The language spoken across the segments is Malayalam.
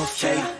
no fear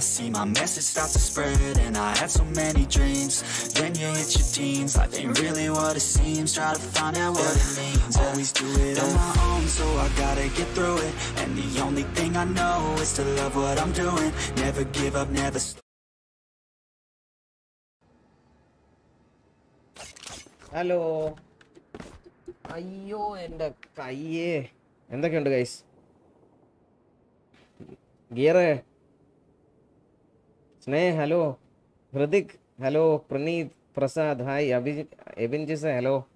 see my message start to spread. And I had so many dreams, then you hit your teens. Life ain't really what it seems, try to find out what it means. Always do it on my own, so I gotta get through it. And the only thing I know is to love what I'm doing. Never give up, never stop. Hello അയ്യോ എൻ്റെ കയ്യേ എന്തൊക്കെയുണ്ട് guys ഗിയറേ Sneh hello. Hrithik hello. Praneeth Prasad hi. Abhi എബിൻജിസ് hello.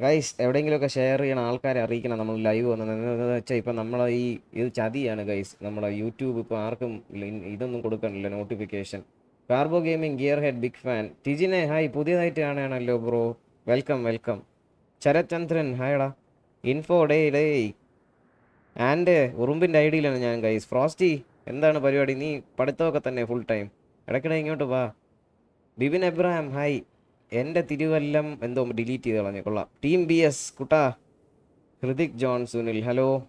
Guys എവിടെയെങ്കിലുമൊക്കെ ഷെയർ ചെയ്യണം ആൾക്കാരെ അറിയിക്കണം. നമ്മൾ ലൈവ് വന്നത് വെച്ചാൽ ഇപ്പം നമ്മളെ ഈ ഇത് ചതിയാണ് ഗൈസ്. നമ്മളെ യൂട്യൂബ് ഇപ്പോൾ ആർക്കും ഇതൊന്നും കൊടുക്കണില്ല notification. Carbo gaming gear head big fan. ടിജിനെ hi. പുതിയതായിട്ട് കാണുകയാണല്ലോ bro. Welcome welcome. Sarathchandran ഹായടാ. Info day day. And ഉറുമ്പിന്റെ ഐഡിയിലാണ് ഞാൻ ഗൈസ്. ഫ്രോസ്റ്റി എന്താണ് പരിപാടി? നീ പഠിത്തമൊക്കെ തന്നെ ഫുൾ ടൈം ഇടയ്ക്കിടെ ഇങ്ങോട്ട് വാ. ബിബിൻ എബ്രഹാം ഹായ്. എന്റെ തിരുവല്ലം എന്തോ ഡിലീറ്റ് ചെയ്ത് കളഞ്ഞു കൊള്ളാം. ടീം ബി എസ് കുട്ടാ. ഹൃതിക് ജോൺ സുനിൽ. ഹലോ.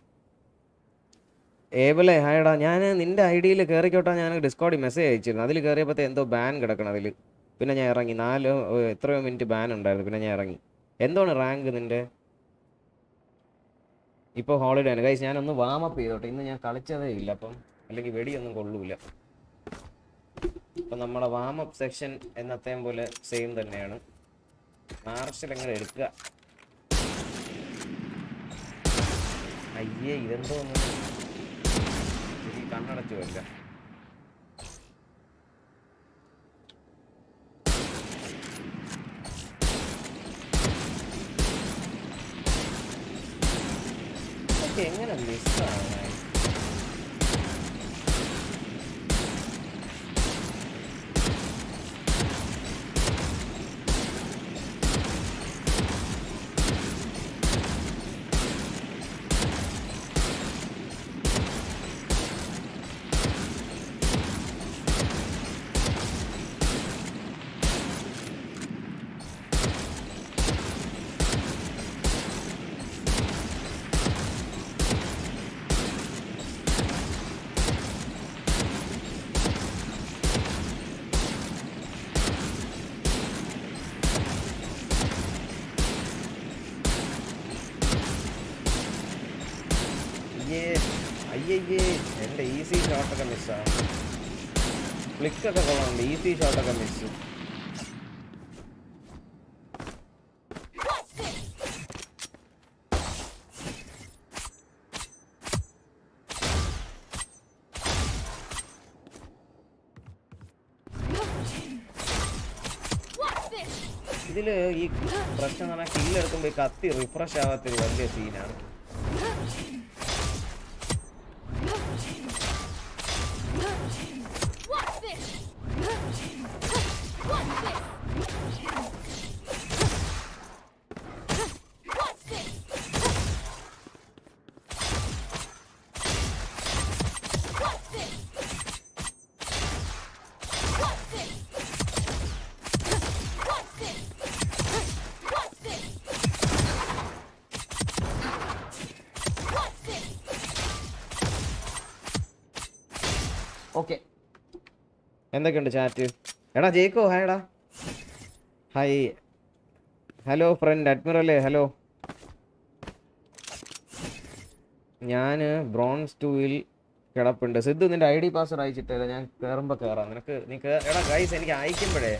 ഏബലെ ഹായടാ ഞാൻ നിന്റെ ഐ ഡിയിൽ കയറിക്കോട്ടാ ഞാൻ ഡിസ്കോഡിൽ മെസ്സേജ് അയച്ചിരുന്നു അതിൽ കയറിയപ്പോഴത്തെ എന്തോ ബാൻ കിടക്കണം അതിൽ പിന്നെ ഞാൻ ഇറങ്ങി. നാലോ എത്രയോ മിനിറ്റ് ബാൻ ഉണ്ടായിരുന്നു. പിന്നെ ഞാൻ ഇറങ്ങി. എന്താണ് റാങ്ക് നിന്റെ? ഇപ്പോൾ ഹോളിഡേ ആണ്. കഴിച്ച് ഞാനൊന്ന് വാമപ്പ് ചെയ്തോട്ടെ. ഇന്ന് ഞാൻ കളിച്ചതേ ഇല്ല. അപ്പം അല്ലെങ്കിൽ വെടിയൊന്നും കൊള്ളൂല. അപ്പം നമ്മുടെ അപ്പ് സെക്ഷൻ എന്നത്തേം പോലെ സെയിം തന്നെയാണ്. മാർഷൽ എടുക്കുക. അയ്യേ ഇതെന്തോ ഒന്ന് എനിക്ക് കണ്ണടച്ചു വരില്ല എങ്ങനെ മിസ്സാണ് ഫ്ലിക്കൊക്കെ കൊള്ളാറുണ്ട് ഈസി ഷോട്ടൊക്കെ മിസ് ഇതിൽ ഈ പ്രശ്നം എന്ന് പറഞ്ഞാൽ കില്ലെടുക്കുമ്പോൾ ഈ കത്തി റിഫ്രഷ് ആവാത്തൊരു വലിയ സീനാണ് എന്തൊക്കെയുണ്ട് ചാറ്റ് എടാ ജേക്കോ ഹായ് എടാ. ഹായ് ഹലോ ഫ്രണ്ട് അഡ്മിറലേ ഹലോ ഞാൻ ബ്രോൺസ് ടൂവിൽ കിടപ്പുണ്ട്. സിദ്ധു നിന്റെ ഐ ഡി പാസ്വേഡ് അയച്ചിട്ടില്ല ഞാൻ കയറുമ്പോൾ കയറാം നിനക്ക് നീ എടാ ഗൈസ് എനിക്ക് അയക്കുമ്പോഴേ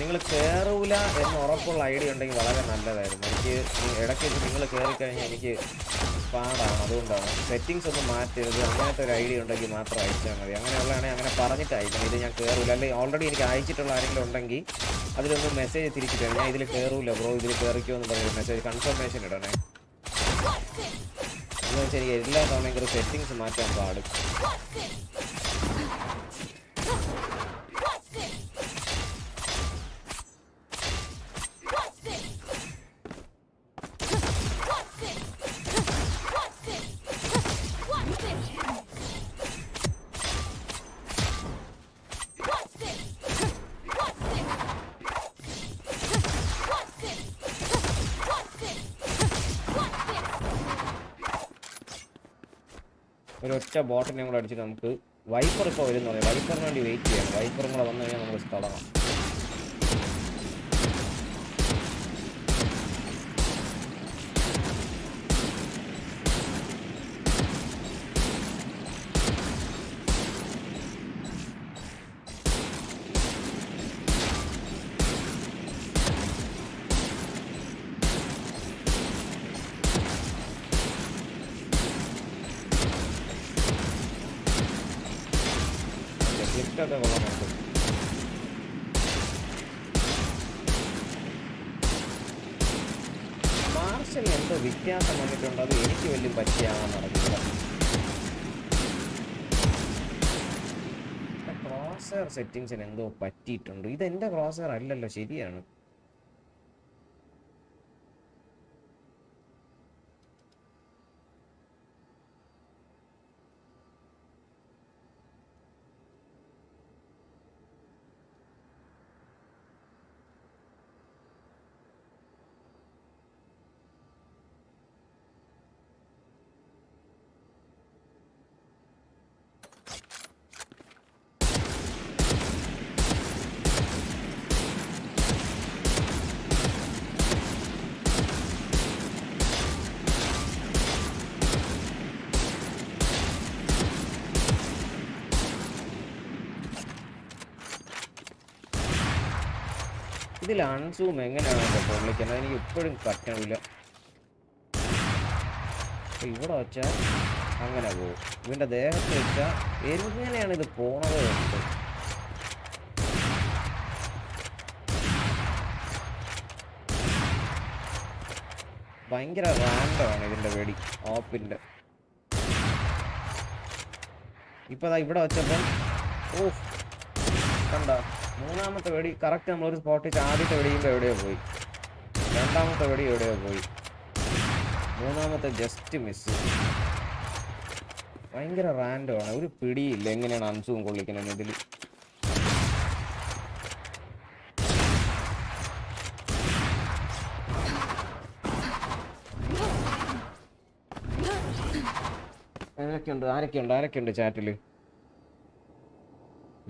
നിങ്ങൾ കയറൂല എന്ന് ഉറപ്പുള്ള ഐ ഡി ഉണ്ടെങ്കിൽ വളരെ നല്ലതായിരുന്നു. എനിക്ക് ഇടയ്ക്ക് നിങ്ങൾ നിങ്ങൾ കയറിക്കഴിഞ്ഞാൽ എനിക്ക് പാടാണ്. അതുകൊണ്ടാണ്. സെറ്റിങ്സ് ഒന്ന് മാറ്റരുത് അങ്ങനത്തെ ഒരു ഐഡിയ ഉണ്ടെങ്കിൽ മാത്രം അയച്ചാൽ മതി. അങ്ങനെയുള്ളതാണെങ്കിൽ അങ്ങനെ പറഞ്ഞിട്ട് അയക്കണം ഇത് ഞാൻ കയറൂല അല്ലെങ്കിൽ ഓൾറെഡി എനിക്ക് അയച്ചിട്ടുള്ള ആരെങ്കിലും ഉണ്ടെങ്കിൽ അതിലൊന്ന് മെസ്സേജ് തിരിച്ചിട്ട് ഞാൻ ഇതിൽ കയറൂല ബ്രോ ഇതിൽ കയറിക്കോ എന്ന് പറഞ്ഞൊരു മെസ്സേജ് കൺഫർമേഷൻ ഇടണേ. എന്ന് വെച്ചാൽ എനിക്ക് എല്ലാ തവണയും സെറ്റിങ്സ് മാറ്റാൻ പാടും ഒരു ഒറ്റ ബോട്ടിനെ കൂടെ അടിച്ചിട്ട് നമുക്ക് വൈപ്പർ ഇപ്പോൾ വരുന്ന പറയാം വൈപ്പറിന് വേണ്ടി വെയിറ്റ് ചെയ്യാം. വൈപ്പറും കൂടെ വന്നു കഴിഞ്ഞാൽ നമുക്ക് തുടങ്ങാം സെറ്റിങ്സിന് എന്തോ പറ്റിയിട്ടുണ്ട്. ഇത് എന്റെ ക്രോസർ അല്ലല്ലോ ശരിയാണ്. ഇതിൽ അൺസൂം എങ്ങനെയാണ് കേട്ടോ വിളിക്കുന്നത്. എനിക്ക് ഇപ്പോഴും കട്ടണില്ല ഇവിടെ വെച്ചാൽ അങ്ങനെ പോകും ഇവന്റെ ദേഹത്ത് വെച്ചാൽ എങ്ങനെയാണ് ഇത് പോണത്. ഭയങ്കര റാൻഡമാണ് ഇതിന്റെ വെടി ഓപ്പിന്റെ. ഇപ്പൊ ഇവിടെ വെച്ചപ്പം ഓ കണ്ട. മൂന്നാമത്തെ വെടി കറക്റ്റ് നമ്മളൊരു സ്പോട്ടിൽ ആദ്യത്തെ വെടിയുമ്പോൾ എവിടെയോ പോയി. രണ്ടാമത്തെ വെടി എവിടെയോ പോയി. മൂന്നാമത്തെ ജസ്റ്റ് മിസ് ഭയങ്കര ആണ്. ഒരു പിടിയില്ല എങ്ങനെയാണ് അൻസും കൊള്ളിക്കുന്നത് ഇതിൽ ആരൊക്കെയുണ്ട്? ആരൊക്കെയുണ്ട്? ആരൊക്കെയുണ്ട് ചാറ്റിൽ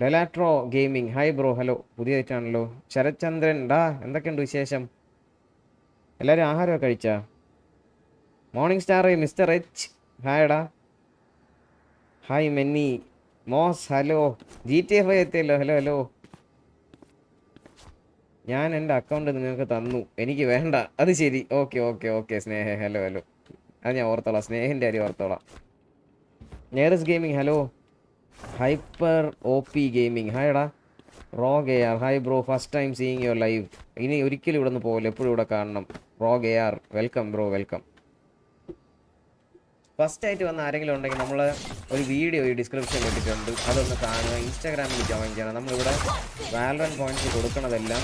Delatro gaming. Hi bro hello പുതിയ ചാനലോ ശരത്ചന്ദ്രൻ ഡാ എന്തൊക്കെയുണ്ട് വിശേഷം? എല്ലാവരും ആഹാരമൊക്കെ കഴിച്ചാ? Morning star mister H hi ഡാ. Hi Menny Moss hello G T F എത്തിയല്ലോ. ഹലോ ഹലോ ഞാൻ എന്റെ അക്കൗണ്ട് നിങ്ങൾക്ക് തന്നു. എനിക്ക് വേണ്ട. അത് ശരി. Okay okay okay Sneha hello hello അത് ഞാൻ ഓർത്തോളാം. സ്നേഹിന്റെ കാര്യം ഓർത്തോളാം. നേറസ് gaming hello hyper O P gaming ഹായടാ ro gear hi bro first time seeing your live ഇനി ഒരിക്കലും ഇവിടെ നിന്ന് പോകില്ല എപ്പോഴും ഇവിടെ കാണണം. Ro gear welcome bro welcome first ആയിട്ട് വന്ന ആരെങ്കിലും ഉണ്ടെങ്കിൽ നമ്മൾ ഒരു വീഡിയോ ഈ ഡിസ്ക്രിപ്ഷനിൽ ഇട്ടിട്ടുണ്ട്. അതൊന്ന് കാണുക. ഇൻസ്റ്റാഗ്രാമിൽ ജോയിൻ ചെയ്യണം. നമ്മളിവിടെ വാലറൻ പോയിന്റ്സ് കൊടുക്കണതെല്ലാം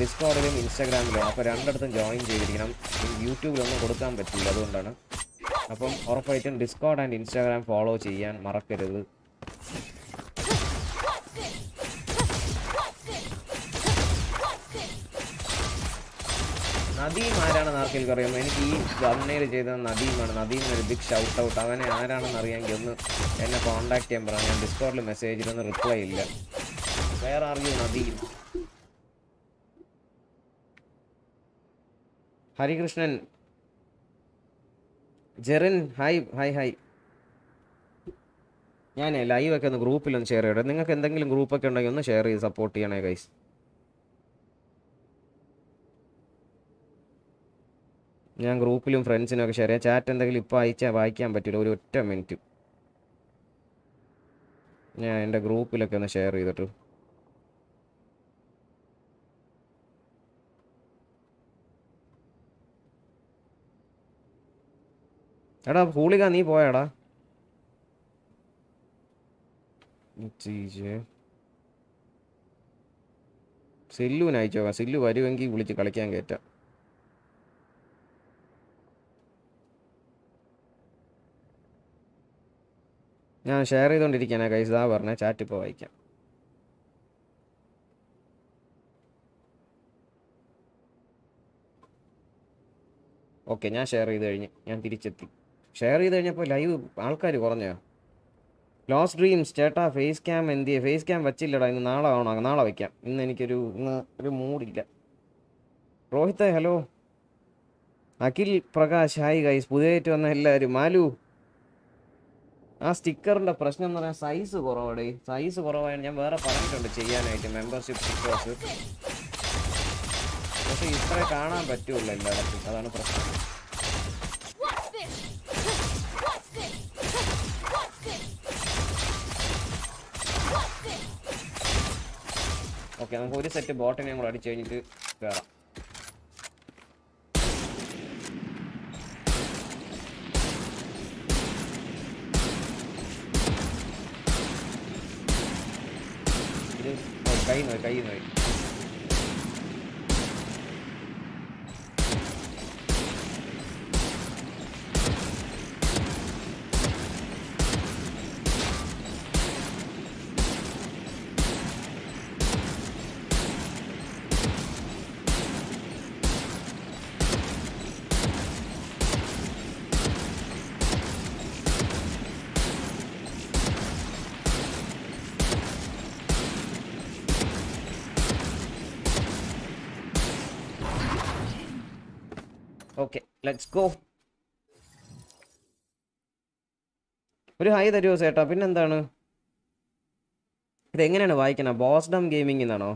ഡിസ്കോഡിലും ഇൻസ്റ്റാഗ്രാമിലും അപ്പോൾ രണ്ടിടത്തും ജോയിൻ ചെയ്തിരിക്കണം. യൂട്യൂബിലൊന്നും കൊടുക്കാൻ പറ്റില്ല. അതുകൊണ്ടാണ്. അപ്പം ഉറപ്പായിട്ടും ഡിസ്കോഡ് ആൻഡ് ഇൻസ്റ്റാഗ്രാം ഫോളോ ചെയ്യാൻ മറക്കരുത്. നദീം ആരാണെന്ന് ആർക്കെങ്കിലും അറിയാമോ എനിക്ക് ഈ ഗവർണയിൽ ചെയ്ത നദീമാണ്. നദീം ഒരു ബിഗ് ഷൗട്ട് ഔട്ട് അവനെ ആരാണെന്ന് അറിയാമെങ്കിൽ ഒന്ന് എന്നെ കോൺടാക്ട് ചെയ്യാൻ പറയാം ഞാൻ ഡിസ്കോഡിൽ മെസ്സേജിലൊന്നും റിപ്ലൈ ഇല്ല. വേറെ ആർക്കും Nadeem? Harikrishnan. Jerin hi hi hi ഞാൻ ലൈവ് ഒക്കെ ഒന്ന് ഗ്രൂപ്പിലൊന്ന് ഷെയർ ചെയ്യട്ടെ. നിങ്ങൾക്ക് എന്തെങ്കിലും ഗ്രൂപ്പൊക്കെ ഉണ്ടെങ്കിൽ ഒന്ന് ഷെയർ ചെയ്ത് സപ്പോർട്ട് ചെയ്യണേ ഗൈസ് ഞാൻ ഗ്രൂപ്പിലും ഫ്രണ്ട്സിനും ഒക്കെ ഷെയർ ചെയ്യാം. ചാറ്റ് എന്തെങ്കിലും ഇപ്പോൾ അയച്ചാൽ വായിക്കാൻ പറ്റില്ല ഒരു ഒറ്റ മിനിറ്റ് ഞാൻ എന്റെ ഗ്രൂപ്പിലൊക്കെ ഒന്ന് ഷെയർ ചെയ്തിട്ട്. എടാ ഹൂളിക നീ പോയാടാ. സില്ലുവിന് അയച്ചോക്കാം സില്ലു വരുമെങ്കിൽ വിളിച്ച് കളിക്കാൻ കയറ്റാം ഞാൻ ഷെയർ ചെയ്തുകൊണ്ടിരിക്കാനാ കൈസ് ഇതാ പറഞ്ഞ ചാറ്റ് ഇപ്പോൾ വായിക്കാം. ഓക്കെ ഞാൻ ഷെയർ ചെയ്ത് കഴിഞ്ഞ് ഞാൻ തിരിച്ചെത്തി. ഷെയർ ചെയ്ത് കഴിഞ്ഞപ്പോൾ ലൈവ് ആൾക്കാർ കുറഞ്ഞോ? ലോസ്റ്റ് ഡ്രീംസ് ചേട്ടാ ഫേസ് ക്യാം എന്ത് ഫേസ് ക്യാം വെച്ചില്ലടാ ഇന്ന് നാളെ ആവണം? നാളെ വയ്ക്കാം ഇന്ന് എനിക്കൊരു ഇന്ന് ഒരു മൂഡില്ല Rohith hello Akhil Prakash hi guys പുതിയതായിട്ട് വന്ന എല്ലാവരും. മാലു. ആ സ്റ്റിക്കറിന്റെ പ്രശ്നം എന്ന് പറഞ്ഞാൽ സൈസ് കുറവാടേ. സൈസ് കുറവാണ് ഞാൻ വേറെ പറഞ്ഞിട്ടുണ്ട് ചെയ്യാനായിട്ട്. മെമ്പർഷിപ്പ് സ്റ്റിക്കേഴ്സ് പക്ഷേ ഇത്ര കാണാൻ പറ്റുള്ളൂ എല്ലായിടത്തും. അതാണ് പ്രശ്നം. ഓക്കെ നമുക്ക് ഒരു സെറ്റ് ബോട്ടിനെ നമ്മൾ അടിച്ചു കഴിഞ്ഞിട്ട് കയറാം ഇത് കൈ നോയി കൈ നോയി ലെറ്റ്സ് ഗോ ഒരു ഹൈ തരുമോ ചേട്ടാ? പിന്നെന്താണ്? ഇതെങ്ങനെയാണ് വായിക്കണം? ബോസ്ഡം ഗെയിമിംഗ് എന്നാണോ?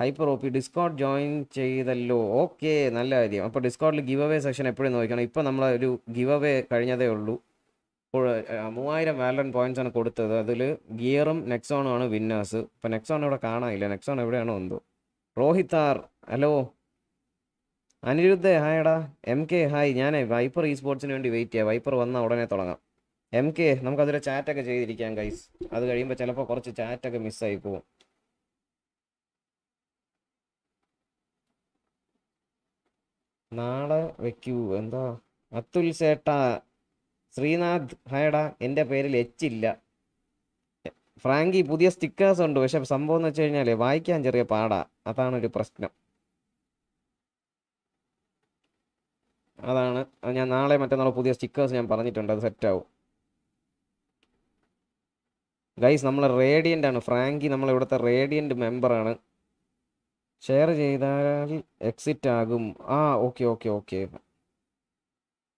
Hyper O P Discord join ചെയ്തല്ലോ. ഓക്കെ നല്ല കാര്യം അപ്പോൾ ഡിസ്കൗണ്ടിൽ ഗിവ് അവേ സെക്ഷൻ എപ്പോഴും നോക്കണം. ഇപ്പോൾ നമ്മൾ ഒരു ഗിവ് അവേ കഴിഞ്ഞതേ ഉള്ളൂ. മൂവായിരം വാലൻ പോയിന്റ്സ് ആണ് കൊടുത്തത്. അതിൽ ഗിയറും നെക്സോണും ആണ് വിന്നേഴ്സ് ഇപ്പോൾ നെക്സോൺ ഇവിടെ കാണാനില്ല. നെക്സോൺ എവിടെയാണോ എന്തോ. രോഹിത്താർ ഹലോ അനിരുദ്ധ ഹായടാ എം കെ ഹായ് ഞാനേ വൈപ്പർ ഈ സ്പോർട്സിന് വേണ്ടി വെയിറ്റ് ചെയ്യാം. വൈപ്പർ വന്നാൽ ഉടനെ തുടങ്ങാം. എം കെ നമുക്കതൊരു ചാറ്റൊക്കെ ചെയ്തിരിക്കാം ഗൈസ് അത് കഴിയുമ്പോൾ ചിലപ്പോൾ കുറച്ച് ചാറ്റൊക്കെ മിസ്സായി പോകും നാളെ വെക്കൂ. എന്താ? അതുൽ ചേട്ടാ ശ്രീനാഥ് ഹായടാ എന്റെ പേരിൽ എച്ച് ഇല്ല. ഫ്രാങ്കി പുതിയ സ്റ്റിക്കേഴ്സ് ഉണ്ട്. പക്ഷെ സംഭവം എന്ന് വെച്ച് കഴിഞ്ഞാൽ വായിക്കാൻ ചെറിയ പാടാ. അതാണ് ഒരു പ്രശ്നം. അതാണ്. അത് ഞാൻ നാളെ മറ്റന്നാളെ പുതിയ സ്റ്റിക്കേഴ്സ് ഞാൻ പറഞ്ഞിട്ടുണ്ട് അത് സെറ്റാവും ഗൈസ് നമ്മൾ റേഡിയന്റ് ആണ്. ഫ്രാങ്കി നമ്മൾ ഇവിടുത്തെ റേഡിയന്റ് മെമ്പറാണ് ഷെയർ ചെയ്താൽ എക്സിറ്റ് ആകും. ആ ഓക്കെ ഓക്കെ ഓക്കെ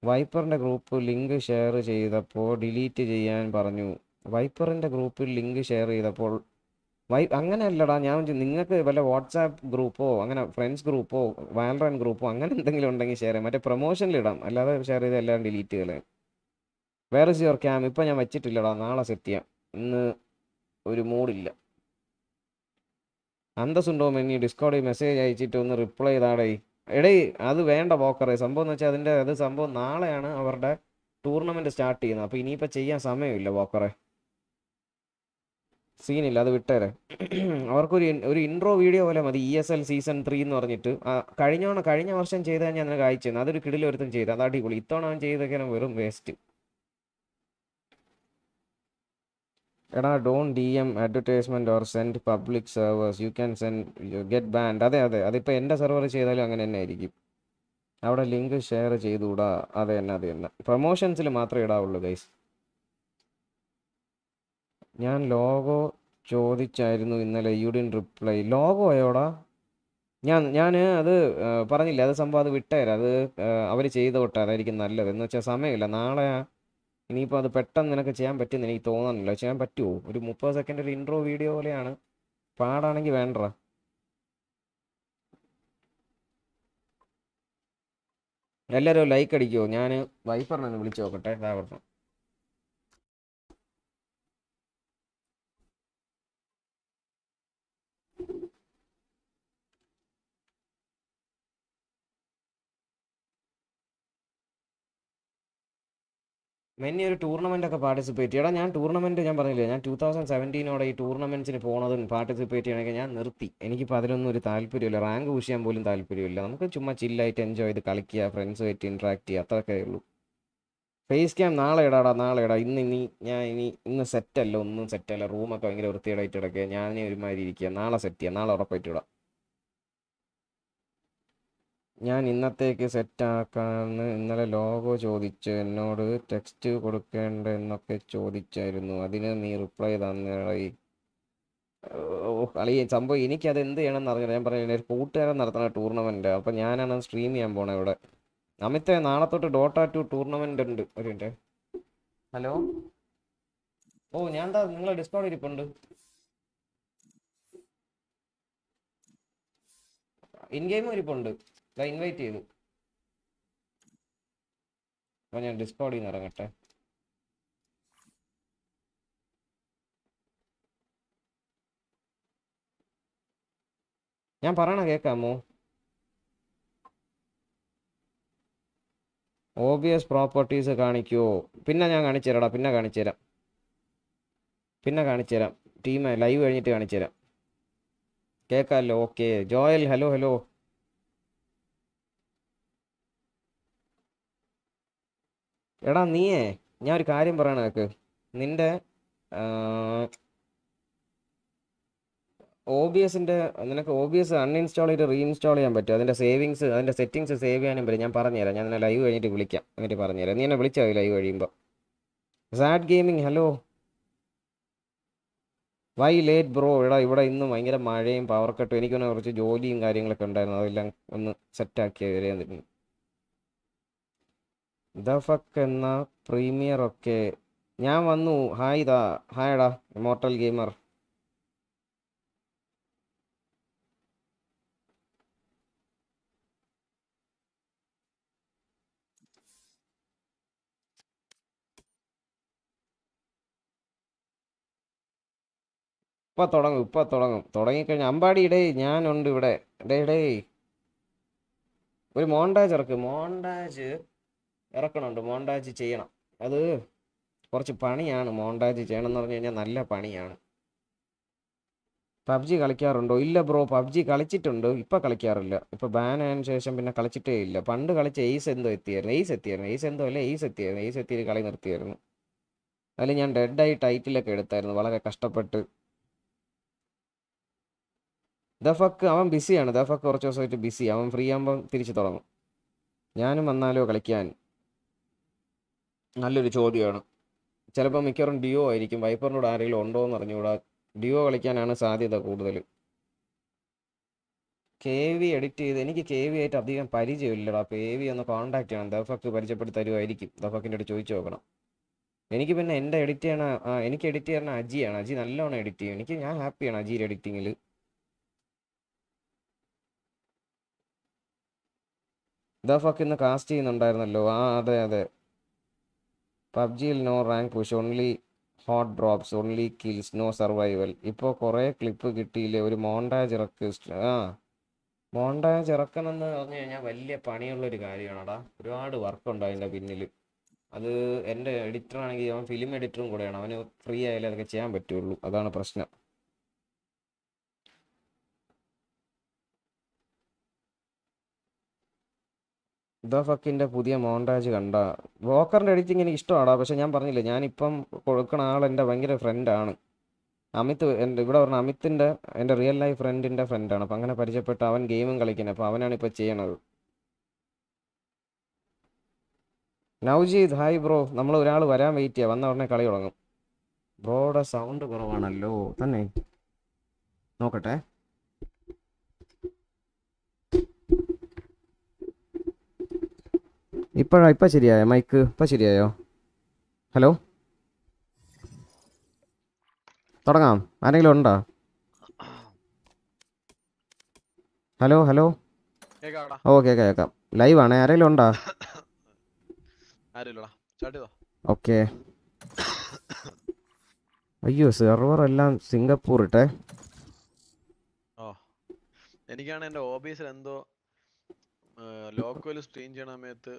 വൈപ്പറിന്റെ ഗ്രൂപ്പ് ലിങ്ക് ഷെയർ ചെയ്തപ്പോൾ ഡിലീറ്റ് ചെയ്യാൻ പറഞ്ഞു. വൈപ്പറിന്റെ ഗ്രൂപ്പിൽ ലിങ്ക് ഷെയർ ചെയ്തപ്പോൾ വൈ അങ്ങനെയല്ലടാ ഞാൻ നിങ്ങൾക്ക് വല്ല വാട്സാപ്പ് ഗ്രൂപ്പോ അങ്ങനെ ഫ്രണ്ട്സ് ഗ്രൂപ്പോ വാലറൻ ഗ്രൂപ്പോ അങ്ങനെ എന്തെങ്കിലും ഉണ്ടെങ്കിൽ ഷെയർ ചെയ്യാം. മറ്റേ പ്രൊമോഷനിലിടാം അല്ലാതെ ഷെയർ ചെയ്ത് എല്ലാം ഡിലീറ്റ് കളയാം വേറെ യുവർ ക്യാം ഇപ്പം ഞാൻ വെച്ചിട്ടില്ലടാ നാളെ സെറ്റ് ചെയ്യാം. ഇന്ന് ഒരു മൂഡില്ല അന്തസ്സുണ്ടോ മെന്നി? ഡിസ്കോഡിൽ മെസ്സേജ് അയച്ചിട്ട് ഒന്ന് റിപ്ലൈ ചെയ്താടേ. എടേ അത് വേണ്ട ബോക്കറേ സംഭവം എന്ന് വെച്ചാൽ അതിന്റെ അത് സംഭവം നാളെയാണ് അവരുടെ ടൂർണമെന്റ് സ്റ്റാർട്ട് ചെയ്യുന്നത്. അപ്പോൾ ഇനിയിപ്പോൾ ചെയ്യാൻ സമയമില്ല പോക്കറെ. സീനില്ല അത് വിട്ടേരെ. അവർക്കൊരു ഒരു ഇൻട്രോ വീഡിയോ പോലെ മതി E S L season three എന്ന് പറഞ്ഞിട്ട്. കഴിഞ്ഞ കഴിഞ്ഞ വർഷം ചെയ്താൽ ഞാൻ നിനക്ക് അയച്ചു അതൊരു ഒരുത്തും ചെയ്ത്. അത് അടിപൊളി. ഇത്തവണ അവൻ ചെയ്തൊക്കെ വെറും വേസ്റ്റ് എടാ don't D M advertisement or send public servers you can send you get banned അതെ അതെ. അതിപ്പോൾ എന്റെ സെർവർ ചെയ്താലും അങ്ങനെ തന്നെ ആയിരിക്കും. അവിടെ ലിങ്ക് ഷെയർ ചെയ്തുകൂടാ അതെ തന്നെ അത് തന്നെ. പ്രൊമോഷൻസിൽ മാത്രമേ ഇടാവുള്ളൂ ഗൈസ് ഞാൻ ലോഗോ ചോദിച്ചായിരുന്നു ഇന്നലെ യു ഡിൻ റിപ്ലൈ ലോഗോയോടാ ഞാൻ ഞാൻ അത് പറഞ്ഞില്ല അത് സംഭവം അത് വിട്ടേരാ. അത് അവർ ചെയ്തോട്ടെ അതായിരിക്കും നല്ലത്. എന്ന് വെച്ചാൽ സമയമില്ല. നാളെ ഇനിയിപ്പോൾ അത് പെട്ടെന്ന് നിനക്ക് ചെയ്യാൻ പറ്റുമെന്ന് എനിക്ക് തോന്നുന്നില്ല. ചെയ്യാൻ പറ്റുമോ ഒരു മുപ്പത് സെക്കൻഡ് ഒരു ഇൻട്രോ വീഡിയോ പോലെയാണ്. പാടാണെങ്കിൽ വേണ്ടടാ. എല്ലാവരും ലൈക്ക് അടിക്കുമോ ഞാൻ വൈഫറിനെ ഒന്ന് വിളിച്ചു നോക്കട്ടെ. ഇതാ പറഞ്ഞു. മെന്നി ഒരു ടൂർണമെന്റ് ഒക്കെ പാർട്ടിസിപ്പേറ്റ് ചെയ്യണം ഞാൻ ടൂർണമെന്റ് ഞാൻ പറഞ്ഞില്ല ഞാൻ ടൂ തൗസൻഡ് സെവന്റീനോടെ ഈ ടൂർണമെന്റ്സിന് പോണതും പാർട്ടിസിപ്പേറ്റ് ചെയ്യണമെങ്കിൽ ഞാൻ നിർത്തി. എനിക്കിപ്പോൾ അതിലൊന്നും ഒരു താല്പര്യമില്ല. റാങ്ക് പുഷ് ചെയ്യാൻ പോലും താല്പര്യമില്ല. നമുക്ക് ചുമ്മാ ചില്ലായിട്ട് എൻജോയ് ചെയ്ത് കളിക്കുക ഫ്രണ്ട്സുമായിട്ട് ഇൻട്രാക്ട് ചെയ്യുക അത്രയൊക്കെ ഉള്ളൂ. ഫേസ് ക്യാം നാളെ ഇടാടാ നാളെ ഇടാ. ഇന്ന് ഇനി ഞാൻ ഇനി ഇന്ന് സെറ്റല്ല ഒന്നും സെറ്റല്ല റൂമൊക്കെ ഭയങ്കര വൃത്തികേടായിട്ട് കിടക്കുക. ഞാൻ ഒരുമാതിരി ഇരിക്കുക. നാളെ സെറ്റ് ചെയ്യാം. നാളെ ഉറപ്പായിട്ട് ഇടാം. ഞാൻ ഇന്നത്തേക്ക് സെറ്റാക്കാന്ന് ഇന്നലെ ലോഗോ ചോദിച്ച് എന്നോട് ടെക്സ്റ്റ് കൊടുക്കേണ്ട എന്നൊക്കെ ചോദിച്ചായിരുന്നു. അതിന് നീ റിപ്ലൈ തന്നേടായി. കളി സംഭവം എനിക്കത് എന്ത് ചെയ്യണമെന്ന് അറിഞ്ഞില്ല ഞാൻ പറഞ്ഞില്ല ഒരു കൂട്ടുകാരൻ നടത്തുന്ന ടൂർണമെന്റ് അപ്പോൾ ഞാനാണ് സ്ട്രീം ചെയ്യാൻ പോണേ ഇവിടെ. അമിത്തെ നാളെ തൊട്ട് ഡോട്ട ടു ടൂർണമെന്റ് ഉണ്ട്. ഒരു മിനിറ്റ് ഹലോ ഓ ഞാൻ എന്താ നിങ്ങളെ ഡിസ്കൗണ്ട് ഇരിപ്പുണ്ട്. ഇൻ ഗെയിമും ഇരിപ്പുണ്ട്. ഇതാ ഇൻവൈറ്റ് ചെയ്തു. അപ്പോൾ ഞാൻ ഡിസ്കോഡിൽ നിന്ന് ഇറങ്ങട്ടെ. ഞാൻ പറയണ കേൾക്കാമോ ഓബിയസ് പ്രോപ്പർട്ടീസ് കാണിക്കുമോ പിന്നെ ഞാൻ കാണിച്ചു തരാടാ പിന്നെ കാണിച്ചു തരാം. പിന്നെ കാണിച്ചു തരാം. ടീം ലൈവ് കഴിഞ്ഞിട്ട് കാണിച്ചു തരാം. കേൾക്കാമല്ലോ ഓക്കെ ജോയൽ ഹലോ ഹലോ എടാ നീയേ ഞാൻ ഒരു കാര്യം പറയണ കേക്ക് നിന്റെ ഒ ബി എസിന്റെ നിനക്ക് ഒ ബി എസ് അൺഇൻസ്റ്റാൾ ചെയ്ത് റീഇൻസ്റ്റാൾ ചെയ്യാൻ പറ്റും അതിന്റെ സേവിങ്സ് അതിന്റെ സെറ്റിങ്സ് സേവ് ചെയ്യാനും പറ്റും ഞാൻ പറഞ്ഞുതരാം. ഞാൻ നിന്നെ ലൈവ് കഴിഞ്ഞിട്ട് വിളിക്കാം. എന്നിട്ട് പറഞ്ഞുതരാം. നീ എന്നെ വിളിച്ചാൽ മതി ലൈവ് കഴിയുമ്പോൾ sad gaming hello why late bro എടാ ഇവിടെ ഇന്ന് ഭയങ്കര മഴയും പവർ കട്ടും എനിക്കൊന്ന് കുറച്ച് ജോലിയും കാര്യങ്ങളൊക്കെ ഉണ്ടായിരുന്നു. അതെല്ലാം ഒന്ന് സെറ്റാക്കി വരാൻ തരുന്നു ദ എന്ന പ്രീമിയർ ഒക്കെ ഞാൻ വന്നു. ഹായ് ദാ. ഹായടാ ഇമോർട്ടൽ ഗെയിമർ ഇപ്പൊ തുടങ്ങും. ഇപ്പൊ തുടങ്ങും. തുടങ്ങിക്കഴിഞ്ഞ അമ്പാടി ഇടേ ഞാനുണ്ട് ഇവിടെ. ഇടേ ഇടേ ഒരു മോണ്ടാജ് ഇറക്ക്. മോണ്ടാജ് ഇറക്കണുണ്ട്. മോണ്ടാജ് ചെയ്യണം. അത് കുറച്ച് പണിയാണ്. മോണ്ടാജ് ചെയ്യണം എന്ന് പറഞ്ഞു കഴിഞ്ഞാൽ നല്ല പണിയാണ്. പബ്ജി കളിക്കാറുണ്ടോ? ഇല്ല ബ്രോ. പബ്ജി കളിച്ചിട്ടുണ്ട്. ഇപ്പം കളിക്കാറില്ല. ഇപ്പം ബാൻ ആയതിനു ശേഷം പിന്നെ കളിച്ചിട്ടേ ഇല്ല. പണ്ട് കളിച്ച് എയ്സ് എന്തോ എത്തിയായിരുന്നു. എയ്സ് എത്തിയായിരുന്നു. എയ്സ് എന്തോ അല്ല? എയ്സ് എത്തിയായിരുന്നു. എയ്സ് എത്തിയിട്ട് കളി നിർത്തിയായിരുന്നു. അതിൽ ഞാൻ ഡെഡായി ടൈറ്റിലൊക്കെ എടുത്തായിരുന്നു. വളരെ കഷ്ടപ്പെട്ട്. ദഫക്ക് അവൻ ബിസിയാണ് ദഫക്ക് കുറച്ച് ദിവസമായിട്ട് ബിസി അവൻ ഫ്രീ ആകുമ്പം തിരിച്ചു തുടങ്ങും. ഞാനും വന്നാലോ കളിക്കാൻ? നല്ലൊരു ചോദ്യമാണ്. ചിലപ്പോൾ മിക്കവാറും ഡിയോ ആയിരിക്കും. വൈപ്പറിനോട് ആരെങ്കിലും ഉണ്ടോ എന്ന് അറിഞ്ഞുകൂടാ. ഡിയോ കളിക്കാനാണ് സാധ്യത കൂടുതൽ. കെ വി എഡിറ്റ് ചെയ്ത് എനിക്ക് കെ വി ആയിട്ട് അധികം പരിചയമില്ലടാ. അപ്പോൾ എ വി ഒന്ന് കോൺടാക്ട് ചെയ്യണം. ദഫക്ക് പരിചയപ്പെടുത്തി തരുമായിരിക്കും ദഫക്കിന്റെ അടുത്ത് ചോദിച്ചു നോക്കണം. എനിക്ക് പിന്നെ എന്റെ എഡിറ്റ് ചെയ്യണ എനിക്ക് എഡിറ്റ് ചെയ്യണ അജിയാണ്. അജി നല്ലോണം എഡിറ്റ് ചെയ്യും. എനിക്ക് ഞാൻ ഹാപ്പിയാണ് അജിയുടെ എഡിറ്റിങ്ങിൽ ദഫക്ക് ഇന്ന് കാസ്റ്റ് ചെയ്യുന്നുണ്ടായിരുന്നല്ലോ. ആ അതെ അതെ. പബ്ജിയിൽ no rank push only hot drops only kills no survival ഇപ്പോൾ കുറേ ക്ലിപ്പ് കിട്ടിയില്ലേ? ഒരു മോണ്ടാജ് ഇറക്ക്. ആ മോണ്ടാജ് ഇറക്കണം എന്ന് പറഞ്ഞു കഴിഞ്ഞാൽ വലിയ പണിയുള്ളൊരു കാര്യമാണടാ. ഒരുപാട് വർക്കുണ്ട് അതിന്റെ പിന്നിൽ അത് എന്റെ എഡിറ്ററാണെങ്കിൽ അവൻ ഫിലിം എഡിറ്ററും കൂടെയാണ്. അവന് ഫ്രീ ആയാലേ അതൊക്കെ ചെയ്യാൻ പറ്റുള്ളൂ. അതാണ് പ്രശ്നം. ദഫക്കിന്റെ പുതിയ മോണ്ടാജ് കണ്ട. വോക്കറിന്റെ എഡിറ്റിംഗ് എനിക്ക് ഇഷ്ടമാടാ. പക്ഷെ ഞാൻ പറഞ്ഞില്ലേ ഞാനിപ്പം കൊടുക്കണ ആൾ എന്റെ ഭയങ്കര ഫ്രണ്ടാണ് അമിത് എന്റെ ഇവിടെ പറഞ്ഞ അമിത്തിന്റെ എന്റെ റിയൽ ലൈഫ് ഫ്രണ്ടിന്റെ ഫ്രണ്ടാണ് അപ്പം അങ്ങനെ പരിചയപ്പെട്ട് അവൻ ഗെയിമും കളിക്കുന്നത് അപ്പോൾ അവനാണ് ഇപ്പോൾ ചെയ്യണത്. നൗജീദ് ഹായ് ബ്രോ നമ്മൾ ഒരാൾ വരാൻ വെയിറ്റ് ചെയ്യാം. വന്ന ഉടനെ കളി തുടങ്ങും. ബ്രോയുടെ സൗണ്ട് കുറവാണല്ലോ. തന്നെ. നോക്കട്ടെ. ഇപ്പോഴാ ഇപ്പം ശരിയായോ? മൈക്ക് ഇപ്പം ശരിയായോ? ഹലോ? തുടങ്ങാം. ആരെങ്കിലും ഉണ്ടോ? Hello hello? ഓ കേൾക്കാം കേക്കാം. ലൈവ് ആണേ ആരെങ്കിലും ഉണ്ടോ? ഓക്കെ. അയ്യോ സെർവർ എല്ലാം സിംഗപ്പൂർ ഇട്ടേ. എനിക്കാണ് എന്റെ ഓബീസിൽ എന്തോ ലോക്കോയിൽ സ്ട്രീം ചെയ്യണ സമയത്ത്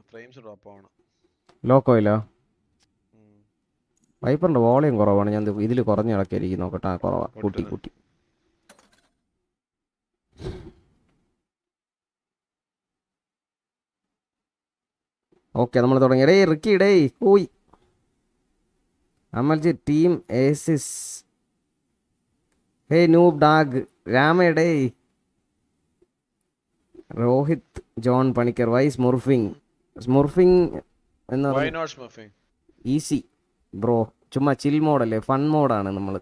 ഫ്രെയിംസ് ഡ്രോപ്പ് ആവണം ലോക്കോ ഇല്ല വൈപ്പറിന്റെ വോളിയം കുറവാണ്. ഞാൻ ഇതിൽ കുറഞ്ഞ ഇളക്കായിരിക്കും നോക്കട്ടെ. കുറവാ. കൂട്ടി. കൂട്ടി. ഓക്കെ നമ്മൾ തുടങ്ങി. ഡേ റിക്കി ഡേ പോയി. Amalji team aces. Hey noob dog Rama day Rohith John Panicker why's smurfing smurfing എന്ന് പറയുന്നത്? ഈസി ബ്രോ ചുമ്മാ ചിൽ മോഡല്ലേ ഫൺ മോഡാണ് നമ്മൾ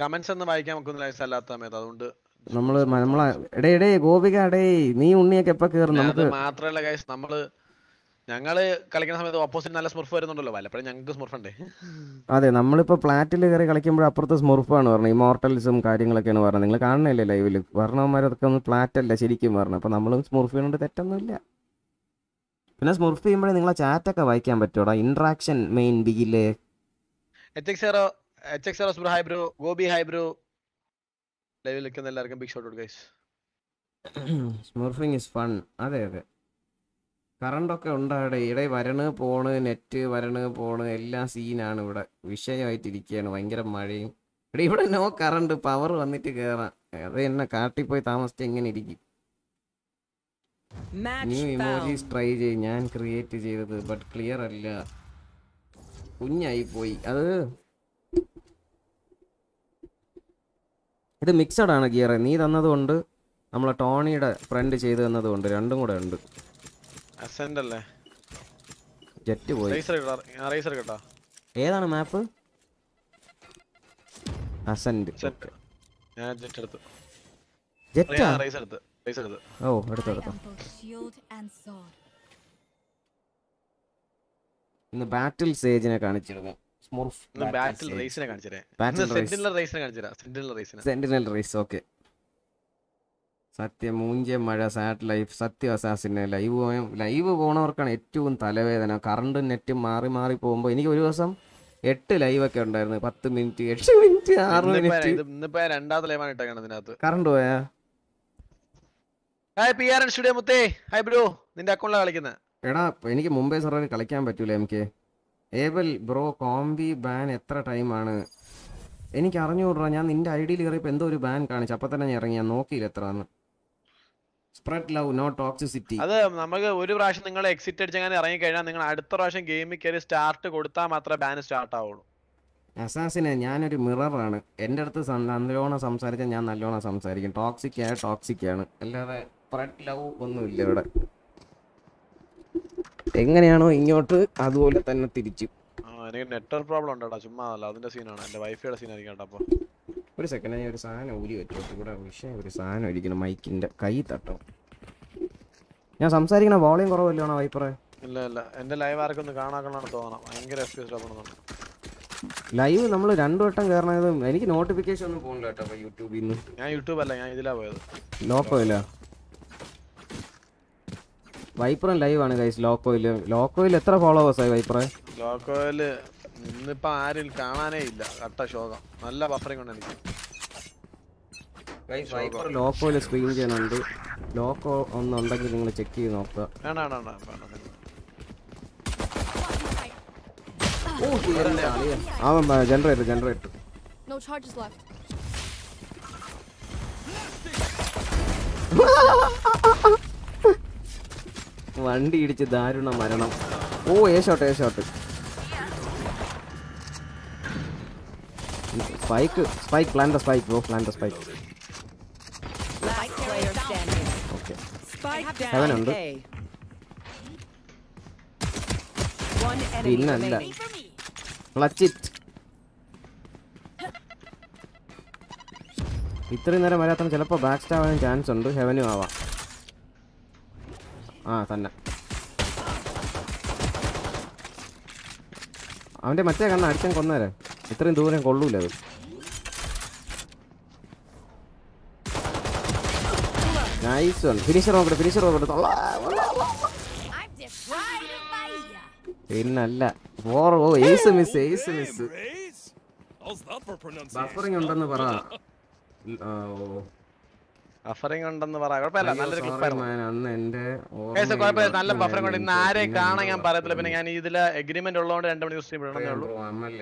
കമന്റ്സ് ഒന്നും വായിക്കാൻ നമുക്കൊന്നും ലൈസ് അല്ലാത്ത സമയത്ത്. അതുകൊണ്ട് നമ്മൾ നമ്മളെ എടേ എടേ ഗോപിക എടേ നീ ഉണ്ണിയൊക്കെ എപ്പോ കേറും നമുക്ക് മാത്രല്ല ഗൈസ് നമ്മൾ ഞങ്ങൾ കളിക്കുന്ന സമയത്ത് ഓപ്പോസിറ്റ് നല്ല സ്മർഫ് വരുന്നുണ്ടല്ലോ. വല്ലപ്പോഴും ഞങ്ങൾക്ക് സ്മർഫ് ഉണ്ട്. അതെ നമ്മളിപ്പോ പ്ലാറ്റിൽ കയറി കളിക്കുമ്പോൾ അപ്പുറത്ത് ആണ് പറഞ്ഞത്. ഇമോർട്ടൽസും കാര്യങ്ങളൊക്കെയാണ് പറഞ്ഞത്. നിങ്ങൾ കാണുന്നില്ലേ ലൈവിൽ വർണവന്മാരൊക്കെ ഒന്ന് പ്ലാറ്റ് അല്ല ശരിക്കും പറഞ്ഞത്. അപ്പൊ നമ്മളും സ്മർഫിനോട് ചെയ്യുന്നുണ്ട് തെറ്റൊന്നുമില്ല. പിന്നെ സ്മുർഫ് ചെയ്യുമ്പോഴേ നിങ്ങളെ ചാറ്റ് ഒക്കെ വായിക്കാൻ പറ്റൂടാ interaction main ബിഗില്ലേ H X zero X zero smurf hi bro bro ലൈവിൽ നിൽക്കുന്ന എല്ലാവർക്കും big shot guys smurfing is fun അതെ അതെ. കറണ്ടൊക്കെ ഉണ്ടാവിടെ. ഇവിടെ വരണ് പോണ് നെറ്റ് വരണ് പോണ് എല്ലാം സീനാണ് ഇവിടെ. വിഷയമായിട്ടിരിക്കുകയാണ് ഭയങ്കര മഴയും. ഇവിടെ ഇവിടെ നോ കറണ്ട് പവർ വന്നിട്ട് കയറാം അത് എന്നെ കാട്ടിപ്പോയി താമസിച്ച് എങ്ങനെ ഇരിക്കും? ന്യൂ. ഇമോജീസ് ട്രൈ ചെയ് ഞാൻ ക്രിയേറ്റ് ചെയ്തത് ബട്ട് ക്ലിയർ അല്ല. കുഞ്ഞായി പോയി അത് ഇത് മിക്സഡ് ആണ് ഗിയർ നീ തന്നതുകൊണ്ട് നമ്മളെ ടോണിയുടെ ഫ്രണ്ട് ചെയ്തു തന്നതുകൊണ്ട് രണ്ടും കൂടെ ഉണ്ട്. അല്ലേ? ജെറ്റ് പോയി. റേസർ കേട്ടോ. റേസർ കേട്ടോ. ഏതാണ് മാപ്പ് അസന്റ് ജെറ്റ് എടുത്തു. ജെറ്റ് റേസ് എടുത്ത് എടുത്ത്. ഓ എടുത്തു എടുത്തു. ഇന്ന് ബാറ്റിൽ സേജിനെ കാണിച്ചിരുന്നു. സ്മുർഫ് ഇന്ന് ബാറ്റിൽ റേസിനെ കാണിച്ചേ സെന്റിനൽ റേസിനെ കാണിച്ചേ സെന്റിനൽ റേസിനെ സെന്റിനൽ റേസ് ഓക്കേ സത്യം മൂഞ്ച മഴ സാറ്റ് ലൈഫ് സത്യം അസാസിന് ലൈവ് പോയ ലൈവ് പോണവർക്കാണ് ഏറ്റവും തലവേദന. കറണ്ടും നെറ്റും മാറി മാറി പോകുമ്പോൾ എനിക്ക് ഒരു ദിവസം എട്ട് ലൈവ് ഒക്കെ ഉണ്ടായിരുന്നു. പത്ത് മിനിറ്റ് എട്ട് മിനിറ്റ് ആറ് മിനിറ്റ് കറണ്ട് പോയാ? Hi P R N studio മുത്തേ. ഹായ് ബ്രോ നിന്റെ അക്കൗണ്ടിലാണ് കളിക്കുന്നത് എടാ എനിക്ക് മുംബൈ സർവറിൽ കളിക്കാൻ പറ്റൂല M K Abel bro combi ban എത്ര ടൈമാണ് എനിക്ക് അറിഞ്ഞുകൂടാ ഞാൻ നിന്റെ ഐ ഡിയിൽ കയറിയപ്പോൾ എന്തോ ഒരു ബാൻ കാണിച്ചു അപ്പം തന്നെ ഞാൻ ഇറങ്ങി ഞാൻ നോക്കിയില്ല എത്ര സ്പ്രെഡ് ലവ് നോ ടോക്സിസിറ്റി അത് നമുക്ക് ഒരു പ്രാവശ്യം നിങ്ങൾ എക്സിറ്റ് അടിച്ചങ്ങനെ ഇറങ്ങി കഴിഞ്ഞാൽ നിങ്ങൾ അടുത്ത പ്രാവശ്യം ഗെയിമിൽ കയറി സ്റ്റാർട്ട് കൊടുത്താൽ മാത്രമേ ബാൻ സ്റ്റാർട്ട് ആവുള്ളൂ. അസാസിനെ ഞാനൊരു മിററാണ് എന്റെ അടുത്ത് നല്ലോണം സംസാരിച്ചാൽ ഞാൻ നല്ലോണം സംസാരിക്കും. ടോക്സിക് ആയ ടോക്സിക് ആണ്. അല്ലാതെ സ്പ്രെഡ് ലവ് ഒന്നുമില്ല ഇവിടെ. എങ്ങനെയാണോ ഇങ്ങോട്ട് അതുപോലെ തന്നെ തിരിച്ചു. എനിക്ക് നെറ്റ്വർക്ക് പ്രോബ്ലം ഉണ്ടോടാ ചുമ്മാ അല്ല അതിന്റെ സീനാണ് എന്റെ വൈഫൈയുടെ സീനായിരിക്കും കേട്ടോ അപ്പോൾ ഒരു സെക്കൻഡ് ഞാൻ ഒരു സാധനം ഊരി വെച്ചു ഇവിടെ വിഷയം ഒരു സാധനം ഇരിക്കണം മൈക്കിന്റെ കൈ തട്ടോ. ഞാൻ സംസാരിക്കണ വോളിയം കുറവല്ലോ വൈപ്പറേ ഇല്ല ഇല്ല എന്റെ ലൈവ് ആർക്കും ഒന്ന് കാണാക്കണാണ് തോന്നണം. ഭയങ്കര പി എസ് ലൈവ് നമ്മൾ രണ്ടു വട്ടം കയറണത് എനിക്ക് നോട്ടിഫിക്കേഷൻ ഒന്നും പോകണ്ട കേട്ടോ യൂട്യൂബിൽ നിന്ന് ഞാൻ യൂട്യൂബ് അല്ല ഞാൻ ഇതിലാ പോയത്. ലോക്കോയില്ല വൈപ്പറും ലൈവ് ആണ് ഗൈസ് ലോക്കോയിൽ ലോക്കോയിൽ എത്ര ഫോളോവേഴ്സായി വൈപ്പറേ ലോക്കോയിൽ ഇന്നിപ്പോ ആരും കാണാനേ ഇല്ല. കട്ട ശോകം. നല്ല ബഫറിംഗ് ഉണ്ട് എനിക്ക്. ലോക്കോയിൽ സ്ക്രീൻ ചെയ്യാനുണ്ട് ലോക്കോ ഒന്നുണ്ടെങ്കിൽ നിങ്ങൾ ചെക്ക് ചെയ്ത് നോക്കുക. വേണ്ട വേണ്ട വേണ്ട വേണ്ട വേണ്ട. അവൻ generator generator No charges left. വണ്ടി ഇടിച്ച് ദാരുണ മരണം. ഓ a shot a shot spike spike plant spike oh plant spike ഉണ്ട്. ഇത്രയും നേരം വരാത്ത ചിലപ്പോ ബാക്ക് സ്റ്റാവാൻ ചാൻസ് ഉണ്ട്. ഹെവനും ആവാം. ആ തന്നെ അവന്റെ മറ്റേ കണ്ണ അടിച്ചാൻ കൊന്നേരെ. ഇത്രയും ദൂരം കൊള്ളൂല അത്. നൈസ് വൺ ഫിനിഷർ നോക്കട്ടെ ഫിനിഷർ നോക്കട്ടെ. പിന്നല്ല. Four oh ace miss ace miss? Buffering ഉണ്ടെന്ന് പറ. ഓ. ബഫറിംഗ് ഉണ്ടെന്ന് പറയാം. കുഴപ്പമില്ല. നല്ലൊരു ക്ലിപ്പായിരുന്നു നല്ല ബഫറിംഗ് ഉണ്ട് ഇന്ന് ആരെ കാണാൻ ഞാൻ പറയത്തില്ല. പിന്നെ ഞാൻ ഇതിൽ എഗ്രിമെന്റ് ഉള്ളതുകൊണ്ട് രണ്ട് മണി സ്ട്രീം ഇടണമെന്നേ ഉള്ളൂ.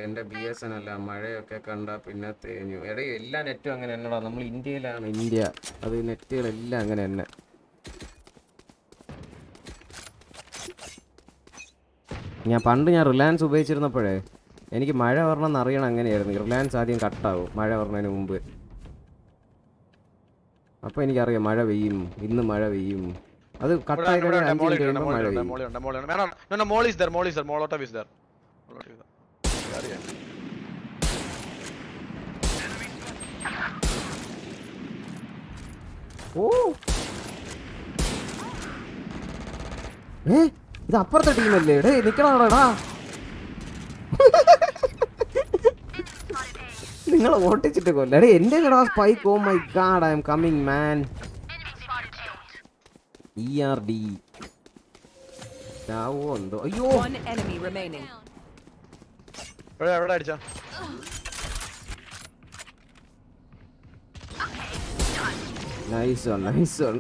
എന്റെ ബി എസ് എൻ അല്ല മഴയൊക്കെ കണ്ട പിന്നെ തേഞ്ഞു. എടേ എല്ലാ നെറ്റും അങ്ങനെ തന്നെടാ. നമ്മൾ ഇന്ത്യയിലാണ്. ഇന്ത്യ. അത് നെറ്റുകളെല്ലാം അങ്ങനെ തന്നെ. ഞാൻ പണ്ട് ഞാൻ റിലയൻസ് ഉപയോഗിച്ചിരുന്നപ്പോഴേ എനിക്ക് മഴ വരണമെന്ന് അറിയണം അങ്ങനെയായിരുന്നു. റിലയൻസ് ആദ്യം കട്ടാവും മഴ വരണതിന് മുമ്പ്. അപ്പോൾ എനിക്കറിയാം മഴ പെയ്യും. ഇന്ന് മഴ പെയ്യും. അത് കട്ടായി ഇത് അപ്പുറത്തെ ടീമല്ലേ കഴിയുമ്പോൾ മഴ പെയ്യും മോളീസ് ദർ മോളീസ് ദർ മോളോട്ടോ വിസ് ദർ അറിയാം ഓ ഏ ഇത് അപ്പുറത്തെ ടീമല്ലേ ഡേ നിക്കണോടാ നിങ്ങൾ ഓട്ടിച്ചിട്ട് കൊല്ല ഡേ എന്റെ കടാ spike oh my god I'm coming man E R D ചാവോ എന്തോ. അയ്യോ. എവിടെ അടിച്ചാ? നൈസ് വൺ നൈസ് വൺ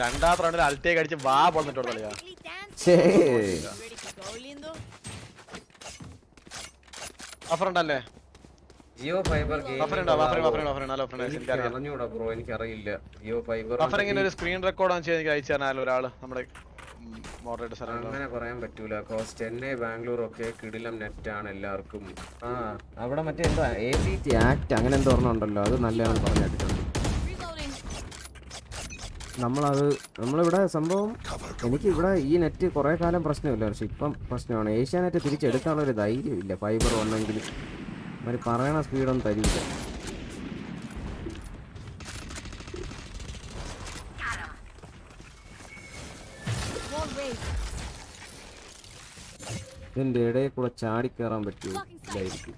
രണ്ടാമത്തെ റൗണ്ടിൽ അൾട്ടേക്ക് അടിച്ച് വാ Quickly dance. ഛേ Ready to go, lindo? Buffer ഉണ്ടല്ലേ ജിയോ ഫൈബർ ബഫർ ഉണ്ടോ ബഫർ ബഫർ ബഫർ ഫ്രണ്ട്സ് എനിക്കറിയാം. അറിഞ്ഞൂടാ ബ്രോ എനിക്കറിയില്ല. ജിയോ ഫൈബർ ഒരു സ്ക്രീൻ റെക്കോർഡ് ആണ് ചെയ്ത് എനിക്ക് അയച്ചു തരാൻ ഒരാൾ. നമ്മുടെ മോഡറേറ്റർ സാർ അങ്ങനെ പറയാൻ പറ്റൂല. കോസ് ചെന്നൈ ബാംഗ്ലൂർ ഒക്കെ കിടിലം നെറ്റ് ആണ് എല്ലാവർക്കും. ആ അവിടെ മറ്റേ എന്താ എ സി ടി ആക്ട് അങ്ങനെ എന്തോ ഉണ്ടല്ലോ. അത് നല്ലതാണ് പറഞ്ഞു കേട്ടിട്ടുണ്ട് Reloading. നമ്മളത് നമ്മളിവിടെ സംഭവം എനിക്ക് ഇവിടെ ഈ നെറ്റ് കുറെ കാലം പ്രശ്നമില്ല. പക്ഷെ ഇപ്പം പ്രശ്നമാണ്. ഏഷ്യാനെറ്റ് തിരിച്ചെടുക്കാനുള്ള ഒരു ധൈര്യമില്ല. ഫൈബർ വന്നെങ്കിൽ അവർ പറയണ സ്പീഡൊന്നും തരില്ല ഇതിന്റെ ഇടയിൽ കൂടെ ചാടി കയറാൻ പറ്റുമോ ഇല്ലായിരിക്കും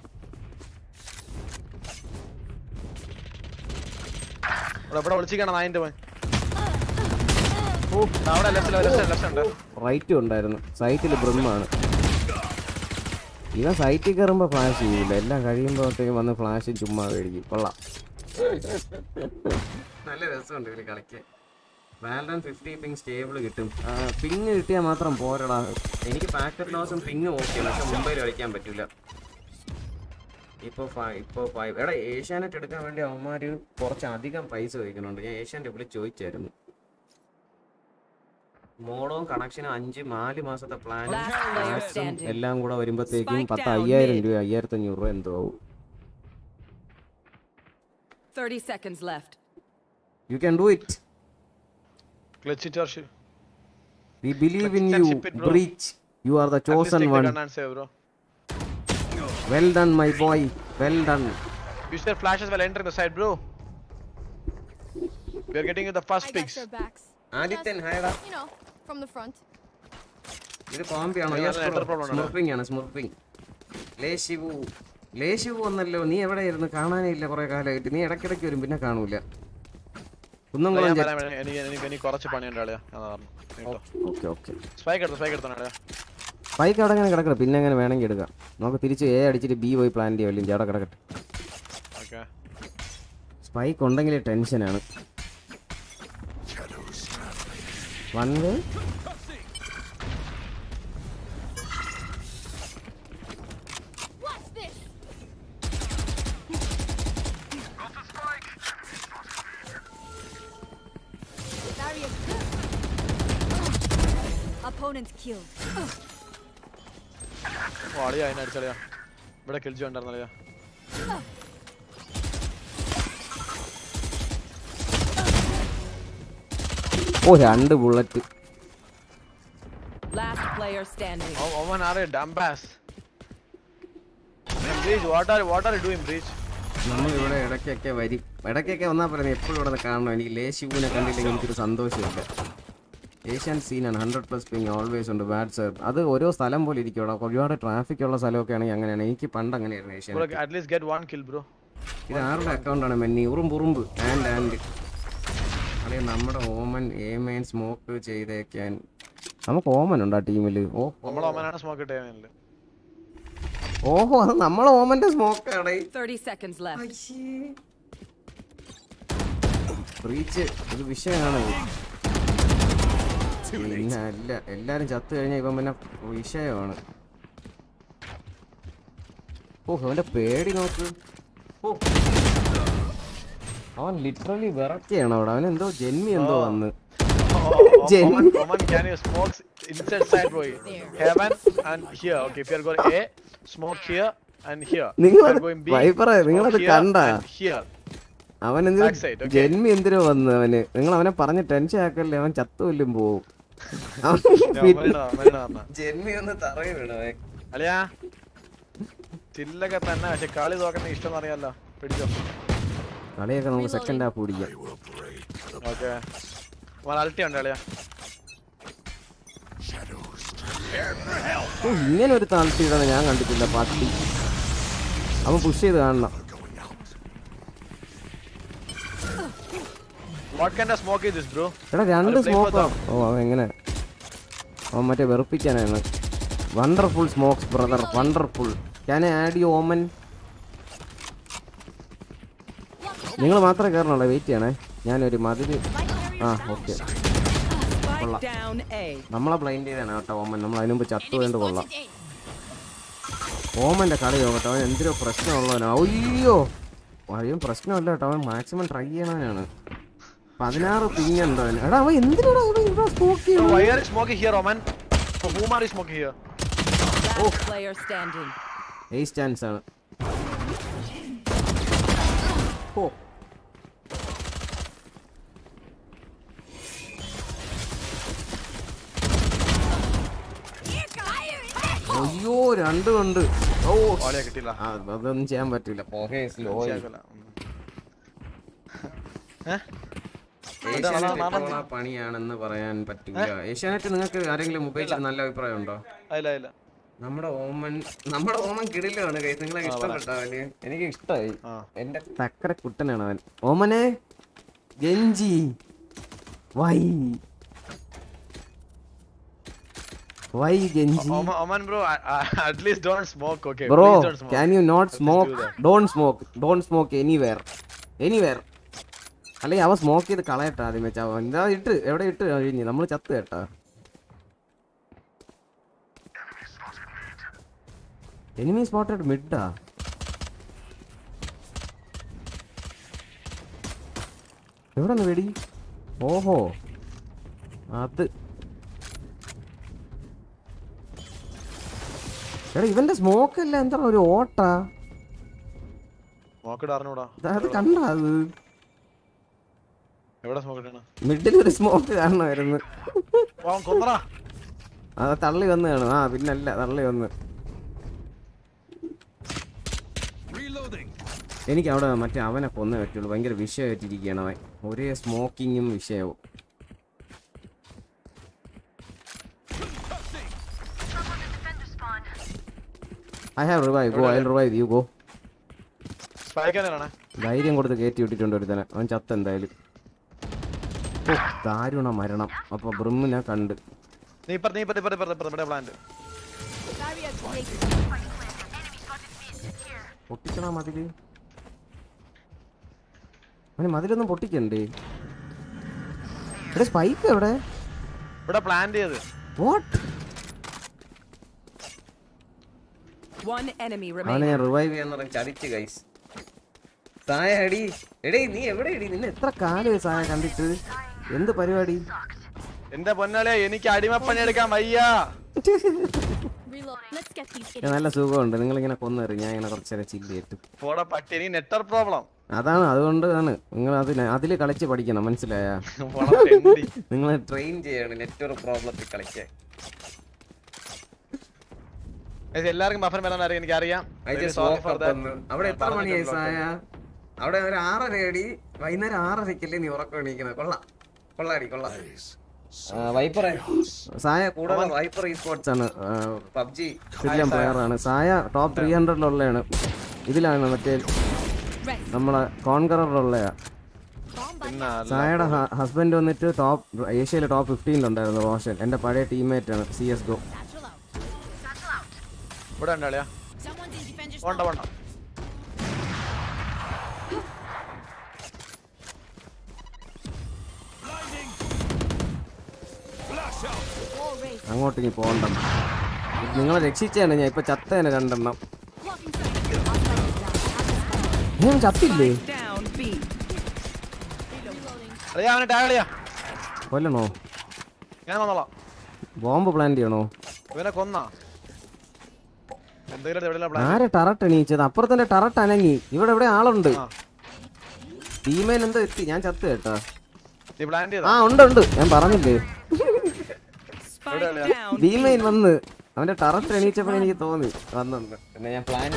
ഇവിടെ ഇവിടെ വിളിച്ചിരിക്കണം നായന്റെ പോയി ഓ അവിടെ ലെഫ്റ്റ് ലെഫ്റ്റ് ലെഫ്റ്റ് ഉണ്ട് റൈറ്റും ഉണ്ടായിരുന്നു. സൈറ്റിൽ ബ്രഹ്മാണ്. ഇവൻ സൈറ്റിൽ കയറുമ്പോ ഫ്ലാഷ് ചെയ്യൂല. എല്ലാം കഴിയുമ്പോഴത്തേക്കും വന്ന് ഫ്ലാഷ് ചുമ്മാ മേടിക്കും. കൊള്ളാം. നല്ല രസമുണ്ട് ഇവർ കളിക്കാൻ. വാലൻ ഫിഫ്റ്റി പിങ് സ്റ്റേബിൾ കിട്ടും. പിങ് കിട്ടിയാൽ മാത്രം പോരടാ. എനിക്ക് ഫാക്ടറി ലോസും പിങ് ഓക്കെ പക്ഷെ മുംബൈയിൽ കളിക്കാൻ പറ്റില്ല ഇപ്പോൾ ഇപ്പോൾ ഫൈവ് എടാ ഏഷ്യാനെറ്റ് എടുക്കാൻ വേണ്ടി അവന്മാർ കുറച്ച് അധികം പൈസ ചോദിക്കുന്നുണ്ട്. ഞാൻ ഏഷ്യാനെറ്റ് വിളിച്ച് ചോദിച്ചായിരുന്നു. മോഡവും കണക്ഷനും അഞ്ച് നാല് മാസത്തെ പ്ലാനും Last player ടാക്സും standing. എല്ലാം കൂടെ വരുമ്പോഴത്തേക്കും Spike പത്ത് down അയ്യായിരം mid. രൂപ അയ്യായിരത്തി അഞ്ഞൂറ് രൂപ എന്തോ ആവും 30 seconds left. You can do it clutch it or we believe in Can you ship it, bro. Breach you are the chosen one bro well done my boy well done Use their flashes while entering the side, bro. We are getting you the first I got picks. your backs. Adithyan Just, ഹായടാ You know, from the front. ഇത് നല്ല ആണ്. സ്മർപ്പിംഗ് ആണ് സ്മുർപ്പിംഗ് ലേ ശിവു. ലേ ശിവു വന്നല്ലോ. നീ എവിടെയായിരുന്നു? കാണാനേ ഇല്ല കുറെ കാലമായിട്ട്. നീ ഇടയ്ക്കിടയ്ക്ക് വരും പിന്നെ കാണൂല. സ്പൈക്ക് അവിടെ അങ്ങനെ കിടക്കണം. പിന്നെ അങ്ങനെ വേണമെങ്കിൽ എടുക്കാം. നമുക്ക് തിരിച്ച് എ അടിച്ചിട്ട് ബി പോയി പ്ലാൻ ചെയ്യാം. അവിടെ കിടക്കട്ടെ. സ്പൈക്ക് ഉണ്ടെങ്കിൽ ടെൻഷനാണ്. One way What's this? Barrier Opponent killed. ഓ അളിയാ അതിനെ അടിച്ചളിയാ ഇവിടെ കിൽജി ഉണ്ടായിരുന്നു ഓ രണ്ട് bullet last player standing. Oh Oman are a dumbass Breach, what are what are you doing, Breach? നമ്മൾ ഇവിടെ ഇടയ്ക്കൊക്കെ വരും ഇടയ്ക്കൊക്കെ വന്നാൽ പറയുന്നത് എപ്പോഴും ഇവിടെ കാണണം. എനിക്ക് ലേ ശിവുവിനെ കണ്ടില്ലെങ്കിൽ എനിക്കൊരു സന്തോഷമുണ്ട് ഏഷ്യൻ സീനാണ് ഹൺഡ്രഡ് പ്ലസ് പിങ് ഓൾവേസ് ഉണ്ട്. ബാഡ് സർ അത് ഓരോ സ്ഥലം പോലെ ഇരിക്കും. അവിടെ ഒരുപാട് ട്രാഫിക് ഉള്ള സ്ഥലമൊക്കെ ആണെങ്കിൽ അങ്ങനെയാണ്. എനിക്ക് പണ്ട് അങ്ങനെയായിരുന്നു ഏഷ്യൻ ഇത് ആരുടെ അക്കൗണ്ടാണ് മെന്നി? ഉറുമ്പ് ഉറുമ്പ്. ആൻഡ് ആൻഡ് അതെ നമ്മുടെ ഓമൻ എ മെയിൻ സ്മോക്ക് ചെയ്തേക്കാൻ നമുക്ക് ഓമൻ ഉണ്ടോ ടീമിൽ ഓ നമ്മൾ ഓമനാണ് സ്മോക്ക് ഇട്ടേ ഓഹോ അത് നമ്മളെ ഓമന്റെ സ്മോക്ക് ആണ്. 30 seconds left. റീച്ച് ഒരു വിഷയമാണ് പിന്നെ അല്ല എല്ലാരും ചത്തു കഴിഞ്ഞാൽ ഇവൻ പിന്നെ വിഷയമാണ്. ഓഹ് അവന്റെ പേടി നോക്ക്. ഓ അവൻ ലിറ്ററലി വിറക്കുകയാണ് അവിടെ. അവൻ എന്തോ ജന്മി എന്തോ വന്ന്. Jenny. Oman, Oman, can you smoke inside side, bro? Heaven and here. Okay, if you are going A, smoke here and here. If you നിങ്ങൾ വൈപ്പറേ നിങ്ങളത് കണ്ട. അവൻ എന്തിനു ജന്മി വന്ന് അവന്? നിങ്ങൾ അവനെ പറഞ്ഞ് ടെൻഷൻ ആക്കല്ലേ. അവൻ ചത്തുവല്ലും പോവും. ജന്മി ഒന്ന് തറയി വീണവേ അല്ലയാ ചില്ലൊക്കെ തന്നെ പക്ഷെ കളി നോക്കുന്ന ഇഷ്ടം അറിയാലോ. പിടിച്ചോ. കളിയൊക്കെ നമുക്ക് സെക്കൻഡ് ഹാഫ് പിടിക്കാം. ഓക്കെ അൾട്ടി ഉണ്ട് ഇങ്ങനെ ഒരു താഴ്ത്തിയിടാൻ ഞാൻ കണ്ടിട്ടില്ല പട്ടി. അവൻ പുഷ് ചെയ്ത് കാണണം. എടാ രണ്ട് സ്മോക്കോ ഓ അവൻ എങ്ങനെ? അവൻ മറ്റേ വെറുപ്പിക്കാനാണ്. Wonderful smokes brother wonderful can add you Oman നിങ്ങൾ മാത്രമേ കയറണുള്ളൂ. വെയിറ്റ് ചെയ്യണേ. ഞാനൊരു മതിരി ആ ഓക്കെ നമ്മളെ ബ്ലൈൻഡ് ചെയ്താണ് കേട്ടോ ഓമൻ. നമ്മൾ അതിനുമുമ്പ് ചത്തു വേണ്ട കൊള്ളാം. ഓമന്റെ കളി നോക്കട്ടെ അവൻ എന്തിനോ പ്രശ്നമുള്ളവനാണ് അയ്യോ! അയ്യോ പ്രശ്നമല്ല കേട്ടോ അവൻ മാക്സിമം ട്രൈ ചെയ്യണവനാണ്. പതിനാറ് പിങ് ഉണ്ടോ എടാ അവൻ എന്തിനാണ് ഇവിടെ ചെയ്യുന്നത് വൈ ആർ അയ്യോ രണ്ടും ഉണ്ട് ഓ. അതൊന്നും ചെയ്യാൻ പറ്റില്ല പോകെ സ്ലോ പണിയാണെന്ന് പറയാൻ പറ്റില്ല ഏഷ്യാനെറ്റ് നിങ്ങൾക്ക് ആരെങ്കിലും മൊബൈലിൽ നല്ല അഭിപ്രായം ഉണ്ടോ നമ്മുടെ ഓമൻ നമ്മുടെ ഓമൻ കിടിലാണ് കൈ നിങ്ങളെ ഇഷ്ടപ്പെട്ടോ അവന്? എനിക്ക് ഇഷ്ടമായി. എന്റെ തക്കര കുട്ടനാണ് അവൻ. ഓമനെ Genji why. Why Genji Oman, Oman bro, at least don't smoke, okay? Please don't smoke. You not Let's smoke do. Don't smoke don't smoke anywhere anywhere അല്ലെങ്കിൽ അവൻ സ്മോക്ക് ചെയ്ത് കളയട്ടാ ആദ്യം വെച്ചാ. എന്താ ഇട്ട് എവിടെ ഇട്ട് കഴിഞ്ഞ്? നമ്മൾ ചത്ത് കേട്ടാ. എനിമി സ്പോട്ടഡ് മിഡാ എവിടെ വെടി? ഓഹോ. അത് എടാ ഇവന്റെ സ്മോക്ക് അല്ല എന്താ ഒരു ഓട്ടാ? സ്മോക്ക് ഇടാ അറിഞ്ഞൂടാ. അത് കണ്ടാ അത്. എവിടെ സ്മോക്ക് ഇടണം? മിഡിൽ ഒരു സ്മോക്ക് കാണണമായിരുന്നു അവൻ കൊന്നടാ. ആ തള്ളി വന്ന് കാണും. ആ പിന്നല്ല തള്ളി വന്ന്. എനിക്ക് അവിടെ മറ്റേ അവനെ കൊന്നേ പറ്റുള്ളൂ. ഭയങ്കര വിഷയമായിട്ടിരിക്കുകയാണ് അവൻ. ഒരേ സ്മോക്കിങ്ങും വിഷയവും. I have revive go I revive you go. ധൈര്യം കൊടുത്ത് കയറ്റി വിട്ടിട്ടുണ്ട് ഒരുത്തനെ. അവൻ ചത്ത എന്തായാലും. ദാരുണ മരണം. അപ്പൊ കണ്ട്. plant. Barrier created. പൊട്ടിക്കണ മതിൽ? അവന് മതിലൊന്നും പൊട്ടിക്കണ്ടേ? ഇവിടെ സ്പൈക്ക് എവിടെ? ഇവിടെ plant ചെയ്ത്. വാട്ട് One enemy അവനെ റിവൈവ് ചെയ്യാന്ന് പറഞ്ഞ് ചതിച്ച് ഗൈസ് സായ അടി എടേ നീ എവിടെ എടി? നിന്നെ എത്ര കാലമായി സായ കണ്ടിട്ട്? എന്ത് പരിപാടി? എന്റെ പൊന്നാളെ എനിക്ക് അടിമപ്പണി എടുക്കാൻ വയ്യ. Reload. Let's get these ഏ, നല്ല സുഖമുണ്ട്. നിങ്ങൾ ഇങ്ങനെ കൊന്നേറി ഞാൻ ഇങ്ങനെ കുറച്ചേരം നേരം ചില്ല് ചെയ്തിട്ട് പോടാ പട്ടി എനിക്ക് നെറ്റ്വർക്ക് പ്രോബ്ലം. അതാണ് അതുകൊണ്ടാണ്. നിങ്ങൾ അതിന് അതിൽ കളിച്ച് പഠിക്കണം മനസ്സിലായ? നിങ്ങൾ ട്രെയിൻ ചെയ്യാണ് നെറ്റ്വർക്ക് പ്രോബ്ലത്തിൽ കളിക്കാൻ. എല്ലാവർക്കും ബഫർ വരാൻ അറിയാം എനിക്ക് അറിയാം ഒന്ന്. അവിടെ എത്ര മണിയായി സായ? അവിടെ ഒരു ആറര അടി വൈകുന്നേരം ആറരക്കല്ലേ നീ ഉറക്കം എണീക്കുന്നത് കൊള്ളാം. കൊള്ളാടി കൊള്ളാം. വൈപ്പർ സായ കൂടാതെ വൈപ്പർ ഈ സ്പോർട്സ് ആണ് പബ്ജി. പ്ലെയർ ആണ് സായ. ടോപ്പ് ത്രീ ഹൺഡ്രഡിലുള്ളതാണ് ഇതിലാണ് മറ്റേ നമ്മളെ കോൺകററിലുള്ളയാ സായയുടെ ഹസ്ബൻഡ് വന്നിട്ട് ടോപ്പ് ഏഷ്യയിലെ ടോപ്പ് ഫിഫ്റ്റീനിലുണ്ടായിരുന്നു റോഷൻ എന്റെ പഴയ ടീംമേറ്റ് ആണ് സി എസ് ഗോ ഇവിടെ ഉണ്ടാളിയാ Someone's വേണ്ട വേണ്ട. അങ്ങോട്ട് ഇനി പോകണ്ട. നിങ്ങളെ രക്ഷിച്ചേനെ ഞാൻ ഇപ്പൊ ചത്തേനെ രണ്ടെണ്ണം. ഞാൻ ചത്തില്ലേ? കളിയാ കൊല്ലണോ? ഞാൻ വന്നോളാം. ബോംബ് പ്ലാൻ ചെയ്യണോ? ഇവനെ കൊന്നാ. ആരെ ടറട്ട് എണീച്ചത്? അപ്പുറത്തെ ടറട്ട് അനങ്ങി. ഇവിടെ എവിടെ ആളുണ്ട്. ടീമേൻ എന്തോ എത്തി. ഞാൻ ചത്ത് കേട്ടോ. ആ ഉണ്ട് ഉണ്ട്. ഞാൻ പറഞ്ഞില്ലേ? ഭീമയിൻ വന്ന്. അവന്റെ ടറട്ട് എണീച്ചപ്പോൾ എനിക്ക് തോന്നി. വന്നു പിന്നെ ഞാൻ പ്ലാൻ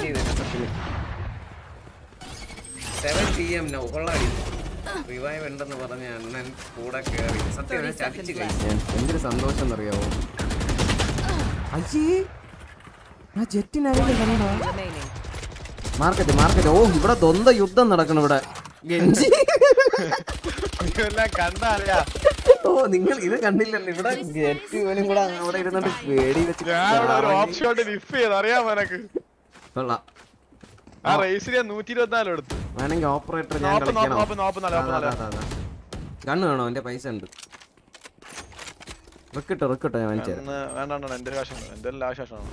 റിവൈവ് ഉണ്ടെന്ന് പറഞ്ഞ അണ്ണൻ കൂടെ കേറി. സത്യം എന്തൊരു സന്തോഷം എന്നറിയാവോ അയ്യേ. ആ കണ്ടോ. മാർക്കറ്റ് മാർക്കറ്റ് ഓ ഇവിടെ ദ്വന്ദ് യുദ്ധം നടക്കണം ഇവിടെ. ഗെഞ്ചി. എല്ലാം ഓ നിങ്ങൾ ഇത് കണ്ടില്ലല്ലോ. ഇവിടെ ജെറ്റ് ഇവനും കൂടെ അവിടെ ഇരുന്നിട്ട് പേടി വെച്ച് കൊള്ളാം. ആ എടുത്തു. വേണമെങ്കിൽ ഓപ്പറേറ്റർ ഞാൻ ഗണ്ണ് വേണോ? എന്റെ പൈസ ഉണ്ട്. റിക്കിട്ടോ റിക്കിട്ടോ ഞാൻ വാങ്ങിച്ചു വേണ്ട എന്റെ കാശാണ് എന്റെ ലാശാണ്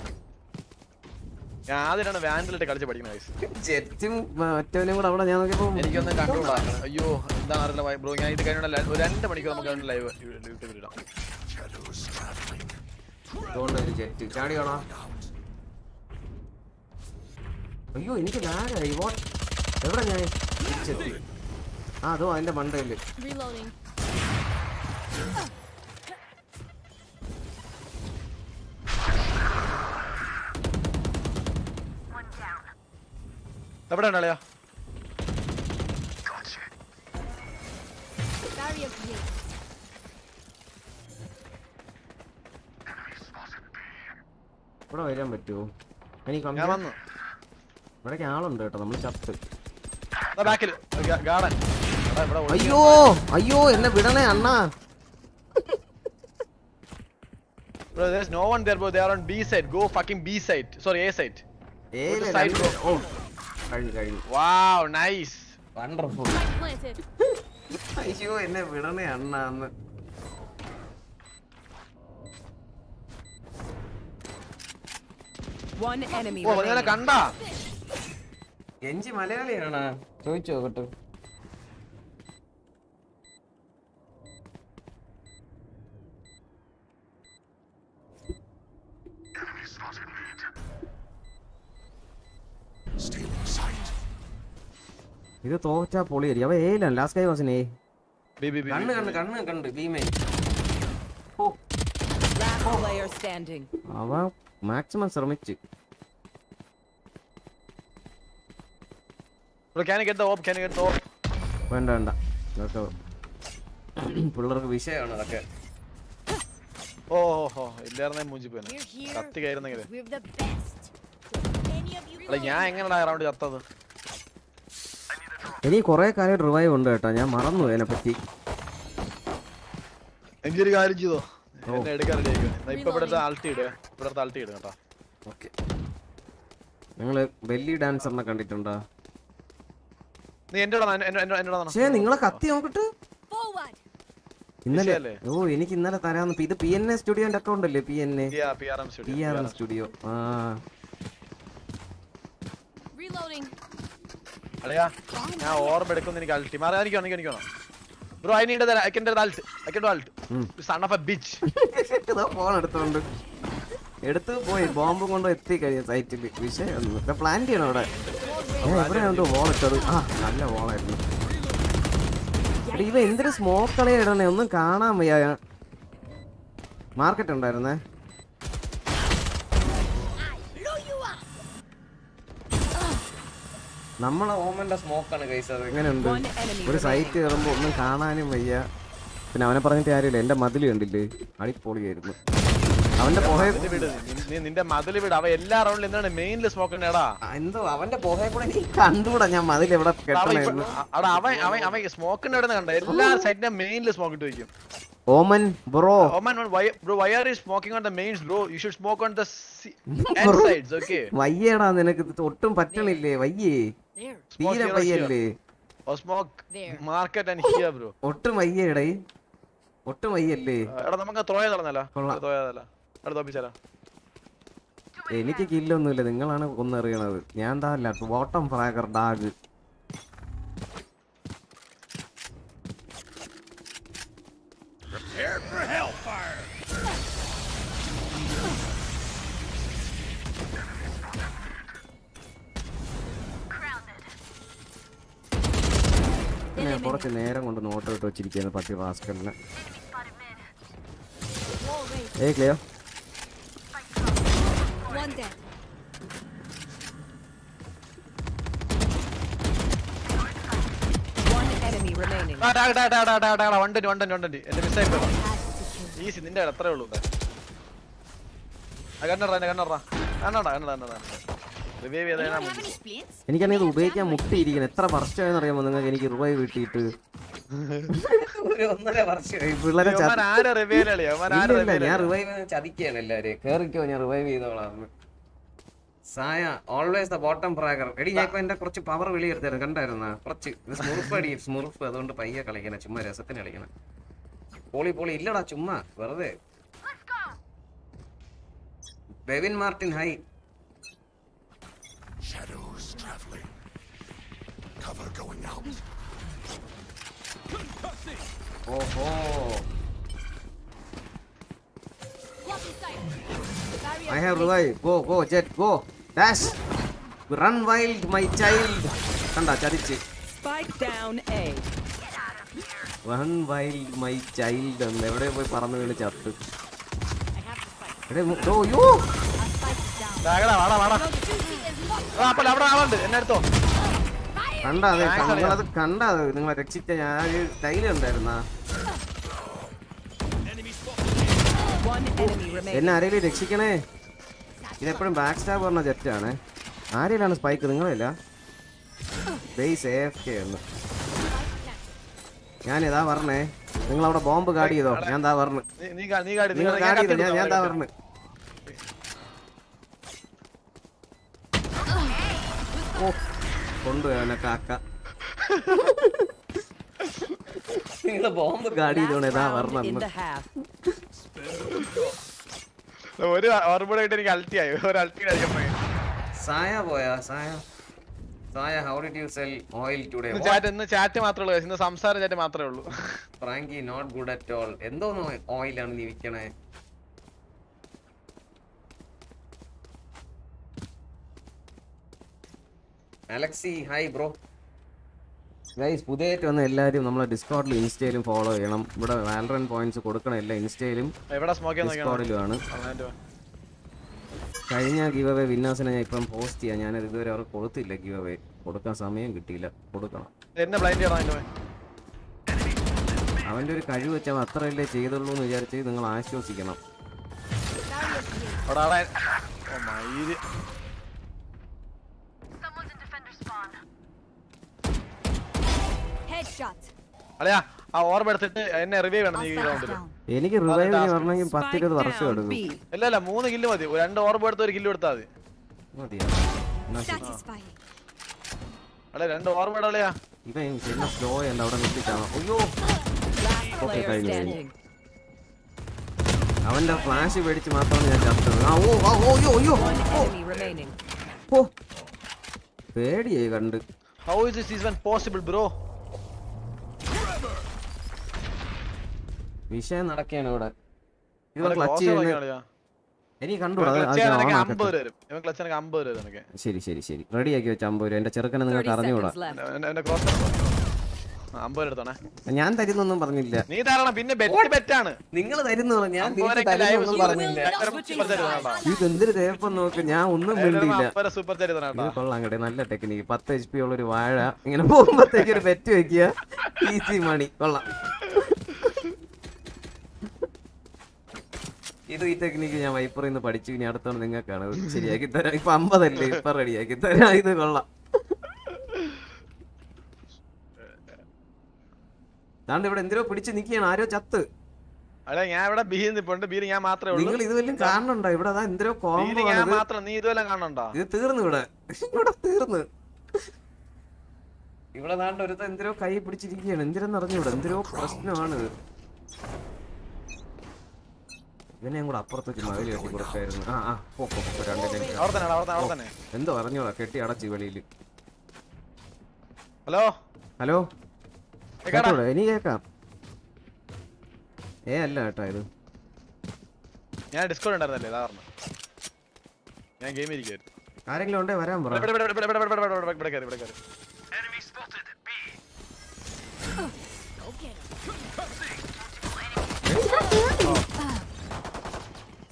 ഞാൻ ആദ്യമായിട്ടാണ് വാൻഡിലിട്ട് കളിച്ച് പഠിക്കുന്നത് ജെറ്റും മറ്റവനും കൂടെ അവിടെ ഞാൻ നോക്കിയപ്പോ എനിക്കൊന്നും കൺട്രോൾ ആക്കണം. അയ്യോ എന്താ അറിയില്ല ബ്രോ ഞാൻ ഇത് കഴിഞ്ഞ ഒരു രണ്ട് മണിക്കൂർ നമുക്ക് ലൈവ് യൂട്യൂബിൽ ഇടാം. ജെറ്റ്. ചാടി വേണോ അയ്യോ എനിക്ക് ലാഗായി വാട്ട് എവിടെ ഞാൻ? തിരിച്ചെത്തി. ആ അതോ അതിന്റെ മണ്ടയിൽ. Reloading. എവിടെ ഉണ്ടല്ലയാ ഇവിടെ വരാൻ പറ്റുമോ എനിക്ക് ഇവിടേക്ക് ആളുണ്ട് കേട്ടോ നമ്മൾ ചത്ത് ഇവിടെ അയ്യോ അയ്യോ എന്നെ വിടണേ അണ്ണാ Bro, there's no one there, bro. They are on B side. Go fucking B side. Sorry, A side. a side bro. ഓ കഴിഞ്ഞു കഴിഞ്ഞു. വാവ് നൈസ് വണ്ടർഫുൾ അയ്യോ എന്നെ വിടണേ അണ്ണാന്ന്. കണ്ടാ? എഞ്ചി മലയാളിയാണാ? ചോദിച്ചോ കേട്ടോ ഇത് തോറ്റാ പൊളിയരി അവ ഏലാണ് ലാസ്റ്റ് കൈ വാസിനെ ബി ബി ബി കണ്ണ് കണ്ണ് കണ്ണ് കണ്ട് ഭീമേ. അവ മാക്സിമം ശ്രമിച്ചു. വേണ്ട വേണ്ട. ഇതൊക്കെ പിള്ളേർക്ക് വിഷയമാണ് അതൊക്കെ ഓഹോ ഇല്ലായിരുന്നേ മൂഞ്ചി പോയി കത്തി കയറുന്നെങ്കിൽ ഞാൻ എങ്ങനെയാ റൗണ്ട് ചത്തത് ഇനി കുറെ കാലം റിവൈവ് ഉണ്ട് കേട്ടോ. ഞാൻ മറന്നു അതിനെ പറ്റി എനിക്കൊരു കാര്യം ചെയ്തോ? എന്നെ എടുക്കാൻ റെഡി ആയിക്കോ. ഇപ്പൊ ഇവിടുത്തെ ആൾട്ടി ഇടുക ഇവിടുത്തെ ആൾട്ടി ഇടുക കേട്ടോ. ഓക്കെ. നിങ്ങൾ ബെല്ലി ഡാൻസറിനെ കണ്ടിട്ടുണ്ടോ? നീ എന്റെ എന്റെ പക്ഷേ നിങ്ങളെ കത്തി നോക്കട്ട്. Forward. ഇന്നലെ ഓ എനിക്ക് ഇന്നലെ തരാന്ന്. ഇത് പി എൻ എ സ്റ്റുഡിയോന്റെ അക്കൗണ്ട് അല്ലേ P N A P R M studio ആ. Reloading. അളിയാ ഞാൻ ഓർമ്മ എടുക്കുന്നു എനിക്ക് അൾട്ടി മാറി എനിക്ക് എനിക്ക് എനിക്ക് bro I need I can ult I can ult son of a bitch phone എടുത്തോണ്ട്. എടുത്ത് പോയി ബോംബ് കൊണ്ട് എത്തി കഴിഞ്ഞ സൈറ്റിൽ വിഷയം പ്ലാൻ ചെയ്യണം അവിടെ. എവിടെയുണ്ടോ വോൾ ഇട്ടത്? ആ നല്ല വോളായിരുന്നു ഇവ എന്തൊരു സ്മോക്ക് കളിയാ ഇടണേ? ഒന്നും കാണാൻ വയ്യ. മാർക്കറ്റ് ഉണ്ടായിരുന്നേ? നമ്മളെ ഓമന്റെ സ്മോക്കാണ് കൈസ് അത്. എങ്ങനെയുണ്ട്? ഒരു സൈറ്റ് കയറുമ്പോ ഒന്നും കാണാനും വയ്യ. പിന്നെ അവനെ പറഞ്ഞിട്ട് കാര്യമില്ല. എന്റെ മതിൽ കണ്ടില്ലേ? അടിപൊളിയായിരുന്നു അവന്റെ നിന്റെ മതിൽ വിട്. നീ നിന്റെ മതിൽ വീട്. അവ എല്ലാ റൗണ്ടിൽ എന്താണ് മെയിനിൽ സ്മോക്ക് എന്തോ? അവന്റെ പോഹയെ കൂടെ നീ കണ്ടുകൂടാ ഞാൻ മതിൽ എവിടെ കെട്ടണായിരുന്നു അവൻ അവൻ അവൻ സ്മോക്കിന്റെ അവിടെ കണ്ട? എല്ലാ സൈറ്റിന്റെ മെയിനിൽ സ്മോക്ക് ഇട്ട് വെക്കും Oman bro. Oman why bro why are smoking on smoking mains bro you should smoke on smoke on sides okay? വയ്യേടാ നിനക്ക്. ഒട്ടും പറ്റണില്ലേ? വയ്യേ. തീരെ പയ്യല്ലേ മാർക്കറ്റ് and here, bro. ഒട്ടും വയ്യേടേ ഒട്ടും വയ്യല്ലേ? എടാ നമുക്ക് ത്രോയ തളന്നല്ല കൊള്ളാം. ത്രോയതല്ല എടാ തോപ്പിച്ചാലാ എനിക്ക് കില്ലൊന്നുമില്ല നിങ്ങളാണ് ഒന്നറിയണത്. ഞാൻ എന്താ അല്ല ബോട്ടം ഫ്രാഗർ ഡാഗ് വണ്ടൻ പട്ടി എന്റെ ഏ ക്ലിയോ ഈസി നിന്റെ അത്രേ ഉള്ളൂ. കണ്ണടാ കണ്ണടാ കണ്ണടാ any splints? എനിക്കാണെങ്കിൽ ഉപയോഗിക്കാൻ മുട്ടിയിരിക്കണം എത്ര വർഷമായെന്ന് അറിയാമോ നിങ്ങൾക്ക് എനിക്ക് റിവൈവ് കിട്ടിയിട്ട്. ഒന്നര വർഷമായി പിള്ളേരെ ഞാൻ റിവൈവ് ചതിക്കാണ് എല്ലാരെയും കേറിക്കോ ഞാൻ റിവൈവ് ചെയ്തോളാം. Saya always the bottom fragger എടി ഞാൻ ഇപ്പൊ എന്റെ കുറച്ച് പവർ വെളിയെടുത്തായിരുന്നു കണ്ടായിരുന്ന? കുറച്ച്. സ്മുറുഫ് അടി സ്മുറുഫ് അതുകൊണ്ട് പയ്യെ കളിക്കണ ചുമ്മാ രസത്തിന് കളിക്കണം. പോളി പോളി ഇല്ലടാ ചുമ്മാ. വെറുതെ. ബെവിൻ മാർട്ടിൻ ഹൈ കണ്ടാ ചതിച്ച്. Spike down A. Run wild my child എന്ന് എവിടെ പോയി പറന്ന് വീണ് ചത്ത്. I have the spike. എടേ മു- ഓ യോ. Our spike is down. വാടാ വാടാ അവിടെ ആളുണ്ട്. എന്നെ എടുത്തോ. കണ്ടാ. നിങ്ങളത് കണ്ടാ അത് നിങ്ങളെ രക്ഷിച്ച ഞാൻ സ്റ്റൈൽ ഉണ്ടായിരുന്ന. എന്നെ ആരെങ്കിലും രക്ഷിക്കണേ? ഇതെപ്പോഴും ബാക്ക് സ്റ്റാബ് പറഞ്ഞ ജെറ്റാണ് ആരെയിലാണ് സ്പൈക്ക് നിങ്ങളല്ല ബേസ് എഫ് കെ എന്ന് ഞാൻ ഇതാ പറഞ്ഞേ നിങ്ങൾ അവിടെ ബോംബ് ഗാർഡ് ചെയ്തോ ഞാൻ താ പറഞ്ഞു നീ- നീ കാടി നിങ്ങൾ ഗാർഡ് ഞാൻ ചെയ്തോ ഞാൻ ഞാൻ താ പറഞ്ഞു ഓ കൊണ്ടുപോയി അവനെ കാക്ക. നിങ്ങൾ ബോംബ് the half. ഒരു ഓർമ്മ ആയിട്ട് എനിക്ക് അൾട്ടിയായി ഒരു അൾട്ടി കഴിക്കാൻ പോയി സായ പോയാ സായ. സായ how did you sell oil today chat ഇന്ന് ചാറ്റ് മാത്രമേ ഉള്ളൂ. ഇന്ന് സംസാര ചാറ്റ് മാത്രമേ ഉള്ളൂ. Frankie not good at all എന്തോന്ന് ഓയിലാണ് നീ വിൽക്കണേ അലക്സി ഹായ് ബ്രോ ഗൈസ് പുതിയതായിട്ട് വന്ന എല്ലാവരും നമ്മളെ ഡിസ്കോർഡിൽ ഇൻസ്റ്റയിലും ഫോളോ ചെയ്യണം. ഇവിടെ വാലറൻ പോയിന്റ്സ് കൊടുക്കണം എല്ലാ ഇൻസ്റ്റയിലും ഡിസ്കോർഡിലുമാണ് കഴിഞ്ഞ ഗിവ് അവേ വിന്നേഴ്സിനെ ഞാൻ ഇപ്പം പോസ്റ്റ് ചെയ്യാം. ഞാനത് ഇതുവരെ അവർക്ക് കൊടുത്തില്ല ഗിവ് അവേ കൊടുക്കാൻ സമയം കിട്ടിയില്ല. കൊടുക്കണം. അവന്റെ ഒരു കഴിവ് വെച്ചാൽ അവൻ അത്രയല്ലേ ചെയ്തുള്ളൂ എന്ന് വിചാരിച്ച് നിങ്ങൾ ആശ്വസിക്കണം. അല്ലയാ ആ ഓർമ്മ എടുത്തിട്ട് എന്നെ റിവൈവ് വേണം നീ ഈ റൗണ്ടിൽ എനിക്ക് റിവൈവ്. പറഞ്ഞെങ്കിൽ പത്തിരുപത് വർഷം എടുക്കും. ഇല്ല ഇല്ല മൂന്ന് കില്ല് മതി. രണ്ട് ഓർമ്മ എടുത്ത് ഒരു കില്ല് എടുത്താൽ മതി. അല്ലെ രണ്ട് ഓർമ്മ ഇടലയാ ഇവൻ പിന്നെ സ്ലോ ഉണ്ട് അവിടെ നിർത്തിച്ചാണ് അയ്യോ. കഴിഞ്ഞു, അവന്റെ ഫ്ലാഷ് പേടിച്ച് മാത്രമാണ് ഞാൻ ചത്തത്. ആ ഓ അയ്യോ ഓ. പേടിയായി കണ്ട് how is this even possible bro എനിക്ക് നടക്കാണ് ഇവിടെ ശരി ശരി ശരി. ശരി റെഡിയാക്കി വെച്ച അമ്പത് രൂപ എന്റെ ചെറുക്കനെ 30 നിങ്ങൾക്ക് അറിഞ്ഞുകൂടാ. ഞാൻ തരുന്നൊന്നും പറഞ്ഞില്ല. നീ തരണം. പിന്നെ ബെറ്റ് ബെറ്റാണ് നിങ്ങൾ തരുന്നു? ഞാൻ പറഞ്ഞില്ല. സൂപ്പർ ഇത് എന്തൊരു തേപ്പം നോക്ക്. ഞാൻ ഒന്നും വേണ്ടിയില്ല അപ്പര സൂപ്പർ കൊള്ളാം കേട്ടെ. നല്ല ടെക്നിക്ക് പത്ത് എച്ച് പി ഉള്ള ഒരു വാഴ. ഇങ്ങനെ പോകുമ്പോഴത്തേക്ക് ഒരു ബെറ്റ് വെക്കുക. ഈസി മണി കൊള്ളാം. ഇത് ഈ ടെക്നിക്ക് ഞാൻ വൈപ്പറിൽ നിന്ന് പഠിച്ചു ഇനി അടുത്തോണ്ട് നിങ്ങൾക്കാണ് ശരിയാക്കി തരാം. ഇപ്പൊ അമ്പതല്ലേ? ഇപ്പൊ റെഡിയാക്കി തരാം. ഇത് കൊള്ളാം. താണ്ട് ഇവിടെ എന്തിനോ പിടിച്ച് നിക്കുകയാണ് ആരോ ചത്ത്. അല്ല ഞാൻ ഇവിടെ നിപ്പുണ്ട്. ബീര് ഞാൻ മാത്രമേ ഉള്ളൂ. നിങ്ങൾ ഇത് വല്ലതും കാണുന്നുണ്ടോ? ഇവിടെ അതാ എന്തിനോ കോമ്പോ ഞാൻ മാത്രം നീ ഇതുവല്ല കാണണ്ടോ ഇത് തീർന്നു ഇവിടെ. ഇവിടെ തീർന്നു. ഇവിടെ നാണ്ട ഒരുത്ത എന്തിനോ കൈ പിടിച്ചിരിക്കുകയാണ്. എന്തിനെന്ന് അറിഞ്ഞൂടെ? എന്തിനോ പ്രശ്നമാണ്. ഇവനെയും കൂടെ അപ്പുറത്തേക്ക് മകളി കെട്ടി കൊടുക്കായിരുന്നു ആ ആ പോക്കോ പോ, പോ, രണ്ടിനെയും കൂടെ. അവിടെ തന്നെ അവിടെ തന്നെ അവിടെ തന്നെ എന്തോ അറിഞ്ഞോളാ കെട്ടി അടച്ചു വെളിയിൽ ഹലോ ഹലോ കേട്ടോളൂ ഇനി കേക്കാം ഏ അല്ല കേട്ടാ ഇത് ഞാൻ ഡിസ്കൗണ്ട് ഉണ്ടായിരുന്നല്ലേ ഇതാ പറഞ്ഞു ഞാൻ ഗെയിം ഇരിക്കായിരുന്നു ആരെങ്കിലും ഉണ്ടേ വരാൻ പറ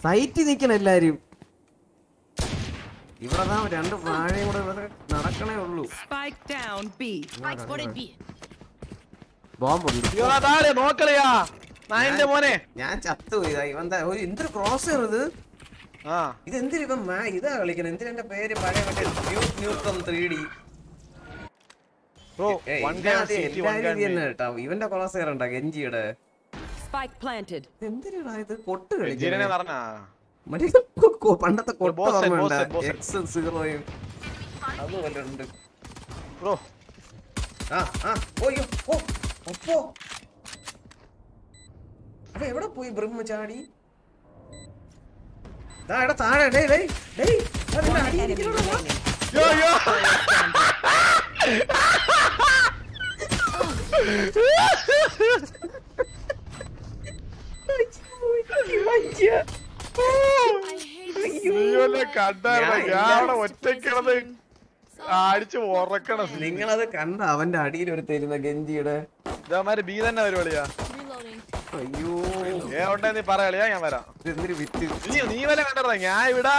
സൈറ്റ് നിൽക്കണം എല്ലാരും. ഇവിടെ രണ്ട് പ്രാഴയും കൂടെ നടക്കണേ ഉള്ളൂ. ബോംബ് നായന്റെ ഞാൻ ചത്തുപോയി. ഇവന്റെ ക്രോസ് കയറണ്ട ഗെഞ്ചിയുടെ Spike planted. എന്തിനാ ഇത്? പൊട്ട് കളിക്കുന്നത്? പറഞ്ഞാ മറ്റേ പണ്ടത്തെ കൊട്ട ഓർമ്മയുണ്ട്? എക്സ് സീറോയും അത് വല്ലുണ്ട് ബ്രോ. ആ ആ. ഓയ്യോ ഓ ഒപ്പോ അപ്പൊ എവിടെ പോയി ബ്രഹ്മ ചാടി? ദാ എടാ താഴെ ഡേയ് ഡേയ് ഡേയ്. അതിന്റെ അടിയിരിക്കണോ യോ യോ Ha ha ha! അടിച്ച് ഉറക്കണം. നിങ്ങളത് കണ്ട അവന്റെ അടിയിൽ ഒരു തരുന്ന ഗഞ്ചിയുടെ ഇതേമാതിരി ബി തന്നെ പരിപാടിയാ. അയ്യോ. ഏ ഉണ്ടേ നീ പറയാളിയാ ഞാൻ വരാം. നീ നീ വല്ല കണ്ടതാ. ഞാൻ ഇവിടെ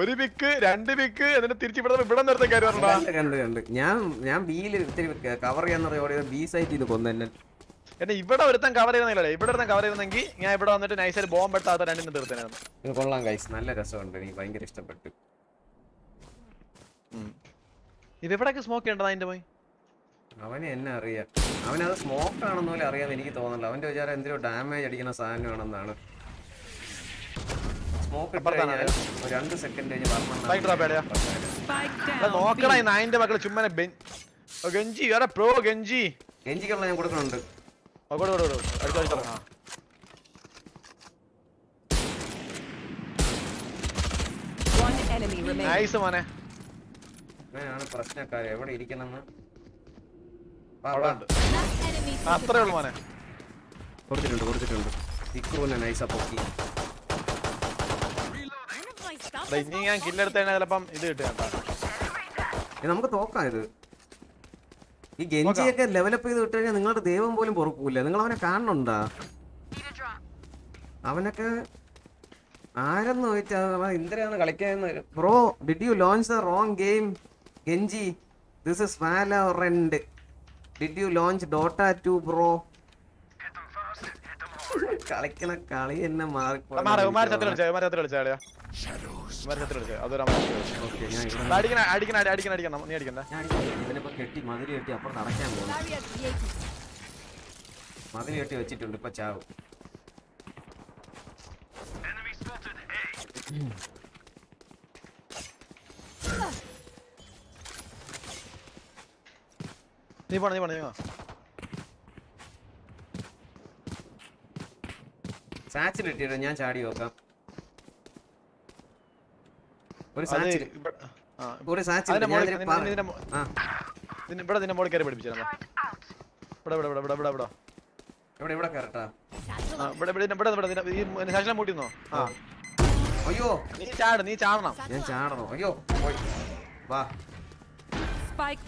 ഒരു പിക്ക് രണ്ട് പിക്ക് എന്നിട്ട് തിരിച്ച് ഇവിടെ ഇവിടെ നിർത്തി കയറി കണ്ട് കണ്ട് കണ്ട്. ഞാൻ ഞാൻ ബിയിൽ ഇത്തിരി കവർ ചെയ്യാന്ന് പറയുമ്പോൾ ബി സൈറ്റ് ചെയ്ത് കൊന്നെ എന്നെ ഇവിടെ ഒരുത്തൻ കവർ ചെയ്യുന്നില്ല ഇവിടെ ഒരുത്തൻ കവർ ചെയ്യുന്നെങ്കിൽ ഞാൻ ഇവിടെ വന്നിട്ട് നൈസായിട്ട് ബോംബ് എടുത്താത്ത രണ്ടിനും തീർത്തേനായിരുന്നു ഇത് കൊള്ളാം ഗൈസ് നല്ല രസമുണ്ട്. എനിക്ക് ഭയങ്കര ഇഷ്ടപ്പെട്ടു. ഇത് എവിടെയൊക്കെ സ്മോക്ക് ചെയ്യേണ്ടത് അതിന്റെ പോയി അവനെ എന്നെ അറിയാം. അവനത് സ്മോക്ക് ആണെന്ന് പോലും അറിയാൻ എനിക്ക് തോന്നുന്നില്ല. അവന്റെ വിചാരം എന്തിനോ ഡാമേജ് അടിക്കുന്ന സാധനമാണെന്നാണ് സ്മോക്ക് രണ്ട് സെക്കൻഡ് കഴിഞ്ഞ് നായിന്റെ മക്കൾ ചുമ്മാ ഓ, ഗെഞ്ചി പ്രോ ഗെഞ്ചി. എഞ്ചിക്കുള്ള ഞാൻ കൊടുക്കുന്നുണ്ട്. അങ്ങോട്ട് കൊടുക്കും അടിച്ചോ അടിച്ചോ നൈസ് മോനെ. ഇവനാണ് പ്രശ്നക്കാരൻ എവിടെ ഇരിക്കണം അത്രേ ഉള്ളു മോനെ. കൊടുത്തിട്ടുണ്ട് കൊടുത്തിട്ടുണ്ട്. ഇക്കുവിനെ നൈസാ പൊക്കി. ഇനി ഞാൻ കില്ലെടുത്തതിനാൽ ചിലപ്പം ഇത് കിട്ടുക നമുക്ക് തോക്കാം ഇത്. ഈ ഗെഞ്ചിയൊക്കെ ലെവലപ്പ് ചെയ്ത് വിട്ട് കഴിഞ്ഞാൽ നിങ്ങളുടെ ദൈവം പോലും പൊറുക്കൂല. നിങ്ങൾ അവനെ കാണുന്നുണ്ടാ? അവനൊക്കെ ആരെന്ന് ചോദിച്ചാൽ ഇന്ദിരയാണ് കളിക്കാൻ bro did you launch the wrong game ഗെഞ്ചി this is Valorant did you launch Dota two bro കളിക്കണ കളി എന്നെ മാറി നീ അടിക്കണ്ട. കെട്ടി മതിരി കെട്ടി നടക്കാൻ പോകും കെട്ടി വെച്ചിട്ടുണ്ട് ഇപ്പൊ ചാവും. നീ പോണ നീ പോണ നീ സാച്ചിൽ ഇട്ടിട്ട് ഞാൻ ചാടി നോക്കാം. ഇവിടെ ഇവിടെ ഇവിടെ ഇവിടെ ഇവിടെ അയ്യോ. നീ ചാട് നീ ചാടണം. ഞാൻ അയ്യോ വാ. സ്പൈക്ക്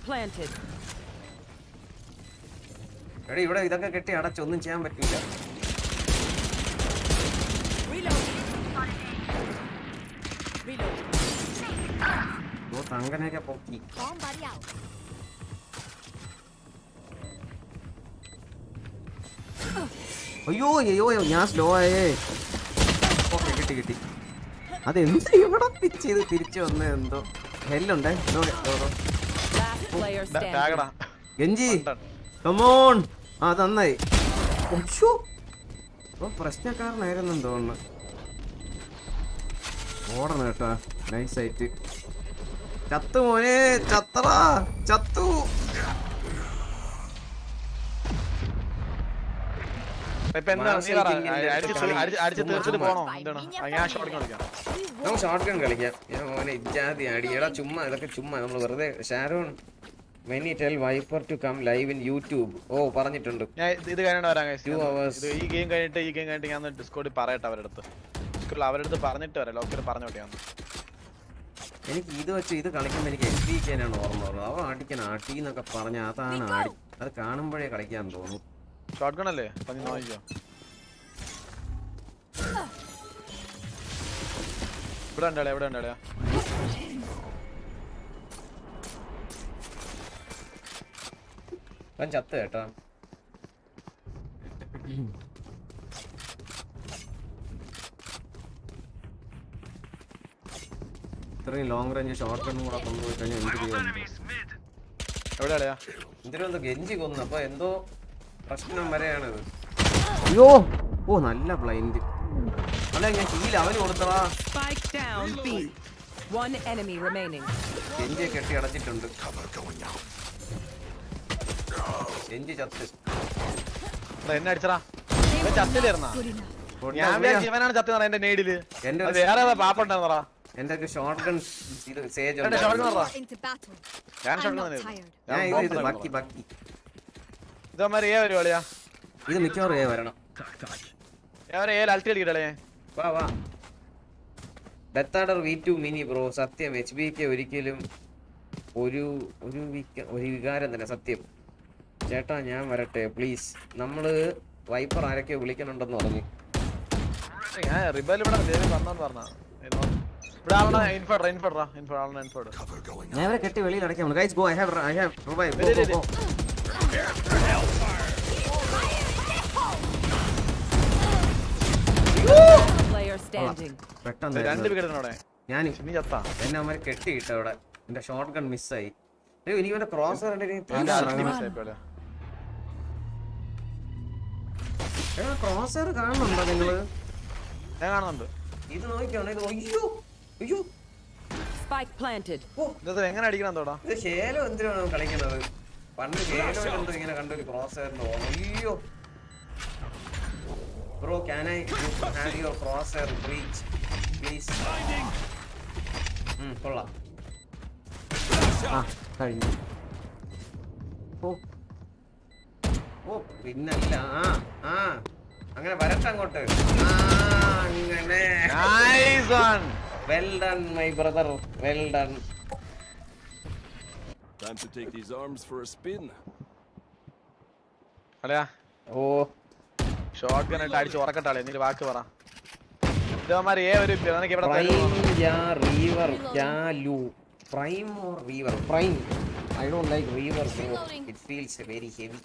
ഇവിടെ ഇതൊക്കെ കെട്ടി അടച്ചൊന്നും ചെയ്യാൻ പറ്റില്ല തങ്കനെയൊക്കെ പൊക്കി. അയ്യോ അയ്യോ ഞാൻ സ്ലോ ആയേ ഓക്കെ കിട്ടി കിട്ടി അതെന്ത് ഇവിടെ പിച്ച് ചെയ്ത് തിരിച്ചു വന്ന എന്തോ ഹെല്ലുണ്ടേ ഗെഞ്ചി കമോൺ ആ നന്നായി പ്രശ്നക്കാരനായിരുന്നെന്ന് തോന്നുന്നു ഓടണം കേട്ടാ നൈസായിട്ട് ചത്തു മോനെ ചത്തറ ചത്തു. കളിക്കാം. ഷോർട്ട് ഗൺ കളിക്കാം. ഞാൻ മോനെ ഇജാതി ചുമ്മാ ഇതൊക്കെ ചുമ്മാ. നമ്മൾ വെറുതെ Sharon many tell Viper to come live in YouTube ഓ പറഞ്ഞിട്ടുണ്ട്. ഞാൻ ഇത് കഴിഞ്ഞിട്ട് വരാം ഈ ഗെയിം കഴിഞ്ഞിട്ട് ഈ ഗെയിം കഴിഞ്ഞിട്ട് ഞാൻ ഡിസ്കോഡിൽ പറയട്ടെ അവരുടെ അടുത്ത്. ഡിസ്കോഡിൽ അവരുടെ അടുത്ത് പറഞ്ഞിട്ട് വരാം. ലോക്കർ പറഞ്ഞോട്ടെ ഞാൻ എനിക്ക് ഇത് വെച്ച് ഇത് കളിക്കുമ്പോൾ എനിക്ക് എഫ് ഡിക്കാനാണ് ഓർമ്മ വരുന്നത്. അവൻ അടിക്കാൻ അടി എന്നൊക്കെ പറഞ്ഞ അതാണ് അടി അത് കാണുമ്പോഴേ കളിക്കാൻ തോന്നും. ഷോട്ട് ഗൺ അല്ലേ ഇവിടെ ഉണ്ടാളെ എവിടെ ഉണ്ടാളെ അവൻ ചത്ത് കേട്ടാ. ഇത്രയും ലോങ് റേഞ്ച് ഷോർട്ട് ഗണ്ണും കൂടെ കൊണ്ടുപോയി കഴിഞ്ഞാൽ എന്ത് ചെയ്യാൻ എവിടെ എന്തിനും എന്തോ ഗെഞ്ചി കൊന്നു. അപ്പൊ എന്തോ പ്രശ്നം വരെയാണിത്. അയ്യോ! ഓ നല്ല ബ്ലൈൻഡ് അല്ല ഞാൻ ഹീൽ അവന് കൊടുത്തടാ. ഗെഞ്ചിയെ കെട്ടി അടച്ചിട്ടുണ്ട്. ഗെഞ്ചി ചത്ത്. എന്നെ അടിച്ചടാ. Enough. ഞാൻ ജീവനാണ് ചത്തിന്ന് എന്റെ നേടിൽ വേറെ ഏതാ ഇത് മിക്കവാറും ഏ വരണം. മിനി ബ്രോ സത്യം ഒരിക്കലും ഒരു ഒരു ഒരു വികാരം തന്നെ സത്യം. ചേട്ടാ ഞാൻ വരട്ടെ പ്ലീസ് നമ്മൾ വൈപ്പർ ആരൊക്കെ വിളിക്കണുണ്ടെന്ന് പറഞ്ഞു. ഞാൻ റിബൽ ഇവിടെ വന്നെന്ന് പറഞ്ഞാ ഞാൻ ഇവരെ കെട്ടി വെളിയിൽ അടയ്ക്കാം guys go I have I have revive go go വിക്കറ്റിനോടെ ഞാൻ എന്നെ അവന്മാർ കെട്ടിയിട്ട് അവിടെ. എന്റെ ഷോർട്ട് ഗൺ മിസ്സായി ഏയ് ഇനി ഇവന്റെ ക്രോസ് ക്രോസ് കാണുന്നുണ്ടോ നിങ്ങൾ? ഞാൻ കാണുന്നുണ്ട്. ഇത് നോക്കിയോ ഇത് അയ്യോ. അയ്യോ. Spike ഓ. ഇത് എങ്ങനെ അടിക്കണം തോടാ? ഇത് ശേലം എന്തിനാണ് കളിക്കുന്നത്? പണ്ട് ശേലം എന്തോ ഇങ്ങനെ കണ്ടൊരു ക്രോസ് അയ്യോ. Bro can I have your crosshair Breach please കൊള്ളാം. ആ കഴിഞ്ഞു. ഓ. ഓ പിന്നല്ല. ആ ആ. അങ്ങനെ വരട്ടെ അങ്ങോട്ട്. ആ അങ്ങനെ. Nice one well done my brother well done Time to take these arms for a spin. അല്ലയാ ഓ. ഷോട്ട് ഗൺ ഇട്ട് അടിച്ച് ഉറക്കട്ടാളെ എന്നിട്ട് വാക്ക് പറ. ഇതവന്മാര് ഏ ഒരു നിനക്ക് ഇവിടെ പ്രൈം? യാ റീവർ യാ ലു Prime or Reaver Prime I don't like Reaver bro. It feels very heavy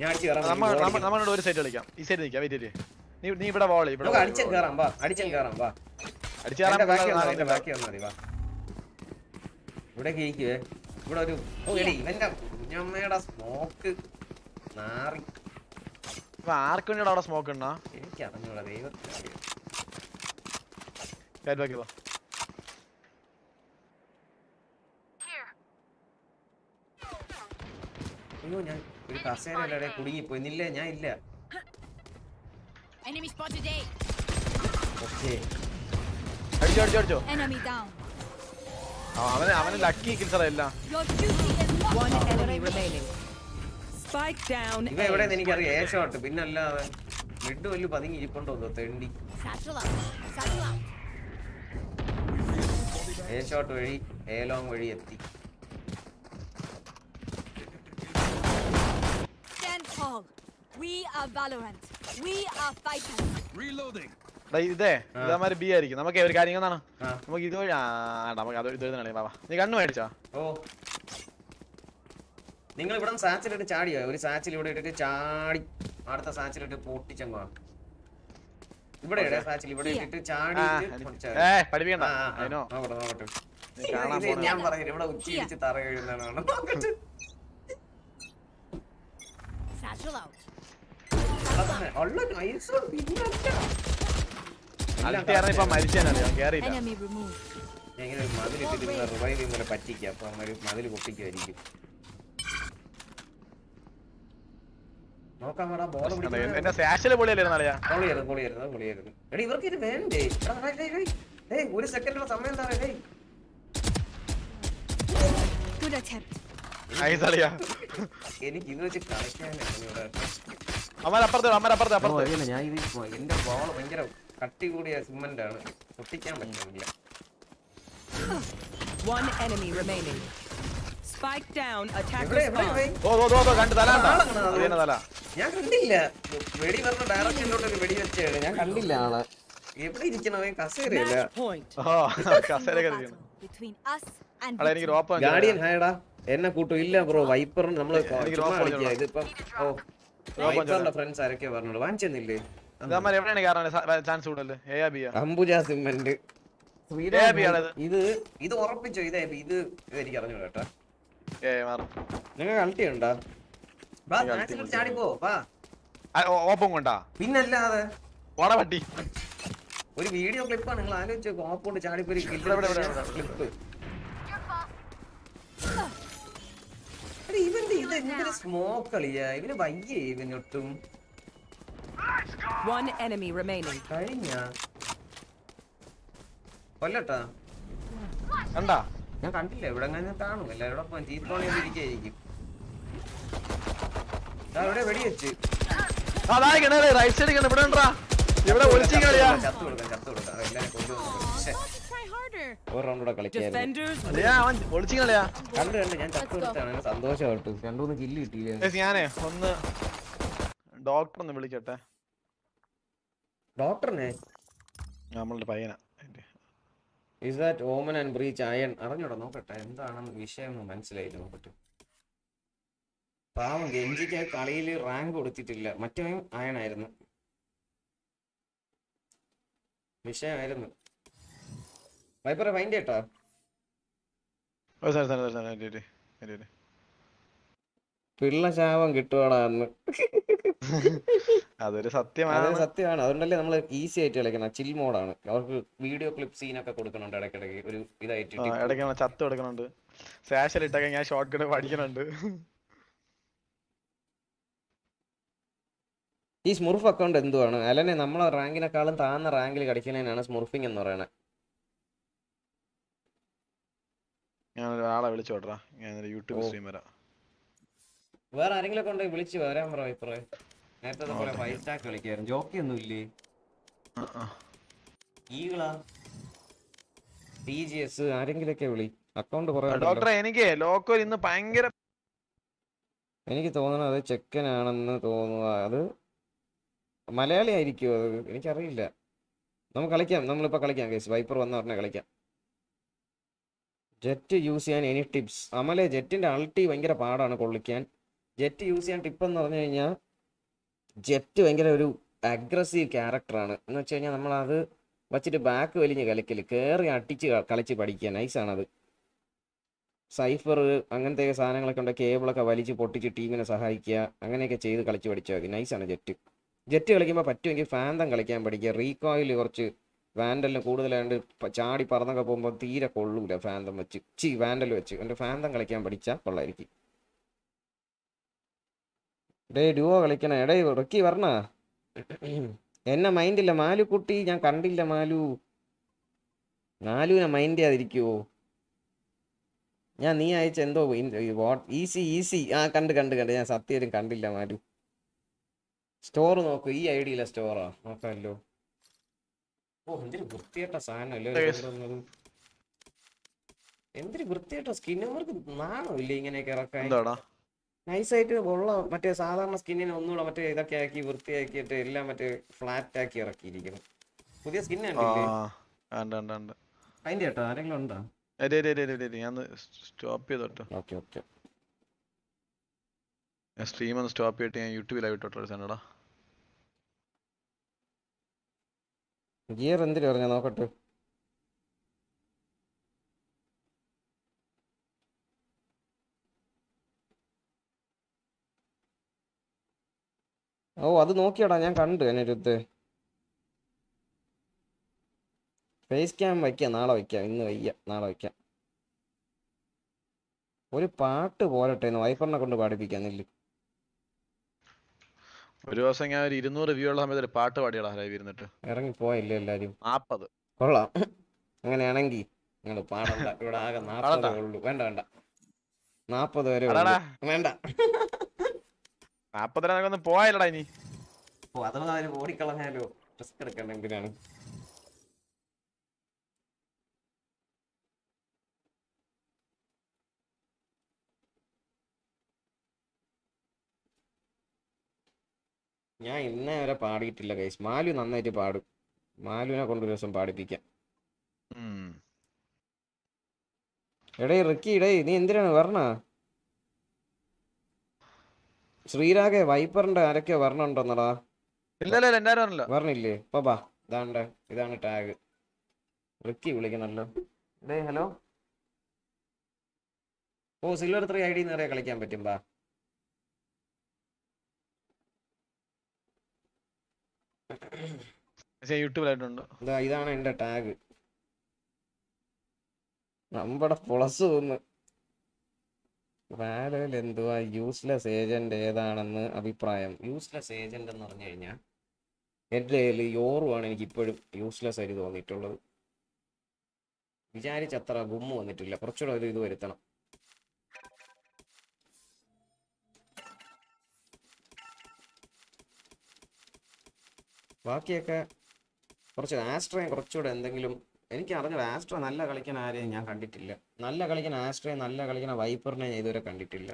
ഞാൻ അടിച്ചു കയറാം നമ്മ നമ്മ- നമ്മളോട് ഒരു സൈഡ് കളിക്കാം. ഈ സൈഡ് നിൽക്കാം വെയിറ്റ് നീ നീ ഇവിടെ വാളി ഇവിടെ നമുക്ക് അടിച്ച് കേറാം വാ. അടിച്ച് കേറാം വാ. അടിച്ചു കേറാം ബാക്കി വന്നാ മതി, ബാക്കി വന്നാ മതി വാ. ഇവിടെ ഇരിക്കുവേ ഇവിടെ ഒരു ഓ എടി ഇവന്റെ കുഞ്ഞമ്മയുടെ സ്മോക്ക് നാറി. ആർക്ക് വേണ്ടിയാണ് അവിടെ സ്മോക്ക് ഉണ്ടോ? എനിക്ക് അറിഞ്ഞൂടാ ദൈവത്തിന് അറിയാം. കാറ്റ് ബാക്കി വാ. അയ്യോ ഞാൻ ഒരു കസേരയുടെ കുടുങ്ങിപ്പോയി. നില്ല? ഞാൻ ഇല്ല. Enemy spotted A. ഓക്കേ അടിച്ചോ അടിച്ചോ അടിച്ചോ Enemy down. ആ, അവന് അവന് ലക്കി കിൽസറ എല്ലാം Your duty is not One enemy remaining. Spike down. ഇവ. എവിടെയെന്ന് എനിക്കറിയാം ഏ ഷോട്ട് പിന്നല്ലാതെ മിഡ് വലിയ പതുങ്ങി ഇരിപ്പുണ്ടോ എന്തോ തെണ്ടി Satchel out. Satchel out. A short വഴി ഏ ലോങ് വഴി എത്തി Stand tall. We are Valorant. We are fighting. Reloading. ഇതേ ഇതമാര് ബി ആയിരിക്കും. നമുക്ക് ഒരു കാര്യം എന്താണ് ആ. നമുക്ക് ഇതുവഴി ആ നമുക്ക് അത് ഇതുവഴി ബാബാ നീ കണ്ണു മേടിച്ചോ ഓ. നിങ്ങൾ ഇവിടെ സാച്ചിലിട്ട് ചാടിയോ? ഒരു സാച്ചിൽ ഇവിടെ ഇട്ടിട്ട് ചാടി അടുത്ത സാച്ചിലിട്ട് പൊട്ടിച്ചങ്ങോ ഇവിടെ ഇടേ സാച്ചിൽ ഇവിടെ ഇട്ടിട്ട് ചാടി. പഠിപ്പിക്കണ്ട. ഞാൻ പറയുന്നത് ഇവിടെ ഉച്ച ഇടിച്ച് തറ കഴിയുന്നതാണ് നോക്കട്ടെ. മതിലിട്ടിട്ട് പറ്റിക്കുക. അപ്പൊ മതിൽ പൊട്ടിക്കുമായിരിക്കും. എന്റെ സാഷിൽ പൊളിയല്ലേ ഇവർക്ക് ഇത് വേണ്ടേ? ഒരു സെക്കൻഡുള്ള സമയം എന്താ? എനിക്ക് ഇത് വെച്ച് അമ്മരപ്പുറത്ത് അമ്മരപ്പുറത്ത് അപ്പുറത്ത് ഞാൻ ഇത് എന്റെ ബോൾ ഭയങ്കര കട്ടി കൂടിയ സിമന്റ് ആണ്. പൊട്ടിക്കാൻ പറ്റുന്നില്ല One enemy remaining. Spike down. എവിടെ എവിടെ spawn. ഓ ഓ ഓ കണ്ട് തല കണ്ടാ? തല. ഞാൻ കണ്ടില്ല. വെടി പറഞ്ഞ ഡയറക്ഷനിലോട്ട് ഒരു വെടി വെച്ചാണ് ഞാൻ കണ്ടില്ല ആളെ. എവിടെ ഇരിക്കണവൻ കസേരയില്ല. ഓ കസേര അടാ എനിക്ക് ഗാർഡിയൻ ഹായടാ എന്നെ കൂട്ടും. ഇല്ല ബ്രോ വൈപ്പർ നമ്മൾ എനിക്ക് ചുമ്മാ റോപ്പ് കളിക്കുക ഇതിപ്പം ഓ റോപ്പ് വൈപ്പറിന്റെ ഫ്രണ്ട്സ് പറഞ്ഞോളൂ? വാങ്ങിച്ചെന്നില്ലേ? അംബുജ ഇത്. ഇത് ഉറപ്പിച്ചോ? ഇതേ ഇത് എനിക്ക് അറിഞ്ഞു കേട്ടാ. നിങ്ങൾ ചാടിപ്പോ കൊണ്ടാ? പിന്നല്ലാതെ. ഒരു വീഡിയോ ക്ലിപ്പാണ് നിങ്ങൾ ആലോചിച്ചു കോപ്പോണ്ട് ചാടിപ്പോ ഒരു. ക്ലിപ്പ് ഇവന്റെ ഇത് എന്തൊരു സ്മോക്ക് കളിയാ. ഇവന് വയ്യേ ഇവനൊട്ടും One enemy remaining. കഴിഞ്ഞ? കൊല്ലട്ടാ? കണ്ടാ? ഞാൻ കണ്ടില്ല. ഇവിടെ അങ്ങനെ കാണും? എല്ലാവരോടൊപ്പം ഇരിക്കായിരിക്കും ദാ ഇവിടെ വെടി വെച്ച്. അതാ കിണറ് റൈറ്റ് സൈഡ് കിണറ് ഇവിടെ ഇവിടെ ഒളിച്ചു കളിയാ ചത്തു കൊടുക്കാം ചത്തു കൊടുക്കാം. എല്ലാരും കൊണ്ടുവന്നു ഒരു റൗണ്ട് കൂടെ കളിക്കായിരുന്നു. കണ്ടു കണ്ട് ഞാൻ ചത്തു കൊടുത്താണ് സന്തോഷമായിട്ട് രണ്ടുമൂന്ന് കില്ല് കിട്ടിയില്ല? ഞാനേ ഒന്ന് ഡോക്ടർ ഒന്ന് വിളിക്കട്ടെ. ഡോക്ടറിനെ നമ്മളുടെ പയ്യനാ. Is that Omen and Breach iron അറിഞ്ഞോടാ നോക്കട്ടെ. എന്താണെന്ന് വിഷയം എന്ന് മനസ്സിലായില്ല നോക്കട്ടെ. പാവം ഗെഞ്ചിക്ക് കളിയിൽ റാങ്ക് കൊടുത്തിട്ടില്ല. മറ്റവൻ വൈപ്പറെ മൈൻഡ് കേട്ടോ ഇടി ഇടി പിള്ള ശാപം കിട്ടുവാടാ അന്ന്. അതൊരു സത്യമാണ്. സത്യമാണ് സത്യമാണ്. അതുകൊണ്ടല്ലേ നമ്മൾ ഈസി ആയിട്ട് കളിക്കണം ചിൽ മോഡാണ് അവർക്ക് വീഡിയോ ക്ലിപ്പ് സീനൊക്കെ കൊടുക്കുന്നുണ്ട് ഇടയ്ക്കിടയ്ക്ക്. ഒരു ഇതായിട്ട്. ഇടയ്ക്ക് ചത്ത് കൊടുക്കണുണ്ട് സാഷൽ ഇട്ടൊക്കെ ഞാൻ ഷോർട്ട് കട്ട് പഠിക്കണുണ്ട് ഈ സ്മുർഫ് അക്കൗണ്ട് എന്തുവാണ്? അലനെ നമ്മളെ റാങ്കിനെക്കാളും താഴ്ന്ന റാങ്കിൽ കളിക്കുന്നതിനാണ് സ്മുർഫിംഗ് എന്ന് പറയുന്നത് ഞാൻ ഒരാളെ വിളിച്ചു വിടറാ. ഞാൻ യൂട്യൂബ് സ്ട്രീമറാ വേറെ ആരെങ്കിലും ഒക്കെ കൊണ്ട് വിളിച്ച് വരാൻ പറ ഇപ്പറേ നേരത്തെ പോലെ ഫൈവ് സ്റ്റാക്ക് കളിക്കായിരുന്നു. ജോക്കി ഒന്നും ഇല്ലേ. ഈകളാ. ടി ജി എസ് ആരെങ്കിലും ഒക്കെ വിളി. അക്കൗണ്ട് കുറെ ഡോക്ടറെ എനിക്ക് ലോക്കോ ഇന്ന് ഭയങ്കര എനിക്ക് തോന്നുന്നത് അത് ചെക്കനാണെന്ന് തോന്നുക. അത് മലയാളി ആയിരിക്കുമോ അത് എനിക്കറിയില്ല. നമുക്ക് കളിക്കാം. നമ്മളിപ്പോൾ കളിക്കാം കേസ് വൈപ്പർ വന്ന പറഞ്ഞാൽ കളിക്കാം. ജെറ്റ് യൂസ് ചെയ്യാൻ എനി ടിപ്സ് അമലെ ജെറ്റിന്റെ അൾട്ടി ഭയങ്കര പാടാണ് കൊള്ളിക്കാൻ. ജെറ്റ് യൂസ് ചെയ്യാൻ ടിപ്പ് എന്ന് പറഞ്ഞു കഴിഞ്ഞാൽ ജെറ്റ് ഭയങ്കര ഒരു അഗ്രസീവ് ക്യാരക്ടറാണ് എന്ന് വെച്ച് കഴിഞ്ഞാൽ നമ്മളത് വച്ചിട്ട് ബാക്ക് വലിഞ്ഞ് കളിക്കൽ കയറി അടിച്ച് കളിച്ച് പഠിക്കുക. നൈസാണത് സൈഫർ അങ്ങനത്തെ സാധനങ്ങളൊക്കെ ഉണ്ട് കേബിളൊക്കെ വലിച്ച് പൊട്ടിച്ച് ടീമിനെ സഹായിക്കുക അങ്ങനെയൊക്കെ ചെയ്ത് കളിച്ച് പഠിച്ചാൽ മതി. നൈസാണ് ജെറ്റ് ജെറ്റ് കളിക്കുമ്പോൾ പറ്റുമെങ്കിൽ ഫാന്തം കളിക്കാൻ പഠിക്കുക. റീകോയിൽ കുറച്ച് വാൻഡലിന് കൂടുതലായിട്ട് ചാടി പറന്നൊക്കെ പോകുമ്പോൾ തീരെ കൊള്ളൂല ഫാന്തം വെച്ച്. ചി വാൻഡൽ വെച്ച്. എന്റെ ഫാന്തം കളിക്കാൻ പഠിച്ചാൽ കൊള്ളായിരിക്കും. Day duo കളിക്കണേ. എടേ റൊക്കി വരണ? എന്നെ മൈൻഡില്ല. മാലു കുട്ടി ഞാൻ കണ്ടില്ല മാലു. മാലുവിനെ മൈൻഡ് ചെയ്യാതിരിക്കുവോ? ഞാൻ നീ അയച്ച എന്തോ വാട്ട് ഈസി ഈസി. ആ കണ്ട് കണ്ട് കണ്ട്. ഞാൻ സത്യം കണ്ടില്ല മാലു. സ്റ്റോർ നോക്കൂ. ഈ ഐ ഡിയിലെ സ്റ്റോറാ. നോക്കാമല്ലോ ഓ എന്തൊരു വൃത്തിയേട്ട Yes. കൊണ്ടുവന്നത് എന്തൊരു വൃത്തിയേട്ട സ്കിന്നവർക്ക് നാണമില്ല ഇല്ല ഇങ്ങനെയൊക്കെ ഇറക്കാൻ? നൈസായിട്ട് ഉള്ള മറ്റേ സാധാരണ സ്കിന്നിനെ ഒന്നുകൂടെ മറ്റേ ഇതൊക്കെ ആക്കി വൃത്തിയാക്കിയിട്ട് എല്ലാം മറ്റേ ഫ്ലാറ്റ് ആക്കി ഇറക്കിയിരിക്കണം പുതിയ സ്കിൻ അതിന്റെ കേട്ടോ ആരെങ്കിലും ഉണ്ടോ? ഞാൻ സ്റ്റോപ്പ് ചെയ്തോട്ടോ. Okay okay. സ്ട്രീം ഒന്ന് സ്റ്റോപ്പ് ചെയ്തിട്ട് ഞാൻ യൂട്യൂബിൽ ലൈവ് ഇട്ടോട്ടോ സാധനടാ ഗിയർ എന്തിനു പറഞ്ഞ നോക്കട്ടെ. ഓ അത് നോക്കിയടാ ഞാൻ കണ്ടു അതിനൊരുത്ത് ഫേസ് ക്യാം വയ്ക്കാം നാളെ വയ്ക്കാം. ഇന്ന് വയ്യ നാളെ വയ്ക്കാം. ഒരു പാട്ട് പോരട്ടെ എന്ന് വൈഫറിനെ കൊണ്ട് പാടിപ്പിക്കാൻ നില്ല്. ഒരു ദിവസം ഞാൻ ഒരു ഇരുന്നൂറ് വ്യൂ ഉള്ള സമയത്ത് ഒരു പാട്ട് പാടിയടാ ലൈവ് ഇരുന്നിട്ട്. ഇറങ്ങി പോയില്ല എല്ലാരും? നാപ്പത്. കൊള്ളാം. അങ്ങനെയാണെങ്കിൽ നിങ്ങൾ പാടണ്ട. ഇവിടെ ആകെ പാടണ്ട? ഉള്ളൂ. വേണ്ട വേണ്ട. നാപ്പത് വരെ ഉള്ളൂ. അടാടാ വേണ്ട. നാപ്പതിനൊക്കെ ഒന്ന് പോയാലടാ ഇനി. ഓ അഥവാ അതിന് ഓടിക്കളഞ്ഞാലോ? റിസ്ക് എടുക്കണ്ട എന്തിനാണ്? ഞാൻ ഇന്നേ വരെ പാടിയിട്ടില്ല കൈസ് മാലു നന്നായിട്ട് പാടും. മാലുവിനെ കൊണ്ടൊരു ദിവസം പാടിപ്പിക്കാം. എടേ റിക്കി ഇടേ നീ എന്തിനാണ്? വരണ? ശ്രീരാഗെ വൈപ്പറിന്റെ ആരൊക്കെയോ വരണുണ്ടെന്നടാ. വരണില്ലേ. പബാ ഇതാണ്ട് ഇതാണ് ടാഗ് റിക്കി വിളിക്കണല്ലോ. Day hello oh silver three I D നിറയെ കളിക്കാൻ പറ്റും ബാ ഇതാണ് എന്റെ ടാഗ് നമ്മുടെ പ്ലസ് ഒന്ന്. വാലോയിൽ എന്തുവാ? യൂസ്ലെസ് ഏജന്റ് ഏതാണെന്ന് അഭിപ്രായം. യൂസ്ലെസ് ഏജന്റ് എന്ന് പറഞ്ഞു കഴിഞ്ഞാൽ എന്റെ കയ്യിൽ യോറുമാണ് എനിക്ക് ഇപ്പോഴും യൂസ്ലെസ് ആയിട്ട് തോന്നിയിട്ടുള്ളത്. വിചാരിച്ചത്ര ഗുമ്മ് വന്നിട്ടില്ല. കുറച്ചുകൂടെ ഒരു ഇത് വരുത്തണം. ബാക്കിയൊക്കെ കുറച്ച് ആസ്ട്രയും കുറച്ചുകൂടെ എന്തെങ്കിലും എനിക്ക് അറിഞ്ഞത് ആസ്ട്ര നല്ല കളിക്കുന്ന ആരെയും ഞാൻ കണ്ടിട്ടില്ല. നല്ല കളിക്കുന്ന ആസ്ട്രയും നല്ല കളിക്കുന്ന വൈപ്പറിനെ ഞാൻ ഇതുവരെ കണ്ടിട്ടില്ല.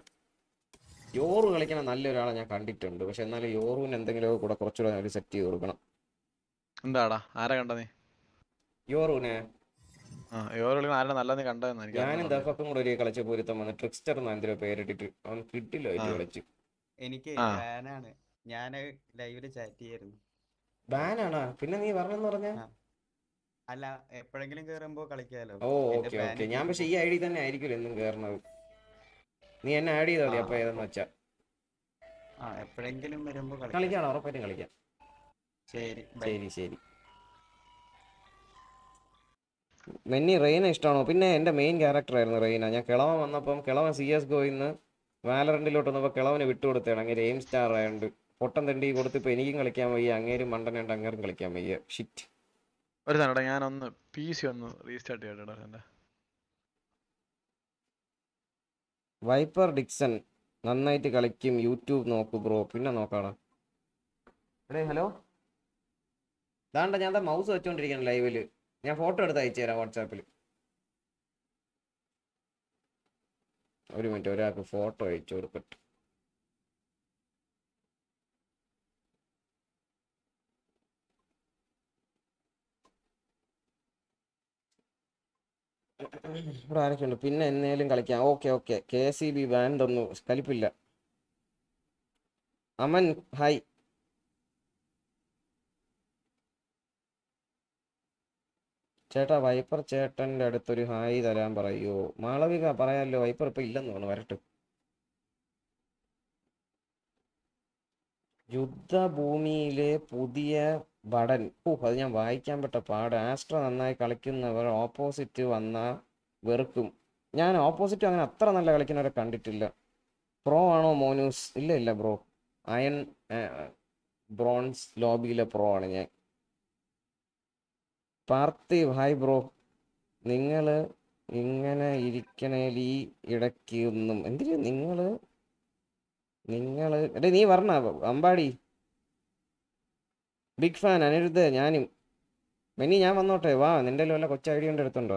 യോറു കളിക്കുന്ന നല്ലൊരാളെ ഞാൻ കണ്ടിട്ടുണ്ട്. പക്ഷെ എന്നാലും യോറുവിന് എന്തെങ്കിലും കൂടെ കുറച്ചുകൂടെ ഒരു സെറ്റ് ചെയ്ത് കൊടുക്കണം. എന്താടാ? ആരാ കണ്ട നീ? യോറുവിനെ. ഞാനും. ദഫക്കും കൂടെ ഒരു കളിച്ച പൊരുത്തം വന്ന് ട്രിക്സ്റ്റർ എന്ന് എന്തിനോ പേരിട്ടിട്ട് അവൻ കിട്ടില്ല. കളിച്ച്. എനിക്ക്. ഞാൻ ലൈവിൽ ചാറ്റ് ചെയ്യായിരുന്നു. ബാനാണാ? പിന്നെ നീ പറഞ്ഞെന്ന് പറഞ്ഞ. അല്ല എപ്പോഴെങ്കിലും കേറുമ്പോ കളിക്കാലോ. Oh okay okay. ഞാൻ പക്ഷെ ഈ ഐഡി തന്നെ ആയിരിക്കുമല്ലോ എന്നും കേറണത്. നീ എന്നെ ആഡ് ചെയ്താൽ മതി അപ്പൊ ഏതെന്ന് വെച്ചാ. ആ എപ്പോഴെങ്കിലും വരുമ്പോ കളിക്കാം. കളിക്കാം ഉറപ്പായിട്ടും കളിക്കാം. ശരി ശരി ശരി. മെന്നി റെയിന ഇഷ്ടമാണോ പിന്നെ എന്റെ മെയിൻ ക്യാരക്ടർ ആയിരുന്നു റെയിന. ഞാൻ കിളവൻ വന്നപ്പം കിളവൻ സി എസ് ഗോയിന്ന് വാലറന്റിലോട്ട് വന്നപ്പോൾ കിളവന് വിട്ടുകൊടുത്തേണ് അങ്ങനെ എയിം സ്റ്റാർ ആയതുകൊണ്ട് പൊട്ടൻ തണ്ടി ഇപ്പൊ എനിക്കും കളിക്കാൻ വയ്യ അങ്ങേരും മണ്ടനുണ്ട് അങ്ങേരും കളിക്കാൻ വയ്യ. ഷിറ്റ് ഒരു ഞാൻ ഞാനൊന്ന് പി സി ഒന്ന് റീസ്റ്റാർട്ട് ചെയ്യട്ടെടാ എന്റെ വൈപ്പർ ഡിക്സൺ നന്നായിട്ട് കളിക്കും. യൂട്യൂബ് നോക്കൂ ബ്രോ പിന്നെ നോക്കാടാ. എടേ ഹലോ ദാണ്ട ഞാൻ മൗസ് വെച്ചോണ്ടിരിക്കണം ലൈവിൽ ഞാൻ ഫോട്ടോ എടുത്ത് അയച്ചു തരാം വാട്സാപ്പിൽ ഒരു മിനിറ്റ് ഒരാൾക്ക് ഫോട്ടോ അയച്ചു കൊടുക്കട്ടെ ഇവിടെ പിന്നെ എന്നേലും കളിക്കാം. Okay okay. K C B ഒന്നും കലിപ്പില്ല അമൻ ഹായ്. ചേട്ടാ വൈപ്പർ ചേട്ടന്റെ അടുത്തൊരു ഹായ് തരാൻ പറയോ. മാളവിക പറയാലോ വൈപ്പർ ഇപ്പൊ ഇല്ലെന്ന് തോന്നുന്നു വരട്ടെ. യുദ്ധഭൂമിയിലെ പുതിയ ഭടൻ ഓ അത് ഞാൻ വായിക്കാൻ പറ്റ പാട്. ആസ്ട്ര നന്നായി കളിക്കുന്നവർ ഓപ്പോസിറ്റ് വന്ന വെറുക്കും. ഞാൻ ഓപ്പോസിറ്റ് അങ്ങനെ അത്ര നല്ല കളിക്കുന്നവരെ കണ്ടിട്ടില്ല. പ്രോ ആണോ മോനൂസ്? ഇല്ല ഇല്ല ബ്രോ അയൺ ബ്രോൺസ് ലോബിയിലെ പ്രോ ആണ് ഞാൻ. പാർത്ഥിവ് ഹായ് ബ്രോ നിങ്ങൾ ഇങ്ങനെ ഇരിക്കണേൽ ഈ ഇടയ്ക്ക് ഒന്നും. എന്തിനു നിങ്ങൾ നിങ്ങൾ എടേ നീ പറഞ്ഞ അമ്പാടി. ബിഗ് ഫാൻ അനിരുദ്ധ ഞാനും. മെനി ഞാൻ വന്നോട്ടെ. വാ നിന്റെ വല്ല കൊച്ചു ഐഡിയ കൊണ്ട് എടുത്തുണ്ടോ?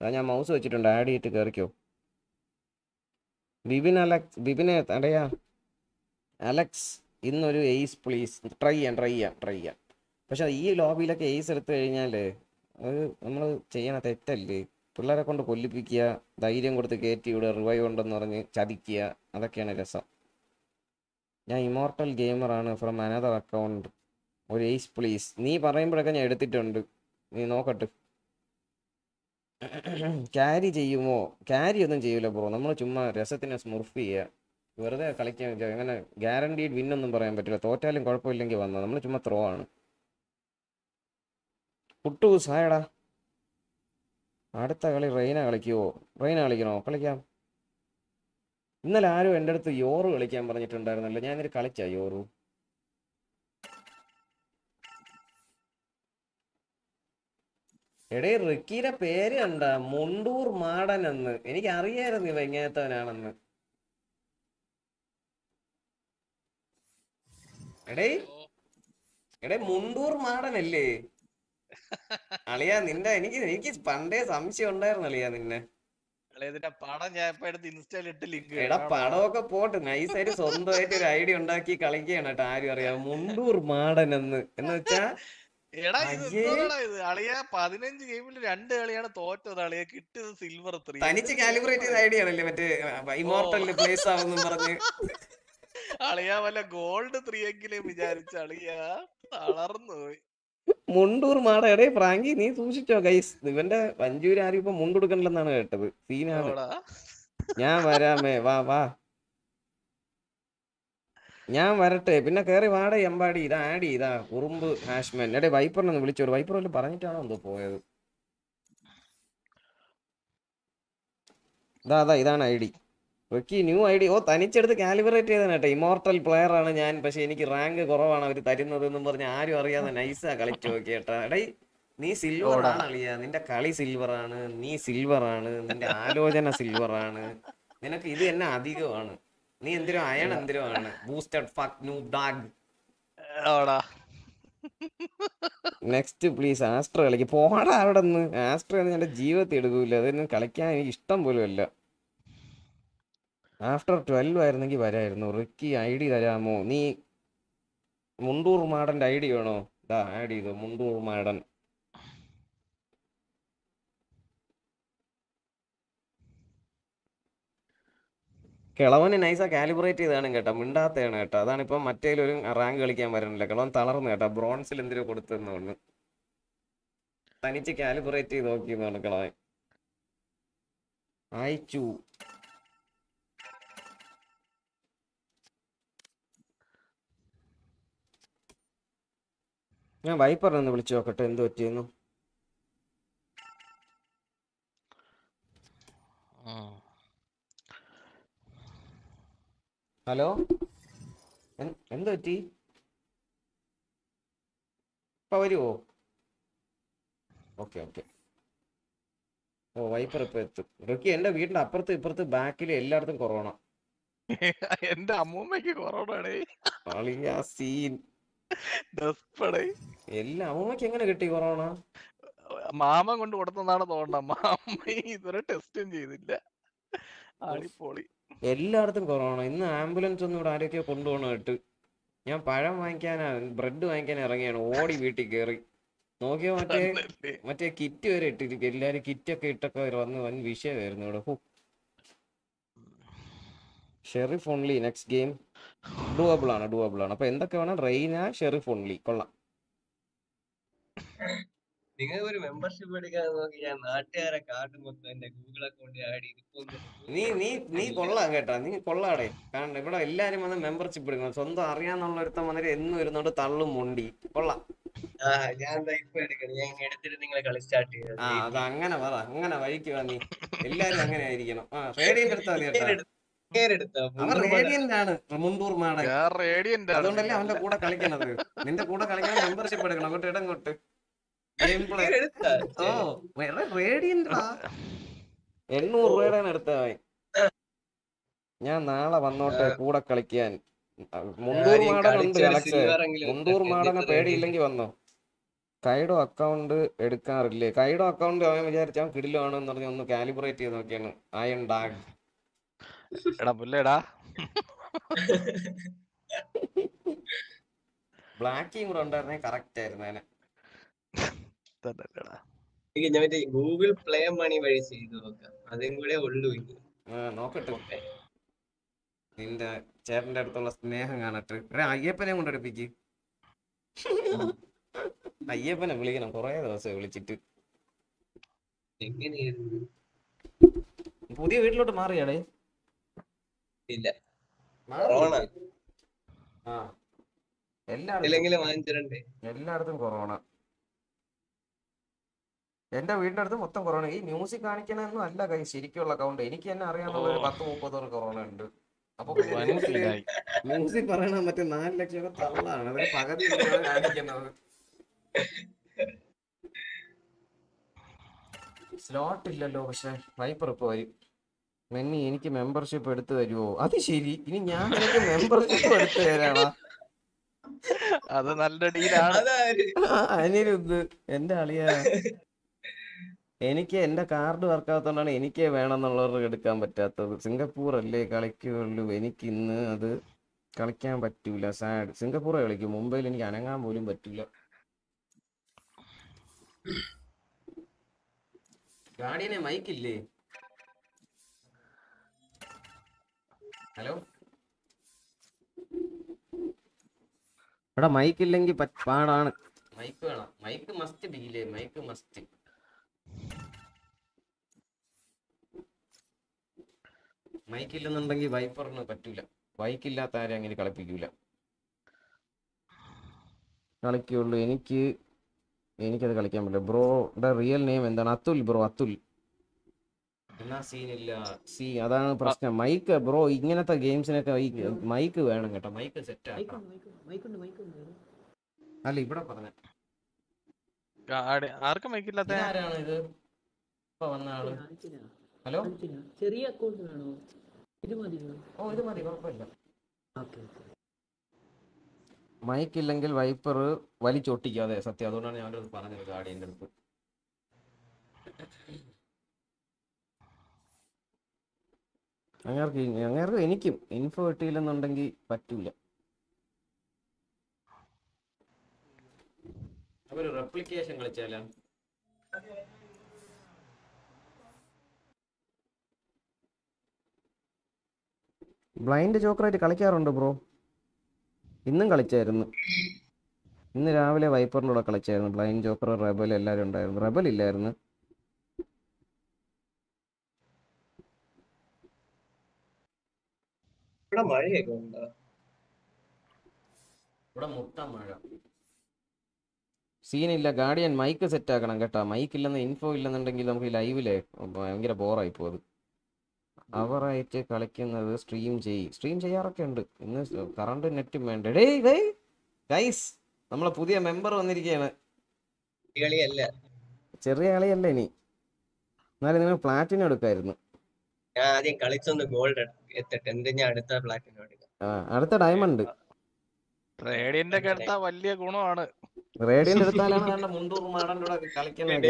അതാ ഞാൻ മൗസ് വെച്ചിട്ടുണ്ട്. ആഡ് ചെയ്തിട്ട് കയറിക്കോ ബിബിൻ അലക്സ് ബിബിനെ അടയാ. അലക്സ് ഇന്നൊരു എയ്സ് പ്ലീസ് ട്രൈ ചെയ്യാം ട്രൈ ചെയ്യാം ട്രൈ ചെയ്യാം. പക്ഷെ ഈ ലോബിയിലൊക്കെ എയ്സ് എടുത്തു കഴിഞ്ഞാൽ അത് നമ്മൾ ചെയ്യണ തെറ്റല്ലേ? പിള്ളേരെ കൊണ്ട് കൊല്ലിപ്പിക്കുക ധൈര്യം കൊടുത്ത് കയറ്റി വിടുക റിവൈവ് ഉണ്ടെന്ന് പറഞ്ഞ് ചതിക്കുക അതൊക്കെയാണ് രസം. ഞാൻ ഇമോർട്ടൽ ഗെയിമറാണ് ഫ്രം അനദർ അക്കൗണ്ട് ഒരു ഏസ് പ്ലീസ് നീ പറയുമ്പോഴൊക്കെ ഞാൻ എടുത്തിട്ടുണ്ട്. നീ നോക്കട്ടെ. ക്യാരി ചെയ്യുമോ? ക്യാരി ഒന്നും ചെയ്യൂല ബ്രോ. നമ്മൾ ചുമ്മാ രസത്തിന് സ്മുർഫ് ചെയ്യുക വെറുതെ കളിക്കാൻ അങ്ങനെ ഗ്യാരണ്ടീഡ് വിൻ ഒന്നും പറയാൻ പറ്റില്ല. തോറ്റാലും കുഴപ്പമില്ലെങ്കിൽ വന്നത് നമ്മൾ ചുമ്മാ ത്രോ ആണ്. പുട്ടു സായടാ. അടുത്ത കളി റെയിന കളിക്കുവോ? റെയിന കളിക്കണോ? കളിക്കാം. ഇന്നലെ ആരും എന്റെ അടുത്ത് യോറ് കളിക്കാൻ പറഞ്ഞിട്ടുണ്ടായിരുന്നല്ലോ. ഞാനൊരു കളിച്ചാ യോറു. എടേ റിക്കിയുടെ പേര് കണ്ട മുണ്ടൂർ മാടൻ എന്ന്. എനിക്ക് അറിയായിരുന്നു ഇവ ഇങ്ങനത്തവനാണെന്ന്. എടേ എടേ മുണ്ടൂർ മാടനല്ലേ? അളിയാ നിന്റെ എനിക്ക് എനിക്ക് പണ്ടേ സംശയം ഉണ്ടായിരുന്നു അളിയാ നിന്നെ. പടം ഞാൻ ഇപ്പൊ എടുത്ത് ഇൻസ്റ്റയിൽ ഇട്ട് ലിങ്ക് എടാ പടമൊക്കെ പോട്ട്. നൈസായിട്ട് സ്വന്തമായിട്ട് ഒരു ഐഡിയ ഉണ്ടാക്കി കളിക്കുകയാണ് കേട്ടോ ആരും അറിയാം മുണ്ടൂർ മാടൻ എന്ന്. എന്ന് വെച്ചാ എടാ ഇത് എന്തോടാ ഇത്? അളിയ പതിനഞ്ച് ഗെയിമിൽ രണ്ട് കളിയാണ് തോറ്റത് അളിയ. കിട്ടിയത് സിൽവർ ത്രീ തനിച്ച് കാലിബ്രേറ്റ് ചെയ്ത ഐഡിയ ആണല്ലേ മറ്റേ ഇമോർട്ടലിന് പ്ലേസ് ആവുന്നു പറഞ്ഞ്. അളിയ വല്ല ഗോൾഡ് ത്രീ എങ്കിലും വിചാരിച്ച അളിയ തളർന്നു മുണ്ടൂർ മാട എടേ പ്രാങ്കി നീ സൂക്ഷിച്ചോ ഗൈസ് ഇവന്റെ വഞ്ചൂര് ആരും ഇപ്പൊ മുണ്ടെടുക്കണില്ലെന്നാണ് കേട്ടത്. സീനാണ് ഞാൻ വരാമേ വാ വാ. ഞാൻ വരട്ടെ. പിന്നെ കേറി വാടേ എമ്പാടി. ഇതാ ആഡ് ചെയ്താ കുറുമ്പ് ഹാഷ്മൻ. എടേ വൈപ്പറിനെ ഒന്ന് വിളിച്ചോട് വൈപ്പർ വല്ലതും പറഞ്ഞിട്ടാണോ എന്തോ പോയത്? ഇതാ അതാ ഇതാണ് I D. Ricky new I D. ഓ തനിച്ചെടുത്ത് കാലിബറേറ്റ് ചെയ്താണ് കേട്ടോ. ഇമോർട്ടൽ പ്ലെയർ ആണ് ഞാൻ. പക്ഷെ എനിക്ക് റാങ്ക് കുറവാണ് അവർ തരുന്നത് എന്നും പറഞ്ഞ് ആരും അറിയാതെ നൈസാ കളിച്ചു നോക്കി കേട്ടാ. എടേ നീ സിൽവർ ആണ് അളിയ നിന്റെ കളി സിൽവർ ആണ്. നീ സിൽവർ ആണ്. നിന്റെ ആലോചന സിൽവർ ആണ്. നിനക്ക് ഇത് തന്നെ അധികമാണ്. നീ എന്തിനോ? അയൺ എന്തിനോ ആണ് ബൂസ്റ്റഡ് ഫക്ക് ന്യൂ ഡാഗ് ഓടാ നെക്സ്റ്റ് പ്ലീസ് ആസ്ട്രോ കളിക്ക്. പോടാ അവിടെ നിന്ന് ആസ്ട്രോ ഒന്നും എന്റെ ജീവിതത്തിൽ എടുക്കൂല. അതൊന്നും കളിക്കാൻ എനിക്ക് ഇഷ്ടം പോലും അല്ല. ആഫ്റ്റർ ട്വൽവ് ആയിരുന്നെങ്കിൽ വരായിരുന്നു. റിക്കി ഐ ഡി തരാമോ? നീ മുണ്ടൂർ മാടന്റെ ഐ ഡി വേണോ? ഇതാ ആഡ് ചെയ്തു. മുണ്ടൂർ മാടൻ കിളവന് നൈസാ കാലിബ്രേറ്റ് ചെയ്താണ് കേട്ടോ. മിണ്ടാത്തതാണ് കേട്ടോ. അതാണ് ഇപ്പം മറ്റേലൊരു റാങ്ക് കളിക്കാൻ വരണില്ല. കിളവൻ തളർന്നു കേട്ടോ. ബ്രോൺസിൽ എന്തിനോ കൊടുത്തെന്ന് പറഞ്ഞു തനിച്ച് കാലിബ്രേറ്റ് ചെയ്ത് നോക്കിയെന്നാണ് കിളവൻ. അയച്ചു. ഞാൻ വൈപ്പറിനൊന്ന് വിളിച്ചു നോക്കട്ടെ. എന്ത് പറ്റിയെന്നു. ഉം. ഹലോ? എന്ത് പറ്റി? ഇപ്പൊ വരുവോ? Okay okay. ഓ വൈപ്പർ ഇപ്പൊ എത്തും. റൊക്കി എന്റെ വീടിന്റെ അപ്പുറത്ത് ഇപ്പുറത്ത് ബാക്കിൽ എല്ലായിടത്തും കൊറോണ. എന്റെ അമ്മൂമ്മക്ക് കൊറോണ സീൻ. എല്ലാ അമ്മൂമ്മക്ക് എങ്ങനെ കിട്ടി കൊറോണ? മാമ കൊണ്ട് കൊടുത്തതാണ് തോന്നണം മാമ ഇതുവരെ ടെസ്റ്റും ചെയ്തില്ല. അടിപൊളി. എല്ലായിടത്തും കൊറോണ. ഇന്ന് ആംബുലൻസ് ഒന്നും ഇവിടെ ആരൊക്കെയോ കൊണ്ടുപോകണം കേട്ട്. ഞാൻ പഴം വാങ്ങിക്കാനാ ബ്രെഡ് വാങ്ങിക്കാൻ ഇറങ്ങിയാണ്. ഓടി വീട്ടിൽ കയറി നോക്കിയോ മറ്റേ. മറ്റേ കിറ്റ് വരെ ഇട്ടിരിക്കും. എല്ലാരും കിറ്റൊക്കെ ഇട്ടൊക്കെ വന്ന് വൻ വിഷയമായിരുന്നു ഇവിടെ. Sheriff only next game. Doable ആണ് ഡുവബിൾ ആണ്. അപ്പൊ എന്തൊക്കെ വേണം? Reyna sheriff only. കൊള്ളാം. നിങ്ങൾ ഒരു മെമ്പർഷിപ്പ് എടുക്കാൻ നോക്കി ഞാൻ നാട്ടുകാരെ കാർഡ് മൊത്തം എന്റെ ഗൂഗിൾ അക്കൗണ്ട് ആഡ് ചെയ്ത് നീ നീ നീ കൊള്ളാം കേട്ടാ. നീ കൊള്ളാടെ. കാരണം ഇവിടെ എല്ലാരും വന്ന് മെമ്പർഷിപ്പ് എടുക്കണം. സ്വന്തം അറിയാന്നുള്ള ഒരുത്തം വന്നിട്ട് എന്നും ഇരുന്നോണ്ട് തള്ളും മുണ്ടി. കൊള്ളാം. ആ ഞാൻ എന്താ ഇപ്പൊ എടുക്കണം? ഞാൻ എടുത്തിട്ട് നിങ്ങളെ കളി സ്റ്റാർട്ട് ചെയ്തത് ആ അത് അങ്ങനെ പറ. അങ്ങനെ വഴിക്ക് വാ നീ. എല്ലാരും അങ്ങനെ ആയിരിക്കണം. ആ റേഡിയന്റ് എടുത്താൽ മതി കേട്ടാ. അതുകൊണ്ടല്ലേ അവന്റെ കൂടെ കളിക്കണത്. നിന്റെ കൂടെ കളിക്കാൻ മെമ്പർഷിപ്പ് എടുക്കണം. അങ്ങോട്ട് ഇടം എണ്ണൂറ് രൂപയുടെ എടുത്തവൻ ഞാൻ നാളെ വന്നോട്ടെ കൂടെ കളിക്കാൻ. മുണ്ടൂർ മാടനുണ്ട് അലക്സ്. മുണ്ടൂർ. മാടനെ പേടിയില്ലെങ്കിൽ വന്നോ. കൈഡോ അക്കൗണ്ട് എടുക്കാറില്ലേ? കൈഡോ അക്കൗണ്ട് അവൻ വിചാരിച്ച അവൻ കിടിലാണെന്ന് പറഞ്ഞ് ഒന്ന് കാലിബ്രേറ്റ് ചെയ്ത് നോക്കിയാണ്. അയൺ ഡാഗ് എടാ പുല്ലേടാ. ബ്ലാക്കിയും കൂടെ ഉണ്ടായിരുന്നെ കറക്റ്റ് ആയിരുന്നു അതിനെ തന്നല്ലേടാ എനിക്ക് ഞാൻ മറ്റേ ഗൂഗിൾ പ്ലേ മണി വഴി ചെയ്തു നോക്കാം. അതും കൂടെ ഉള്ളൂ ഇനി. നോക്കട്ടെ. നിന്റെ ചേട്ടന്റെ അടുത്തുള്ള സ്നേഹം കാണട്ടെ. അയ്യപ്പനെ കൊണ്ട് എടുപ്പിക്ക് അയ്യപ്പനെ വിളിക്കണം. കൊറേ ദിവസം വിളിച്ചിട്ട്. എങ്ങനെയായിരുന്നു പുതിയ വീട്ടിലോട്ട് മാറിയാടേ? ഇല്ല. എല്ലായിടത്തും കൊറോണ. എന്റെ വീടിന്റെ അടുത്ത് മൊത്തം കൊറോണ ഈ മ്യൂസിക് കാണിക്കണമെന്നും അല്ല കൈ ശരിക്കുള്ള അക്കൗണ്ട് എനിക്ക് തന്നെ അറിയാനുള്ള ഒരു. പത്ത് മുപ്പതോളം കൊറോണ ഉണ്ട്. അപ്പൊ മ്യൂസിക് പറയണ മറ്റേ നാല് ലക്ഷം തള്ളാണ്. അവർ പകുതി കാണിക്കുന്നത്. സ്ലോട്ട് ഇല്ലല്ലോ പക്ഷെ വൈപ്പർ ഇപ്പൊ വരും. മെന്നി എനിക്ക് മെമ്പർഷിപ്പ് എടുത്തു തരുമോ അത് ശരി. ഇനി ഞാൻ എനിക്ക് മെമ്പർഷിപ്പ് എടുത്തു തരാണോ അത് നല്ല ഡീലാണ് അനിരുദ്ധ് എന്റെ അളിയ. എനിക്ക് എന്റെ കാർഡ് വർക്കാത്തോണ്ടാണ് എനിക്ക് വേണമെന്നുള്ളവർക്ക് എടുക്കാൻ പറ്റാത്തത്. സിംഗപ്പൂർ അല്ലേ കളിക്കുള്ളൂ. എനിക്ക് ഇന്ന് അത് കളിക്കാൻ പറ്റൂല. സാഡ്. സിംഗപ്പൂർ കളിക്കും. മുംബൈയിൽ എനിക്ക് അനങ്ങാൻ പോലും പറ്റൂല. ഗാഡിയനെ മൈക്കില്ലേ? ഹലോ? ഇവിടെ മൈക്ക് ഇല്ലെങ്കിൽ പാടാണ്. മൈക്ക് വേണം. മൈക്ക് മസ്റ്റ് ബിയിലേ മൈക്ക് മസ്റ്റ്. മൈക്ക് ഇല്ലെന്നുണ്ടെങ്കിൽ വൈപ്പറിന് പറ്റൂല. വൈക്ക് ഇല്ലാത്ത ആരെ അങ്ങനെ കളിപ്പിക്കൂല. കളിക്കുള്ളൂ. എനിക്ക് എനിക്കത് കളിക്കാൻ പറ്റില്ല. ബ്രോയുടെ റിയൽ നെയിം എന്താണ്? അതുൽ ബ്രോ അതുൽ. എന്നാ സീനില്ല സീ അതാണ് പ്രശ്നം. മൈക്ക് ബ്രോ ഇങ്ങനത്തെ ഗെയിംസിനൊക്കെ മൈക്ക് വേണം കേട്ടോ. മൈക്ക് സെറ്റ് ആക്കാം. അല്ല ഇവിടെ പറഞ്ഞ. ആടെ- മൈക്ക് മൈക്കില്ലാത്ത ആരാണ് ഇത്? ഇപ്പൊ വന്ന ആൾ. ഹലോ? ചെറിയ അക്കൗണ്ട് വേണോ? ഇത് മതിയോ ഓ ഇത് മതി. കുഴപ്പമില്ല. ഓക്കെ മൈക്ക് ഇല്ലെങ്കിൽ വൈപ്പർ വലിച്ചൊട്ടിക്കാതെ സത്യം അതുകൊണ്ടാണ് ഞാൻ പറഞ്ഞത് ഗാഡിയന്റെ അടുത്ത്. അങ്ങേർക്ക് അങ്ങേർക്ക് എനിക്കും ഇൻഫോ കിട്ടിയില്ലെന്നുണ്ടെങ്കിൽ പറ്റൂല. ഒരു റെപ്ലിക്കേഷൻ കളിച്ചാലോ? ബ്ലൈൻഡ് ചോക്കറായിട്ട് കളിക്കാറുണ്ട് ബ്രോ ഇന്നും കളിച്ചായിരുന്നു. ഇന്ന് രാവിലെ വൈപ്പറിന്റെ കൂടെ കളിച്ചായിരുന്നു. ബ്ലൈൻഡ് ജോക്കർ റബൽ എല്ലാവരും ഉണ്ടായിരുന്നു. റബൽ ഇല്ലായിരുന്നു. ഇവിടെ മഴയൊക്കെ ഉണ്ടോ? ഇവിടെ മുട്ട മഴ. സീനില്ല ഗാർഡിയൻ മൈക്ക് സെറ്റ് ആക്കണം കേട്ടോ. മൈക്ക് ഇല്ലെന്ന് ഇൻഫോ ഇല്ലെന്നുണ്ടെങ്കിൽ നമുക്ക് ലൈവിലെ ഭയങ്കര ബോറായി പോകും അവറായിട്ട് കളിക്കുന്നത് സ്ട്രീം ചെയ് സ്ട്രീം ചെയ്യാറൊക്കെ ഉണ്ട് ഇന്ന് കറണ്ട് നെറ്റും വേണ്ട. ഡേയ് ഡേയ് ഗൈസ് നമ്മളെ പുതിയ മെമ്പർ വന്നിരിക്കുകയാണ് ചെറിയ കളിയല്ല ഇനി? എന്നാലും നിങ്ങൾ പ്ലാറ്റിനം എടുക്കായിരുന്നു. ഞാൻ ആദ്യം കളിച്ചൊന്ന് ഗോൾഡ് എത്തട്ടെ ഞാൻ അടുത്ത പ്ലാറ്റിനം എടുക്കാം. അടുത്ത ഡയമണ്ട് ഒക്കെ വലിയ ഗുണമാണ്. റേഡിയന്റ് എടുത്താലാണ് മുണ്ടൂർ മാടന്റെ കൂടെ കളിക്കുന്നത്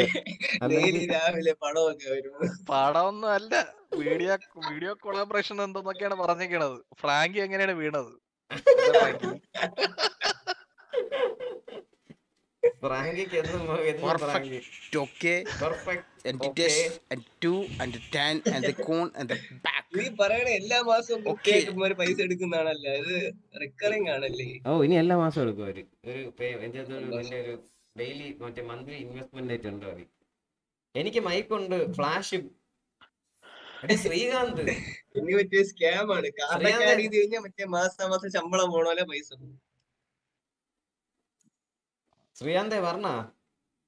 ഡെയിലി രാവിലെ പടമൊക്കെ വരും പടമൊന്നും അല്ല. വീഡിയോ വീഡിയോ കൊളാബറേഷൻ എന്തെന്നൊക്കെയാണ് പറഞ്ഞിരിക്കണത്. ഫ്രാങ്കി എങ്ങനെയാണ് വീണത് എന്താ ഫ്രാങ്കി? ഫ്രാങ്കിക്ക് എന്നും എന്നും Frankie Perfect. Okay. Perfect. And it Okay. is and two and the ten and the cone and the back. നീ പറയണ എല്ലാ മാസവും. ഒരു പൈസ എടുക്കുന്നതാണല്ലോ ഇത് റിക്കറിംഗ് ആണല്ലേ ഓ ഇനി എല്ലാ മാസവും എടുക്കും അവർ ഒരു ഡെയിലി മറ്റേ മന്ത്ലി ഇൻവെസ്റ്റ്മെന്റ് ആയിട്ട് ഉണ്ട് അവർ എനിക്ക് മൈക്ക് ഉണ്ട് ഫ്ലാഷ് ശ്രീകാന്ത് ഇനി പറ്റിയ സ്കാം ആണ് കാരണം മറ്റേ മാസം മാസം ശമ്പളം പോണോലെ പൈസ പോകും ശ്രീകാന്തേ പറഞ്ഞ?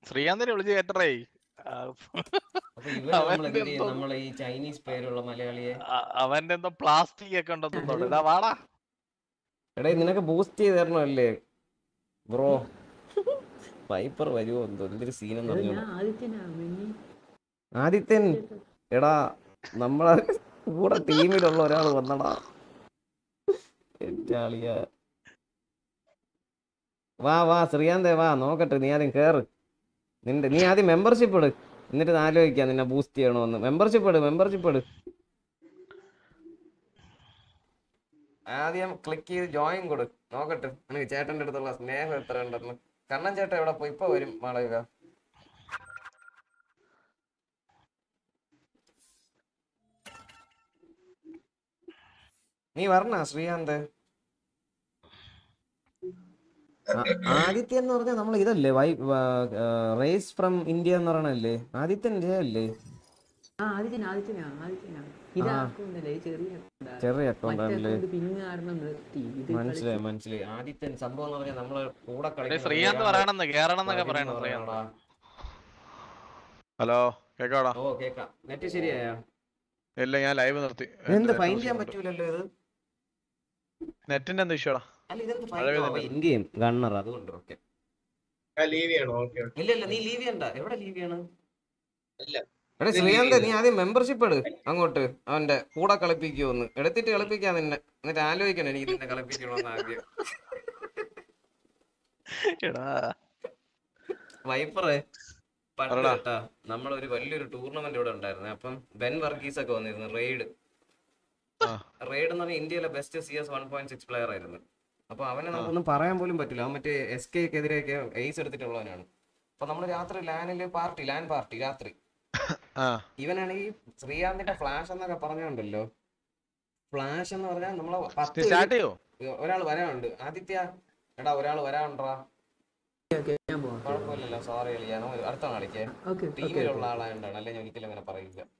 ശ്രീകാന്തിനെ വിളിച്ച് കേട്ടറേ. നമ്മളെ ഈ ചൈനീസ് പേരുള്ള മലയാളിയെ അവന്റെ എന്തോ പ്ലാസ്റ്റിക് ഒക്കെ ഉണ്ടെന്നുണ്ട് ഇതാ വാടാ. എടേ നിനക്ക് ബൂസ്റ്റ് ചെയ്ത് തരണമല്ലേ ബ്രോ വൈപ്പർ വരുമോ എന്തോ എന്തൊരു സീനെന്ന് പറഞ്ഞു ആദിത്യൻ എടാ നമ്മളെ കൂടെ ടീമിലുള്ള ഒരാൾ വന്നടാ. എറ്റാളിയ വാ വാ ശ്രീകാന്തേ വാ നോക്കട്ടെ നീ ആദ്യം കയറ് നിന്റെ നീ ആദ്യം മെമ്പർഷിപ്പ് ഇട്. എന്നിട്ട് ആലോചിക്കാം നിന്നെ ബൂസ്റ്റ് ചെയ്യണമെന്ന്. മെമ്പർഷിപ്പ് ഇട് മെമ്പർഷിപ്പ് ഇട്. ആദ്യം ക്ലിക്ക് ചെയ്ത് ജോയിൻ കൊടു. നോക്കട്ടെ എനിക്ക് ചേട്ടന്റെ അടുത്തുള്ള സ്നേഹം എത്ര ഉണ്ടെന്ന്. കണ്ണൻ ചേട്ടൻ എവിടെ പോയി? ഇപ്പൊ വരും മാളവിക. നീ വരണ ശ്രീകാന്ത്? ആദിത്യ എന്ന് പറഞ്ഞാൽ നമ്മൾ ഇതല്ലേ? വൈ റേസ് ഫ്രം ഇന്ത്യ എന്ന് പറയണല്ലേ ആദിത്യൻ അല്ലേ? ഇത് ചെറിയ അക്കൗണ്ട്. ആണല്ലേ? മനസ്സിലായി മനസ്സിലായി. ആദിത്യൻ സംഭവം എന്ന് പറഞ്ഞാൽ നമ്മൾ കൂടെ പറയണടാ. ഹലോ കേക്കാടാ? ഓ കേക്കാം. നെറ്റ് ശരിയായോ? ഇല്ല ഞാൻ ലൈവ് നിർത്തി. എന്ത് ഫൈൻഡ് ചെയ്യാൻ പറ്റൂലല്ലോ ഇത്? നെറ്റിന്റെ എന്താ ഇഷ്യൂടാ? ഗണ്ണർ അതുകൊണ്ട് ഓക്കെ ഇല്ല ഇല്ല നീ ലീവ് ചെയ്യണ്ട. എവിടെ ലീവ് ചെയ്യണം? ഇല്ല എടാ ശ്രീകാന്ത് നീ ആദ്യം മെമ്പർഷിപ്പ് എടു അങ്ങോട്ട്. അവന്റെ കൂടെ കളിപ്പിക്കുമെന്ന് എടുത്തിട്ട് കളിപ്പിക്കാൻ നിന്നെ എന്നിട്ട് ആലോചിക്കണം എനിക്ക് നിന്നെ കളിപ്പിക്കണമെന്ന് ആദ്യം. വൈപ്പറേ പണ്ട് നമ്മളൊരു വലിയൊരു ടൂർണമെന്റ് ഇവിടെ ഉണ്ടായിരുന്നു. അപ്പം ബെൻ വർഗീസ് ഒക്കെ വന്നിരുന്നു റെയ്ഡ്. റെയ്ഡ് എന്ന് പറഞ്ഞാൽ ഇന്ത്യയിലെ best C S one point six player ആയിരുന്നു. അപ്പൊ അവനെ നമുക്കൊന്നും പറയാൻ പോലും പറ്റില്ല. അവൻ മറ്റേ എസ് കെക്കെതിരെയൊക്കെ എയ്സ് എടുത്തിട്ടുള്ളവനാണ്. അപ്പൊ നമ്മൾ രാത്രി ലാനിൽ പാർട്ടി ലാൻ പാർട്ടി രാത്രി. ആ. ഇവനാണെങ്കിൽ ശ്രീകാന്തിന്റെ ഫ്ലാഷ് എന്നൊക്കെ പറഞ്ഞുണ്ടല്ലോ. ഫ്ലാഷ് എന്ന് പറഞ്ഞാൽ നമ്മൾ പത്ത് ഒരാൾ വരാനുണ്ട്. ആദിത്യ എടാ ഒരാൾ വരാനുണ്ടാ? ഓക്കെ ഞാൻ പോവാം. കുഴപ്പമില്ലല്ലോ. സോറി അടുത്ത കളിക്കേ ഓക്കെ ടീമിലുള്ള ആളായോണ്ടാണ്. അല്ലെ ഞാൻ ഒരിക്കലും അങ്ങനെ പറയില്ല.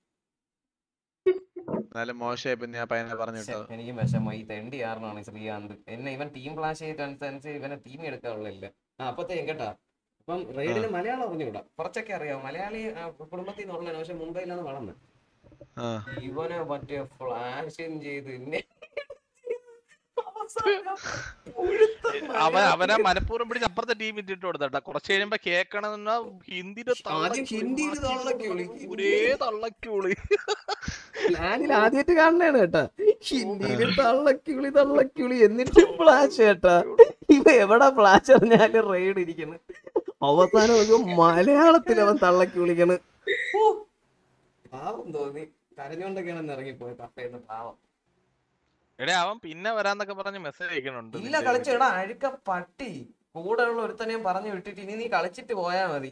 എന്നാലും മോശമായി പിന്നെ ഞാൻ പയ്യനെ പറഞ്ഞു ശ്ശെ, എനിക്ക് വിഷമമായി. തെണ്ടി ആറിനാണ് ശ്രീകാന്ത് എന്നെ ഇവൻ ടീം ഫ്ലാഷ് ചെയ്തിട്ട് അനുസരിച്ച് ഇവനെ ടീം എടുക്കാറുള്ളില്ല. ആ അപ്പത്തേക്കും കേട്ടാ. അപ്പം റെയ്ഡിന് മലയാളം അറിഞ്ഞുകൂടാ? കുറച്ചൊക്കെ അറിയാം മലയാളി ആ, കുടുംബത്തിൽ നിന്നുള്ളതാണ് പക്ഷെ മുംബൈയിലാണ് വളർന്നത് ആ. ഇവനെ മറ്റേ ഫ്ലാഷും ചെയ്ത് എന്നെ അവൻ അവനെ മനഃപൂർവം പിടിച്ച് അപ്പുറത്തെ ടീം ഇട്ടിട്ട് കൊടുത്തട്ടാ. കുറച്ച് കഴിയുമ്പോ കേക്കണമെന്ന ഹിന്ദിയുടെ. ഒരേ തള്ളക്കുളി. ഞാനിൽ ആദ്യമായിട്ട് കാണണേണ് കേട്ടാ. ഹിന്ദിയിൽ തള്ളക്കിളി തള്ളക്കിളി എന്നിട്ട് ഫ്ലാഷ് കേട്ടാ. ഇവ എവിടെ ഫ്ലാഷ് അറിഞ്ഞാലും റെയ്ഡ് ഇരിക്കുന്നു അവസാനം ഒരു മലയാളത്തിൽ അവൻ തള്ളക്കി വിളിക്കണ് പാവം തോന്നി. കരഞ്ഞോണ്ടൊക്കെയാണ് ഇറങ്ങിപ്പോയി കപ്പയെന്ന് പാവം. എടേ അവൻ പിന്നെ വരാന്നൊക്കെ പറഞ്ഞ് മെസ്സേജ് അയക്കണുണ്ട് ഇല്ല കളിച്ചെടാ അഴുക്ക പട്ടി. കൂടെ ഉള്ള ഒരുത്തനെയും പറഞ്ഞു വിട്ടിട്ട് ഇനി നീ കളിച്ചിട്ട് പോയാ മതി.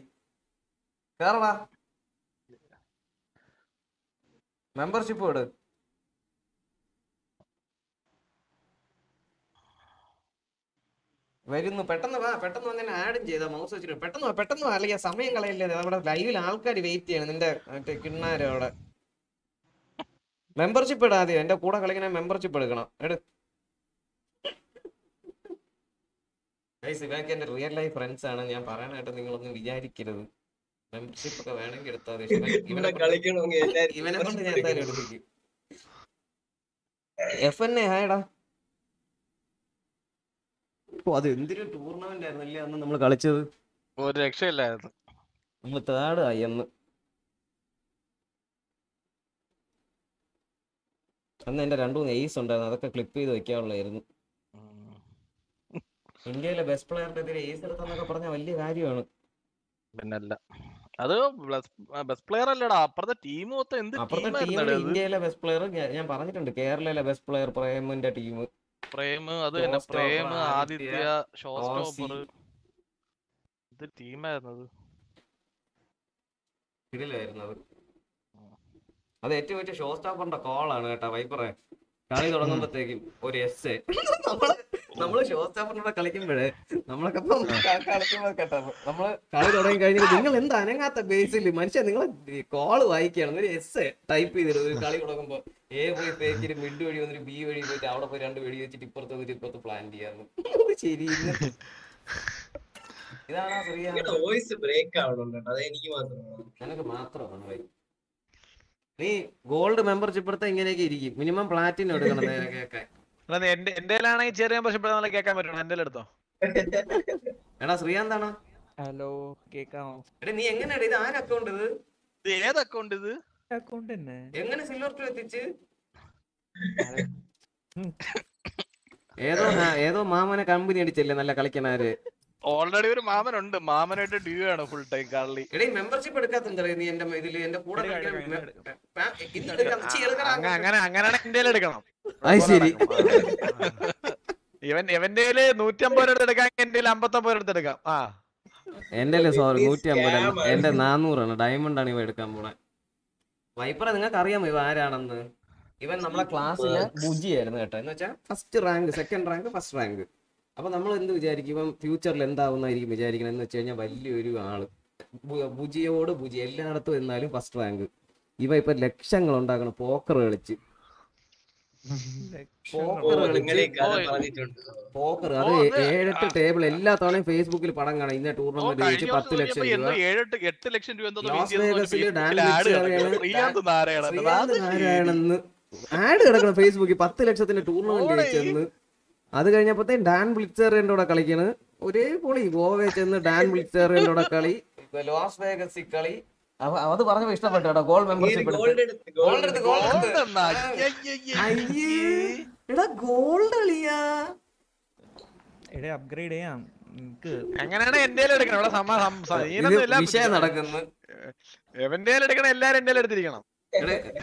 കേറടാ. മെമ്പർഷിപ്പ് വിട് വരുന്നു. പെട്ടെന്ന് വാ പെട്ടെന്ന് വന്നെ ആഡും ചെയ്താ മൗസ് വെച്ചിട്ട്. പെട്ടെന്ന് വാ പെട്ടെന്ന് വാ. അല്ലെങ്കിൽ സമയം കളയില്ലേ. നമ്മുടെ ലൈവിൽ ആൾക്കാർ വെയിറ്റ് ചെയ്യണം നിന്റെ മറ്റേ കിണ്ണാരോടെ മെമ്പർഷിപ്പ് ഇടാ ആദ്യം എന്റെ കൂടെ കളിക്കണ മെമ്പർഷിപ്പ് എടുക്കണം. എടു. ഇവയൊക്കെ എന്റെ റിയൽ ലൈഫ് ഫ്രണ്ട്സ് ആണ്. ഞാൻ പറയാനായിട്ട് നിങ്ങളൊന്നും വിചാരിക്കരുത്. മെമ്പർഷിപ്പ് ഒക്കെ വേണമെങ്കിൽ എടുത്താൽ. ഇവനെ- കൊണ്ട് കളിക്കണമെങ്കിൽ എല്ലാരും ഇവനെ കൊണ്ട് ഞാൻ എന്തായാലും എടുപ്പിക്കും. എഫ് എൻ എ ഹായടാ ഓ അത് എന്തൊരു ടൂർണമെന്റ് ആയിരുന്നല്ലേ അന്ന് നമ്മൾ കളിച്ചത്? ഒരു രക്ഷയില്ലായിരുന്നു. നമ്മൾ തേർഡ് ആയി അന്ന്. അന്ന് എന്റെ രണ്ടു മൂന്ന് എയ്സ് ഉണ്ടായിരുന്നു. അതൊക്കെ ക്ലിപ്പ് ചെയ്ത് വെക്കാനുള്ളായിരുന്നു. ഇന്ത്യയിലെ ബെസ്റ്റ് പ്ലെയറിന്റെ എതിരെ എയ്സ് എടുത്തെന്നൊക്കെ പറഞ്ഞ വലിയ കാര്യമാണ്. പിന്നല്ല. അത് ബെസ്റ്റ് പ്ലെയർ അല്ലടാ. അപ്പുറത്തെ ടീം മൊത്തം എന്ത് ഇന്ത്യയിലെ ബെസ്റ്റ് പ്ലെയർ ഞാൻ പറഞ്ഞിട്ടുണ്ട്. കേരളയിലെ ബെസ്റ്റ് പ്ലെയർ പ്രേമിന്റെ ടീം പ്രേം അത് തന്നെ. Prem Aditya, showstopper OC. ഇത് ടീമായിരുന്നത് ഇതിലായിരുന്നു അത് ഏറ്റവും വലിയ ഷോ സ്റ്റോപ്പറിന്റെ കോളാണ് കേട്ടോ വൈപ്പറെ കളി തുടങ്ങുമ്പോഴത്തേക്കും ഒരു എസ് എ നമ്മൾ നമ്മൾ ഷോ സ്റ്റോപ്പറിനോട് കളിക്കുമ്പോഴേ നമ്മളൊക്കെ കളിക്കുമ്പോ കേട്ടോ നമ്മൾ കളി തുടങ്ങി കഴിഞ്ഞാൽ നിങ്ങൾ എന്ത് അനങ്ങാത്ത ബേസിൽ മനുഷ്യ നിങ്ങൾ കോൾ വായിക്കുകയാണ്. ഒരു എസ് എ ടൈപ്പ് ചെയ്തിട്ട് ഒരു കളി തുടങ്ങുമ്പോ എ പോയി പേക്കിട്ട് മിഡ് വഴി വന്നിട്ട് ബി വഴി പോയിട്ട് അവിടെ പോയി രണ്ട് വെടി വെച്ചിട്ട് ഇപ്പുറത്ത് വന്നിട്ട് ഇപ്പുറത്ത് പ്ലാൻ ചെയ്യാറുണ്ട് അത് ശരി. ഇതാണ് വോയിസ് ബ്രേക്ക് ആവണുണ്ട് അത് എനിക്ക് മാത്രമാണ്. നിനക്ക് മാത്രമാണ് വൈ നീ ഗോൾഡ് മെമ്പർഷിപ്പ് എടുത്താൽ ഇങ്ങനെയൊക്കെ ഇരിക്കും. മിനിമം പ്ലാറ്റിനം എടുക്കണം നേരെ കേൾക്കാൻ എടാ, നീ എന്റെ എന്റെ ആണെങ്കിൽ ചെറിയ മെമ്പർഷിപ്പ് നല്ല കേൾക്കാൻ പറ്റണം എന്റെ എടുത്തോ എടാ ശ്രീകാന്താണോ ഹലോ കേക്കാമോ? എടാ നീ ഇത്? ആര് അക്കൗണ്ട് ഇത്? ഇത് ഏത് അക്കൗണ്ട് ഇത്? അക്കൗണ്ട് തന്നെ. എങ്ങനെ സിൽവർ ടു എത്തിച്ച്? ഏതോ ഏതോ മാമനെ കമ്പനി അടിച്ചല്ലേ നല്ല കളിക്കണാര്? ഓൾറെഡി ഒരു മാമനുണ്ട്. മാമനായിട്ട് ഡ്യൂ ആണ് ഫുൾ ടൈം കാർലി എടീ മെമ്പർഷിപ്പ് എടുക്കാത്ത നീ എന്റെ ഇതിൽ എന്റെ കൂടെ എടുക്കാം. അങ്ങനെ അങ്ങനെയാണെങ്കിൽ എന്റെ എടുക്കണം. ശരി. ഇവൻ ഇവന്റെ നൂറ്റമ്പത് രൂപ എടുക്കാൻ എന്റെ അമ്പത്തൊമ്പത് രൂപ എടുക്കാം. ആ. എന്റെ സോറി നൂറ്റി അമ്പത് എന്റെ നാനൂറാണ് ഡയമണ്ട് ആണ് ഇവ എടുക്കാൻ പോണേ. വൈപ്പറ നിങ്ങൾക്ക് അറിയാമോ ഇവ ആരാണെന്ന്? ഇവൻ നമ്മളെ ക്ലാസ്സിലെ ബുജിയായിരുന്നു കേട്ടോ. എന്ന് വെച്ചാൽ first rank second rank first rank അപ്പൊ നമ്മൾ എന്ത് വിചാരിക്കും? ഇപ്പം ഫ്യൂച്ചറിൽ എന്താവുന്നായിരിക്കും വിചാരിക്കണം? എന്ന് വെച്ച് കഴിഞ്ഞാൽ വലിയൊരു ആൾ. ഭുജിയോട് ഭുജി എല്ലായിടത്തും എന്നാലും ഫസ്റ്റ് റാങ്ക് ഇവ ഇപ്പൊ ലക്ഷങ്ങൾ ഉണ്ടാക്കണം. പോക്കർ കളിച്ച്. പോക്കർ അത് ഏഴെട്ട് ടേബിൾ എല്ലാ തവണയും ഫേസ്ബുക്കിൽ പടം കാണാം. ഇന്ന ടൂർണമെന്റ് ജയിച്ച് പത്ത് ലക്ഷം രൂപ. എട്ട് ലക്ഷം രൂപ ആഡ് കിടക്കണം ഫേസ്ബുക്കിൽ പത്ത് ലക്ഷത്തിന്റെ ടൂർണമെന്റ്. ജയിച്ചെന്ന്. അത് കഴിഞ്ഞപ്പോഴത്തേ ഡാൻ ബ്ലിറ്റ്സറിന്റെ കൂടെ കളിക്കണ്. ഒരേ പൊളി. ഗോവ ചെന്ന് ഡാൻ ബ്ലിറ്റ്സറിന്റെ കൂടെ കളി ലോസ് വേഗസി കളി. അത് പറഞ്ഞപ്പോ ഇഷ്ടപ്പെട്ടു കേട്ടോ. ഗോൾ മെമ്പർഷിപ്പ് ഗോൾഡ് എടുത്ത്. ഗോൾഡ് എടുത്ത് ഗോൾഡ് എടുത്ത് Gold എന്നാ? അയ്യേ. എടാ ഗോൾഡ് കളിയാ. എടേ അപ്ഗ്രേഡ് ചെയ്യാം. എന്റെ എടുക്കണം? ഇവിടെ. വിഷയം നടക്കുന്നു. എവന്റെ എടുക്കണം? എല്ലാരും എന്റെ എടുത്തിരിക്കണം.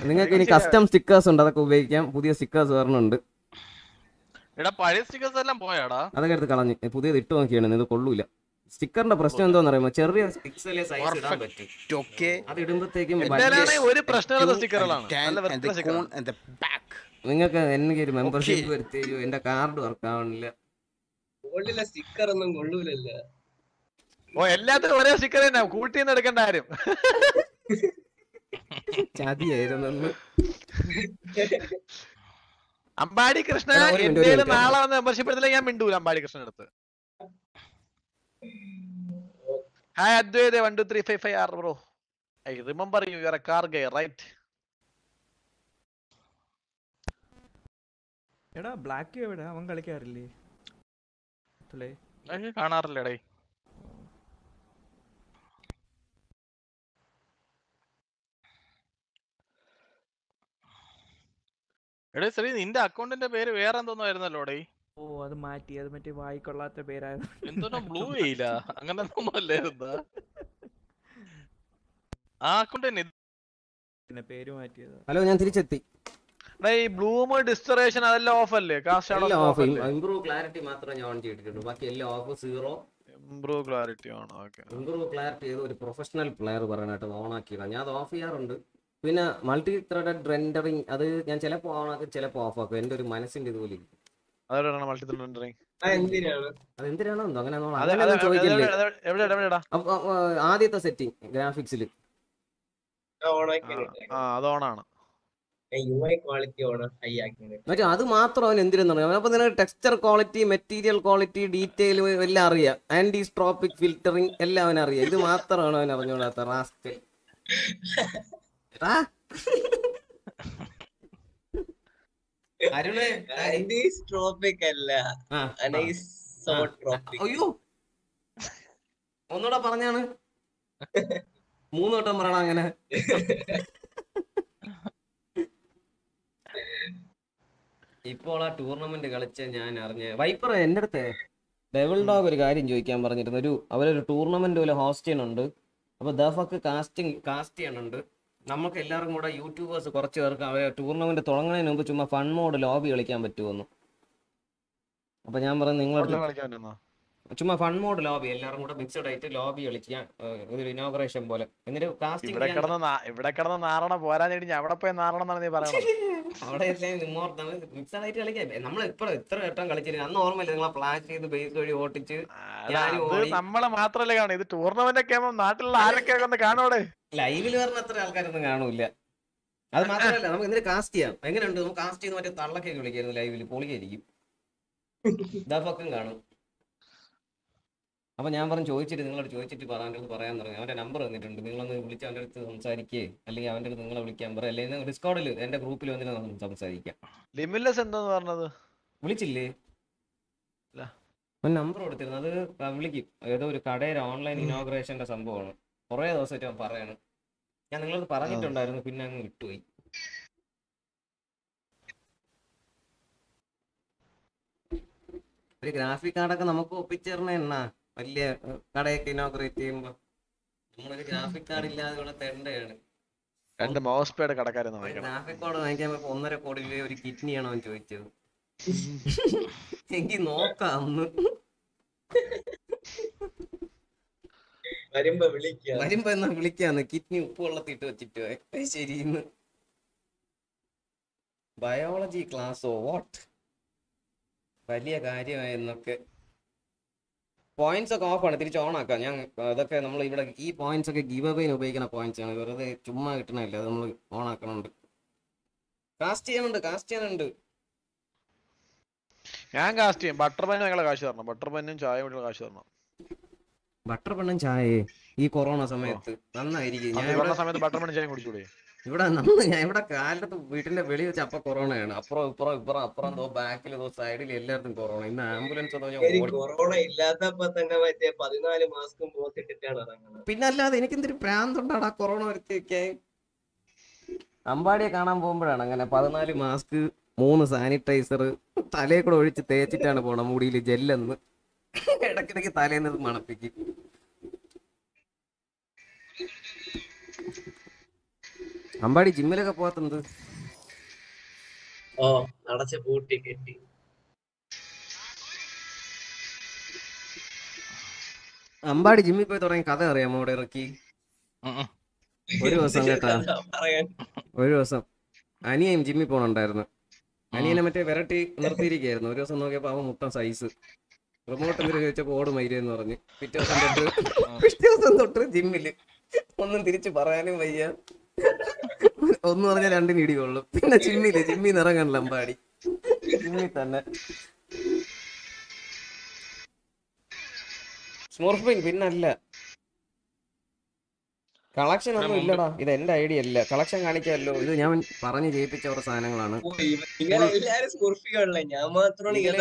നിങ്ങൾക്ക് ഇനി കസ്റ്റം സ്റ്റിക്കേഴ്സ് ഉണ്ട്. അതൊക്കെ ഉപയോഗിക്കാം. പുതിയ സ്റ്റിക്കേഴ്സ് വരണുണ്ട് എടാ പഴയ സ്റ്റിക്കേഴ്സ് എല്ലാം പോയാടാ അതൊക്കെ എടുത്ത് കളഞ്ഞ്. പുതിയത് ഇട്ട് നോക്കിയാണ് ഇത് കൊള്ളൂല. സ്റ്റിക്കറിന്റെ പ്രശ്നം എന്താന്ന് പറയുമ്പോ ചെറിയ പിക്സലെ സൈസ് ഇടാൻ പറ്റും. അത് ഇടുമ്പോഴത്തേക്കും. നിങ്ങൾക്ക് എനിക്ക് ഒരു മെമ്പർഷിപ്പ് വരുത്തിയോ എന്റെ കാർഡ് വർക്ക് ആവണില്ല. സ്റ്റിക്കർ ഒന്നും കൊള്ളൂലല്ല. ഓ എല്ലാത്തിനും ഒരേ സ്റ്റിക്കർ തന്നെ. കൂട്ടിന്ന് എടുക്കേണ്ട ആരും. ചതിയായിരുന്നു അമ്പാടി കൃഷ്ണ മിനിറ്റ്. നാളെ വന്ന് മെമ്പർഷിപ്പ് എടുത്തില്ല? ഞാൻ മിണ്ടൂല അമ്പാടി കൃഷ്ണൻ അടുത്ത് hi Advaitha one two three five five R bro I remember you your a car guy right എടാ ബ്ലാക്ക് എവിടെ? അവൻ കളിക്കാറില്ലേ? കാണാറില്ലടേ എടേ ശ്രീ നിന്റെ അക്കൗണ്ടിന്റെ പേര് വേറെ എന്തോന്നോ ആയിരുന്നല്ലോടേ ഓ അത് മാറ്റി അത് മറ്റേ വായിക്കൊള്ളാത്ത പേരായിരുന്നു. എന്തോന്നോ ബ്ലൂ വെയില? അങ്ങനെ എന്തോ അല്ലായിരുന്ന ആ അക്കൗണ്ട് തന്നെ പിന്നെ പേര് മാറ്റിയത്. ഹലോ ഞാൻ തിരിച്ചെത്തി. ഈ ബ്ലൂം ഡിസ്റ്ററേഷൻ അതെല്ലാം ഓഫ് അല്ലേ കാസ്റ്റ് ഓഫ്. ഇംപ്രൂവ് ക്ലാരിറ്റി മാത്രമേ ഞാൻ ഓൺ ചെയ്തിട്ടുള്ളൂ ബാക്കി എല്ലാം ഓഫ് സീറോ. ഇംപ്രൂവ് ക്ലാരിറ്റി ആണ് ഓക്കെ. ഇംപ്രൂവ് ക്ലാരിറ്റി ചെയ്ത് ഒരു പ്രൊഫഷണൽ പ്ലെയർ പറയാനായിട്ട് ഓൺ ആക്കിയതാണ് ഞാൻ അത് ഓഫ് ചെയ്യാറുണ്ട്. പിന്നെ മൾട്ടി ത്രെഡഡ് റെൻഡറിങ് അത് ഞാൻ ചിലപ്പോ ഓൺ ആക്കും ചിലപ്പോ ഓഫ് ആക്കും. എന്റെ ഒരു മനസ്സിന്റെ ഇതുപോലെ അതെന്തിനാണോ? അങ്ങനെ ചോദിക്കില്ലേ? ആദ്യത്തെ സെറ്റിംഗ് ഗ്രാഫിക്സിൽ ആ അത് ഓണാണ് യു ക്വാളിറ്റി ഓൺ ഹൈ ആക്കിയത് മറ്റേ അത് മാത്രം അവൻ എന്തിനെന്ന് അപ്പൊ നിനക്ക് texture quality material quality detail എല്ലാം അറിയാം. ആന്റി സ്ട്രോപ്പിക് ഫിൽറ്ററിങ് എല്ലാം അവൻ അറിയാം ഇത് മാത്രമാണ് അവൻ അറിഞ്ഞോളാത്ത റാസ്കൽ. അരുണേ ട്രോപ്പിക് അല്ല. അയ്യോ. ഒന്നുകൂടെ പറഞ്ഞാണ്. മൂന്ന് വട്ടം പറയണം അങ്ങനെ. ഇപ്പോൾ ആ ടൂർണമെന്റ് കളിച്ച ഞാൻ അറിഞ്ഞ വൈപ്പർ എന്റെ അടുത്ത് ഡെവിൾ ഡോഗ് ഒരു കാര്യം ചോദിക്കാൻ പറഞ്ഞിരുന്നു. ഒരു അവരൊരു ടൂർണമെന്റ് പോലെ ഹോസ്റ്റ് ചെയ്യുന്നുണ്ട്. അപ്പൊ ദഫക്ക് കാസ്റ്റിംഗ് കാസ്റ്റ് ചെയ്യുന്നുണ്ട് നമുക്ക് എല്ലാവർക്കും കൂടെ യൂട്യൂബേഴ്സ് കുറച്ച് പേർക്ക് അവരെ ടൂർണമെന്റ് തുടങ്ങുന്നതിന് മുമ്പ് ചുമ്മാ ഫൺ മോഡ് ലോബി കളിക്കാൻ പറ്റുമെന്ന് അപ്പൊ ഞാൻ പറഞ്ഞു കളിക്കാൻ പറ്റുന്നോ? ചുമ്മാ ഫൺ മോഡ് ലോബി എല്ലാവരും കൂടെ മിക്സഡ് ആയിട്ട് ലോബി കളിക്കാൻ ഒരു ഇനോഗ്രേഷൻ പോലെ. എന്നിട്ട് ഇവിടെ കാസ്റ്റിംഗ് കിടന്ന് ഇവിടെ കിടന്ന് നാറണ പോരാൻ വേണ്ടി ഞാൻ അവിടെ പോയി നാറണം എന്നാണ് നീ പറയുന്നത് അവിടെ മിക്സഡ് ആയിട്ട് കളിക്കാം നമ്മൾ ഇപ്പഴും ഇത്ര വട്ടം കളിച്ചിരുന്നു അന്ന് ഓർമ്മയില്ല നിങ്ങളെ പ്ലാൻ ചെയ്ത് ബേസ് വഴി ഓട്ടിച്ച് നമ്മളെ മാത്രല്ലേ കാണും ഇത് ടൂർണമെന്റ് ഒക്കെ ആകുമ്പോൾ നാട്ടിലുള്ള ആരൊക്കെ ഒന്ന് കാണോടെ ലൈവിൽ പറഞ്ഞ അത്ര ആൾക്കാരൊന്നും കാണൂല അത് മാത്രമല്ല നമുക്ക് ഇതിന് കാസ്റ്റ് ചെയ്യാം. എങ്ങനെയുണ്ട്? നമുക്ക് കാസ്റ്റ് ചെയ്ത് മറ്റേ തള്ളക്കൊക്കെ വിളിക്കായിരുന്നു ലൈവിൽ പൊളിയായിരിക്കും ദഫക്കും കാണും. അപ്പൊ ഞാൻ പറഞ്ഞു ചോദിച്ചിട്ട് നിങ്ങളോട് ചോദിച്ചിട്ട് അടുത്ത് പറയാൻ തുടങ്ങി അവന്റെ നമ്പർ തന്നിട്ടുണ്ട്. നിങ്ങളൊന്ന് വിളിച്ച് അവന്റെ അടുത്ത് സംസാരിക്കേ. അല്ലെങ്കിൽ അവന്റെ അടുത്ത് നിങ്ങളെ വിളിക്കാൻ പറ. അല്ലെങ്കിൽ ഡിസ്കോഡിൽ എന്റെ ഗ്രൂപ്പിൽ വന്നിട്ട് നമുക്ക് സംസാരിക്കാം. ലിമിറ്റ്ലെസ് എന്താന്ന് പറഞ്ഞത്? വിളിച്ചില്ലേ? നമ്പർ കൊടുത്തിരുന്നു. അത് വിളിക്കും. ഏതോ ഒരു കടയുടെ ഓൺലൈൻ ഇനോഗ്രേഷന്റെ സംഭവമാണ്. കുറേ ദിവസമായിട്ട് അവൻ പറയാണ്. ഞാൻ നിങ്ങളത് പറഞ്ഞിട്ടുണ്ടായിരുന്നു പിന്നെ അങ്ങ് വിട്ടുപോയി. ഒരു ഗ്രാഫിക് കാർഡൊക്കെ നമുക്ക് ഒപ്പിച്ചേർന്ന എണ്ണ വലിയ കടയൊക്കെ ഇനോഗ്രേറ്റ് ചെയ്യുമ്പോ. നമ്മളൊരു ഗ്രാഫിക് കാർഡ് ഇല്ലാതെ ഇവിടെ തെണ്ടയാണ് രണ്ട് മൗസ് പാഡ് കടക്കാരെന്ന് ഗ്രാഫിക് കാർഡ് വാങ്ങിക്കാൻ പോയപ്പോ ഒന്നര രൂപ ഒരു കിഡ്നിയാണ് അവൻ ചോദിച്ചത്. എനിക്ക് നോക്കാം ഒന്ന് വരുമ്പോ എന്നാ വിളിക്കാന്ന്? കിഡ്നി ഉപ്പ് വെള്ളത്തിട്ട് വെച്ചിട്ട്. ശരിന്ന് ബയോളജി ക്ലാസ്സോ വാട്ട് വലിയ കാര്യമായെന്നൊക്കെ പോയിന്റ്സ് ഒക്കെ ഓഫ് ആണ്. തിരിച്ച് ഓൺ ആക്കാം. ഞാൻ അതൊക്കെ നമ്മൾ ഇവിടെ ഈ പോയിന്റ്സ് ഒക്കെ ഗീവ് അവയിൽ ഉപയോഗിക്കുന്ന പോയിന്റ്സ് ആണ്. വെറുതെ ചുമ്മാ കിട്ടണല്ലേ അത് നമ്മൾ ഓൺ ആക്കണുണ്ട്. കാസ്റ്റ് ചെയ്യാനുണ്ട്. കാസ്റ്റ് ചെയ്യാനുണ്ട്. ഞാൻ കാസ്റ്റ് ചെയ്യും. ബട്ടർ പന്ന് ഞങ്ങളെ കാശ് തരണം. ബട്ടർ പെന്നും ചായ കൂടിയുള്ള കാശ് തരണം. ബട്ടർ പണ്ണൻ ചായേ ഈ കൊറോണ സമയത്ത്. നന്നായിരിക്കും. ഞാൻ ഇവിടെ സമയത്ത് ബട്ടർ പണ്ണൻ ചായ കുടിച്ചൂടെ? ഇവിടെ നന്ന് ഞാൻ ഇവിടെ കാലത്ത് വീട്ടിന്റെ വെളി വെച്ച് അപ്പൊ കൊറോണയാണ് അപ്പുറം ഇപ്പുറം ഇപ്പുറം അപ്പുറം എന്തോ ബാക്കിൽ എന്തോ സൈഡിൽ എല്ലായിടത്തും കൊറോണ ഇന്ന് ആംബുലൻസ് കൊറോണ ഇല്ലാത്തപ്പോ തന്നെ മറ്റേ പതിനാല് മാസ്കും പോത്തിട്ടിട്ടാണ് പിന്നെ അല്ലാതെ എനിക്ക് എന്തൊരു പ്രാന്തുണ്ടാടാ കൊറോണ വരുത്തിയൊക്കെ? അമ്പാടിയെ കാണാൻ പോകുമ്പോഴാണ് അങ്ങനെ പതിനാല് മാസ്ക് മൂന്ന് സാനിറ്റൈസർ തലയെ കൂടെ ഒഴിച്ച് തേച്ചിട്ടാണ് പോണം മുടിയിൽ ജെല്ലെന്ന് ഇടയ്ക്കിടയ്ക്ക് തലേന്ന് മണപ്പിക്കും. അമ്പാടി ജിമ്മിലൊക്കെ പോവാത്തത് ഓ അടച്ച് പൂട്ടി കെട്ടി. അമ്പാടി ജിമ്മിൽ പോയി തുടങ്ങി കഥ അറിയാമോ അവിടെ ഇറക്കി? ഒരു ദിവസം കേട്ടാ. ഒരു ദിവസം. അനിയൻ ജിമ്മിൽ പോണുണ്ടായിരുന്നു. അനിയനെ മറ്റേ വിരട്ടി നിർത്തിയിരിക്കായിരുന്നു ഒരു ദിവസം നോക്കിയപ്പോ അവൻ മുട്ട സൈസ് റിമോട്ട് എന്തിനു ചോദിച്ചപ്പോ ഓട് മൈരെന്ന് പറഞ്ഞ്. പിറ്റേ ദിവസം തൊട്ട് പിറ്റേ ദിവസം തൊട്ട് ജിമ്മിൽ ഒന്നും തിരിച്ചു പറയാനും വയ്യ. ഒന്ന് പറഞ്ഞാൽ രണ്ടിന് ഇടി കൊള്ളും പിന്നെ ജിമ്മിൽ ജിമ്മിൽ ഇറങ്ങണല്ലോ അമ്പാടി. ജിമ്മിൽ തന്നെ. സ്മോർഫിൻ പിന്നല്ല. കളക്ഷൻ ഒന്നും ഇല്ലടാ. ഇത് എന്റെ ഐഡിയ അല്ല. കളക്ഷൻ കാണിക്കാമല്ലോ. ഇത് ഞാൻ പറഞ്ഞു ജയിപ്പിച്ച കുറേ സാധനങ്ങളാണ്.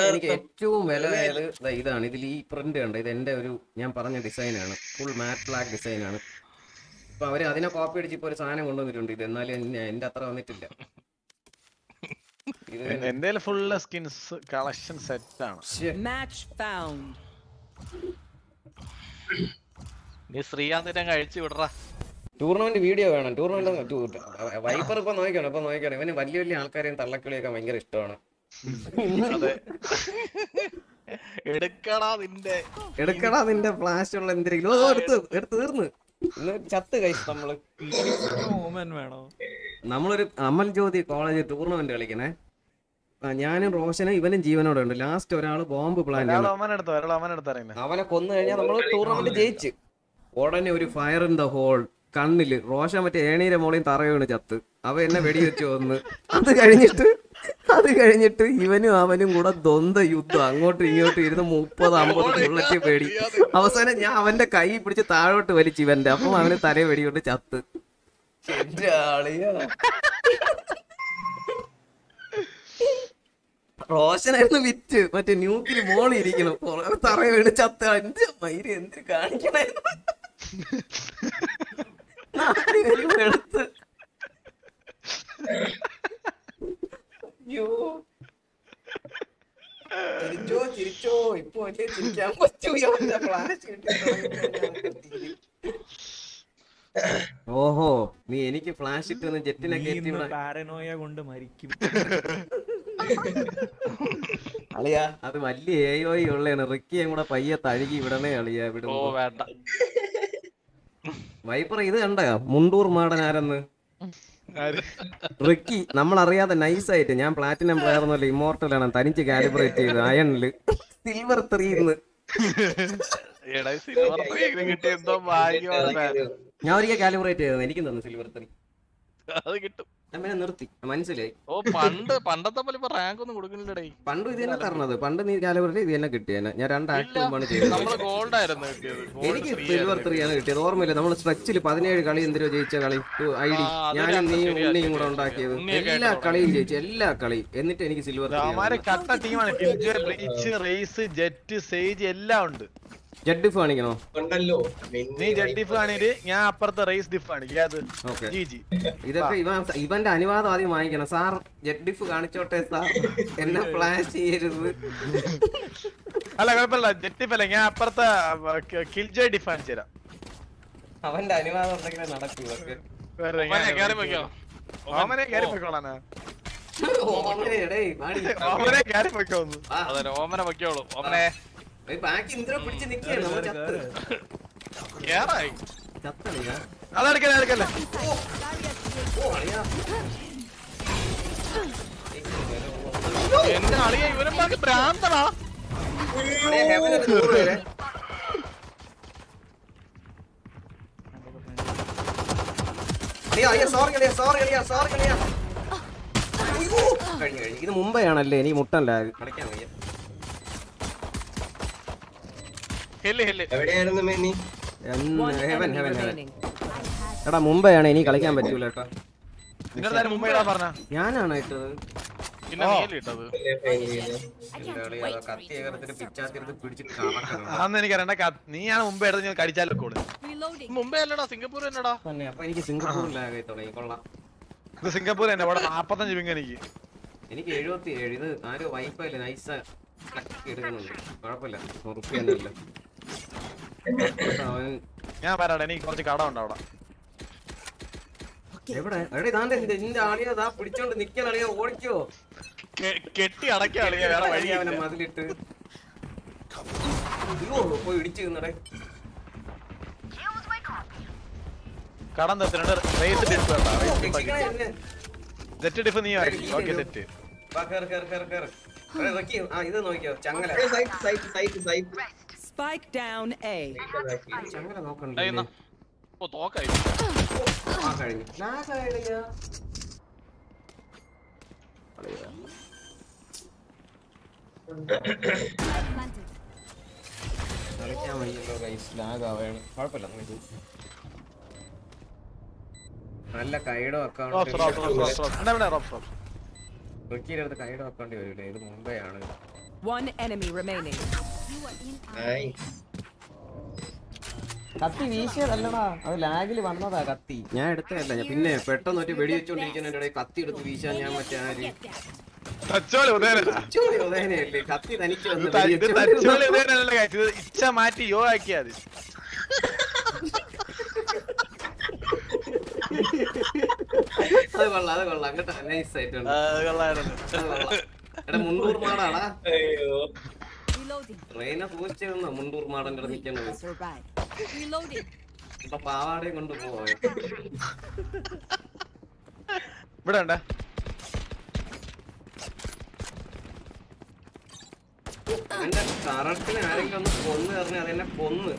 എനിക്ക് ഏറ്റവും വില ആയത് ഇതാണ്. ഇതിൽ ഈ പ്രിന്റ് ഉണ്ട് ഇത് എന്റെ ഒരു ഞാൻ പറഞ്ഞ ഡിസൈനാണ് ഫുൾ മാറ്റ് ബ്ലാക്ക് ഡിസൈനാണ് ഇപ്പൊ അവർ അതിനെ കോപ്പി അടിച്ച് ഇപ്പൊ ഒരു സാധനം കൊണ്ടുവന്നിട്ടുണ്ട്. ഇത് എന്നാലും എന്നെ- എന്റെ അത്ര വന്നിട്ടില്ല. എന്റെ ഫുള്ള് സ്കിൻസ് കളക്ഷൻ സെറ്റ് ആണ്. Match found. നീ ശ്രീകാന്തിനെ കഴിച്ചു വിടറാ. ടൂർണമെന്റ് വീഡിയോ വേണം. ടൂർണമെന്റ് വൈപ്പർ ഇപ്പൊ നോക്കണം ഇപ്പൊ നോക്കണം ഇവന് വലിയ വലിയ ആൾക്കാരെയും തള്ളക്കിളിയൊക്കെ ഭയങ്കര ഇഷ്ടമാണ്. എടുക്കടാ നിന്റെ. എടുക്കടാ നിന്റെ ഫ്ലാഷ് ഉള്ള എന്തെങ്കിലും. എടുത്ത് എടുത്ത് തീർന്ന്. ചത്ത് കഴിച്ചു നമ്മൾ. വേണോ? നമ്മളൊരു അമൽ ജ്യോതി കോളേജ് ടൂർണമെന്റ് കളിക്കണേ. ഞാനും റോഷനും ഇവനും ജീവനോടെ ഉണ്ട്. ലാസ്റ്റ് ഒരാൾ ബോംബ് പ്ലാൻ അവനെ കൊന്നു കഴിഞ്ഞാൽ നമ്മൾ ടൂർണമെന്റ് ജയിച്ച്. ഉടനെ ഒരു ഫയർ ഇൻ ദ ഹോൾ കണ്ണിൽ റോഷ മറ്റേ ഏണീരെ മോളിയും തറയാണ് ചത്ത്. അവ എന്നെ വെടിവെച്ച് വന്ന്. അത് കഴിഞ്ഞിട്ട് അത് കഴിഞ്ഞിട്ട് ഇവനും അവനും കൂടെ ദ്വന്ദ് യുദ്ധം. അങ്ങോട്ടും ഇങ്ങോട്ടും ഇരുന്ന് മുപ്പത് അമ്പത് ബുള്ളറ്റ് പേടി അവസാനം ഞാൻ അവന്റെ കൈ പിടിച്ച് താഴോട്ട് വലിച്ചു ഇവന്റെ. അപ്പം അവന് തല വെടിയോട്ട് ചത്ത്. റോഷനായിരുന്നു വിറ്റ്. മറ്റേ ന്യൂക്കിൽ മോളിരിക്കണം തറ വീണ് ചത്ത. എന്റെ മയിര് എന്തിനു കാണിക്കണായിരുന്നു അയ്യോ ചിരിച്ചോ ചിരിച്ചോ. ഇപ്പൊ വലിയ ചിരിക്കാൻ പറ്റൂ അവന്റെ ഫ്ലാഷ് ഓഹോ നീ എനിക്ക് ഫ്ലാഷ് ഇട്ടൊന്ന് ജെറ്റിനൊക്കെ പാരനോയ കൊണ്ട് മരിക്കും. അളിയാ. അത് വലിയ ഏയോയി ഉള്ളതാണ്. റിക്കിയും കൂടെ പയ്യെ തഴുകി വിടണേ അളിയാ. വിടുന്നു വേണ്ട. വൈപ്പർ ഇത് കണ്ട? മുണ്ടൂർ മാടൻ ആരെന്ന്? ആര്? റിക്കി. നമ്മൾ അറിയാതെ നൈസായിട്ട് ഞാൻ പ്ലാറ്റിനം പ്ലെയർ എന്നല്ല ഇമോർട്ടൽ ആണ്. തനിച്ച് കാലിബ്രേറ്റ് ചെയ്ത് അയണിൽ. സിൽവർ ത്രീന്ന് ഞാൻ ഒരിക്കൽ കാലിബ്രേറ്റ് ചെയ്തത് എനിക്കും തന്നു സിൽവർ ത്രീ അത് കിട്ടും. പിന്നെ നിർത്തി. മനസ്സിലായി? ഓ പണ്ട് പണ്ടത്തെ പോലെ ഇപ്പൊ റാങ്ക് ഒന്നും കൊടുക്കുന്നില്ലടേ. പണ്ട് ഇത് തന്നെ തരണത്. പണ്ട് നീ കാലവറിൽ ഇത് തന്നെ കിട്ടിയേനെ. ഞാൻ രണ്ട് ആക്ട് മുമ്പാണ് ചെയ്തത്. നമ്മൾ ഗോൾഡ് ആയിരുന്നു കിട്ടിയത്. എനിക്ക് സിൽവർ ത്രീ ആണ് കിട്ടിയത്. ഓർമ്മയില്ല. നമ്മൾ സ്ട്രെച്ചിൽ പതിനേഴ് കളി എന്തിനോ ജയിച്ച കളി? I D. ഞാനും നീയും ഉണ്ണിയും കൂടെ ഉണ്ടാക്കിയത്. എല്ലാ കളിയും ജയിച്ചു. എല്ലാ കളി. എന്നിട്ട് എനിക്ക് സിൽവർ കട്ട ടീമാണ് റേസ് ജെറ്റ് സേജ് എല്ലാം ഉണ്ട്. ജഡ് ഡിഫ് കാണിക്കണോ? ഉണ്ടല്ലോ. നീ ജെറ്റ് ഡിഫ് കാണിട്ട് ഞാൻ അപ്പുറത്തെ റേസ് ഡിഫ് കാണിക്കും. ജി ജി ഇതൊക്കെ ഇവൻ ഇവന്റെ അനുവാദം ആദ്യം വാങ്ങിക്കണം. സാർ ജെഡ് ഡിഫ് കാണിച്ചോട്ടെ സാർ. എന്നെ പ്ലാൻ ചെയ്യരുത്. അല്ല കുഴപ്പമില്ല. ഡിഫ് അല്ല ഞാൻ അപ്പുറത്തെ കിൽ ഡിഫ് കാണിച്ചു തരാം. അവന്റെ അനുവാദം ഉണ്ടെങ്കിലേ നടക്കൂ ഇതൊക്കെ വേറെ ഓമനെ കയറി വെക്കോ ഓമനെ കയറി പോയിക്കോളാനാ ഓമനെ. ഓമനെ കയറി പോയിക്കോന്നു അതെ ഓമനെ വെക്കോളൂ ഓമനെ. ബാക്കി ഇന്ദ്ര പിടിച്ച് ഇനി നമ്മൾ ചത്ത്. അതെടുക്കല്ലേ എടുക്കല്ലേ എന്റെ അളിയ മുട്ടല്ല. അളിയാ സോറി അളിയാ സോറി അളിയാ സോറി അളിയാ അയ്യോ. കഴിഞ്ഞു കഴിഞ്ഞു ഇത് മുംബൈയാണല്ലേ എനിക്ക് മുട്ടല്ല കളിക്കാൻ വയ്യ ഹെല്ല് ഹെല്ല് എവിടെയായിരുന്നു many One heaven enemy heaven heaven remaining. എടാ മുംബൈയാണ് ഇനി കളിക്കാൻ പറ്റൂല കേട്ടോ. ഞാനാണ് ഇട്ടത്? എനിക്കറിയണ്ട നീയാണ് എടുത്ത് ഞാൻ കടിച്ചാലോ കൂടെ. മുംബൈ അല്ലടാ സിംഗപ്പൂർ തന്നെടാ. അപ്പൊ എനിക്ക് സിംഗപ്പൂരിലാകെ തുടങ്ങി കൊള്ളാം. ഇത് സിംഗപ്പൂർ തന്നെ അവിടെ നാപ്പത്തഞ്ച് എനിക്ക്. എനിക്ക് എഴുപത്തി ഏഴ് ഇത് ആരോ വൈഫൈൽ നൈസ എടുക്കുന്നുണ്ട് കുഴപ്പമില്ല. ഉറപ്പിയൊന്നുമില്ല അവൻ ഞാൻ പറയാം എനിക്ക് കുറച്ച് കട ഉണ്ട് അവിടെ. എവിടെ? നിന്റെ നിന്റെ ആളിയാ ദാ പിടിച്ചോണ്ട് നിക്കാൻ അളിയാ ഓടിക്കോ. കെട്ടി അടക്കി അളിയ വേറെ അവനെ മതിലിട്ട്. അയ്യോ പോയി ഇടിച്ചു നിന്നടേ. കടം റേസ് ഡിഫ് വേണ്ട. ഡിഫ് നീ ഓക്കെ സെറ്റ് വാ, കേറ്, കേറ്, കേറ്, കേറ്. ഇത് നോക്കിയോ? ചങ്ങല. Spike down A. ചങ്ങല നോക്കണ്ടേ ഓ തോക്കായി. ആ കഴിഞ്ഞു. അളിയാ. Planted. കളിക്കാൻ വയ്യല്ലോ ഗൈസ് ലാഗാവാണ് കുഴപ്പമില്ല നമുക്ക് നല്ല കൈഡോ റോപ്സ് റിക്കിയുടെ അടുത്ത് കൈഡോ വെക്കേണ്ടി വരില്ലേ ഇത് മുംബൈ ആണ് One enemy remaining. കത്തി വീശിയതല്ലടാ. അത് ലാഗിൽ വന്നതാ കത്തി. ഞാൻ എടുത്തതല്ല ഞാൻ പിന്നെ പെട്ടെന്ന് ഒരു വെടി വെച്ചോണ്ടിരിക്കുന്നതിന്റെ ഇടയിൽ കത്തി എടുത്ത് വീശാൻ ഞാൻ മറ്റേ ആര്? തച്ചോളി ഉദയനല്ല. കത്തി തനിക്ക് ഇച്ഛ മാറ്റി യോ ആക്കിയാ അത് കൊള്ളാം അത് കൊള്ളാം. കേട്ടോ നൈസ് ആയിട്ടുണ്ട്. എടാ മുണ്ടൂർ മാടാടാ അയ്യോ. പോസ്റ്റ് ട്രെയിനെ സൂക്ഷിച്ചിരുന്ന മുണ്ടൂർ മാടം Survive. Reloading. ഇപ്പൊ പാവാടയും കൊണ്ട് പോവാ. ഇവിടെ ഉണ്ട്? എന്റെ കറക്റ്റിന് ആരെങ്കിലും ഒന്ന് കൊന്നു എറിഞ്ഞ് അതെന്നെ കൊന്ന്.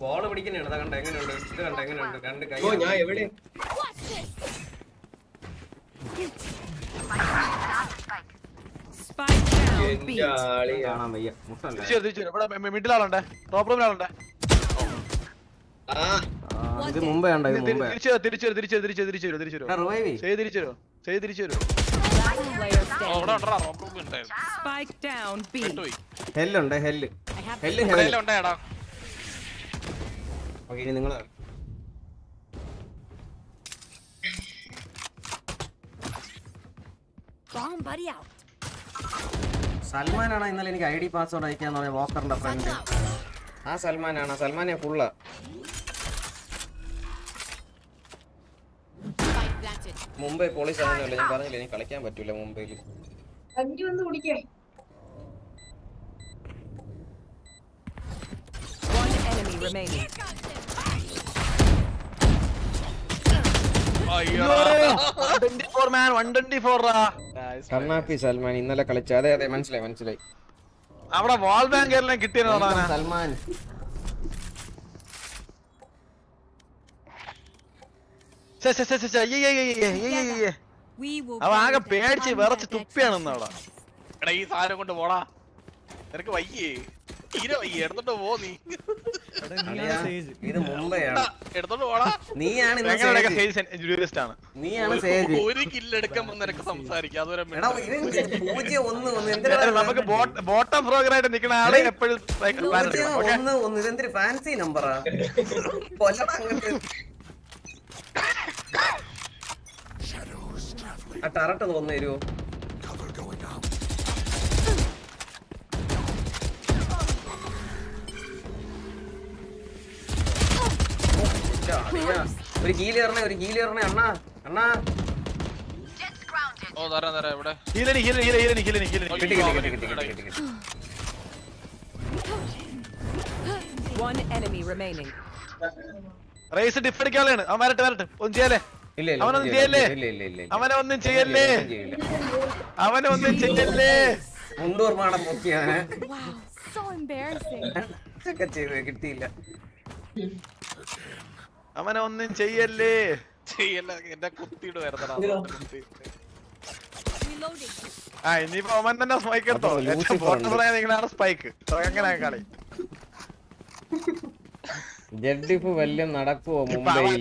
ബോൾ പിടിക്കുന്നതാണ്. അതാ കണ്ട എങ്ങനെയുണ്ട്? ഇത് കണ്ട എങ്ങനെയുണ്ട്? രണ്ട് കൈ ഓ ഞാൻ എവിടെ? തിരിച്ചു തിരിച്ചു ഇത് മുമ്പേ ഉണ്ട് തിരിച്ചു തിരിച്ചു തിരിച്ചു തിരിച്ചു തിരിച്ചു തിരിച്ചു തിരിച്ചു ചെയ്ത് തിരിച്ചു വരൂ. Last ഹെല്ല് ഓ, ഓക്കെ ഇനി നിങ്ങൾ. സൽമാനാണ് ഇന്നലെ എനിക്ക് ഐ ഡി പാസ്വേഡ് അയക്കാന്ന് പറഞ്ഞ വോക്കറിന്റെ ഫ്രണ്ട് ആ സൽമാനാണ് സൽമാനെ ഫുള്ള മുംബൈ പോളീസ് ആണെന്നല്ല ഞാൻ പറഞ്ഞില്ലേ എനിക്ക് കളിക്കാൻ പറ്റൂല മുംബൈയിൽ One enemy remaining. കർണാപ്പി സൽമാൻ ഇന്നലെ കളിച്ച. അതെ അതെ മനസ്സിലായി മനസ്സിലായി. അവിടെ വാൾ ബാങ്കറിലും കിട്ടിയെന്നാ സൽമാൻ. We will അവ ആകെ പേടിച്ച് വിറച്ച് exorcist. തുപ്പിയാണെന്ന് അവിടെ. എടാ ഈ സാധനം കൊണ്ട് പോടാ. നിനക്ക് വയ്യേ. എടുത്തോണ്ട് പോ നീ. ഇത് മുംബൈയാണ് എടാ, എടുത്തോണ്ട് പോടാ. നീയാണ് നീയാണ് സേജ്. ഒരു കില്ല് എടുക്കുമ്പോ നിനക്ക് സംസാരിക്കാം. അതുവരെ പൂജ്യം ഒന്ന് ഒന്ന് നമുക്ക് ബോട്ടം ഫ്രോഗർ ആയിട്ട് നിൽക്കുന്ന ആളെ എപ്പോഴും ഒന്ന് ഒന്ന് ഇതെന്തൊരു ഫാൻസി നമ്പറാ കൊല്ലടാ അങ്ങോട്ട്. ആ ടറട്ട് തോന്നുന്നു തരുമോ ഒരു ഗീൽ എറിഞ്ഞേ ഒരു ഗീൽ എറിഞ്ഞേ അണ്ണാ അണ്ണാ. ഓ തരാം തരാം ഇവിടെ. ഹീലനി ഹീലനി ഹീലനി ഹീലനി ഹീലനി കിട്ടി കിട്ടി കിട്ടി കിട്ടി കിട്ടി കിട്ടി കിട്ടി. One enemy remaining. Raze diff അടിക്കാനാണ് അവൻ വരട്ടെ വരട്ടെ. ഒന്നും ചെയ്യല്ലേ? ഇല്ല ഇല്ല അവനൊന്നും ഒന്നും ചെയ്യല്ലേ. ഇല്ല ഇല്ല ഇല്ല അവനെ ഒന്നും ചെയ്യല്ലേ? അവനെ ഒന്നും ചെയ്യല്ലേ. മുണ്ടൂർ മാടം പൊക്കി അവനെ. Wow, so embarrassing. ഒക്കെ ചെയ്ത് കിട്ടിയില്ല. അവനെ ഒന്നും ചെയ്യല്ലേ? ചെയ്യല്ല എന്റെ കുത്തിയിട്ട് വരുന്നടാ Reloading. ആ ഇനിയിപ്പോ അവൻ തന്നെ സ്പൈക്ക് എടുത്തോ? നിങ്ങളാണ് സ്പൈക്ക് അങ്ങനെ കളി. നടക്കുവോ മുംബൈയിൽ?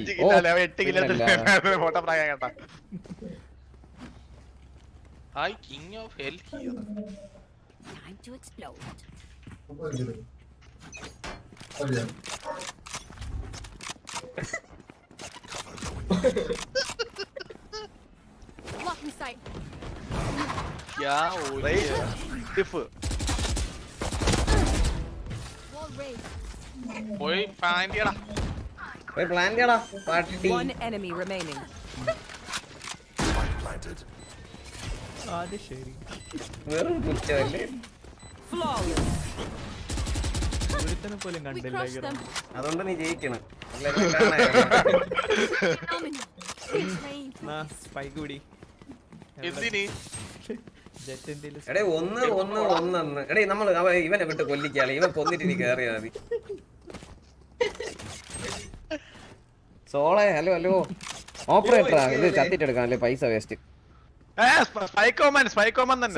എട്ട് കേട്ടാ. Hi king of hell here Time to explode. Blocking sight. Ya, oye. If. Boy, plan दिया ना. Boy, plan दिया ना. Party. One enemy remaining. Spike planted. Ah, the shady. Where are you, Flawless. ഒരുത്തനെ പോലും കണ്ടില്ല അതുകൊണ്ട് നീ ജയിക്കണം. സ്പൈക്ക് കൂടി എടേ ഒന്ന് ഒന്ന് ഒന്നെന്ന്. എടേ നമ്മൾ ഇവനെ വിട്ട് കൊല്ലിക്കാളെ ഇവൻ കൊന്നിട്ട് നീ കേറിയാ മതി. സോളെ ഹലോ ഹലോ. ഓപ്പറേറ്ററാ ഇത് ചത്തിട്ടെടുക്കാം അല്ലേ പൈസ വേസ്റ്റ്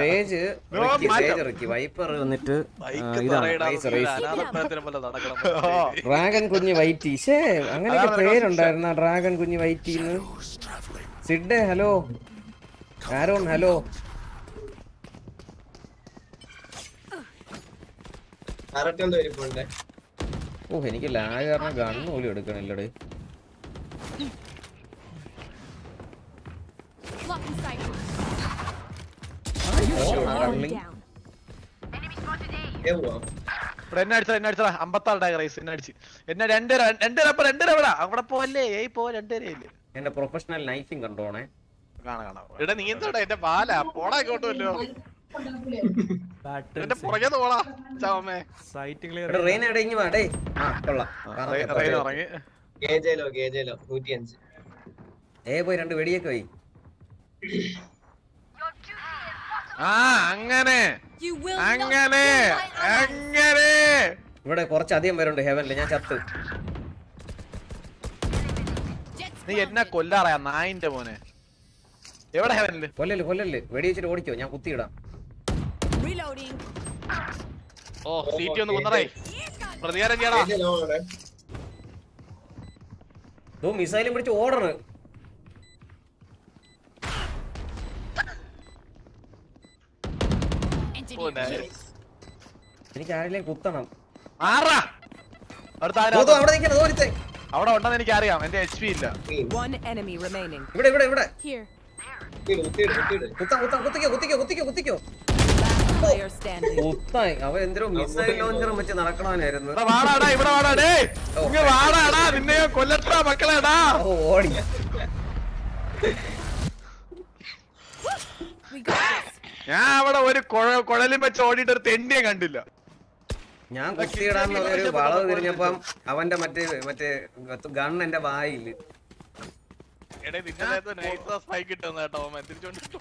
സേജ് വൈപ്പർ വന്നിട്ട്. ഡ്രാഗൺ കുഞ്ഞ് വൈറ്റി. ഷേ അങ്ങനെയൊക്കെ പേരുണ്ടായിരുന്ന ഡ്രാഗൺ കുഞ്ഞ് വൈറ്റി സിഡേ ഹലോ. Aaron hello. ഓ എനിക്ക് ലാഗ് കാരണം ഗണ്ണ് പോലും എടുക്കണില്ലടേ. Blocking sight. Darling. Down. A. ഇവിടെ എന്നെ അടിച്ചാ എന്നെ അടിച്ചാ. അമ്പത്താളുടെ റൈസ് എന്നെ അടിച്ച്. എന്നെ രണ്ടര രണ്ടര അപ്പൊ രണ്ടര എവിടാ അവിടെ പോവല്ലേ? ഏയ് പോ രണ്ടരയില്ലേ എന്റെ പ്രൊഫഷണൽ നൈഫിംഗ് കണ്ടോണേ കാണാ കാണാം എടാ നീ എന്താടാ എന്റെ പാലാ പോടാ ഇങ്ങോട്ടുമല്ലോ എന്റെ പുറകെ പോടാ ചാമേ സൈറ്റ് എടാ ക്ലിയർ റെയിൻ ആ കൊള്ളാം. റെയിൻ കാണാം. ഇറങ്ങി ഗേജയിലോ ഗേജയിലോ നൂറ്റി ഏ പോയി രണ്ട് വെടിയൊക്കെ പോയി. ആ അങ്ങനെ. അങ്ങനെ. അങ്ങനെ. ഇവിടെ കുറച്ചധികം പേരുണ്ട് ഹെവനിൽ. ഞാൻ ചത്ത്. നീ എന്നെ കൊല്ലാറയാ നായിന്റെ മോനെ. എവിടെ ഹെവനിൽ? കൊല്ലല് കൊല്ലല്. വെടി വെച്ചിട്ട് ഓടിക്കോ ഞാൻ കുത്തിയിടാം. ഓ സീറ്റി ഒന്ന് കുന്നറേ പ്രതികാരം ചെയ്യടാ. മിസൈലും പിടിച്ച് ഓടണ്. എനിക്ക് ആരെങ്കിലും കുത്തണം. അവിടെ നിൽക്കണം ഒരുത്തൻ അവിടെ ഉണ്ടെന്ന് എനിക്ക് അറിയാം എന്റെ എച്ച് പി ഇല്ല. ഇവിടെ ഇവിടെ ഇവിടെ. Here. കുത്താം കുത്താം കുത്തിക്കോ കുത്തിക്കോ കുത്തിക്കോ കുത്തിക്കോ. Player standing. കുത്തായി അവൻ എന്തോ മിസൈൽ ലോഞ്ചർ വെച്ച് നടക്കണവനായിരുന്നു. ഇവിടെ വാടാടാ ഇവിടെ വാടാ ഡേ ഇങ്ങ് വാടാടാ നിന്നെ ഞാൻ കൊല്ലട്ടാ മക്കളെടാ ഓടി. ഞാൻ അവിടെ ഒരു കുഴ- കുഴലും വെച്ച് ഓടിയിട്ട് ഒരു തെണ്ടിയെ കണ്ടില്ല. ഞാൻ കുത്തിയിടാന്ന് ഒരു വളവ് തിരിഞ്ഞപ്പം അവന്റെ മറ്റേ മറ്റേ ഗൺ എന്റെ വായിൽ.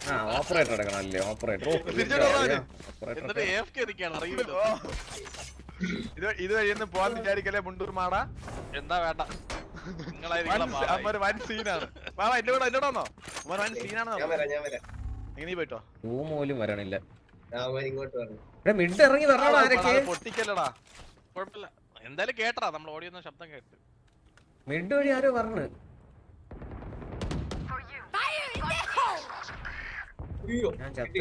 ആ ഓപ്പറേറ്റർ എടുക്കണം അല്ലേ? ഇത് ഇത് വഴിയൊന്നും പോവാൻ വിചാരിക്കല്ലേ മുണ്ടൂർ മാടാ? എന്താ വേണ്ട. വൻ സീനാണ് വാ വാ, എന്റെ കൂടെ എന്റെ കൂടെ വന്നോ. അമ്മ വൻ സീനാണ് നീ നീ പോയിട്ടോ? റൂം പോലും വരണില്ല. മിഡ് ഇറങ്ങി പൊട്ടിക്കല്ലടാ. കുഴപ്പമില്ല. എന്തായാലും കേട്ടറാ നമ്മൾ ഓടിയൊന്ന ശബ്ദം കേട്ട്. മിഡ് വഴി ആരോ പറഞ്ഞു ഞാൻ ചത്തു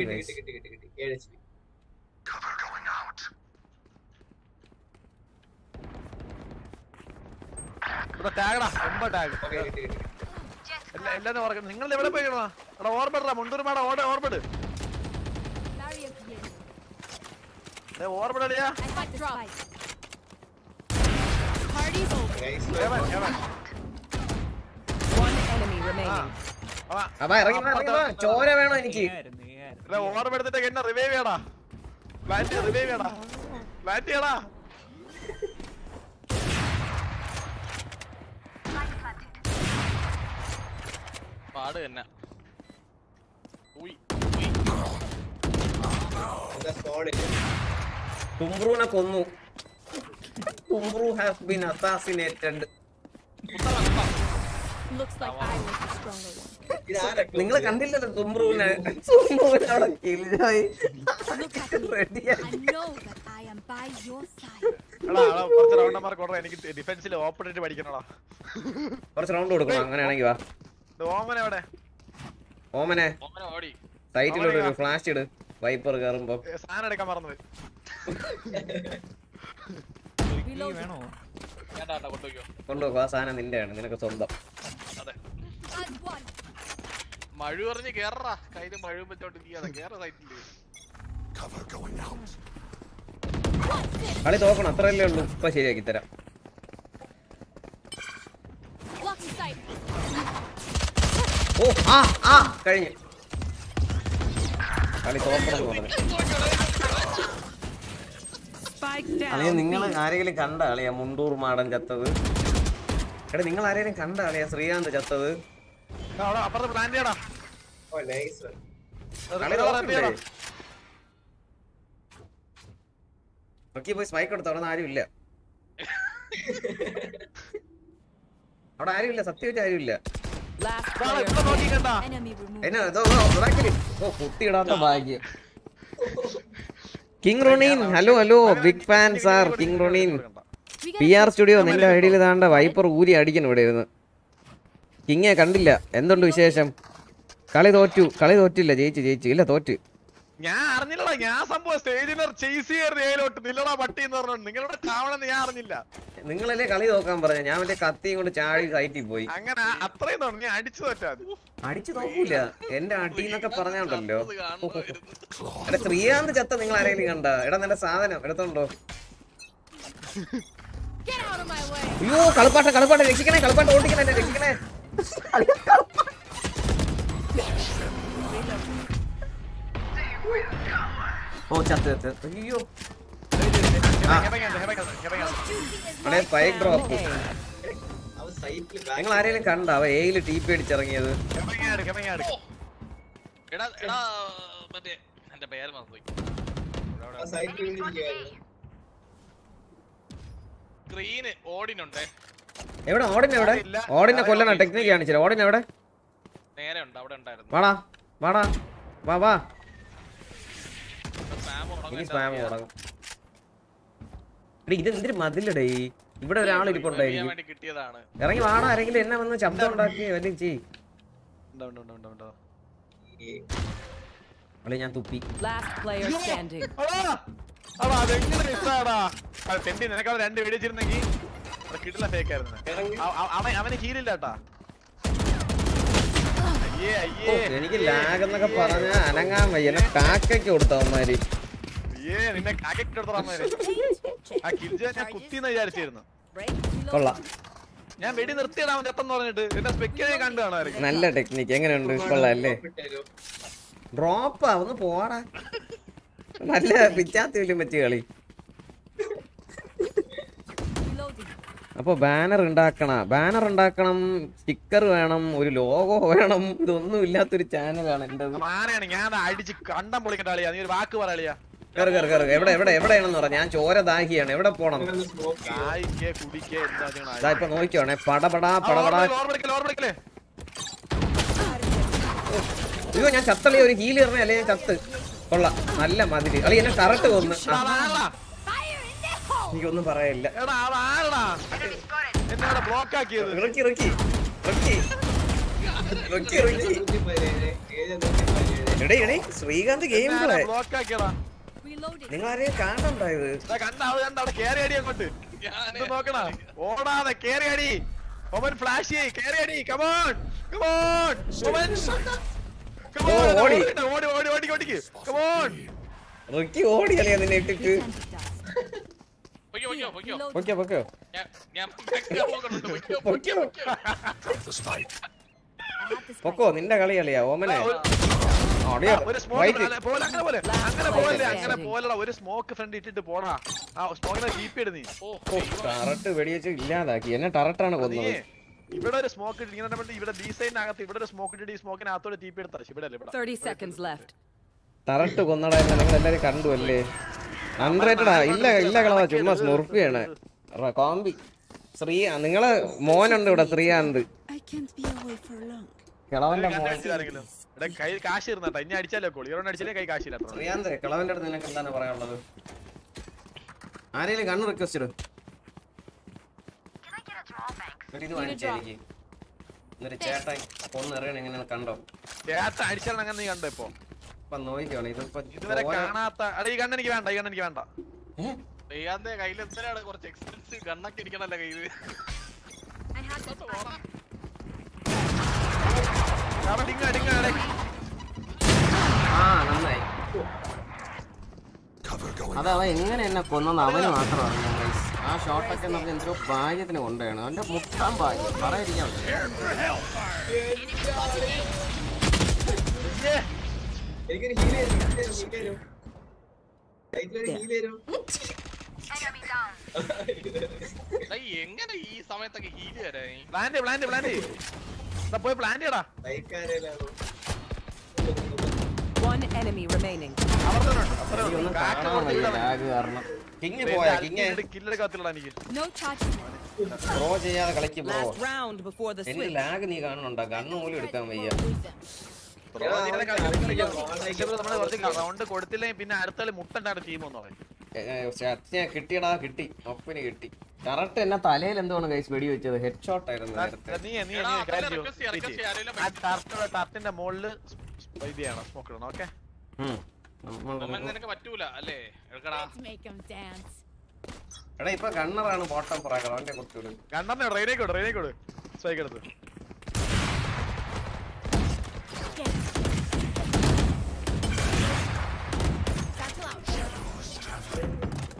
ടാഗടാ എൺപത് ടാഗ് ഓക്കെ കിട്ടി കിട്ടി എല്ലാ എല്ലാരും ഓർക്കണം നിങ്ങൾ എവിടെ പോയിക്കണോ എടാ ഓർമ്മടാ മുണ്ടൂർ മാട ഓട ഇറങ്ങി വാ. ചോര വേണോ എനിക്ക്? ഓർമ്മ എടുത്തിട്ട് എന്നെ റിവൈവ് ചെയ്യടാ. പ്ലാന്റ് റിവൈവ് ചെയ്യടാ. പാട് തന്നെ. തുമ്പ്രൂനെ കൊന്നു. Thumbru has been assassinated Looks like I was the stronger one. നിങ്ങൾ കണ്ടില്ലല്ലോ തുമ്പ്രൂനെ തുംബ്രൂനെ അവിടെ കില്ലായി. റെഡിയായി കുറച്ച് റൗണ്ടന്മാർക്ക് ഓർഡർ എനിക്ക് ഡിഫൻസിൽ ഓപ്പൺ ആയിട്ട് പഠിക്കണോ കുറച്ച് റൗണ്ട് കൊടുക്കണം. അങ്ങനെയാണെങ്കിൽ വാ. ഓമൻ എവിടെ? ഓമനെ സൈറ്റിലോട്ട് ഒരു ഫ്ലാഷ് ഇട്. വൈപ്പർ കയറുമ്പോ ഏ, സാധനം എടുക്കാൻ മറന്നുപോയി. വേണോ? കൊണ്ടുപോകും ആ സാധനം നിന്റെയാണ് നിനക്ക് സ്വന്തം. മഴ പറഞ്ഞ് കേററാ കയ്യിൽ മഴ വെച്ചോണ്ട് ചെയ്യാതെ കേറ സൈറ്റിൽ. കളി തോക്കണം അത്രയല്ലേ ഉള്ളൂ. ഇപ്പൊ ശരിയാക്കി തരാം. ഓ ആ ആ. കഴിഞ്ഞു. കളി തോക്കണം അളിയ നിങ്ങൾ ആരെങ്കിലും കണ്ട അളിയ മുണ്ടൂർ മാടൻ ചത്തത്? എടാ നിങ്ങൾ ആരെങ്കിലും കണ്ട അളിയ ശ്രീകാന്ത് ചത്തത്. നോക്കി പോയി സ്പൈക്ക് എടുത്തു അവിടെ ആരും ഇല്ല അവിടെ ആരും ഇല്ല സത്യമായിട്ട് ആരും ഇല്ല king Ronin hello hello big fan sir king Ronin. P R studio നിന്റെ ഐഡിയിൽ താണ്ട വൈപ്പർ ഊരി അടിക്കണം ഇവിടെ ഇരുന്ന്. കിങ്ങെ കണ്ടില്ല. എന്തുണ്ട് വിശേഷം? കളി തോറ്റു കളി തോറ്റില്ല ജയിച്ചു ജയിച്ചു. ഇല്ല തോറ്റ്. ഞാൻ അറിഞ്ഞില്ലടാ ഞാൻ സംഭവം സ്റ്റേജിനർ ചേസ് ചെയ്യാറ് ഏലോട്ട്. നില്ലടാ പട്ടി എന്ന് പറഞ്ഞു നിങ്ങളുടെ ചാവണെന്ന് ഞാൻ അറിഞ്ഞില്ല. നിങ്ങളല്ലേ കളി നോക്കാൻ പറഞ്ഞു? ഞാൻ എന്റെ കത്തിയും കൊണ്ട് ചാടി സൈറ്റിൽ പോയി. അങ്ങനെ അത്രയും തോന്നുന്നു ഞാൻ അടിച്ചു തോറ്റാ അടിച്ചു നോക്കൂല എന്റെ അടി എന്നൊക്കെ പറഞ്ഞോണ്ടല്ലോ. എന്റെ എടാ ശ്രീകാന്ത് ചത്ത നിങ്ങൾ ആരെങ്കിലും കണ്ട? എടാ നിന്റെ സാധനം എടുത്തോണ്ടോ. അയ്യോ കളിപ്പാട്ട കളിപ്പാട്ട. രക്ഷിക്കണേ കളിപ്പാട്ട ഓടിക്കണേ രക്ഷിക്കണേ. ഓ ചത്ത് ചത്ത് അയ്യോ സൈറ്റിൽ നിങ്ങൾ ആരെങ്കിലും കണ്ട? അവ എയിൽ ടീ പി അടിച്ചിറങ്ങിയത്. എവിടെ? ഓടിൻ എവിടെ? ഓടിനെ കൊല്ലണം. ടെക്നിക്ക് കാണിച്ചില്ല? ഓടിൻ എവിടെ? നേരെ ഉണ്ട് അവിടെ ഉണ്ടായിരുന്നു. വാടാ വാടാ. വാ വാ. സ്പാം ഇത് എന്തൊരു മതിലടേ. ഇവിടെ ഒരാൾ ഇരിപ്പുണ്ടായിരിക്കും ഇറങ്ങി വാടാ ആരെങ്കിലും എന്നെ വന്ന് ശബ്ദം ഉണ്ടാക്കി വല്ലതും ചെയ് ഞാൻ തുപ്പി. നിനക്ക് അവൻ രണ്ട് വെടിച്ചിരുന്നെങ്കിൽ കിട്ടില്ല അവന് ഹീലില്ല കേട്ടാ അയ്യേ ഓ, അയ്യേ എനിക്ക് ലാഗ് എന്നൊക്കെ പറഞ്ഞ അനങ്ങാൻ വയ്യ. എന്നെ കാക്കയ്ക്ക് കൊടുത്തവന്മാര് കൊള്ളാം. ഞാൻ വെടി നിർത്തിയതാ എപ്പം പറഞ്ഞിട്ട്. എന്നെ സ്പെക്കിനെ കണ്ടു കാണുമായിരിക്കും. നല്ല ടെക്നിക്ക് എങ്ങനെയുണ്ട്? കൊള്ളാല്ലേ ഡ്രോപ്പ് ഡ്രോപ്പാ ഒന്ന് പോടാ. നല്ല പിച്ചാത്തി വലിയ പറ്റിയ കളി. അപ്പൊ ബാനർ ഉണ്ടാക്കണം ബാനർ ഉണ്ടാക്കണം സ്റ്റിക്കർ വേണം ഒരു ലോഗോ വേണം ഇതൊന്നും ഇല്ലാത്തൊരു ചാനലാണ് എന്റെ ഞാൻ അടിച്ച് കണ്ടം നീ ഒരു വാക്ക് പറയാളിയാ കയറ് കയറ് കയറ് എവിടെ എവിടെ എവിടെയാണെന്ന് പറ. ഞാൻ ചോര ദാഹിയാണ്. എവിടെ പോണം? ഇപ്പൊ നോക്കിയോണേ പടപടാ പടപടാ. അയ്യോ ഞാൻ ചത്തളി ഒരു ഇറങ്ങി അല്ലേ ഞാൻ ചത്ത്. കൊള്ളാം. നല്ല മതിരി അളി എന്നെ കൊന്ന്. അത് ആരെടാ? എനിക്കൊന്നും പറയാനില്ല. ശ്രീകാന്ത് ഗെയിം പ്ലേ ആരാ ആക്കിയടാ? നിങ്ങൾ ആരെയും കാണണ്ടായത് ഓടാതെ കേറി അടി ഫ്ലാഷ് ചെയ്യ് കേറി അടി കമോൺ കമോൺ ഓടി. ഓടി ഓടി. ഓടി ഓടിക്ക് കമോൺ റിക്കി ഓടി അല്ലേ നിന്നെ ഇട്ടിട്ട്. പൊയ്ക്കോ പൊയ്ക്കോ പൊയ്ക്കോ. പൊക്കോ പൊക്കോ ഞാൻ പൊയ്ക്കോ പൊയ്ക്കോ പൊക്കോ നിന്റെ കളി കളിയാ ഓമനെ. അടിയാ ഒരു സ്മോക്ക് വൈറ്റ്. പോലെ അങ്ങനെ പോലെ അങ്ങനെ പോലെ അങ്ങനെ പോലെടാ ഒരു സ്മോക്ക് ഫ്രണ്ട് ഇട്ടിട്ട് പോടാ. ആ സ്മോക്കിനെ കീപ്പ് ചെയ്ത് നീ. ടറട്ട് വെടിവെച്ച് ഇല്ലാതാക്കി. എന്നെ ടറട്ടാണ് കൊന്നത് ഇവിടെ ഒരു സ്മോക്ക് ഇട്ട് ഇങ്ങനെ പറഞ്ഞിട്ട് ഇവിടെ ബി സൈഡിനകത്ത് ഇവിടെ ഒരു സ്മോക്ക് ഇട്ടിട്ട് ഈ സ്മോക്കിനകത്തോടെ ടീപ്പ് എടുത്താ ഇവിടെ അല്ലേ ഇവിടെ. 30 seconds left. ടറട്ട് കൊന്നടാ നിങ്ങൾ എല്ലാരും കണ്ടു അല്ലേ? അൺറേറ്റഡാ ഇല്ല ഇല്ല കളവാ. ചുമ്മാ സ്മുർഫിയാണ് കോമ്പി ശ്രീ നിങ്ങൾ മോനുണ്ട് ഇവിടെ long. കിളവന്റെ കാശ് ഇരുന്നട്ടാ ഇനി അടിച്ചാലേ കോളി അടിച്ചാലേ കൈ കാശില്ല ശ്രീകാന്ത് കിളവന്റെ അടുത്ത് നിനക്ക് എന്താണ് പറയാനുള്ളത്? ആരെങ്കിലും കണ്ണ് റിക്വസ്റ്റ് ഇടും. ഇത് എന്നിട്ട് ചേട്ടൻ കൊന്ന് എറിയണം എങ്ങനെ കണ്ടോ. ചേട്ടൻ അടിച്ചാൽ അങ്ങനെ നീ കണ്ടോ ഇപ്പൊ? ഇപ്പൊ ഇതിപ്പോ ഇതുവരെ കാണാത്ത അട ഈ കണ്ണെനിക്ക് വേണ്ട ഈ കണ്ണെനിക്ക് വേണ്ട. കയ്യിൽ എത്രയാണ് കുറച്ച് എക്സ്പെൻസീവ് കണ്ണൊക്കെ ഇരിക്കണല്ലേ കയ്യിൽ. അത് അവൻ എങ്ങനെ എന്നെ കൊന്നു അവന് മാത്രം അറിയാം. ആ ഷോട്ടൊക്കെ നമുക്ക് എന്തോ ഭാഗ്യത്തിന് കൊണ്ടുപോയാണ് അവന്റെ മുട്ടാൻ ഭാഗ്യം. പറയാതിരിക്കാൻ എനിക്കൊരു ഹീൽ തരും ഹീൽ തരും എങ്ങനെ ഈ സമയത്തൊക്കെ ഹീൽ തരാൻ പ്ലാന്റ് പ്ലാന്റ് പ്ലാന്റ് പോയി പ്ലാന്റ് ചെയ്യടാ. One enemy remaining. No charges. Throw ചെയ്യാതെ കളിക്ക് bro Last round before the എനിക്ക് switch. ലാഗ് നീ കാണുന്നുണ്ടോ? ഗണ്ണ് പോലും എടുക്കാൻ വയ്യ. റൗണ്ട് കൊടുത്തില്ലേ പിന്നെ അടുത്ത കളി മുട്ടണ്ടാണ് ടീം എന്ന് പറയും. കിട്ടിയടാ കിട്ടി. ഒപ്പിന് കിട്ടി. കറക്റ്റ് എന്നെ തലയിൽ എന്താണ് കൈസ് വെടി വെച്ചത് ഹെഡ് ഷോട്ട് ആയിരുന്നു. ടർട്ടിന്റെ ടർട്ടിന്റെ മുകളിൽ ഇത് ചെയ്യണം സ്മോക്ക് ഇടണം ഓക്കെ. എടാ ഇപ്പൊ ബോട്ടം അവന്റെ കുറച്ചുകൂടി. ട്രെയിനേക്കോട് സ്ട്രൈക്ക് എടുത്ത്.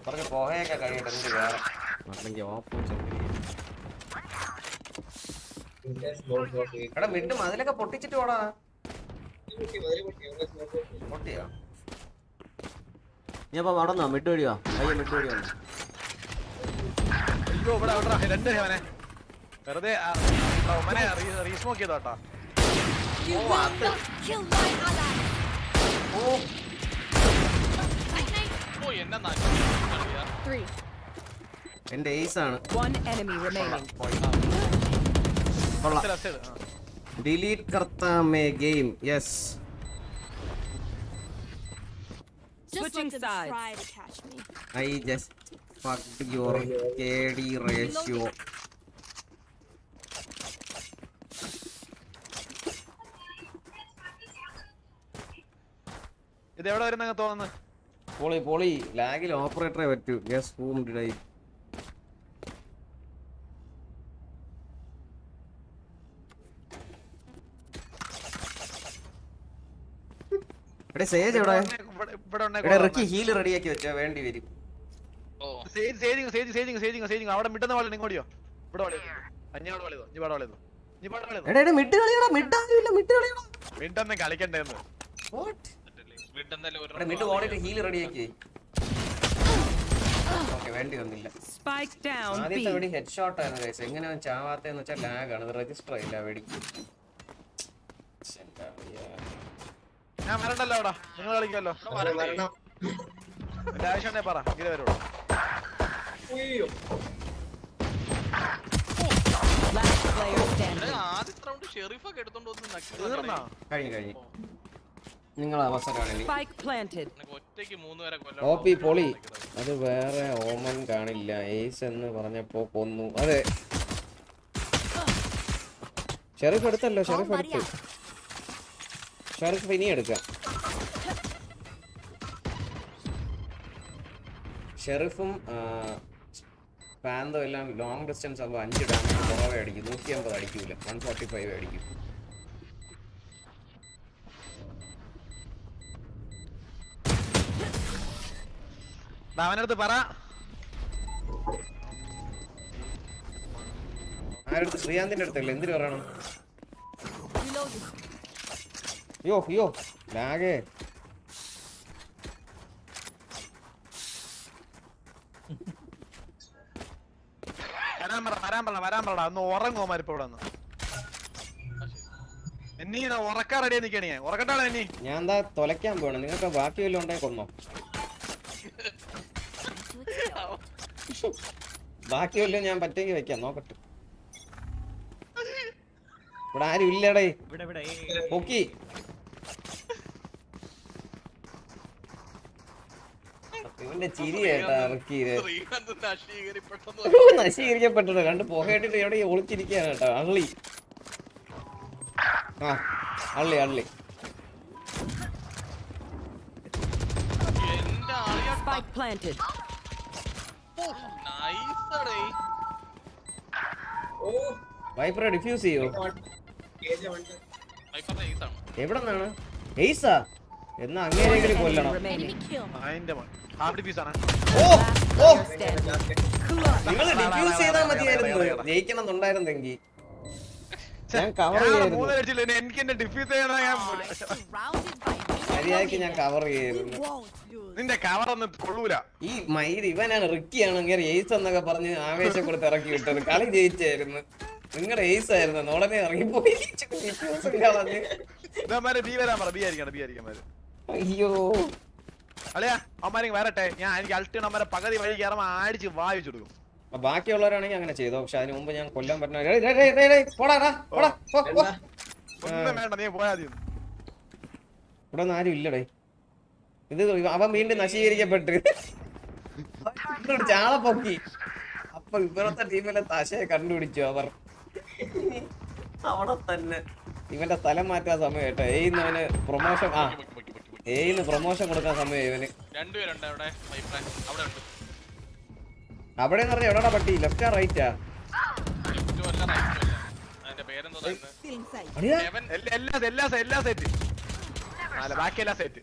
കുറച്ച് പോകയൊക്കെ കഴിയട്ടെ എന്ത് വേറെ അല്ലെങ്കിൽ ഓപ്പോസിറ്റ് എടാ മിഡ് അതിലൊക്കെ പൊട്ടിച്ചിട്ട് പോടാ. പൊട്ടിയോ? നീ അപ്പൊ അവിടെ നിന്നോ? മിഡ് വഴിയോ? അയ്യോ മിഡ് വഴി വന്നു അയ്യോ ഇവിടെ അവിടെ രണ്ട് അവനെ. വെറുതെ ആ റീസ്മോക്ക് ചെയ്തോ കേട്ടോ. You will not kill ഓ Three. എന്റെ ഏസ് ആണ്. Delete കർത്താമേ game yes. I just fucked your K D ratio ഇത് എവിടെ വരുന്ന തോന്നുന്നു പോളി പൊളി. ലാഗിൽ ഓപ്പറേറ്ററെ പറ്റൂ. ഗ്യാസ് ഹൂം ഡിഡ് സേജ് ഇവിടെ- റിക്കി ഹീൽ റെഡിയാക്കി വെച്ചോ. വേണ്ടി വരും. അവിടെ മിട്ടുന്ന ഇങ്ങോട്ടിയോ ഇവിടെ വളയോ അഞ്ഞോട് വളയോ വളയോ വളയോ കളിയടാ. മിട്ടാ മിണ്ടൊന്നും കളിക്കണ്ടേന്ന്. മിഡ് ഓടിട്ട് ഹീൽ റെഡിയാക്കി ഓക്കെ വേണ്ടി വന്നില്ല. ആദ്യത്തെ. വെടി ഹെഡ് ഷോട്ട് ആയിരുന്നു ഗൈസ് എങ്ങനെ ചാവാത്തെന്ന് വെച്ചാൽ ലാഗ് ആണ്. ഇത് രജിസ്റ്റർ ആയില്ല വെടിക്ക്? ഞാൻ വരണ്ടല്ലോ അവിടെ. നിങ്ങൾ കളിക്കല്ലോ ആവശ്യം പറ. ഇങ്ങനെ വരുള്ളൂ. ആദ്യത്തെ റൗണ്ട് ഷെറീഫൊക്കെ എടുത്തോണ്ട് വന്ന് കഴിഞ്ഞു കഴിഞ്ഞു. നിങ്ങൾ അവസരമാണ് ഇനി Spike മൂന്ന് പേരെ ഓ പി പൊളി. അത് വേറെ ഓമൻ കാണില്ല. ഏസ് എന്ന് പറഞ്ഞപ്പോ കൊന്നു. അതെ. ഷെറിഫ് എടുത്തല്ലോ ഷെറിഫ് എടുത്തു. ഷെറിഫ് ഇനി എടുക്കാം. ഷെറിഫും പാന്തോ എല്ലാം ലോങ് ഡിസ്റ്റൻസ് ആകുമ്പോൾ അഞ്ച് ഡാമേജ് കുറവേ അടിക്കും. നൂറ്റി അമ്പത് അടിക്കൂല. വൺ ഫോർട്ടി ഫൈവ് അടിക്കും. അവനടുത്ത് പറ. ആരടുത്ത് ശ്രീകാന്തിന്റെ അടുത്തല്ലേ? എന്തിനു പറയണം? Reloading. യോ യോ ലാഗേ. വരാൻ പറ വരാൻ പറ വരാൻ പറടാ ഒന്ന് ഉറങ്ങോ മരിപ്പോ ഇവിടെ ഒന്ന് എന്നീ ഉറക്കാൻ റെഡിയാ നിക്കണേ ഉറക്കട്ടാണ് എന്നീ ഞാൻ എന്താ തൊലക്കാൻ പോകണം നിങ്ങൾക്ക് ബാക്കി വല്ലതും ഉണ്ടായി കൊന്നോ. ബാക്കി വല്ലതും ഞാൻ പറ്റുമെങ്കിൽ വെക്കാം നോക്കട്ടെ. ഇവിടെ ആരും ഇല്ലടേ. ഇവിടെ ഇവിടെ പൊക്കി. ഇവന്റെ ചിരി കേട്ടാ നശീകരിക്കപ്പെട്ടത്. കണ്ട് പുകയിട്ടിട്ട് എവിടെ ഒളിച്ചിരിക്കാണ് കേട്ടോ. അള്ളി. ആ അള്ളി അള്ളി. Spike planted. നൈസടേ വൈപ്പറെ ഡിഫ്യൂസ് ചെയ്യോ? എവിടെ നിന്നാണ് എയ്സാ എന്നാ അങ്ങനെയെങ്കിലും കൊല്ലണം. ഓ ഓ. നിങ്ങൾ ഡിഫ്യൂസ് ചെയ്താൽ മതിയായിരുന്നു. ജയിക്കണം എന്നുണ്ടായിരുന്നെങ്കിൽ ഞാൻ കവർ എന്നെ ഡിഫ്യൂസ് ചെയ്യണ? ഞാൻ മര്യാദയ്ക്ക് ഞാൻ കവർ lose. നിന്റെ കവർ ഒന്നും കൊള്ളൂല ഈ മൈര് ഇവനാണ് റിക്കിയാണെങ്കിൽ എയ്സ് എന്നൊക്കെ പറഞ്ഞ് ആവേശം കൊടുത്ത് ഇറക്കി വിട്ടത്. കളി ജയിച്ചായിരുന്നു. നിങ്ങളുടെ എയ്സ് ആയിരുന്നു. ഉടനെ ഇറങ്ങിപ്പോയി. അയ്യോ. അളിയാ അവന്മാരെ വരട്ടെ. ഞാൻ എനിക്ക് അൾട്ടിന് അമ്മരെ പകുതി വഴി കയറുമ്പോ അടിച്ച് വായിച്ചു കൊടുക്കും. ബാക്കിയുള്ളവരാണെങ്കിൽ അങ്ങനെ ചെയ്തു. പക്ഷെ അതിന് മുമ്പ് ഞാൻ കൊല്ലാൻ പറ്റണ പോടാ പോടാ, വേണ്ട നീ പോയാ ഇവിടെ ഒന്നും ആരും ഇല്ലടേ. ഇത് അവൻ വീണ്ടും നശീകരിക്കപ്പെട്ട്. ചാള പൊക്കി. അപ്പൊ ഇവരത്തെ ടീമിലെ തശയെ കണ്ടുപിടിച്ചു അവർ. അവിടെ തന്നെ. ഇവന്റെ സ്ഥലം മാറ്റാൻ സമയം കേട്ടോ. അവന് പ്രൊമോഷൻ ആ. ഏയിന്ന് പ്രൊമോഷൻ കൊടുക്കാൻ സമയം ഇവന്. അവിടെ? എന്ന് പറഞ്ഞാൽ എവിടെടാ പട്ടി? ലെഫ്റ്റാ റൈറ്റാ എല്ലാ എല്ലാ എല്ലാ സെറ്റ് അല്ല ബാക്കിയെല്ലാം സെറ്റ്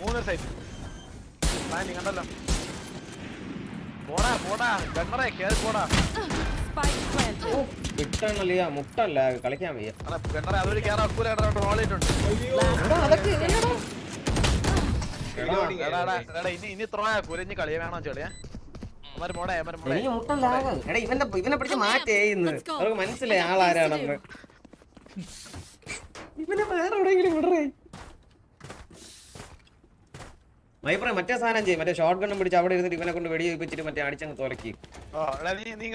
മൂന്ന് സെറ്റ് പ്ലാനിങ് ഉണ്ടല്ലോ പോടാ പോടാ. ഗണ്ണറെ കേറി പോടാ. വിട്ടണല്ലേ? മുട്ടല്ല. കളിക്കാൻ വയ്യ. അല്ല ഗണ്ണറെ അതൊരു കേറാ എടാ, ഇനി ഇനി ത്രോ കുലഞ്ഞ് കളിയെ വേണോ ചെളിയാ അമ്മര് മോടെ അമ്മര് മോടെ എനിക്ക് മുട്ട ലാഗ് എടാ ഇവന്റെ ഇവനെ പിടിച്ച് മനസ്സിലായി ആളാരാണെന്ന്. ഇവനെ വേറെ എവിടെയെങ്കിലും വിടറേ. മൈപ്രേ മറ്റേ സാധനം ചെയ്യും. മറ്റേ ഷോർട്ട് ഗണ്ണും പിടിച്ച് അവിടെ ഇരുന്നിട്ട് ഇവനെ കൊണ്ട് വെടി വെച്ചിട്ട് മറ്റേ അടിച്ചങ്ങ് തുലക്കി നീ നീ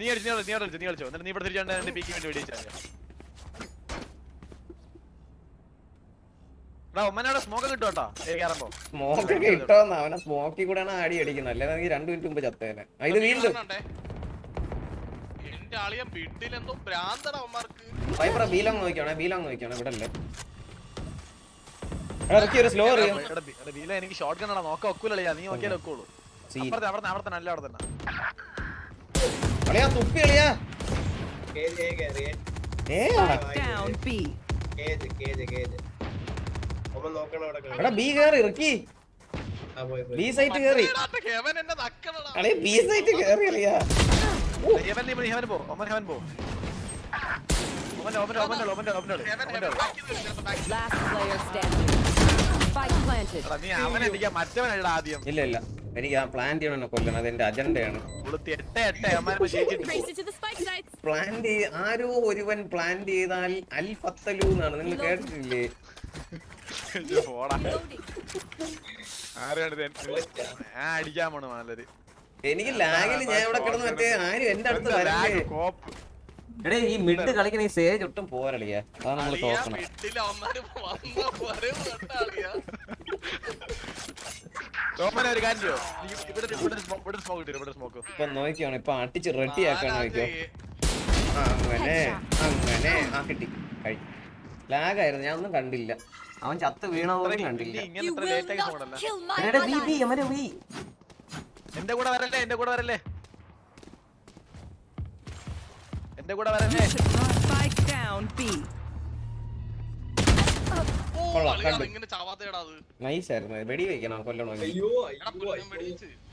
നീ അടിച്ച് നീ അടിച്ച് നീ കളിച്ചോ എന്നിട്ട് നീ ഇവിടെ തിരിച്ചാണ്ട് എന്റെ പീക്ക് വേണ്ടി വെടിയിച്ചാൽ എടാ ഒമ്മനവിടെ സ്മോക്ക് കിട്ടും? കേട്ടോ ഏ സ്മോക്ക് ഒക്കെ ഇട്ടോന്ന്. അവനെ സ്മോക്കി കൂടെയാണ് ആടി അടിക്കുന്നത്. അല്ലെങ്കിൽ രണ്ടു മിനിറ്റ് മുമ്പ് ചത്തേനെ ഇത് വീണ്ടും. എന്റെ ആളിയ വീട്ടിൽ എന്തോ ഭ്രാന്തട അവന്മാർക്ക്. മൈപ്ര ബീലോങ് നോക്കിയാണേ ബീലോങ് നോക്കിയാണേ ഇവിടെ അല്ലേ ഇറക്കി ഒരു സ്ലോ അറിയാം ബീല എനിക്ക് ഷോട്ട് ഗൺ ആണ് നോക്കാൻ ഒക്കൂലളിയാ നീ നോക്കിയാലേ ഒക്കുള്ളൂ അപ്പുറത്തെ അവിടെ അവിടെ തന്നെ അല്ല അവിടെ തന്നെ. അളിയാ തുപ്പി അളിയാ. Cage A കയറിയേ A down B cage cage. Cage ഒമ്മ നോക്കണം അവിടെ എടാ ബി കേറി ഇറക്കി. ബി സൈറ്റ് കേറി. നക്കണടാ. ബി സൈറ്റ് കേറി അളിയാ. ഇല്ല ഇല്ല. എനിക്ക് ആ പ്ലാൻ ചെയ്യണം എന്നെ കൊല്ലണം അത് എന്റെ അജണ്ടയാണ്. പ്ലാൻ ചെയ്ത് ആരോ ഒരുവൻ പ്ലാൻ ചെയ്താൽ അൽ ഫത്തലു എന്നാണ് നിങ്ങൾ കേട്ടിട്ടില്ലേ? അടിക്കാൻ പോണു നല്ലൊരു എനിക്ക് ലാഗിൽ ഞാൻ ഇവിടെ കിടന്ന് മറ്റേ ആരും എന്റെ അടുത്ത് എടേ ഈ മിഡ് കളിക്കണ ഈ സേജ് ഒട്ടും പോരളിയാ. അതാണ് നമ്മൾ തോക്കണം. ഇപ്പൊ നോക്കിയാണ് ഇപ്പൊ അടിച്ച് റെഡി ആക്കാൻ നോക്കിയോ? അങ്ങനെ അങ്ങനെ. ആ കിട്ടി. കഴിഞ്ഞു ലാഗായിരുന്നു ഞാൻ ഒന്നും കണ്ടില്ല. അവൻ ചത്ത് വീണതൊന്നും കണ്ടില്ല. ഇങ്ങനെ You ഇത്ര will ലേറ്റ് ആയി not പോകണ്ടല്ലോ kill my എടാ വി വി ally. അവന്റെ വി എന്റെ കൂടെ വരല്ലേ എന്റെ കൂടെ വരല്ലേ? എന്റെ കൂടെ വരല്ലേ. കൊള്ളാം വെടി വെക്കണം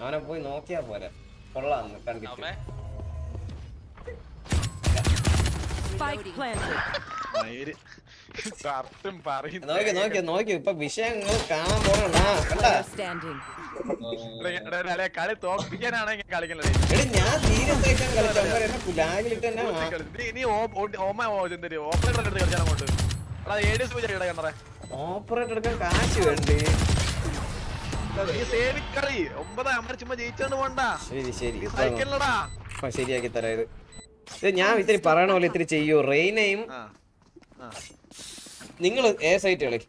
അവനെ പോയി നോക്കിയാ പോരാ. കൊള്ളാന്ന് കണ്ടിട്ട്. Spike planted. നോക്കി നോക്കി ഇപ്പൊ കാണാൻ പോകണ്ടാ കളി കളിക്കണേ ഞാൻ ലാഗിലിട്ട് തന്നെ ഓമ ഓപ്പറേറ്റർ എടുത്ത് കളിച്ചാൽ അങ്ങോട്ട്. എടുക്കാൻ കാശ് വേണ്ടേ? ശരിയാക്കി തരാം ഇത്. ഞാൻ ഇത്തിരി പറയണ പോലെ ഇത്തിരി ചെയ്യൂ. റെയിനെയും നിങ്ങൾ എ സൈറ്റ് കളി.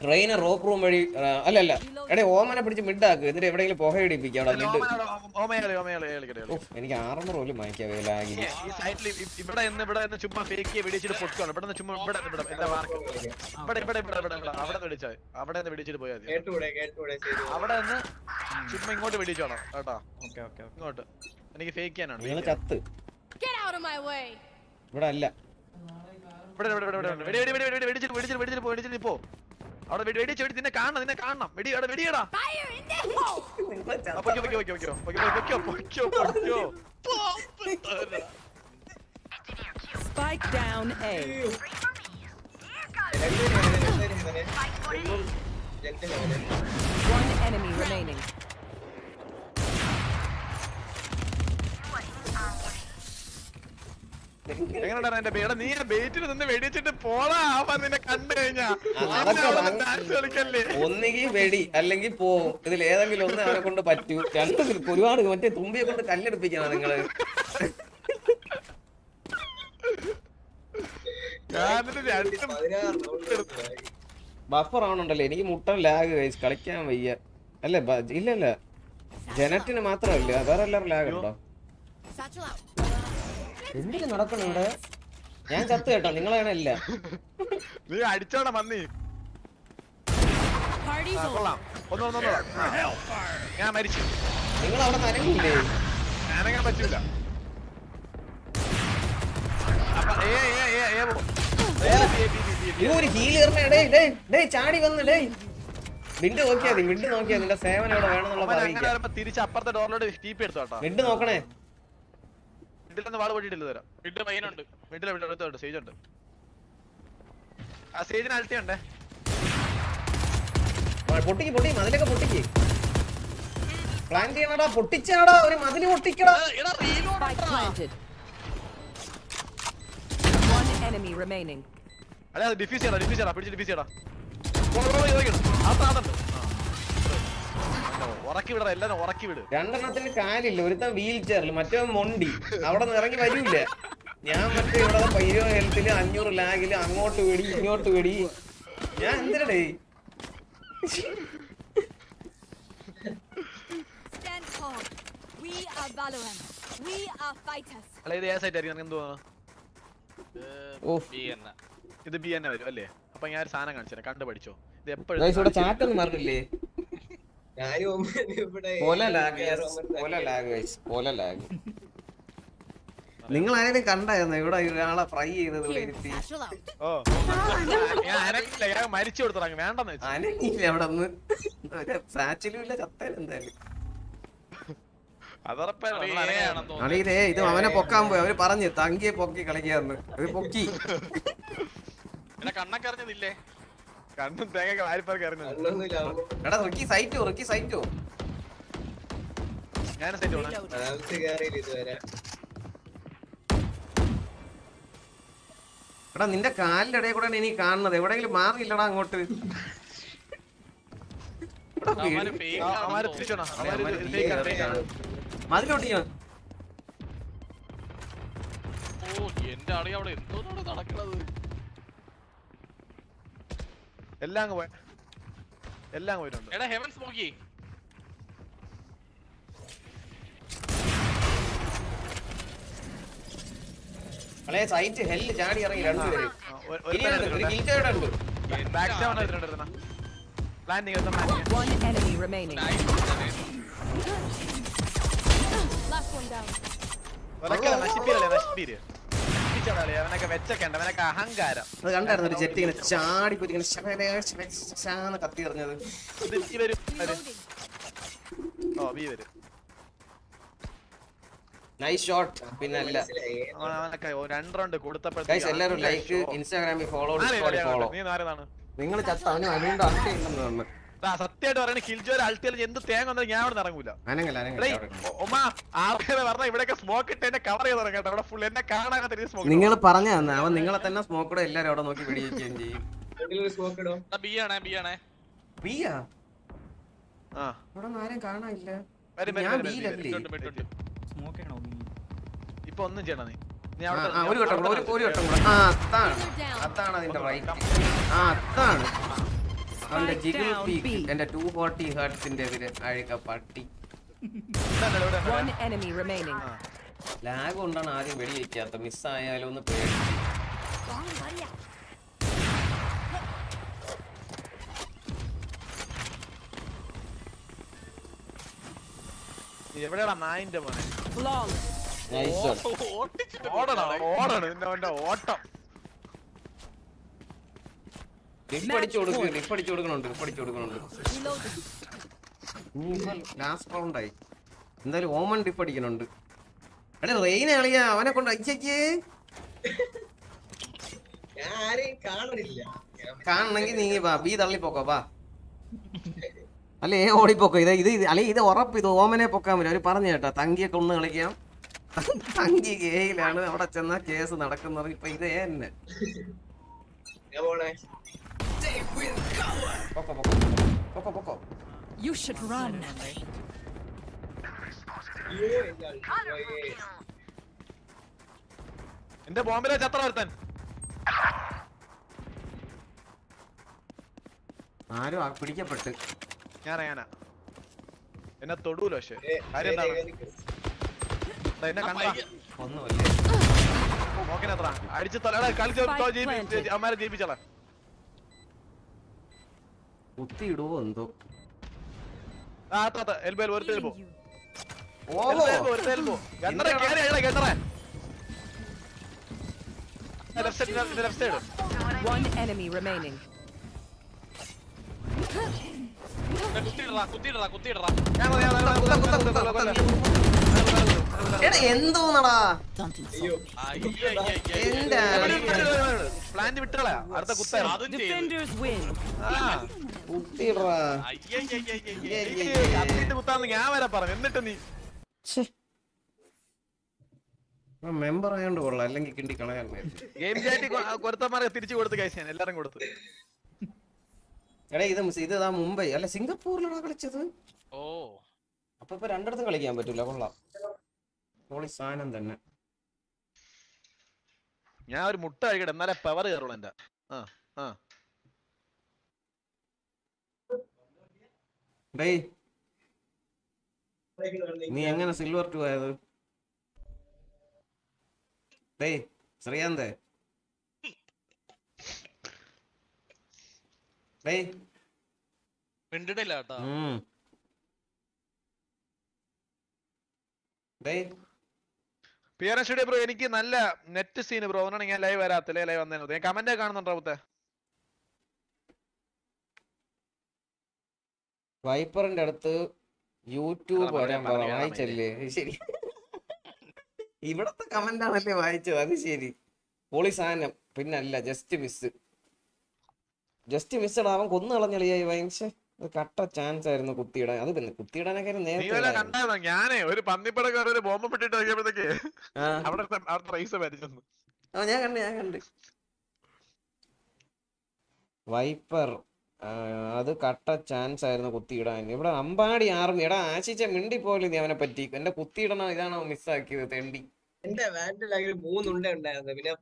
ട്രെയിന് റോപ്പ് റൂം വഴി അല്ലല്ല അല്ല അല്ല. എടേ ഓമനെ പിടിച്ച് മിഡാക്ക് എന്നിട്ട് എവിടെയെങ്കിലും പുക ഇടിപ്പിക്കാം എനിക്ക് ആറമർ പോലും വാങ്ങിക്കാവേ ലാഗി ഈ സൈഡിൽ ഇവിടെ നിന്ന് ഇവിടെ നിന്ന് ചുമ്മാ ഫേക്ക് വെടിച്ചിട്ട് പൊട്ടുകയാണ് ഇവിടെ നിന്ന് ചുമ്മാ ഇവിടെ ഇവിടെ എന്താ മാർക്ക് ഇവിടെ ഇവിടെ. ഇവിടെ ഇവിടെ ഇവിടെ അവിടെ നിന്ന് അവിടെ നിന്ന് വെടിച്ചിട്ട് പോയാൽ മതി. കേട്ടൂടെ കേട്ടൂടെ ശരി. അവിടെ നിന്ന് ചുമ്മാ ഇങ്ങോട്ട് വെടിച്ചോണം കേട്ടോ. ഓക്കെ ഓക്കെ ഇങ്ങോട്ട്. എനിക്ക് ഫേക്ക് ചെയ്യാനാണ് നിങ്ങൾ. ചത്ത്. ഇവിടെ അല്ല. ഇവിടെ ഇവിടെ ഇവിടെ ഇവിടെ വെടി വെടി വെടി വെടി വെടിച്ചിട്ട് വെടിച്ചിട്ട് വെടിച്ചിട്ട് പോ വെടിച്ചിട്ട് പോ. അവിടെ വെടി വെടിച്ച് വെടി നിന്നെ കാണണം നിന്നെ കാണണം. വെടി അവിടെ വെടിയടാ. ആ, പൊയ്ക്കോ പൊയ്ക്കോ പൊയ്ക്കോ പൊയ്ക്കോ പൊയ്ക്കോ പൊയ്ക്കോ പൊയ്ക്കോ Spike down A. One enemy remaining. എങ്ങനെയാണ് എന്റെ ബേട നീ ബേറ്റിൽ നിന്ന് വെടിച്ചിട്ട് പോടാ. അവൻ നിന്നെ കണ്ടു കഴിഞ്ഞാ. ഒന്നുകിൽ വെടി അല്ലെങ്കിൽ പോവും ഇതിൽ ഏതെങ്കിലും ഒന്ന് അവനെ കൊണ്ട് പറ്റൂ. രണ്ട് ഒരുപാട് മറ്റേ തുമ്പിയെ കൊണ്ട് കല്ലെടുപ്പിക്കണം നിങ്ങൾ. ബഫർ ആണുണ്ടല്ലോ എനിക്ക് മുട്ട ലാഗ് കഴിച്ച് കളിക്കാൻ വയ്യ. അല്ലേ ഇല്ല ഇല്ല. ജനറ്റിന് മാത്രമല്ല. വേറെ എല്ലാവരും ലാഗ് ഉണ്ടോ. എന്തിനു നടക്കണം ഇവിടെ ഞാൻ ചത്തു കേട്ടോ നിങ്ങളാണ് ഇല്ല. നീ അടിച്ചോടാ മന്നി കൊള്ളാം. ഞാൻ മരിച്ചു. നിങ്ങൾ അവിടെ നനങ്ങില്ലേ നനങ്ങാൻ പറ്റൂല ഒരു ഹീലിയറിനെ ഡേ ഡേ ഡേ ചാടി വന്ന് ഡേ മിഡ് നോക്കിയാ മതി നോക്കിയാ നിന്റെ സേവനം ഇവിടെ വേണമെന്നുള്ള തിരിച്ച് അപ്പുറത്തെ ഡോറിലോട്ട് ടീപ്പ് എടുത്തോട്ടോ വിണ്ട് നോക്കണേ. മിഡിലൊന്ന് വാൾ പൊട്ടിയിട്ടില്ല തരാം. വീട്ടിൽ പയ്യനുണ്ട് മിഡിൽ എടുത്തോണ്ട് സ്റ്റേജ് ഉണ്ട്. ആ സേജിന് അൾട്ടി ഉണ്ടേ. പൊട്ടിക്ക് പൊട്ടി. മതിലൊക്കെ പൊട്ടിക്ക്. പ്ലാൻ ചെയ്യണടാ പൊട്ടിച്ചാടാ. ഒരു മതിൽ പൊട്ടിക്കടാ. enemy remaining. അല്ല ഡിഫ്യൂസ് ചെയ്യടാ ഡിഫ്യൂസ് ചെയ്യടാ. പിടിച്ച് ഡിഫ്യൂസ് ചെയ്യടാ. ആ സാധനം ഉറക്കി വിടറ എല്ലാരും ഉറക്കി വിട്. രണ്ടെണ്ണത്തിന് കാലില്ല ഒരുത്തൻ വീൽ ചെയറിൽ മറ്റേ മൊണ്ടി. അവിടെ നിന്ന് ഇറങ്ങി വരൂല. ഞാൻ മറ്റേ ഇവിടെ പയ്യോ ഹെൽത്തിൽ അഞ്ഞൂറ് ലാഗിൽ അങ്ങോട്ട് വെടി ഇങ്ങോട്ട് വെടി. ഞാൻ എന്തിനടേ? ഇത് ബി എന്നെ. വരും അല്ലേ? അപ്പൊ ഞാൻ ഒരു സാധനം കാണിച്ചു കണ്ടു പഠിച്ചോ ഇത് ഗൈസ് ഇവിടെ എപ്പോഴും ചാറ്റ് ഒന്നും നിങ്ങൾ ആരും കണ്ടായിരുന്നു? ഇവിടെ ഒരാളെ ഫ്രൈ ചെയ്തത് ഇവിടെ ഇരുത്തി. മരിച്ചു കൊടുത്തു വേണ്ടെന്ന് വെച്ചു. അനങ്ങില്ല അവിടെ നിന്ന്. സാച്ചിലും ഇല്ല ചത്തേലും എന്തായാലും. അതറപ്പാണ് അളിയതേ ഇത് അവനെ പൊക്കാൻ പോയി. അവർ പറഞ്ഞു തങ്കിയെ പൊക്കി കളിക്കാന്ന്. അത് പൊക്കി. പിന്നെ കണ്ണൊക്കെ അറിഞ്ഞതില്ലേ? കണ്ണും തേങ്ങ വാരിപ്പറക്കി അറിഞ്ഞു എടാ റിക്കി സൈറ്റോ റിക്കി സൈറ്റോ. ഞാൻ എടാ നിന്റെ കാലിന്റെ ഇടയിൽ കൂടെ ഇനി കാണുന്നത്. എവിടെയെങ്കിലും മാറിയില്ലടാ അങ്ങോട്ട്. എടാ, അവന്മാര് പേടി. അവിടെ എന്തോ ആണെന്ന് അവന്മാര് തോന്നുന്നു. തിരിച്ചോണം അതെ, അവന്മാര് അവന്മാര് fake ആണ്, fake fake ആണ്. ആണ്. മതിലോട്ടിയോ ഓ എന്റെ അടി അവിടെ എന്തോന്നാണ് നടക്കണത് എല്ലാം അങ്ങ് പോയി. എല്ലാം അങ്ങ് പോയിട്ടുണ്ട്. എടാ ഹെവൻസ് നോക്കി. അളേ സൈറ്റ് ഹെല്ല് ചാടി ഇറങ്ങി രണ്ടുപേര് landing One enemy remaining. Last one down. ഒരക്കല നശിപ്പീരല്ലേ നശിപ്പീര് അവനൊക്കെ അവനൊക്കെ അഹങ്കാരം. അത് കണ്ടായിരുന്നു ഒരു ജെറ്റ് ഇങ്ങനെ ചാടി പോയി ഇങ്ങനെ ശാന്ന് കത്തി എറിഞ്ഞത്. ഓ ബി വരും. നൈസ് ഷോട്ട് പിന്നെ അല്ല. രണ്ട് റൗണ്ട് കൊടുത്തപ്പോഴത്തേക്ക് എല്ലാവരും ലൈക്ക് ഇൻസ്റ്റാഗ്രാമിൽ ഫോളോ നിങ്ങൾ ചത്ത അവന് അതുകൊണ്ട് അൾട്ടില്ലെന്ന് തോന്നുന്നു. സത്യമായിട്ട് പറയണ കിൽജോര് അൾട്ടിയിൽ എന്ത് തേങ്ങ വന്നാലും ഞാൻ അവിടെ ഇറങ്ങൂല. ആൾക്കാരെ പറഞ്ഞ ഇവിടെയൊക്കെ സ്മോക്ക് ഇട്ട് എന്നെ കവർ ചെയ്ത് ഇറങ്ങട്ടെ. അവിടെ ഫുൾ എന്നെ കാണാത്ത സ്മോക്ക് നിങ്ങൾ പറഞ്ഞ തന്നെ അവൻ നിങ്ങളെ തന്നെ സ്മോക്ക് ഇടും എല്ലാരും അവിടെ നോക്കി വെടിവെക്കുകയും ചെയ്യും. സ്മോക്ക് ഇടോ ബി ആണേ ബി ആണേ ബി ആ. അവിടെ ആരും കാണാനില്ല. ഞാൻ ബിയിലല്ലേ? സ്മോക്ക് ഇപ്പൊ ഒന്നും ചെയ്യണം നീ. ഒരു വട്ടം കൂടെ, ഒരു വട്ടം കൂടെ. ആ അതാണ് അതാണ് അതിന്റെ റൈറ്റ് ആ അതാണ് അവന്റെ ജിഗിൾ പീക്ക്. എന്റെ ടൂ ഫോർട്ടി ഹേർട്സിന്റെ അഴുക പട്ടി. One enemy remaining. ലാഗ് കൊണ്ടാണ് ആദ്യം വെടി വെക്കാത്ത മിസ്സായാലോ എന്ന് പേടി. എവിടെയാടാ നായിന്റെ മോനെ? ഓടണം ഓടണം ഓട്ടം. കൊടുക്ക് കൊടുക്കണുണ്ട് കൊടുക്കണുണ്ട്. ലാസ്റ്റ് റൗണ്ടായി എന്തായാലും ഓമൻ ഡിപ്പ് അടിക്കണുണ്ട്. എടാ റെയിൻ അളിയ അവനെ കൊണ്ട് കാണണില്ല. കാണണമെങ്കിൽ നീ വാ ബി തള്ളിപ്പോക്കോ വാ. അല്ലേ ഏ ഓടിപ്പോക്കോ ഇത് ഇത് ഇത്- അല്ലെ ഇത് ഉറപ്പ് ഇത് ഓമനെ പൊക്കാൻ പറ്റും. അവർ പറഞ്ഞു കേട്ടോ തങ്കിയെ കൊന്ന് കളിക്കാം. തങ്കി കേയിലാണ് അവിടെ ചെന്നാ കേസ് നടക്കുന്നത്. ഇപ്പൊ ഇതേ തന്നെ. പൊക്കോ പൊക്കോ പൊക്കോ പൊക്കോ You should run. എന്റെ ബോംബിലെ ചത്ര ഒരുത്തൻ ആരും ആ- പിടിക്കപ്പെട്ട്. ഞാൻ ഞാനാ എന്നെ തൊടൂല പക്ഷെ. കാര്യം എന്താണ്? എന്നെ കണ്ടാ. ഒന്നുമല്ലേ. നോക്കിനത്ര അടിച്ച് തലയുടെ കളിച്ച്. അമ്മാരെ ജയിപ്പിച്ചോളാം. കുത്തി ഇടുവോ എന്തോ? ആ അത്ത എൽബോ എൽബോ ഒരു എൽബോ. ഓ എൽബോ ഒരു എൽബോ ഗണ്ണറെ കേറി അയളെ ഗണ്ണറെ. Left side left side One enemy remaining. കുത്തിയിടറാ കുത്തിയിടറാ കുത്തിയിടറാ. ഞാൻ ഞാൻ കുത്ത, കുത്ത, കുത്ത, എന്തോന്നടാ പ്ലാന്റ് അടുത്ത കുത്താന്ന് ഞാൻ വരെ പറഞ്ഞു എന്നിട്ട് നീ മെമ്പർ ആയോണ്ട് കൊള്ളാം അല്ലെങ്കിൽ കിണ്ടി കളയാൻ ഗെയിം ചാറ്റ് തിരിച്ചു കൊടുത്ത് കഴിച്ചു ഞാൻ എല്ലാരും കൊടുത്ത് എടാ ഇത് മിസ് ഇത് ഇതാ മുംബൈ അല്ല സിംഗപ്പൂരിലാണ് കളിച്ചത് ഓ അപ്പൊ ഇപ്പൊ രണ്ടിടത്ത് കളിക്കാൻ പറ്റൂല കൊള്ളാം പൊളി സാധനം തന്നെ. ഞാൻ ഒരു മുട്ട കഴിക്കട്ടെ എന്നാലേ പവർ കയറുള്ളൂ എന്റെ ആ ആ. ഡേയ് നീ എങ്ങനെ സിൽവർ ടു ആയത്? ഡേയ് ശ്രീകാന്തേ. ഡേയ്. മിണ്ടിടില്ല കേട്ടോ. ഡേയ്. പി ആർ സ്റ്റുഡിയോ ബ്രോ എനിക്ക് നല്ല നെറ്റ് സീൻ ബ്രോ അതുകൊണ്ടാണ് ഞാൻ ലൈവ് വരാത്തില്ലേ ലൈവ് വന്നതിന് ഞാൻ കമന്റ് കാണുന്നുണ്ടോ പുത്തെ വൈപ്പറിന്റെ അടുത്ത് യൂട്യൂബ് വരാൻ പറ വായിച്ചല്ലേ? ശരി. ഇവിടത്തെ കമന്റ് ആണല്ലേ വായിച്ചത്? അത് ശരി. പൊളി സാധനം. പിന്നല്ല ജസ്റ്റ് മിസ് ജസ്റ്റ് മിസ്സഡ് അവൻ കൊന്നു കളഞ്ഞളിയായി വാങ്ങിച്ച് കട്ട ചാൻസ് ആയിരുന്നു കുത്തിയിടാൻ. അത് പിന്നെ കുത്തിയിടാനൊക്കെ നേരത്തെ. കണ്ടായിരുന്നോ? ഞാനേ ഒരു പന്നിപ്പടക്കാർ ഒരു ബോംബ് പെട്ടിട്ട് നോക്കിയപ്പോഴത്തേക്ക് ആ. അവിടെ അവിടുത്തെ റൈസ് മരിച്ചെന്ന് ആ ഞാൻ കണ്ട് ഞാൻ കണ്ട്. വൈപ്പർ അത് കട്ട ചാൻസ് ആയിരുന്നു കുത്തിയിടാൻ. ഇവിടെ അമ്പാടി ആർമി എടാ ആശിച്ച മിണ്ടി പോലും നീ അവനെ പറ്റി. എന്റെ കുത്തിയിടണോ ഇതാണോ മിസ്സാക്കിയത് തെണ്ടി. എന്റെ വാൻഡിലാണെങ്കിൽ മൂന്നുണ്ട ഉണ്ടായിരുന്നു. പിന്നെ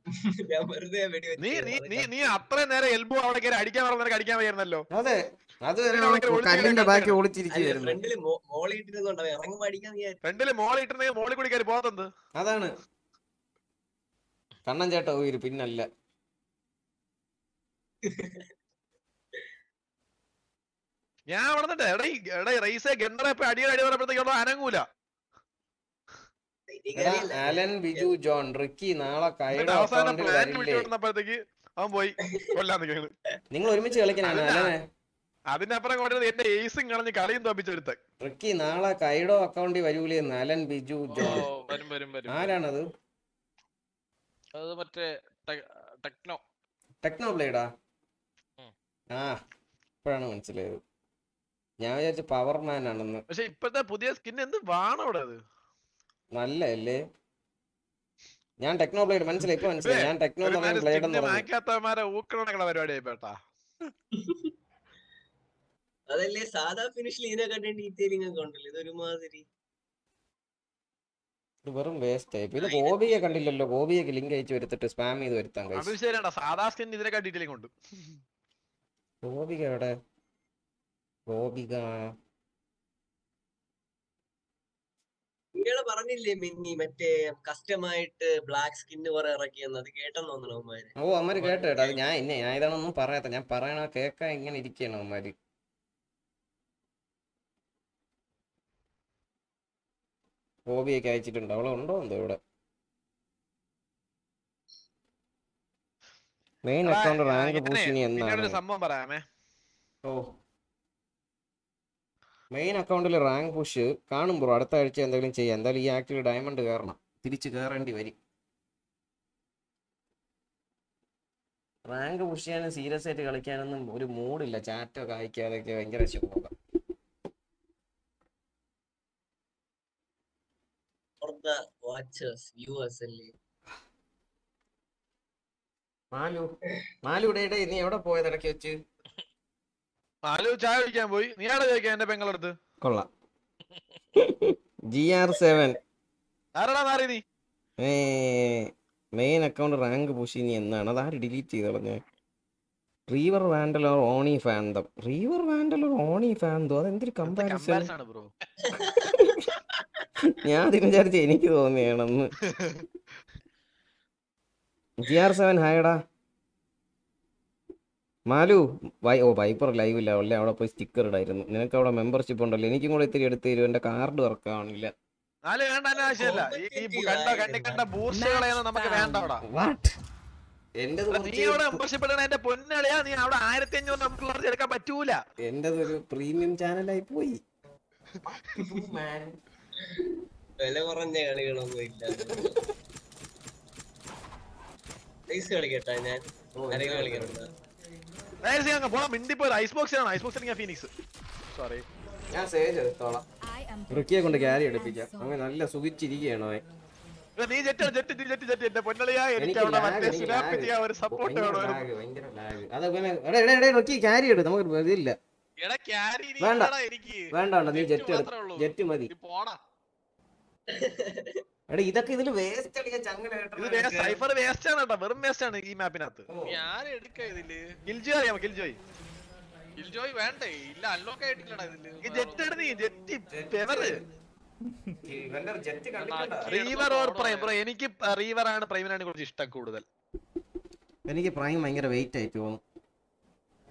ഞാൻ വെറുതെ നീ നീ നീ നീ അത്രയും നേരം എൽബോ അവിടെ അടിക്കാൻ പറഞ്ഞ അടിക്കാൻ വയ്യായിരുന്നല്ലോ. അതെ. കല്ലിന്റെ ബാക്കി. ഒളിച്ചിരിക്കുകയായിരുന്നു അതാണ്. കണ്ണൻ ചേട്ടാ ഉയര് പിന്നല്ല. ഞാൻ അവിടെ നിന്നിട്ട് എടാ ഈ- എടാ ഈ റൈസെ ഗണ്ടറെ ഇപ്പൊ അടിയുടെ അടി അനങ്ങൂല. അലൻ ബിജു ജോൺ റിക്കി നാളെ അവസാനം പ്ലാൻ അവൻ പോയി. കൊല്ലാൻ നിങ്ങൾ ഒരുമിച്ച് കളിക്കാനാണ് അലനെ? അതിനപ്പുറം കൊണ്ടുവരുന്നത് എന്റെ ഏസും കളഞ്ഞ് കളിയും തോപ്പിച്ചെടുത്ത്. റിക്കി നാളെ കൈഡോ അക്കൗണ്ടിൽ വരൂലേ? നലൻ ബിജു ജോൺ. വരും വരും വരും. ആരാണത് അത് മറ്റേ ടെക്നോ. ടെക്നോ ബ്ലേഡാ? ആ ഇപ്പോഴാണ് മനസ്സിലായത്. ഞാൻ വിചാരിച്ച പവർമാൻ ആണെന്ന്. പക്ഷെ ഇപ്പോഴത്തെ പുതിയ സ്കിൻ എന്ത് വാണം അവിടെ അത്? നല്ല അല്ലേ ഞാൻ ടെക്നോ ബ്ലേഡ് മനസ്സിലായി ഇപ്പൊ മനസ്സിലായി. ഞാൻ ടെക്നോ ബ്ലേഡ് എന്ന് പറഞ്ഞു. മാക്കാത്തമാരെ ഊക്കണക്കുള്ള പരിപാടിയായി പേട്ടാ അതല്ലേ സാധാ ഫിനിഷ് ഇതിനെ കണ്ട ഡീറ്റെയിലിംഗ് ഒക്കെ ഉണ്ടല്ലോ. ഇതൊരുമാതിരി ഇത് വെറും വേസ്റ്റ് ആയി പിന്നെ ഗോപിയെ കണ്ടില്ലല്ലോ. ഗോപിയൊക്കെ ലിങ്ക് അയച്ചു വരുത്തിട്ട് സ്പാം ചെയ്ത് വരുത്താൻ അത് സാധാ സ്കിൻ ഇതിനേക്കാൾ ഡീറ്റെയിലിംഗ് ഉണ്ട്. ഗോപിക എവിടെ? ഗോപിക. നിങ്ങൾ പറഞ്ഞില്ലേ മിന്നി മറ്റേ കസ്റ്റമായിട്ട് ബ്ലാക്ക് സ്കിന്ന് കുറെ ഇറക്കിയെന്ന്? അത് കേട്ടെന്ന് തോന്നണു അവന്മാര്. ഓ അമ്മര് കേട്ടോ അത് ഞാൻ ഇന്നെ ഞാൻ ഇതാണൊന്നും പറയാത്ത ഞാൻ പറയണ കേക്കാൻ ഇങ്ങനെ ഇരിക്കണം അമ്മര് ഗോപിയൊക്കെ അയച്ചിട്ടുണ്ട്. അവളെ ഉണ്ടോ എന്തോ ഇവിടെ? മെയിൻ അക്കൗണ്ട് റാങ്ക് പൂശിനി എന്നാണ്? സംഭവം പറയാമേ. ഓ. മെയിൻ അക്കൗണ്ടിൽ റാങ്ക് പുഷ് കാണും ബ്രോ അടുത്ത ആഴ്ച എന്തെങ്കിലും ചെയ്യാം. എന്തായാലും ഈ ആക്ടിൽ ഡയമണ്ട് കയറണം തിരിച്ചു കയറേണ്ടി വരും. റാങ്ക് പുഷ് ചെയ്യാനും സീരിയസ് ആയിട്ട് കളിക്കാനൊന്നും ഒരു മൂഡില്ല ചാറ്റൊക്കെ അയക്കാതൊക്കെ ഭയങ്കര ശോകം ഫോർ ദ വാച്ചേഴ്സ് വ്യൂവേഴ്സ് അല്ലേ? മാലു മാലു ഇവിടെ ഇടേ നീ എവിടെ പോയത് ഇടയ്ക്ക് വെച്ച്? മാലു ചായ കുടിക്കാൻ പോയി. നീ ആടെ ചോദിക്കാൻ എന്റെ പെങ്ങളടുത്ത്? കൊള്ളാം. ജി ആർ സെവൻ നീ? മെയിൻ അക്കൗണ്ട് റാങ്ക് പുഷ് ഇനി എന്നാണ്. അത് ആര് ഡിലീറ്റ് ചെയ്ത് കളഞ്ഞേ Reaver Vandal or Oni Phantom Reaver Vandal or Oni Phantom അതെന്തൊരു കമ്പാരിസൺ കമ്പാരിസൺ ആണ് ബ്രോ ഞാൻ അതിന് വിചാരിച്ച എനിക്ക് തോന്നിയാണെന്ന്. ജി ആർ സെവൻ ഹായടാ മാലു വൈ ഓ വൈപ്പർ ലൈവ് ഇല്ല. അല്ലേ അവിടെ പോയി സ്റ്റിക്കർ ഇടായിരുന്നു. നിനക്ക് അവിടെ മെമ്പർഷിപ്പ് ഉണ്ടല്ലോ. എനിക്കും കൂടെ ഇത്തിരി എടുത്തു തരും എന്റെ കാർഡ് വർക്കാവണില്ല വേണ്ട അതിന്റെ ഈ ഈ കണ്ട കണ്ട ബൂസ്റ്റുകളെയൊന്നും നമുക്ക് വേണ്ട വാട്ട് എന്റേത് എടാ, നീ അവിടെ മെമ്പർഷിപ്പ് ഇടണ. എന്റെ പൊന്നളിയാ നീ അവിടെ ആയിരത്തി അഞ്ഞൂറ് നമ്പർ എടുക്കാൻ പറ്റൂല. എന്റേത് ഒരു പ്രീമിയം ചാനലായി പോയി. വില കുറഞ്ഞ കളികളൊന്നും ഇല്ല. ഐസ് കളിക്കട്ടെ ഞാൻ. ആരെങ്കിലും നൈസ് മിണ്ടി ഐസ് ബോക്സ് ആണ് ഐസ് ബോക്സ് ഫീനിക്സ് സോറി ഞാൻ റിക്കിയെ കൊണ്ട് ക്യാരി എടുപ്പിക്കാം. അങ്ങനെ നല്ല സുഖിച്ചിരിക്കുകയാണോ നീ ജെറ്റ് ജെറ്റ് നീ ജെറ്റ് ജെറ്റ് എന്റെ പൊന്നളിയാ എനിക്ക് അവിടെ മറ്റേ ഒരു സപ്പോർട്ട് വേണം. അത് പിന്നെ എടാ എടാ എടാ റൊക്കി ക്യാരി എടു നമുക്ക് ഇതില്ല. വേണ്ട. എനിക്ക്. വേണ്ട വേണ്ട നീ ജെറ്റ് ജെറ്റ് മതി. പോടാ. എടാ ഇതൊക്കെ ഇതിൽ വേസ്റ്റ് അടിക്കാൻ സൈഫർ വേസ്റ്റ് ആണ് കേട്ടോ. വെറും വേസ്റ്റ് ആണ് ഈ മാപ്പിനകത്ത് ഞാൻ എടുക്കാ ഇതിൽ. അറിയാമോ? വേണ്ടേ? ഇല്ല അൺലോക്ക് ആയിട്ടില്ലടാ ഇതിൽ. ജെറ്റ് എടുത്ത് Jett പെവറ് Jett Reaver or Prime bro എനിക്ക് റീവർ ആണ് പ്രൈമിനാണ് കുറച്ച് ഇഷ്ടം കൂടുതൽ. എനിക്ക് പ്രൈം ഭയങ്കര വെയിറ്റ് ആയിട്ട് തോന്നുന്നു.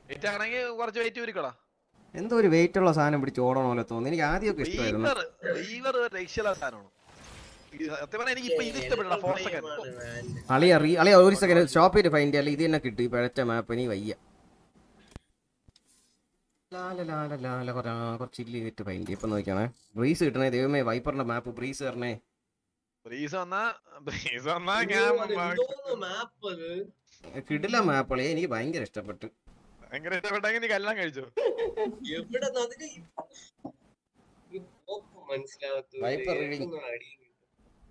വെയിറ്റ് ആണെങ്കിൽ കുറച്ച് വെയിറ്റ് ഉരുക്കടാ എന്തോ ഒരു വെയിറ്റ് ഉള്ള സാധനം പിടിച്ച് ഓടണ പോലെ തോന്നുന്നു. എനിക്ക് ആദ്യമൊക്കെ ഇഷ്ടമായിരുന്നു. ഒരു രക്ഷയുള്ള സത്യം പറഞ്ഞാൽ എനിക്ക് ഇപ്പൊ ഇത് ഇഷ്ടപ്പെടണം ഫോർ സെക്കൻഡ് അളിയ റീ അളിയ ഒരു സെക്കൻഡ് സ്റ്റോപ്പ് ചെയ്ത് ഫൈൻഡ് ചെയ്യാൻ ഇത് തന്നെ കിട്ടി. പഴച്ച മാപ്പ് ഇനി വയ്യ. ലാല ലാല ലാല കുറ- കുറച്ച് ഇല്ലി ചെയ്തിട്ട് ഫൈൻഡ് ഇപ്പൊ നോക്കിയാണേ. ബ്രീസ് കിട്ടണേ. ദൈവമേ വൈപ്പറിന്റെ മാപ്പ് ബ്രീസ് തരണേ ബ്രീസ് വന്നാ ബ്രീസ് കിടില മാപ്പ് എനിക്ക് ഭയങ്കര ഇഷ്ടപ്പെട്ടു. ഭയങ്കര ഇഷ്ടപ്പെട്ടെങ്കിൽ നീ കല്യാണം കഴിച്ചോ? എവിടെ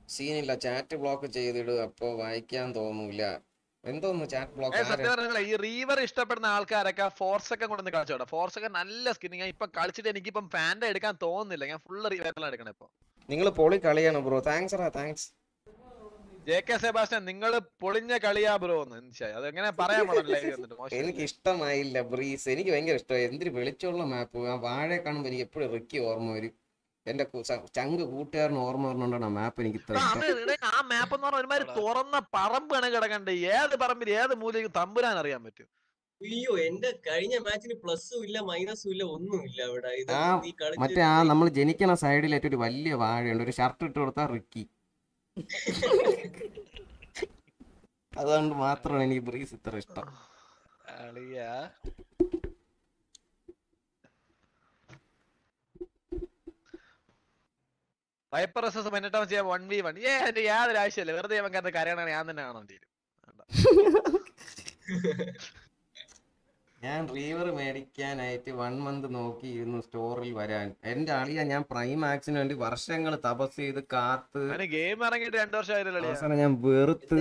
സീനില്ല ചാറ്റ് ബ്ലോക്ക് ചെയ്തിടും. അപ്പൊ വായിക്കാൻ തോന്നൂല. എന്തോന്നു ചാറ്റ് ബ്ലോക്ക് സത്യം പറഞ്ഞാൽ ഈ റീവർ ഇഷ്ടപ്പെടുന്ന ആൾക്കാരൊക്കെ ഫോർസൊക്കെ കൊണ്ടുവന്ന് കളിച്ചോട്ടെ ഫോർസൊക്കെ നല്ല സ്കിന്നിങ് ഞാൻ ഇപ്പൊ കളിച്ചിട്ട് എനിക്കിപ്പം ഫാന്റെ എടുക്കാൻ തോന്നുന്നില്ല. ഞാൻ ഫുള്ള് റീവറിലാണ് എടുക്കണേ ഇപ്പൊ. നിങ്ങൾ പൊളി കളിയാണ് ബ്രോ താങ്ക്സ് റാ താങ്ക്സ് ജെ കെ സെബാസ്റ്റ്യൻ നിങ്ങൾ പൊളിഞ്ഞ കളിയാ ബ്രോ അത് എങ്ങനെ പറയാൻ പാടില്ല എനിക്ക് ഇഷ്ടമായില്ല ബ്രീസ്. എനിക്ക് ഭയങ്കര ഇഷ്ടമായി. എന്തിരി വെളിച്ചമുള്ള മാപ്പ് ആ വാഴ കാണുമ്പോൾ എനിക്ക് എപ്പോഴും റിക്കി ഓർമ്മ വരും. എന്റെ ചങ്ക് കൂട്ടുകാരന് ഓർമ്മ വരണോണ്ടാണ് ആ മാപ്പ് എനിക്ക് ഇത്ര ആ മാപ്പ് എന്ന് പറഞ്ഞാൽ ഒരുമാതിരി തുറന്ന പറമ്പാണ് കിടക്കണ്ടേ? ഏത് പറമ്പിൽ ഏത് മൂലയ്ക്ക് തമ്പുരാൻ അറിയാൻ പറ്റും? അയ്യോ എന്റെ കഴിഞ്ഞ മാച്ചിന് പ്ലസും ഇല്ല മൈനസും ഇല്ല ഒന്നുമില്ല ഇവിടെ. മറ്റേ ആ നമ്മൾ ജനിക്കണ സൈഡിലായിട്ട് ഒരു വലിയ വാഴയുണ്ട്. ഒരു ഷർട്ട് ഇട്ട് കൊടുത്താൽ റിക്കി. അതുകൊണ്ട് മാത്രമാണ് എനിക്ക് ബ്രീസ് ഇത്ര ഇഷ്ടം. അളിയാ. വൈപ്പർ എസ് പതിനെട്ടാം ചെയ്യാൻ വൺ വി വൺ ഏ എന്റെ യാതൊരു ആവശ്യമില്ല. വെറുതെ അവൻ കരയണ ഞാൻ തന്നെ കാണാൻ തീരും. ഞാൻ റീവർ മേടിക്കാനായിട്ട് വൺ മന്ത് നോക്കി ഇരുന്നു സ്റ്റോറിൽ വരാൻ. എന്റെ അളിയ ഞാൻ പ്രൈം ആക്സിന് വേണ്ടി വർഷങ്ങൾ തപസ് ചെയ്ത് കാത്ത് ഗെയിം ഇറങ്ങിയിട്ട് രണ്ടു വർഷം. അവസാനം ഞാൻ വെറുത്ത്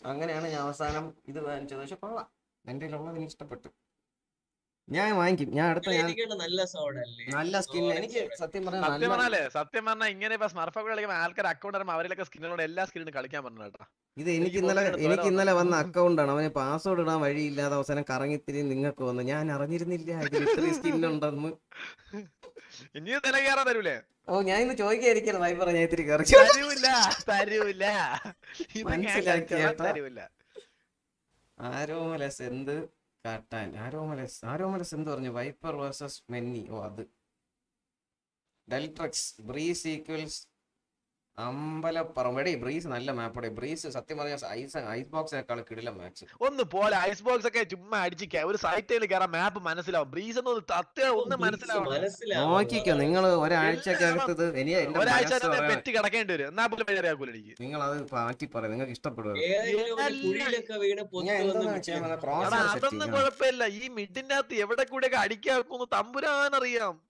അങ്ങനെയാണ് ഞാൻ അവസാനം ഇത് വാങ്ങിച്ചത്. പക്ഷെ കൊള്ളാം. എന്റെ ഉള്ളത് എനിക്ക് ഇഷ്ടപ്പെട്ടു. ഞാൻ വാങ്ങിക്കും. ഞാൻ അടുത്ത ഞാൻ നല്ല സൗണ്ട് അല്ലേ? നല്ല സ്കിൻ എനിക്ക് സത്യം പറഞ്ഞാൽ സത്യം നല്ല സത്യം പറഞ്ഞാൽ ഇങ്ങനെ സ്മർഫൊക്കെ കളിക്കുമ്പോൾ ആൾക്കാർ അക്കൗണ്ട് വരുമ്പോൾ അവരിലൊക്കെ സ്കിന്നുകളോട് എല്ലാ സ്കിന്നും കളിക്കാൻ പറഞ്ഞു കേട്ടോ. ഇത് എനിക്ക് ഇന്നലെ എനിക്ക് ഇന്നലെ വന്ന അക്കൗണ്ട് ആണ് അവന് പാസ്വേഡ് ഇടാൻ വഴിയില്ലാതെ അവസാനം കറങ്ങിത്തിരി നിങ്ങൾക്ക് വന്നു. ഞാൻ അറിഞ്ഞിരുന്നില്ല ഇത്രയും സ്കിൻ ഉണ്ടെന്ന്. ഇനിയും തല കയറാൻ തരൂലേ? ഓ ഞാൻ ഇന്ന് ചോദിക്കായിരിക്കണം വൈബർ ഞാൻ ഇത്തിരി തരൂല തരൂല. ഇത് മനസ്സിലാക്കി കേട്ടാ കേട്ടോ. തരൂല. ആരോമലസ് എന്ത് കാട്ടാൻ? ആരോമലസ് ആരോമലസ് എന്ത് പറഞ്ഞു? Wiper versus മെന്നി. ഓ അത്. ഡെൽട്രക്സ് ബ്രീ ഈക്വൽസ് അമ്പലപ്പുറം എടേ ബ്രീസ് നല്ല മാപ്പടെ ബ്രീസ് സത്യം പറഞ്ഞാൽ ഐസ് ഐസ് ബോക്സിനേക്കാൾ കിടില മാച്ച് ഒന്ന് പോലെ. ഐസ് ബോക്സ് ഒക്കെ ചുമ്മാ അടിച്ച് ഒരു സൈറ്റിൽ കയറാൻ മാപ്പ് മനസ്സിലാവും. ബ്രീസ് എന്ന് ഒന്നും മനസ്സിലാവും. നോക്കിക്കോ നിങ്ങൾ ഒരാഴ്ചക്കകത്ത് ഇത് ഇനി ഒരാഴ്ച. പെറ്റ് കിടക്കേണ്ടി വരും. എന്നാ പോലും വഴിയറിയാക്കൂല എനിക്ക്. നിങ്ങൾ അത് മാറ്റി പറയും. നിങ്ങൾക്ക് ഇഷ്ടപ്പെടുക അതൊന്നും കുഴപ്പമില്ല. ഈ മിഡിന്റെ അകത്ത് എവിടെ കൂടെയൊക്കെ അടിക്കാക്കുന്നു തമ്പുരാൻ അറിയാം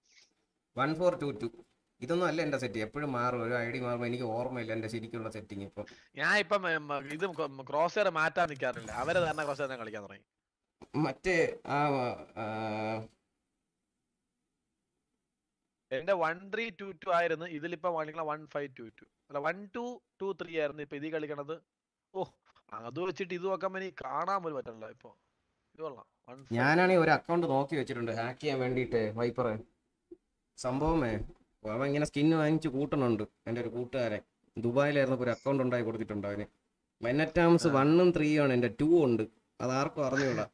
വൺ ഫോർ ടു ടു. ഇതൊന്നും അല്ല എന്റെ സെറ്റ് എപ്പോഴും മാറും. ഒരു ഐ ഡി മാറുമ്പോൾ എനിക്ക് ഓർമ്മയില്ല എന്റെ ശരിക്കുള്ള സെറ്റിംഗ് ഇപ്പൊ. ഞാൻ ഇപ്പം ഇത് ക്രോസ് മാറ്റാൻ നിൽക്കാറില്ല അവരെ തന്നെ ക്രോസ് തന്നെ കളിക്കാൻ തുടങ്ങി. മറ്റേ ആ എന്റെ വൺ ത്രീ ടു ടു ആയിരുന്നു. ഇതിലിപ്പോ കളിക്കണ വൺ ഫൈവ് ടു ടു അല്ല വൺ ടു ടു ത്രീ ആയിരുന്നു ഇപ്പൊ ഇത് കളിക്കണത്. ഓ അത് വെച്ചിട്ട് ഇത് നോക്കാൻ എനിക്ക് കാണാൻ പോലും പറ്റണല്ലോ ഇപ്പൊ. ഇത് കൊള്ളാം. ഞാനാണെങ്കിൽ ഒരു അക്കൗണ്ട് നോക്കി വെച്ചിട്ടുണ്ട്. ഹാക്ക് ചെയ്യാൻ വേണ്ടിട്ട് വൈപ്പറ് സംഭവമേ അവൻ ഇങ്ങനെ സ്കിന്ന് വാങ്ങിച്ച് കൂട്ടണുണ്ട്. എന്റെ ഒരു കൂട്ടുകാരൻ. ദുബായിലായിരുന്നു ഒരു അക്കൗണ്ട് ഉണ്ടായി കൊടുത്തിട്ടുണ്ട് അവന്. മെനറ്റാംസ് വണ്ണും ത്രീയും ആണ്. എന്റെ ടൂ ഉണ്ട്. അത് ആർക്കും അറിഞ്ഞൂടാ.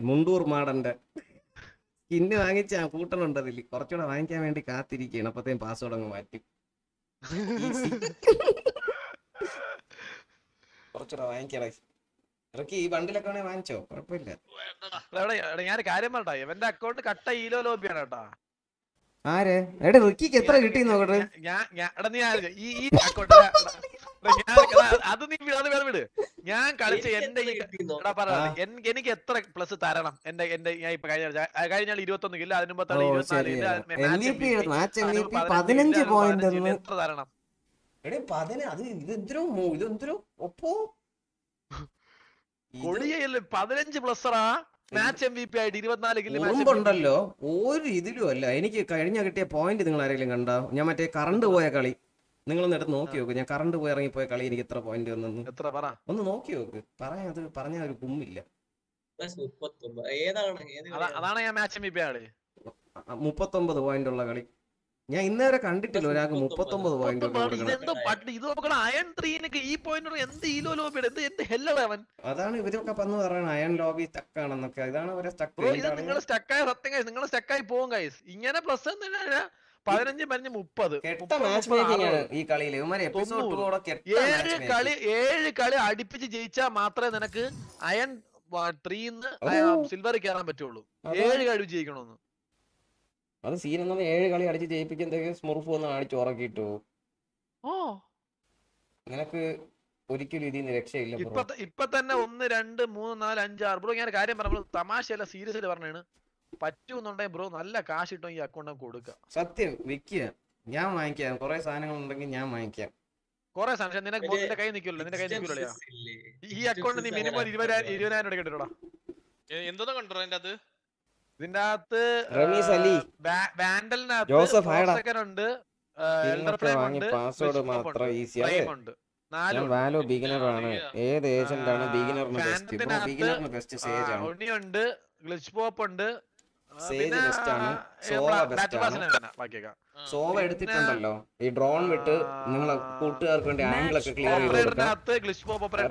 മുണ്ടൂർ മാടന്റെ സ്കിന്ന് വാങ്ങിച്ച കൂട്ടണുണ്ട് അതിൽ കുറച്ചുകൂടെ വാങ്ങിക്കാൻ വേണ്ടി കാത്തിരിക്കുകയാണ്. അപ്പത്തേം പാസ്വേഡ് അങ്ങ് മാറ്റി. കുറച്ചുകൂടെ വാങ്ങിക്കണേ ഇറക്കി ഈ ബണ്ടിലൊക്കെ വേണേ വാങ്ങിച്ചോ? കുഴപ്പമില്ല. എടാ, എടാ, എടാ, ഞാൻ കാര്യം ഇവന്റെ അക്കൗണ്ട് കട്ട ഈലോ ലോബിയാണ് കേട്ടാ. ആരെ? എടാ റിക്കിക്ക് എത്ര കിട്ടി നോക്കട്ടെ. നീ അത് നീ വി- അത് വേറെ വിട്. ഞാൻ കളിച്ച എനിക്ക് എന്റെ എത്ര കിട്ടിയെന്നോ? എടാ പറ എൻ- എനിക്ക് എത്ര പ്ലസ് തരണം? എന്റെ എന്റെ ഞാൻ ഇപ്പൊ കഴിഞ്ഞ കഴിഞ്ഞ ഇരുപത്തൊന്ന് കില്ല അതിന് മുമ്പത്താണ് പതിനഞ്ച് എത്ര തരണം? എടേ പതിന അത് ഒപ്പോ? കൊടിയല്ലേ പതിനഞ്ച് മാച്ച് എം വി പി ആയിട്ട് ഇരുപത്തിനാല് കില്ല് match MVP. ഉറുമ്പുണ്ടല്ലോ. ഒരു ഇതിലും അല്ല. എനിക്ക് കഴിഞ്ഞ കിട്ടിയ പോയിന്റ് നിങ്ങൾ ആരെങ്കിലും കണ്ടോ? ഞാൻ മറ്റേ കറണ്ട് പോയ കളി. നിങ്ങളൊന്ന് എടുത്ത് നോക്കി നോക്ക്. ഞാൻ കറണ്ട് പോയി ഇറങ്ങി പോയ കളി എനിക്ക് എത്ര പോയിന്റ് വന്നെന്ന്. എത്ര പറ. ഒന്ന് നോക്കി നോക്ക്. പറയാൻ അത് പറഞ്ഞ ഒരു കുമ്മില്ല? അതാണ് ഞാൻ മാച്ച് എം വി പി ആൾ. മുപ്പത്തൊമ്പത് പോയിന്റ് ഉള്ള കളി. ഞാൻ ഇന്നേവരെ കണ്ടിട്ടില്ല ഒരാൾക്ക് മുപ്പത്തൊമ്പത് പോയിന്റ് അതാണ് ഇവരൊക്കെ വന്ന് പറയണ അയൺ ലോബി സ്റ്റക്കാണെന്നൊക്കെ ഇതാണ് അവരെ സ്റ്റക്ക് നിങ്ങൾ സ്റ്റക്കായ സത്യം കൈസ് നിങ്ങൾ സ്റ്റക്കായി പോകും കൈസ് ഇങ്ങനെ പ്ലസ് പതിനഞ്ച് പതിനഞ്ച് മുപ്പത്. കെട്ട മാച്ച് മേക്കിംഗ് ആണ്. ഈ കളിയിൽ എപ്പിസോഡ് ഏഴ് കളി ഏഴ് കളി അടുപ്പിച്ച് ജയിച്ചാൽ മാത്രമേ നിനക്ക് അയൺ ത്രീന്ന്. സിൽവർ കയറാൻ പറ്റുള്ളൂ. ഏഴ് കളി ജയിക്കണമെന്ന് അത് സീൻ എന്നത് ഏഴ് കളി അടിച്ച് ജയിപ്പിക്കുന്നതൊക്കെ സ്മുർഫ് ഒന്ന് അടിച്ച് ഉറക്കിയിട്ടു. ഓ. നിനക്ക് ഒരിക്കലും ഇതിൽ നിന്ന് രക്ഷയില്ല ഇപ്പൊ ഇപ്പൊ തന്നെ ഒന്ന് രണ്ട് മൂന്ന് നാല് അഞ്ച് ആറ്. ബ്രോ ഞാൻ കാര്യം പറഞ്ഞു തമാശയല്ല സീരിയസ് ആയിട്ട് പറഞ്ഞാണ്. പറ്റൂന്നുണ്ടെങ്കിൽ ബ്രോ നല്ല കാശ് ഇട്ടോ ഈ അക്കൗണ്ട് കൊടുക്ക. സത്യം വിൽക്കുക ഞാൻ വാങ്ങിക്കാം. കുറെ സാധനങ്ങൾ ഉണ്ടെങ്കിൽ ഞാൻ വാങ്ങിക്കാം. കൊറേ സാധനം നിനക്ക് നിന്റെ കൈ നിൽക്കില്ല നിന്റെ കൈ നിൽക്കില്ല ഈ അക്കൗണ്ട് നീ മിനിമം ഇരുപതിനായിരം ഇരുപതിനായിരം രൂപ കിട്ടിട്ടോടാ എന്തോ കണ്ടോ അതിന്റെ അത്? ഇതിന്റെ അകത്ത് വാൻഡലിനകത്ത്. ഉണ്ട്. പാസ്വേഡ് മാത്രം ഈസി അതെ. ഞാൻ വാലോ ബിഗിനർ ആണ്. ഏത് ഏജന്റ് ആണ് ബിഗിനറിന് ബെസ്റ്റ് ഇപ്പൊ ഫാന്റിനകത്ത് ബിഗിനറിന് ബെസ്റ്റ് സേജ് ആണ്. ഉണ്ട്. ഗ്ലിച്ച് പോപ്പ് ഉണ്ട്. സേജ് ബെസ്റ്റ് ആണ്, ഏ, ബെസ്റ്റ് ആണ്. സോവ എടുത്തിട്ടുണ്ടല്ലോ. ഈ ഡ്രോൺ വിട്ട് നിങ്ങളെ കൂട്ടുകാർക്ക് വേണ്ടി ആംഗിൾ ഒക്കെ ക്ലിയർ ചെയ്ത് കൊടുക്കാം.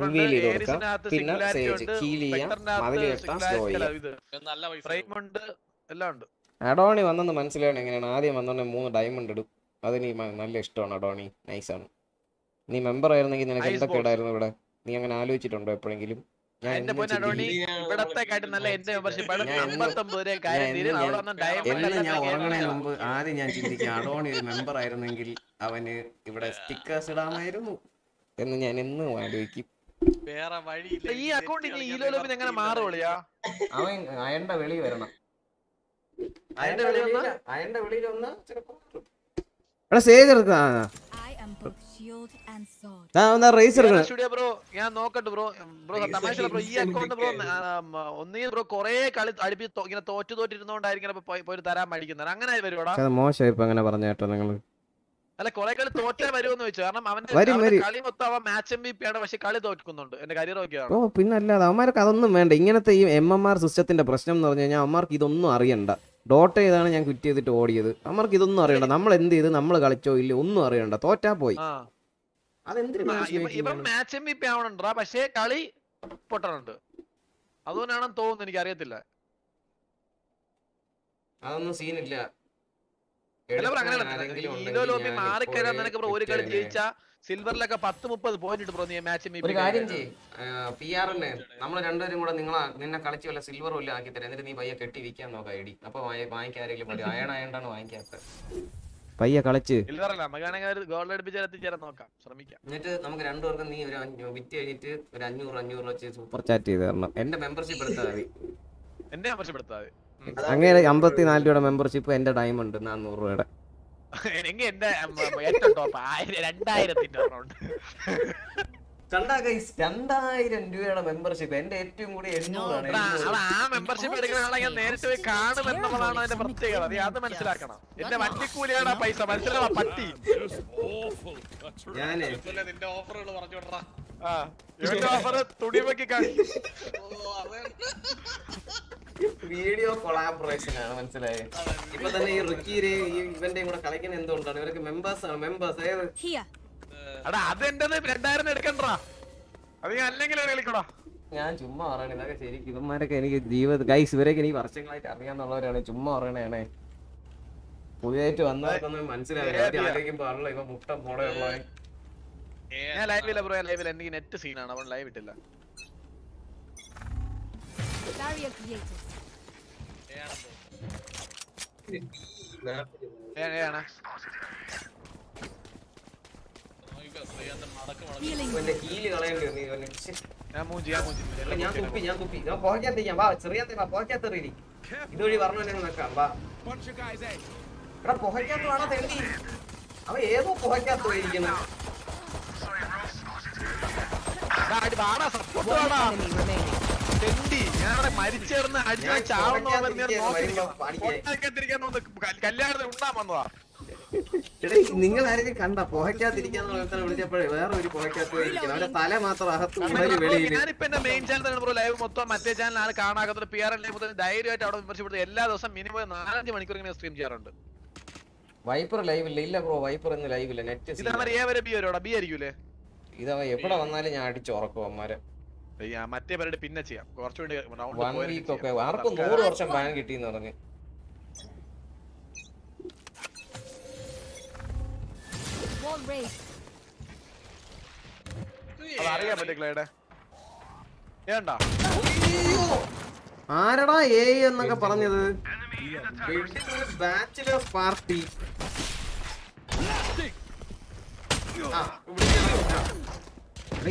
റിവീൽ ചെയ്ത് പിന്നെ സേജ് ഉണ്ട്. ഹീൽ ചെയ്യാം. സ്പെക്ടറിനകത്ത് മതിൽ കെട്ടാം സ്ലോ ചെയ്യാം. അഡോണി വന്നെന്ന് മനസ്സിലാണ് എങ്ങനെയാണ്. ആദ്യം വന്നോണ്ട് മൂന്ന് ഡയമണ്ട് ഇടും. അത് നീ നല്ല ഇഷ്ടമാണ് അഡോണി നൈസാണ് നീ മെമ്പർ ആയിരുന്നെങ്കിൽ നിനക്ക് എന്തൊക്കെ ഇടായിരുന്നു ഇവിടെ? നീ അങ്ങനെ ആലോചിച്ചിട്ടുണ്ടോ എപ്പോഴെങ്കിലും? എന്റെ പൊന്നോണി. ഇവിടത്തെ കാട്ടി നല്ല എന്റെ മെമ്പർഷിപ്പ് ആണ് അമ്പത്തൊമ്പത് രൂപ കാര്യം അവിടെ വന്ന ഡയമണ്ട് ഞാൻ ഉറങ്ങണേ എല്ലാം മുമ്പ് ആദ്യം ഞാൻ ചിന്തിക്കും അഡോണി ഒരു മെമ്പർ ആയിരുന്നെങ്കിൽ അവന് ഇവിടെ സ്റ്റിക്കേഴ്സ് ഇടാമായിരുന്നു എന്ന് ഞാൻ എന്നും ആലോചിക്കും. വേറെ വഴിയില്ല. ഈ അക്കൗണ്ട് ഇനി ഈ ലോലപ്പിന് എങ്ങനെ മാറുകളിയാ അവൻ അയണ്ട വെളി വരണം. അയണ്ട വെളി വന്ന? അയന്റെ വെളിയിൽ വന്ന ചിലപ്പോ എടാ സേജ് എടുക്കാം. Sword. റേസ് എടുക്കണം സ്റ്റുഡിയോ ബ്രോ? ഞാൻ നോക്കട്ടെ ബ്രോ. ബ്രോ തമാശ ബ്രോ. ഈ അക്കൗണ്ട് ബ്രോ ഒന്നീ ബ്രോ കൊറേ കളി അടുപ്പി ഇങ്ങനെ തോറ്റു തോറ്റിരുന്നോണ്ടായിരിക്കും പോയി തരാൻ മടിക്കുന്നത്. അങ്ങനെ വരുവാടാ? മോശമായി ഇപ്പൊ അങ്ങനെ പറഞ്ഞ കേട്ടോ നിങ്ങൾ. അല്ല കൊറേ കളി തോറ്റേ വരുമെന്ന് വെച്ചു കാരണം അവന്റെ. കളി മൊത്തം അവൻ മാച്ച് എം ബി പി ആണ് പക്ഷെ കളി തോൽക്കുന്നുണ്ട്. എന്റെ കരിയർ നോക്കിയാണ് ഓ പിന്നല്ലാതെ അവന്മാർക്ക് അതൊന്നും വേണ്ട. ഇങ്ങനത്തെ ഈ എം എം ആർ സിസ്റ്റത്തിന്റെ പ്രശ്നം എന്ന് പറഞ്ഞു കഴിഞ്ഞാൽ അവന്മാർക്ക് ഇതൊന്നും അറിയണ്ട. ഡോട്ട ചെയ്താണ് ഞാൻ ക്വിറ്റ് ചെയ്തിട്ട് ഓടിയത്? നമ്മൾക്ക് ഇതൊന്നും അറിയണ്ട. നമ്മൾ എന്ത് ചെയ്ത്? നമ്മൾ കളിച്ചോ? ഇല്ല ഒന്നും അറിയണ്ട. തോറ്റാ പോയി? മാച്ച് എം ബി പി ആവണണ്ടാ പക്ഷേ കളി പൊട്ടണുണ്ട് അതുകൊണ്ടാണെന്ന് തോന്നുന്നു എനിക്ക് അറിയത്തില്ല അതൊന്നും സീനില്ല അങ്ങനെയല്ല. മാറിക്കഴിഞ്ഞാൽ നിനക്ക് ഒരു കളി ജയിച്ചാ സിൽവറിലൊക്കെ പത്ത് മുപ്പത് പോയിന്റ് ഇട്ട് ബ്രോ നീ മാച്ച് ഒരു കാര്യം ചെയ്യ്. പി ആറിന് നമ്മൾ രണ്ടുപേരും കൂടെ നിങ്ങളെ നിന്നെ കളിച്ച് വല്ല സിൽവർ വല്ല ആക്കി തരാം. എന്നിട്ട് നീ പയ്യെ കെട്ടി വിൽക്കാൻ നോക്കാം ഐ ഡി. അപ്പൊ വാങ്ങിക്കാൻ ആരെങ്കിലും മതി. അയൺ അയണ്ടാണ് വാങ്ങിക്കാത്തത് പയ്യെ കളിച്ച്. സിൽവറല്ല നമുക്കാണെങ്കിൽ ഗോൾഡ് അടിപ്പിച്ച് എത്തിച്ചേരാൻ നോക്കാം. ശ്രമിക്കാം. എന്നിട്ട് നമുക്ക് രണ്ടുപേർക്കും നീ ഒരു വിറ്റ് കഴിഞ്ഞിട്ട് ഒരു അഞ്ഞൂറ് അഞ്ഞൂറ് വെച്ച് സൂപ്പർ ചാറ്റ് ചെയ്ത് തരണം. എന്റെ മെമ്പർഷിപ്പ് എടുത്താൽ മതി. മെമ്പർഷിപ്പ് ആവശ്യപ്പെടുത്താതെ അങ്ങനെ അമ്പത്തിനാല് രൂപയുടെ മെമ്പർഷിപ്പ് എന്റെ ഡയമണ്ട് നാന്നൂറ് രൂപയുടെ. എനിക്ക് എന്റെ ഏറ്റവും ടോപ്പ് രണ്ടായിരത്തിന്റെ റൗണ്ട് കണ്ടാ ഗൈസ് രണ്ടായിരം രൂപയുടെ മെമ്പർഷിപ്പ് എന്റെ ഏറ്റവും കൂടി എണ്ണൂറാണ്. ആ മെമ്പർഷിപ്പ് എടുക്കുന്ന ഞാൻ നേരിട്ട് പോയി കാണും എന്നുള്ളതാണ് അതിന്റെ പ്രത്യേകത. അത് മനസ്സിലാക്കണം. എന്റെ വണ്ടിക്കൂലിയാണ് പൈസ മനസ്സിലാവാ പട്ടി. ഞാനേ. നിന്റെ ഓഫറുകൾ പറഞ്ഞു വീഡിയോ കൊളാബറേഷൻ ആണ് മനസ്സിലായത് ഇപ്പൊ തന്നെ ഈ റിക്കീര് ഈ ഇവന്റെയും കൂടെ കളിക്കുന്ന എന്തുകൊണ്ടാണ്? ഇവർക്ക് മെമ്പേഴ്സ് ആണ് മെമ്പേഴ്സ് ഏത്. എടാ അത് എന്റേത് രണ്ടായിരം എടുക്കണ്ടാ? അത് ഞാൻ അല്ലെങ്കിൽ കളിക്കടാ. ഞാൻ ചുമ്മാ പറയണേ ഇതൊക്കെ ശരിക്കും ഇവന്മാരൊക്കെ എനിക്ക് ജീവിത ഗൈസ് ഇവരൊക്കെ എനിക്ക് വർഷങ്ങളായിട്ട് അറിയാന്നുള്ളവരാണ് ചുമ്മാ പറയണേ പുതിയതായിട്ട് വന്നവർക്കൊന്നും മനസ്സിലായി ആരെയും ആണല്ലോ ഇവ മുട്ട മുടയുള്ള ഞാൻ ലൈവ് ഇല്ല ബ്രോ ഞാൻ ലൈവില്ല എനിക്ക് നെറ്റ് സീനാണ് അവൻ ലൈവ് ഇട്ടില്ല. ഞാൻ ഞാൻ ഞാൻ മൂഞ്ചി, തുപ്പി ഞാൻ തുപ്പി. ഞാൻ പുകയ്ക്കകത്തിരിക്കാം വാ ഇതുവഴി പറഞ്ഞു തന്നെ നോക്കാം വാ. എടാ പുകയ്ക്കകത്ത് വേണം തെണ്ടി അവ ഏതോ പുകയ്ക്കകത്ത് പോയിരിക്കുന്നു. പുറത്തേക്കെത്തിരിക്കാൻ വന്ന് കൽ- കല്യാണത്തിന് ഉണ്ടാൻ വന്നതാ. എടാ നിങ്ങൾ ആരെങ്കിലും കണ്ട പുകയ്ക്കകത്തിരിക്കാന്ന് പറഞ്ഞാൽ വിളിച്ചപ്പോഴേ വേറെ ഒരു പുകയ്ക്കകത്ത് അവന്റെ തല മാത്രം അകത്ത് ഉടൽ വെളിയിൽ. ഞാനിപ്പോ എന്റെ മെയിൻ ചാനൽ ബ്രോ ലൈവ് മൊത്തം മറ്റേ ചാനൽ ആണ് കാണാത്ത പി ആർ എൽ ലൈവ് മൊത്തം ധൈര്യമായിട്ട് അവിടെ വിമർശിപ്പെടുത്തി എല്ലാ ദിവസം മിനിമം നാലഞ്ച് മണിക്കൂർ ഇങ്ങനെ സ്ട്രീം ചെയ്യാറുണ്ട്. വൈപ്പർ ലൈവ് ഇല്ല. ഇല്ല ബ്രോ വൈപ്പർ ഇന്ന് ലൈവ് ഇല്ല. നെറ്റ് ബി ആയിരിക്കൂലേ? ഇതവ എവിടെ വന്നാലും ഞാൻ അടിച്ചുറക്കും ആ മറ്റേ പേരുടെ പിന്നെ ചെയ്യാം. കുറച്ചുകൂടി വൺ വീക്ക് ഒക്കെ. ആർക്കും നൂറ് വർഷം ബാൻ കിട്ടിയെന്ന് പറഞ്ഞു. അറിയാൻ ഏണ്ടാ? ആരടാ എ എന്നൊക്കെ പറഞ്ഞത്? ബാച്ചിലേഴ്സ് പാർട്ടി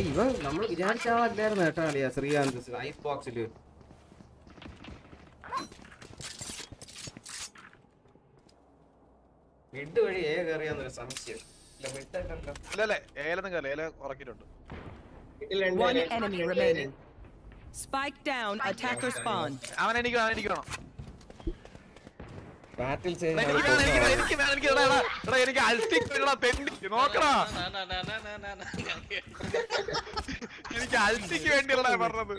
ഇവൻ നമ്മൾ വിചാരിച്ച ആളല്ലായിരുന്നു കേട്ടോ അളിയാ ശ്രീകാന്ത് ഐസ് ബോക്സിൽ മിഡ് വഴി ഏ കയറിയാന്നൊരു സംശയം. One enemy remaining. Spike down. Attacker spawn. അവൻ എനിക്ക് എടാ എനിക്ക് അൾട്ടിക് വേണടാ നോക്കടാ. എനിക്ക് വേണ്ടിയല്ലടാ പറഞ്ഞത്.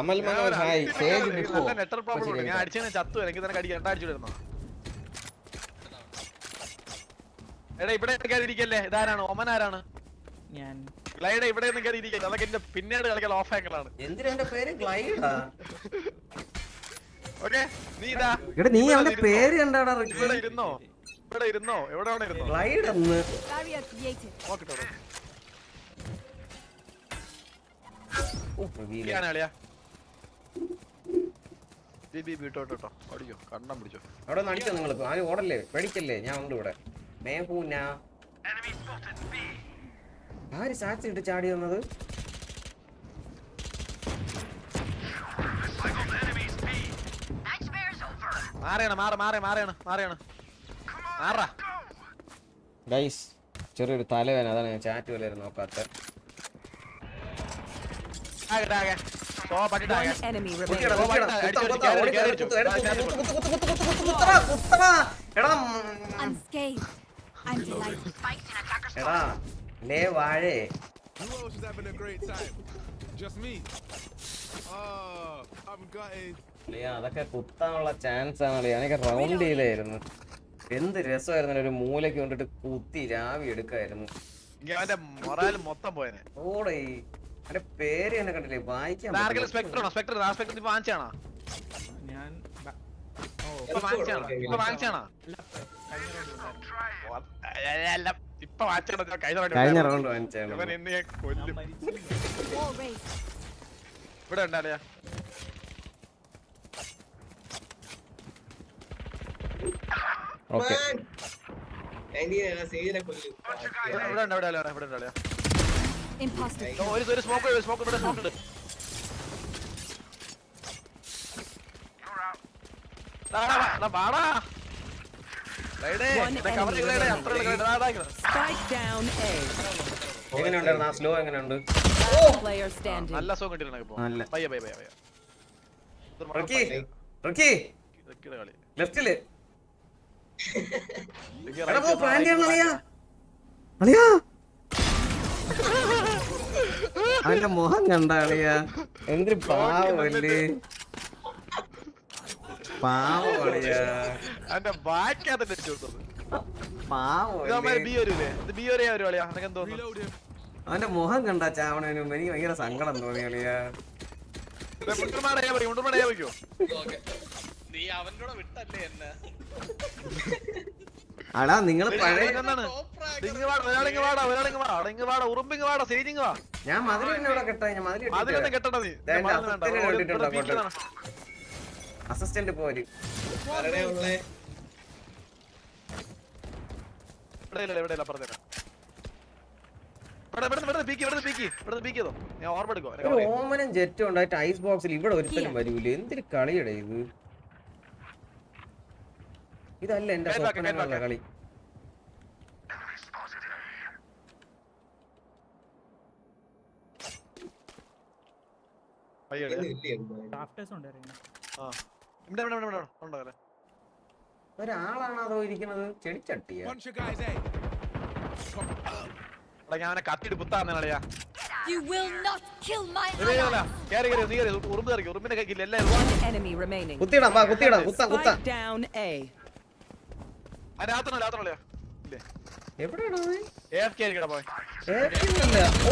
അമൽ മനോജ് ഹായ് സേജ് നല്ല നെറ്റർ പ്രോബ്ലം ഉണ്ട് ഞാൻ അടിച്ചതിനെ ചത്തു. എനിക്ക് തന്നെ കടി രണ്ടാ അടിച്ചു വരുന്നോ എടാ ഇവിടെ കയറി ഇരിക്കല്ലേ ഇതാരാണ്? ഒമൻ ആരാണ്? ഞാൻ. ഗ്ലൈഡ് ഇവിടെ ഒന്നും കയറി ഇരിക്കല്ലേ അതൊക്കെ എന്റെ പിന്നീട് കളിക്കാൻ ഓഫ് ആംഗിളാണ് എന്തിനാ എന്റെ പേര് ഗ്ലൈഡാ ഓക്കെ നീ ഇതാ. എടാ നീ അവന്റെ പേര് കണ്ടാടാ റിക്കി ഇവിടെ ഇരുന്നോ. ഇരുന്നോ. എവിടെ ഇരുന്നോ? ഗ്ലൈഡ് എന്ന് അവിടെ നിങ്ങൾ ആരും ഓടല്ലേ? പേടിക്കല്ലേ? ഞാൻ ഉണ്ട് ഇവിടെ. മേഹൂന. ആര് സാക്ഷി ഇട്ട് ചാടി വന്നത്? മാറിയാണ് മാറി മാറി മാറിയാണ് മാറിയാണ് മാറാ. ഗൈസ് ചെറിയൊരു തലവേന അതാണ് ഞാൻ ചാറ്റ് വരെ നോക്കാത്ത. എടാ ലേ വാഴേ. Who else is having a great time? Just me. I'm gutted. ലേ, അതൊക്കെ കുത്താനുള്ള ചാൻസ് ആണ് ഞാനൊക്കെ റൗണ്ട് ചെയ്തായിരുന്നു. എന്ത് രസമായിരുന്നു ഒരു മൂലയ്ക്ക് കൊണ്ടിട്ട് കുത്തി രാവി എടുക്കായിരുന്നു. ഓടേ അവന്റെ മൊറാൽ മൊത്തം പോയനെ. ഓടെ അവന്റെ പേര് തന്നെ കണ്ടില്ലേ? വായിക്കാൻ സ്പെക്ടർ ആണോ സ്പെക്ടർ സ്പെക്ടർ വാങ്ങിച്ചാണോ? ഞാൻ ഇപ്പൊ വാങ്ങിച്ചാണോ ഇപ്പൊ വാങ്ങിച്ചാണോ ഇപ്പൊ വാങ്ങിച്ചാണോ കഴിഞ്ഞ. റൗണ്ട് വാങ്ങിച്ചാണ് കൊല്ലും. raised. ഇവിടെ ഉണ്ടാലയാ ഓക്കെ ഇവിടെ ഉണ്ട് ഇവിടെ ഉണ്ട് ഇവിടെ ഉണ്ട് ഒരു ഒരു സ്മോക്ക് സ്മോക്ക് ഇവിടെ സ്മോക്ക് ഉണ്ട് ദാ, ദാ, ദാ, ദാ, വാടാ. ലൈഡേ, One ദാ, cover ചെയ്യ് ലൈഡേ, അത്ര ഉള്ളു, ദാ, ദാ, ഇങ്ങനെ. Spike down A. എങ്ങനെയുണ്ടായിരുന്നു? ആ സ്ലോ എങ്ങനെയുണ്ട്. നല്ല കിട്ടിയിട്ടുണ്ട് ഇപ്പൊ. പയ്യെ പയ്യെ പയ്യെ പയ്യെ. ലെഫ്റ്റിൽ പ്ലാൻ ചെയ്യണം അളിയാ അളിയാ അവന്റെ മുഖം കണ്ട അളിയാ എന്തൊരു പാവല്ലേ. അവന്റെ കൊടുത്തത്. മുഖം കണ്ട ചാവണതിന് മുമ്പ്. എനിക്ക് ഭയങ്കര സങ്കടം തോന്നി കളിയാ. അടാ നിങ്ങൾ പഴയ ഞാൻ മധുര കെട്ടാ ഞാൻ അതിലൊന്നും കെട്ടണ്ട അസിസ്റ്റന്റ് പോര്. ഓമനും ജെറ്റും ഉണ്ടായിട്ട് ഐസ് ബോക്സിൽ ഇവിടെ ഒരുത്തനും വരൂല. എന്തൊരു കളിയടേ ഇത്? ഇതല്ല എന്റെ സ്വപ്നങ്ങളുള്ള. കളി. റാഫ്റ്റേഴ്സ് ഉണ്ടായിരുന്നു ആ. ഒരാളാണ് അതോ ഇരിക്കുന്നത്? ചെടിച്ചട്ടിയാ ഞാൻ അവനെ കത്തിയിട്ട് കുത്താന്നളിയാ You will not kill my enemy remaining. കുത്തിയിടാം വാ കുത്തിയിടാം കുത്താം കുത്താം. down A. അതിനകത്തണോ ഇല്ലേ? എവിടെയാണോ AFK ആയിരിക്കടാ പോയി.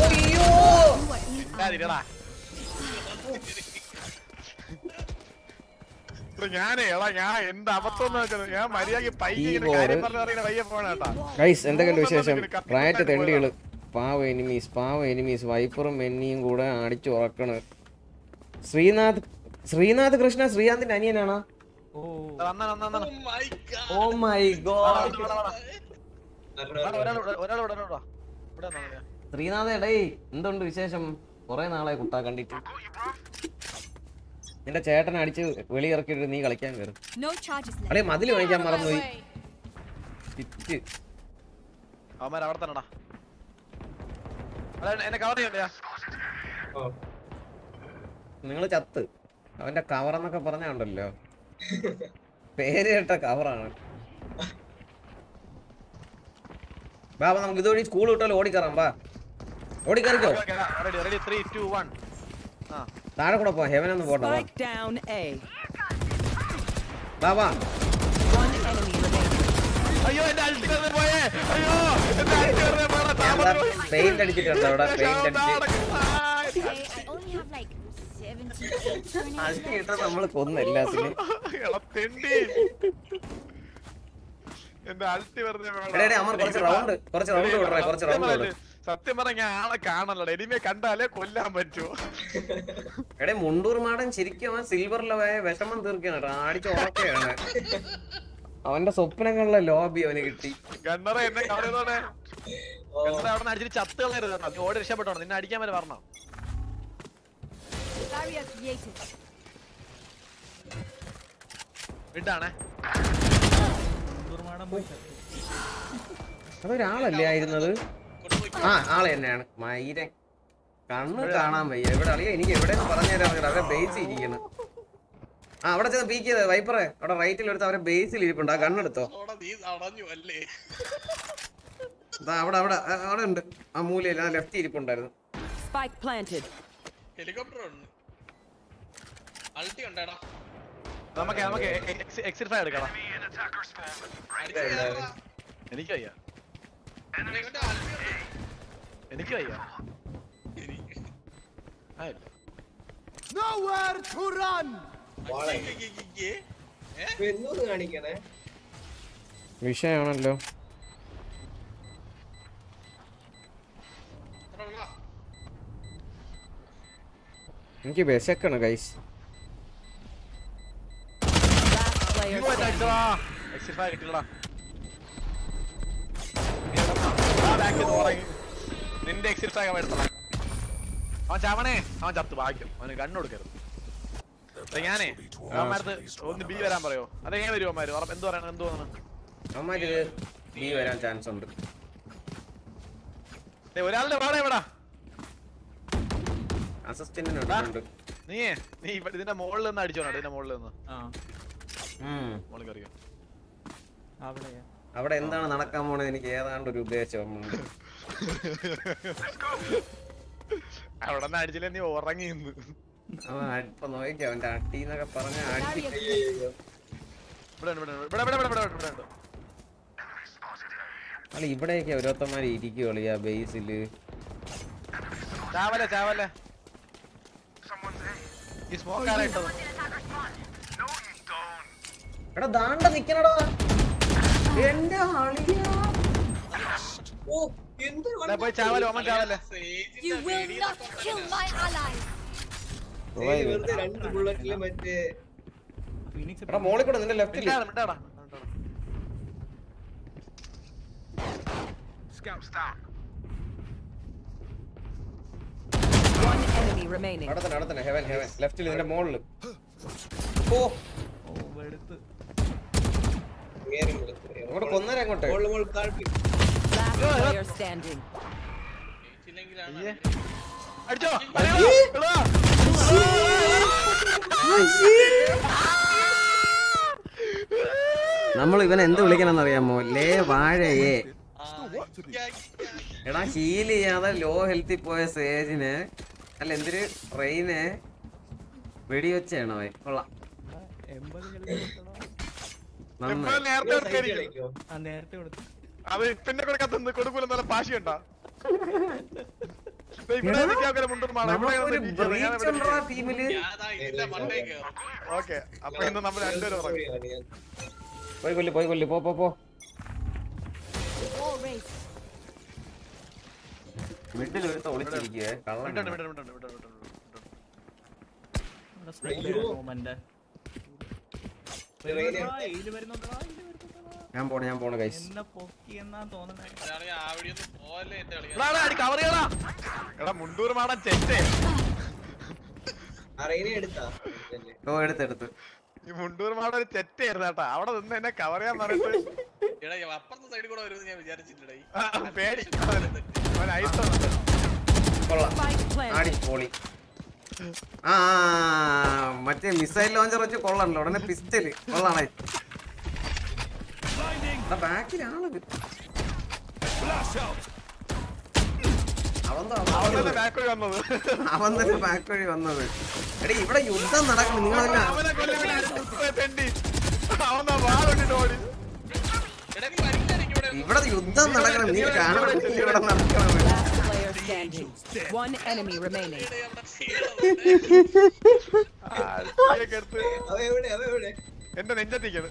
ഓയ്യോ ഇണ്ടാതിരടാ ഞാനേ എടാ ഞാൻ എന്ത് അബദ്ധം ഞാൻ മര്യാദയ്ക്ക് ഗൈസ് എന്തൊക്കെയുണ്ട് വിശേഷം? റാറ്റ് തെണ്ടികൾ. പാവ എനിമീസ് പാവ എനിമീസ് വൈപ്പറും മെന്നിയും കൂടെ അടിച്ചു ഉറക്കണ്. ശ്രീനാഥ് ശ്രീനാഥ് കൃഷ്ണ ശ്രീനാഥിന്റെ അനിയനാണോ? വന്നാ വന്നാ വന്നാ. ഓ മൈ ഗോഡ് ഇവിടെ വന്നാ ശ്രീനാഥ് എടേ എന്തുണ്ട് വിശേഷം? കൊറേ നാളെ കുട്ടാ കണ്ടിട്ട്. നിന്റെ ചേട്ടൻ അടിച്ച് വെളി ഇറക്കിട്ട് നീ കളിക്കാൻ കയറും അളേ മതിൽ വാങ്ങിക്കാൻ മറന്നുപോയി. പിറ്റ് അവന്മാർ അവിടെ തന്നെടാ എന്നെ കവർ നിങ്ങൾ ചത്ത് അവന്റെ കവർ എന്നൊക്കെ പറഞ്ഞുണ്ടല്ലോ പേര് കേട്ട കവറാണ് ബാബ നമുക്ക് ഇതുവഴി സ്കൂൾ വിട്ടാലും ഓടിക്കറാം ബാ ഓടിക്കറിക്കോ ready ready three two one ആ താഴെ കൂടെ പോ ഹെവൻ ഒന്ന് പോട്ടെ വാ. വാ. അയ്യോ എന്റെ അൾട്ടി പോയേ. അയ്യോ എന്റെ അൾട്ടി പോടാ താമര പെയിന്റ് അടിച്ചിട്ടുണ്ട് അവിടെ പെയിന്റ് അടിച്ച്. Hey, I only have like 78 grenades അടി left. ഇട്ട നമ്മൾ കൊന്നു എല്ലാത്തിനും. എടാ എന്റെ അൾട്ടി വെറുതെ അമർ കുറച്ച് റൗണ്ട് കുറച്ച് റൗണ്ട് വിടറേ, കുറച്ച് റൗണ്ട് വിട്. സത്യം പറഞ്ഞ ഞാൻ ആളെ കാണല്ലോ എനിമയെ കണ്ടാലേ കൊല്ലാൻ പറ്റൂ. എടേ മുണ്ടൂർ മാടൻ ശരിക്കും അവൻ സിൽവറിലെ വിഷമം തീർക്കാണ് ആടിച്ച് ഉറക്കുകയാണ്. അവന്റെ സ്വപ്നങ്ങളിലെ ലോബി അവന് കിട്ടി. ഗണ്ണറ എന്നെ കാണുന്നോടെ അവിടെ അടിച്ചിട്ട് ചത്ത് കളയരുത് നീ ഓടി രക്ഷപ്പെട്ടോ? നിന്നെ അടിക്കാൻ വരെ പറഞ്ഞോ. വിട്ടാണേ. പോയി. അതൊരാളല്ലേ ആയിരുന്നത്? ആ ആളെ തന്നെയാണ് മൈരൻ കണ്ണ് കാണാൻ വയ്യ എവിടെ അളിയ എനിക്ക് എവിടെയെന്ന് പറഞ്ഞു തരാൻ പറ്റില്ല അവരെ ബേസ് ഇരിക്കുന്നു ആ അവിടെ ചെന്ന് പീക്ക് ചെയ്ത് വൈപ്പറെ അവിടെ റൈറ്റിൽ എടുത്ത് അവരെ ബേസിൽ ഇരിപ്പുണ്ട് ആ കണ്ണെടുത്തോ അവിടെ അവിടെ അവിടെ ഉണ്ട് ആ മൂലയിൽ ആ ലെഫ്റ്റ് ഇരിപ്പുണ്ടായിരുന്നു എനിക്കറിയാം ഹെലികോപ്റ്റർ ഉണ്ട് അൾട്ടി ഉണ്ടേടാ നമുക്ക് നമുക്ക് എക്സിറ്റ് ഫയർ എടുക്കണം എനിക്ക് വയ്യ എനിക്ക് വയ്യ. Nowhere to run. കാണിക്കണേ. വിഷയമാണല്ലോ എനിക്ക് വിശക്കണം ഗൈസ് Last നിന്റെ എക്സിറ്റ് എടുത്തടാ അവൻ ചവണേ. അവൻ ചത്തു. ഭാഗ്യം. അവന് കണ്ണുകൊടുക്കരുത് ഞാനേ അവന്മാരത്ത് ഒന്ന് ബി വരാൻ പറയോ? അതെങ്ങനെ വരും അവന്മാര്? ഉറപ്പ് എന്ത് പറയണം? എന്ത് തോന്നണം? ബി വരാൻ ചാൻസ് ഉണ്ട്. ദേ, ഒരാളുടെ പാടെ എവിടാ? അസിസ്റ്റന്റിന് എടുക്കുന്നുണ്ട്. നീയേ നീ ഇവിടെ ഇതിന്റെ മുകളിൽ നിന്ന് അടിച്ചോണോ ഇതിന്റെ മുകളിൽ നിന്ന്. മുകളിൽ കറിയോ അവിടെയാ. അവിടെ എന്താണ് നടക്കാൻ പോണത്? എനിക്ക് ഏതാണ്ട് ഒരു ഉദ്ദേശമുണ്ട് അവിടെ നിന്ന് അടിച്ചില്ല? നീ ഉറങ്ങി ഇപ്പൊ നോക്കിക്കോ അവന്റെ അട്ടി എന്നൊക്കെ പറഞ്ഞ അടി ഇവിടെ ഉണ്ട്, ഇവിടെ ഉണ്ട്, ഇവിടെ ഇവിടെ ഇവിടെ ഇവിടെ ഇവിടെ ഉണ്ട്. അല്ല ഇവിടെയൊക്കെ ഓരോരുത്തന്മാര് ഇരിക്കുള്ളൂ ആ ബേസിൽ. ചാവല്ലേ ചാവല്ലേ? സ്മോക്ക് ആരായിട്ടത് എടാ ദാണ്ട നിക്കണടാ. എന്റെ ഓ എന്ത് പോയി ചാവല്ലേ ഓമൻ ചാവല്ലേ രണ്ട് ബുള്ളറ്റിൽ മറ്റേ മോളിൽ കൂടെ നിന്റെ ലെഫ്റ്റിൽ scouts down. One enemy remaining. അവിടെ തന്നെ ഹെവൻ ഹെവൻ. ലെഫ്റ്റിൽ നിന്റെ മുകളിൽ ഓ. ഓ വെടുത്ത് അങ്ങോട്ട് കൊന്നേരെ അങ്ങോട്ട് Last player standing. അടിച്ചോ നമ്മൾ ഇവൻ എന്ത് വിളിക്കണം അറിയാമോ ലേ വാഴയേ. എടാ ഹീൽ ചെയ്യാതെ ലോ ഹെൽത്തിൽ പോയ സേജിന്. അല്ല എന്തിന് ട്രെയിന് വെടിവെച്ചാണോ കൊള്ളാം. നേരത്തെ അത് പിന്നെ കൊടുക്കാത്ത കൊടുക്കൂല നല്ല പാശയുണ്ടാ. ഓക്കെ അപ്പൊ ഇന്ന് നമ്മൾ രണ്ടുപേരും. പോയി കൊല്ലി പോയി കൊല്ലി പോ പോ പോ. മിഡിൽ ഒരുത്ത ഒളിച്ചിരിക്കുക കള്ളൻ ഞാൻ പോണ ഞാൻ പോണ ഗൈസ് മുണ്ടൂർ മാടൻ ചെറ്റേ. എടുത്താ? ഓ എടുത്തെടുത്ത് ഈ മുണ്ടൂർ മാടൻ ഒരു ചെറ്റായിരുന്നു കേട്ടാ. അവിടെ നിന്ന് എന്നെ കവർ ചെയ്യാൻ പറഞ്ഞിട്ട്. അപ്പുറത്തെ സൈഡിൽ കൂടെ വരുമെന്ന് ഞാൻ പേടി. കൊള്ളാം. ആ മറ്റേ മിസൈൽ ലോഞ്ചർ വെച്ച് കൊള്ളാണല്ലോ. ഉടനെ പിസ്റ്റൽ കൊള്ളാണേ. ബാക്കിലാണ് അവൻ തന്നെ ബാക്ക് വഴി വന്നത്. എടി ഇവിടെ യുദ്ധം നടക്കണം ഓടി. ഇവിടെ യുദ്ധം നടക്കണം. നീ കാണണം. ഇവിടെ നടക്കണം. Standing. One enemy remaining. എന്റെ നെഞ്ചത്തിക്കണ്.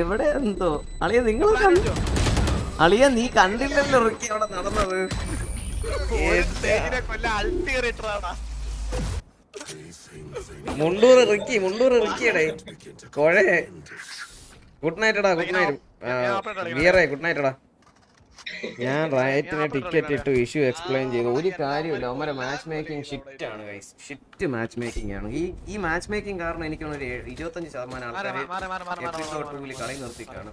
എവിടെ എന്തോ? അളിയ നിങ്ങൾ അളിയ നീ കണ്ടില്ലല്ലോ റിക്കി അവിടെ നടന്നത്. മുണ്ടൂർ ഇറക്കി മുണ്ടൂർ ഇറക്കിയടേ കോഴേ. Good night. എടാ ഗുഡ് നൈറ്റ് ബിയറേ ഗുഡ് നൈറ്റ് എടാ ഞാൻ റയറ്റിന് ടിക്കറ്റ് ഇട്ടു ഇഷ്യൂ എക്സ്പ്ലെയിൻ ചെയ്തു. ഒരു കാര്യമില്ല അവന്മാരെ മാച്ച് മേക്കിംഗ് ഷിറ്റ് ആണ് ഗൈസ് ഷിറ്റ് മാച്ച് മേക്കിംഗ് ആണ്. ഈ ഈ മാച്ച് മേക്കിംഗ് കാരണം എനിക്ക് ഒരു ഇരുപത്തഞ്ച് ശതമാനം ആൾക്കാർ മാറി, എപ്പിസോഡ് ടൂവിൽ കളി നിർത്തിക്കാണ്.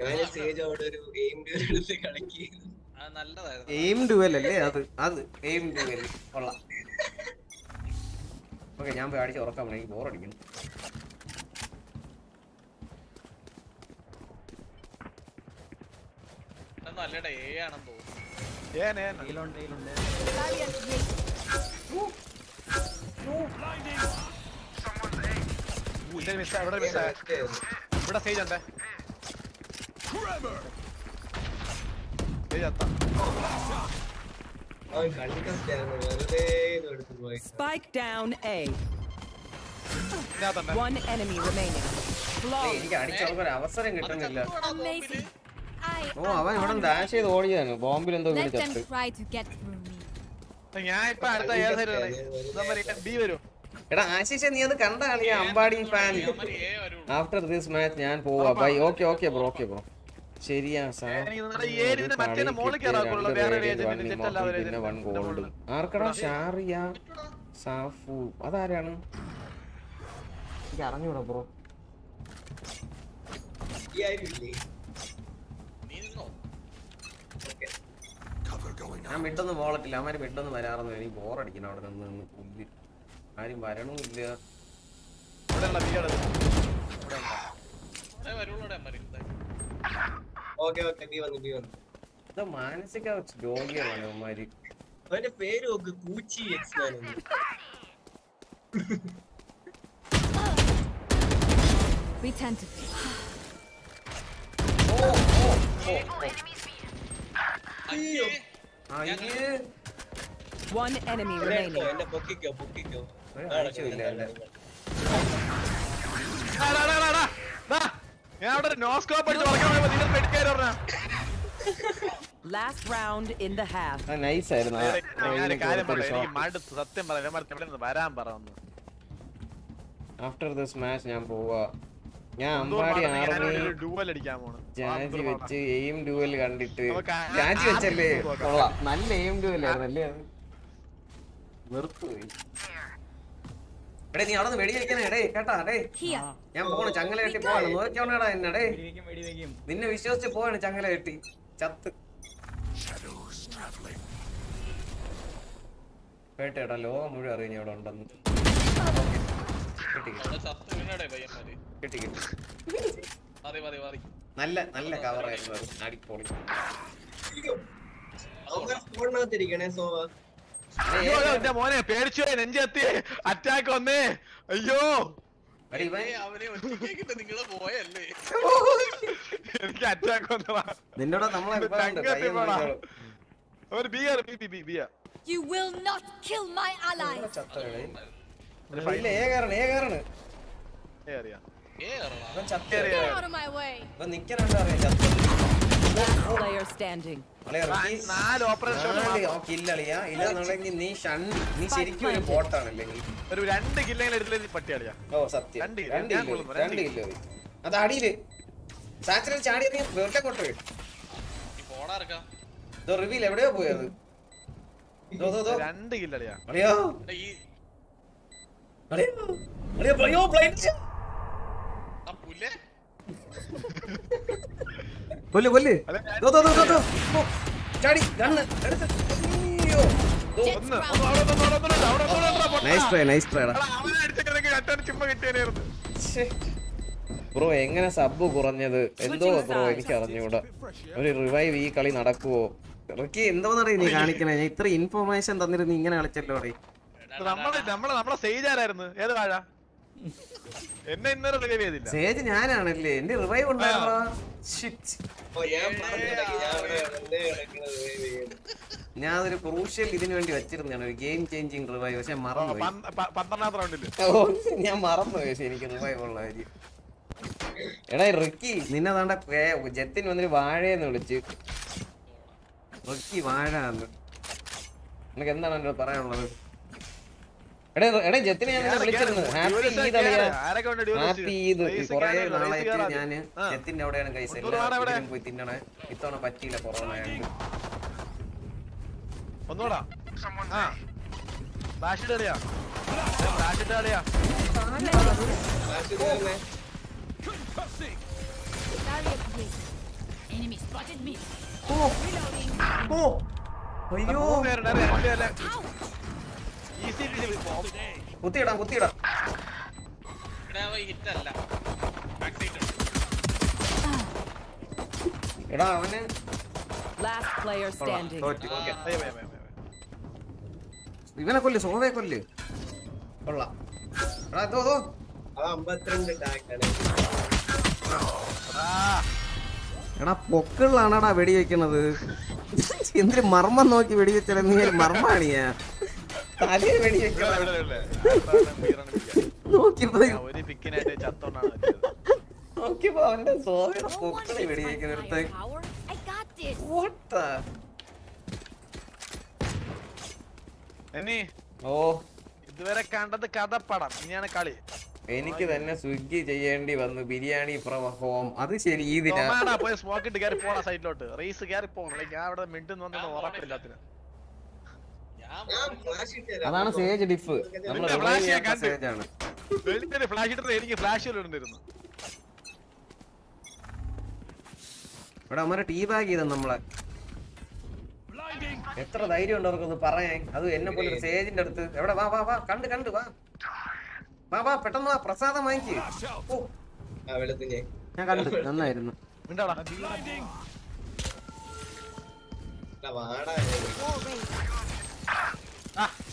ഞാൻ സ്റ്റേജ് അവിടെ ഒരു എയിം എടുത്ത് ആ നല്ലതായിരുന്നു. എയിം ഡുവൽ അല്ലേ അത്? അത് എയിം ഡുവൽ കൊള്ളാം. ഓക്കെ ഞാൻ പോയി അടിച്ച് ഉറക്കാൻ എനിക്ക് ബോറടിക്കുന്നു അല്ലേടാ എ ആണെന്ന് തോന്നുന്നു. ഇവിടെ സ്റ്റേജ് ഉണ്ട്. Spike down A. One enemy remaining. ഒരു അവസരം കിട്ടുന്നില്ല. ഓ അവൻ ഇവിടെ ഡാഷ് ചെയ്ത് ഓടിയതാണ്. ബോംബിൽ എന്തോ എടാ ആശിഷ നീ അത് കണ്ട കളിയ Ambadi fan after this match ഞാൻ പോവാ. Bye okay okay bro okay bro ശരിയാ സാർ പിന്നെ വൺ ഗോൾഡ്. ആർക്കടാ ഷാറിയ? സാഫു. അതാരാണ്? അറിഞ്ഞൂടാ ബ്രോ ഈ ആരും ഇല്ലേ നീ നിന്നോ ഞാൻ വിട്ടൊന്നും പോളട്ടില്ല അവന്മാര് വിട്ടൊന്നും വരാറൊന്നും എനിക്ക് ബോറടിക്കണം അവിടെ നിന്ന് നിന്ന് പുല്ല് ആരും വരണമില്ല മാനസിക രോഗികളാണ് അവന്മാര് അവന്റെ പേര് നോക്ക് കൂച്ചി എക്സ് മാൻ എന്ന്. We tend to അയ്യോ അയ്യേ. One enemy remaining. പൊക്കിക്കോ പൊക്കിക്കോ. ഞാൻ അവിടെ നോസ്കോപ്പ് അടിച്ച് വളയ്ക്കാൻ പോയപ്പോ നിങ്ങൾ മെഡിക്കാര് പറഞ്ഞ. Last round in the half. Nice ആയിരുന്നു. ആ, ഞാനൊരു കാര്യം കൊടുത്തൊരു പറയാം എനിക്ക് shot. മടുത്ത് സത്യം പറയാം ഞാൻ മടുത്ത് ഇവിടെ നിന്ന് വരാൻ പറഞ്ഞു ആഫ്റ്റർ ദിസ് മാച്ച് ഞാൻ പോവാ. ഞാൻ അമ്പാടി ആർമി ഡുവൽ അടിക്കാൻ പോണ്. ജാജി വെച്ച് എയിം ഡുവൽ കണ്ടിട്ട്. ജാജി വെച്ചല്ലേ? കൊള്ളാം. നല്ല എയിം ഡുവൽ ആയിരുന്നു അല്ലേ? അത് പോയി. എടേ നീ അവിടെ നിന്ന് വെടി വെക്കണേ. എടേ കേട്ടാ എടേ. ഞാൻ പോണ ചങ്ങല കെട്ടി പോവാണ്. നോക്കിയോണേടാ എന്നെ എടേ. വെടിവെക്കും വെടിവെക്കും നിന്നെ വിശ്വസിച്ച് പോവാണ് ചങ്ങല കെട്ടി. ചത്ത്. കേട്ടേടാ ലോകം മുഴുവൻ അറിയാൻ അവിടെ ഉണ്ടെന്ന്. കിട്ടി കിട്ടി നല്ല നല്ല കവറായിരുന്നു അത്. അടിപൊളി. എന്റെ മോനെ പേടിച്ചു നെഞ്ചെത്തി അറ്റാക്ക് വന്നേ. അയ്യോ. എനിക്ക് അറ്റാക്ക് വന്നതാ. നിന്നോട് നമ്മളെ. ഒരു beer B B B beer You will not kill my allies. ഏ കാരണം ഏ കാരണം അറിയാം. ഇവൻ ചത്ത Get out of my way. ഇവൻ നിക്കണുണ്ട് അറിയാം? ചത്ത player standing. നീ ശരിക്കും ഒരു ബോട്ടാണല്ലേ ഒരു രണ്ട് കില്ലെങ്കിലും എടുത്തില്ല പട്ടിയാളിയാ ഓ സത്യം. രണ്ട് രണ്ട് ഞാൻ കിലോ കൊള്ളുന്നു, രണ്ട് രണ്ട് കിലോ അത് അടിയിൽ. സാച്ചറിൽ ചാടി വെറുതെ കൊട്ടു ഇതോ റിവീൽ എവിടെയോ പോയത് ദോ, ദോ, ദോ. രണ്ട് കില്ലടിയാ അറിയോ അറിയോ അറിയോ ബ്ലൈൻഡ് കൊല്ല് കൊല്ല്. ദോ, ദോ, ദോ, ദോ, ചാടി ഗണ്ണ് എടുത്ത് അയ്യോ. നൈസ് ട്രൈ നൈസ് ട്രൈടാ ബ്രോ എങ്ങനെ സബ് കുറഞ്ഞത്? എന്തോ ബ്രോ എനിക്ക് അറിഞ്ഞൂടാ ഒരു റിവൈവ് ഈ കളി നടക്കുവോ? റിക്കി എന്തോന്നറിയ നീ കാണിക്കണേ? ഞാൻ ഇത്ര ഇൻഫോർമേഷൻ തന്നിരുന്നു ഇങ്ങനെ കളിച്ചല്ലോ നമ്മളെ നമ്മൾ നമ്മളെ നമ്മളെ സ്റ്റേജ് ആരായിരുന്നു? ഏത് വാഴ? എന്നെ ഇന്നലെ റിലീവ് ചെയ്തില്ല. സേജ് ഞാനാണല്ലേ? എന്റെ റിവൈവ് ഉണ്ടായിരുന്നോ? ഞാൻ അതൊരു ക്രൂഷ്യൽ ഇതിനു വേണ്ടി വെച്ചിരുന്നാണ് ഒരു ഗെയിം ചേഞ്ചിങ് റിവൈവ് പക്ഷെ ഓ, ഞാൻ മറന്നുപോയി. പക്ഷെ എനിക്ക് റിവൈവ് ഉള്ള കാര്യം. എടാ റിക്കി നിന്നെ താണ്ട ജത്തിൻ വന്നിട്ട് വാഴയെന്ന് വിളിച്ച്. റിക്കി വാഴ എന്ന് നിനക്ക് എന്താണ് എന്നോട് പറയാനുള്ളത്? എടാ എടാ ജത്തിനെ ഞാൻ നിന്നെ വിളിച്ചിരുന്നു. ഹാപ്പി ഈദ് ഹാപ്പി ഈദ് കൊറേ. നാളായിട്ട് കേറാലോ. ജത്തിന്റെ അവിടെയാണ് കൈസ് ഒന്നൂടെ എല്ലാവരും പോയി തിന്നണേ. ഇത്തവണ പറ്റിയില്ല കൊറോണ ഒന്നൂടാ. ഓ. അയ്യോ. കുത്തിയിടാം കുത്തിയിടാം. എടാ അവന്. ഇവനെ കൊല്ല് സോവയെ കൊല്ല്. കൊള്ളാം. എടാ ഇതോ ഇതോ. എടാ പൊക്കിളിലാണടാ വെടിവെക്കണത്. എന്തിന് മർമ്മം നോക്കി വെടിവെച്ചാൽ നീ ഒരു മർമ്മാണിയാ നോക്കിയപ്പോ അവന്റെ സോവയുടെ പൊക്കിളി വെടിവെക്കുന്നിടത്ത്. ഓ. ഇതുവരെ കണ്ടത് കഥപ്പടം. ഇനിയാണ് കളി. എനിക്ക് തന്നെ സ്വിഗ്ഗി ചെയ്യേണ്ടി വന്നു. ബിരിയാണി ഹോം അത് ശരി ഇതിനാ പോയി സ്മോക്ക് ഇട്ട് കയറി പോണ സൈഡിലോട്ട് റേസ് കയറി പോകണം ഞാൻ അവിടെ മിണ്ടുന്നു ഉറപ്പില്ലാത്തിന് ഞാൻ ഫ്ലാഷ് ഇട്ട് തരാം അതാണ് സേജ് ഡിഫ് വെളിച്ചൊരു ഫ്ലാഷ് ഇട്ടത് എനിക്ക് ഫ്ലാഷ് ഇടണ്ടിരുന്നു ഇവിടെ അമ്മ ടീ ബാഗ് ചെയ്ത നമ്മളെ? എത്ര ധൈര്യം ഉണ്ട് അവർക്കൊന്ന് പറയാൻ? അത് എന്നെ പോലെ ഒരു സേജിന്റെ അടുത്ത്. എവിടെ? വാ വാ വാ. കണ്ട് കണ്ട് വാ. വാ വാ പെട്ടെന്ന് വാ. പ്രസാദം വാങ്ങിക്ക്. ഞാൻ കണ്ടു. നന്നായിരുന്നു. വാടാ.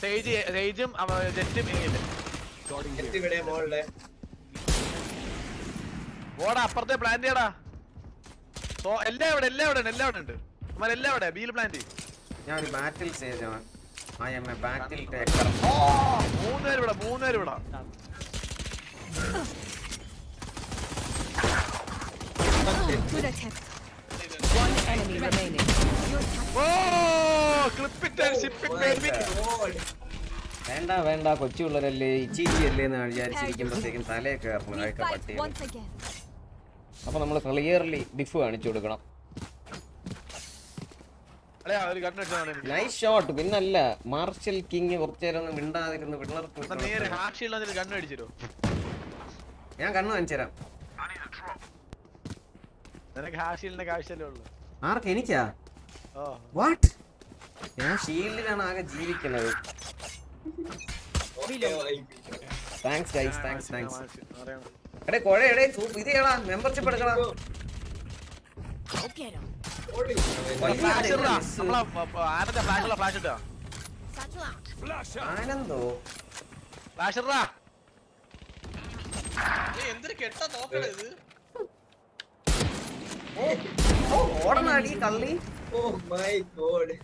സേജ് സേജും ജെറ്റും ഓടാ അപ്പുറത്തെ പ്ലാൻ ചെയ്യടാ. സോ എല്ലാം ഇവിടെ എല്ലാം ഇവിടെ ഉണ്ട് എല്ലാം ഇവിടെ ഉണ്ട്. അമ്മ എല്ലാം ഇവിടെ ബീൽ പ്ലാൻ ചെയ്യും. ഞാൻ ഒരു ബാറ്റിൽ സേജ് ആണ്. I M a battle taker മൂന്ന് പേര് ഇവിടെ മൂന്ന് പേര് ഇവിടെ Good attempt. enemy remaining. വേണ്ട വേണ്ട. കൊച്ചിയുള്ളവരല്ലേ ചീച്ചിയല്ലേ എന്ന് വിചാരിച്ചിരിക്കുമ്പോഴത്തേക്കും തലയെ കയറണം കഴിക്കാൻ പട്ടി അപ്പൊ നമ്മൾ ക്ലിയർലി ഡിഫ് കാണിച്ചു കൊടുക്കണം. നൈസ് ഷോട്ട് പിന്നല്ല മാർഷൽ കിങ് കുറച്ചു നേരം ഒന്നും മിണ്ടാതിരുന്ന് പിള്ളേർക്ക് ഞാൻ കണ്ണു കാണിച്ചു തരാം ഹാഷിലിന്റെ കാഴ്ചയല്ലേ ഉള്ളൂ. ആർക്ക്? എനിക്കാ? വാട്ട് ഞാൻ ഷീൽഡിലാണ് ആകെ ജീവിക്കുന്നത്. താങ്ക്സ് ഗൈസ് താങ്ക്സ് താങ്ക്സ് എടേ കൊഴ എടേ സൂപ്പ് ഇത് മെമ്പർഷിപ്പ് എടുക്കടാ. ആനന്ദോ? ഫ്ലാഷറാ എന്തൊരു കെട്ട നോക്കണേ ഇത്. ഓടണാടി കള്ളി. ഓ മൈ ഗോഡ്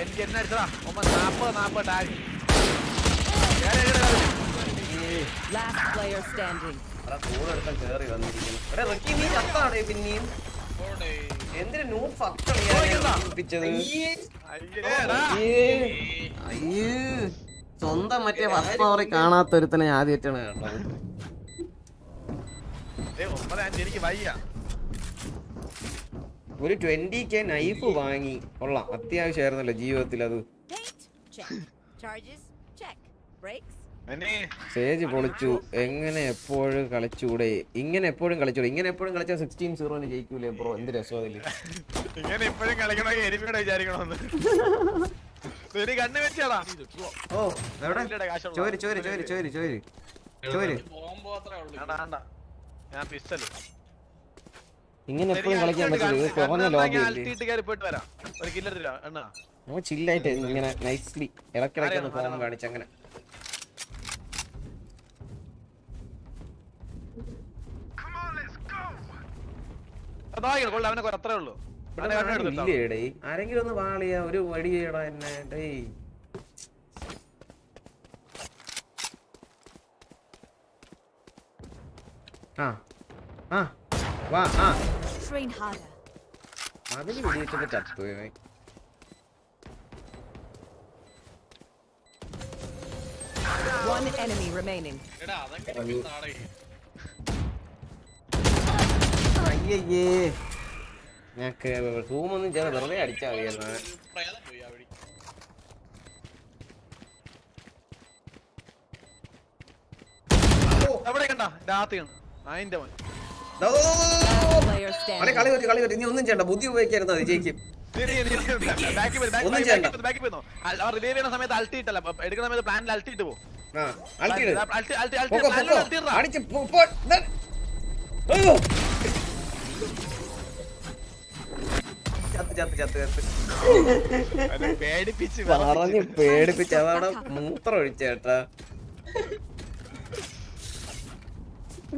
എനിക്ക് എന്നെ അടിച്ചതാ ഒമ്പ നാപ്പത് നാപ്പത് ടാഗ് പിന്നെയും? എന്തിനു നൂ ഫസ്റ്റ് കളിപ്പിച്ചത് അയ്യേ. സ്വന്തം മറ്റേ വസ്തോറി കാണാത്ത ഒരുത്തനെ ആദ്യമായിട്ടാണ് കേട്ടോ ഒരു ട്വന്റി കെ നൈഫ് വാങ്ങി. കൊള്ളാം. അത്യാവശ്യമായിരുന്നല്ലോ ജീവിതത്തിൽ അത്. സ്റ്റേജ് പൊളിച്ചു. എങ്ങനെ എപ്പോഴും കളിച്ചൂടെ? ഇങ്ങനെ എപ്പോഴും കളിച്ചൂടെ? ഇങ്ങനെ എപ്പോഴും കളിച്ചാൽ സിക്സ്റ്റീൻ സീറോന് ജയിക്കൂലേ ബ്രോ? എന്ത് രസം അതിൽ. ഇങ്ങനെ എപ്പോഴും കളിക്കണമെങ്കിൽ എരിമയുടെ വിചാരിക്കണമെന്ന്. ഒരു കണ്ണ് വെച്ചാടാ ഓ എവിടെ? ചോര് ചോര് ചോര് ചോര് ചോര്. ചോര്. ഞാൻ പിസ്റ്റൽ. ഇങ്ങനെ എപ്പോഴും കളിക്കാൻ പറ്റില്ല നമ്മൾ ചില്ലായിട്ട് ഇങ്ങനെ നൈസ്ലി ഇടക്കിടയ്ക്ക് ഒന്ന് ഫോം കാണിച്ച് അങ്ങനെ. കൊള്ളു. അവനെ അത്രേ ഉള്ളൂ. ആരെങ്കിലും ഒന്ന് വാളിയ ഒരു വടി ചെയ്യടാ എന്നെ ഡേയ്. ആ ആ വാ ആ. അതിന് വിളിച്ചിട്ട് ചത്തു One enemy remaining. അയ്യേ. ഞങ്ങക്ക് സൂമൊന്നും ചെയ്ത് വെറുതെ അടിച്ചാ മതിയായിരുന്നു കളി പറ്റി കളി പറ്റി നീ ഒന്നും ചെയ്യണ്ട. ബുദ്ധി ഉപയോഗിക്കരുത് അത് ജയിക്കും. ഒന്നും ചെയ്യണ്ട. സമയത്ത് അൾട്ടി ഇട്ടല്ല എടുക്കുന്ന സമയത്ത് പ്ലാനിൽ അൾട്ടി ഇട്ട് പോകും അടിച്ച് പറഞ്ഞ് പേടിപ്പിച്ച്. അതവിടെ മൂത്രം ഒഴിച്ച ചേട്ടാ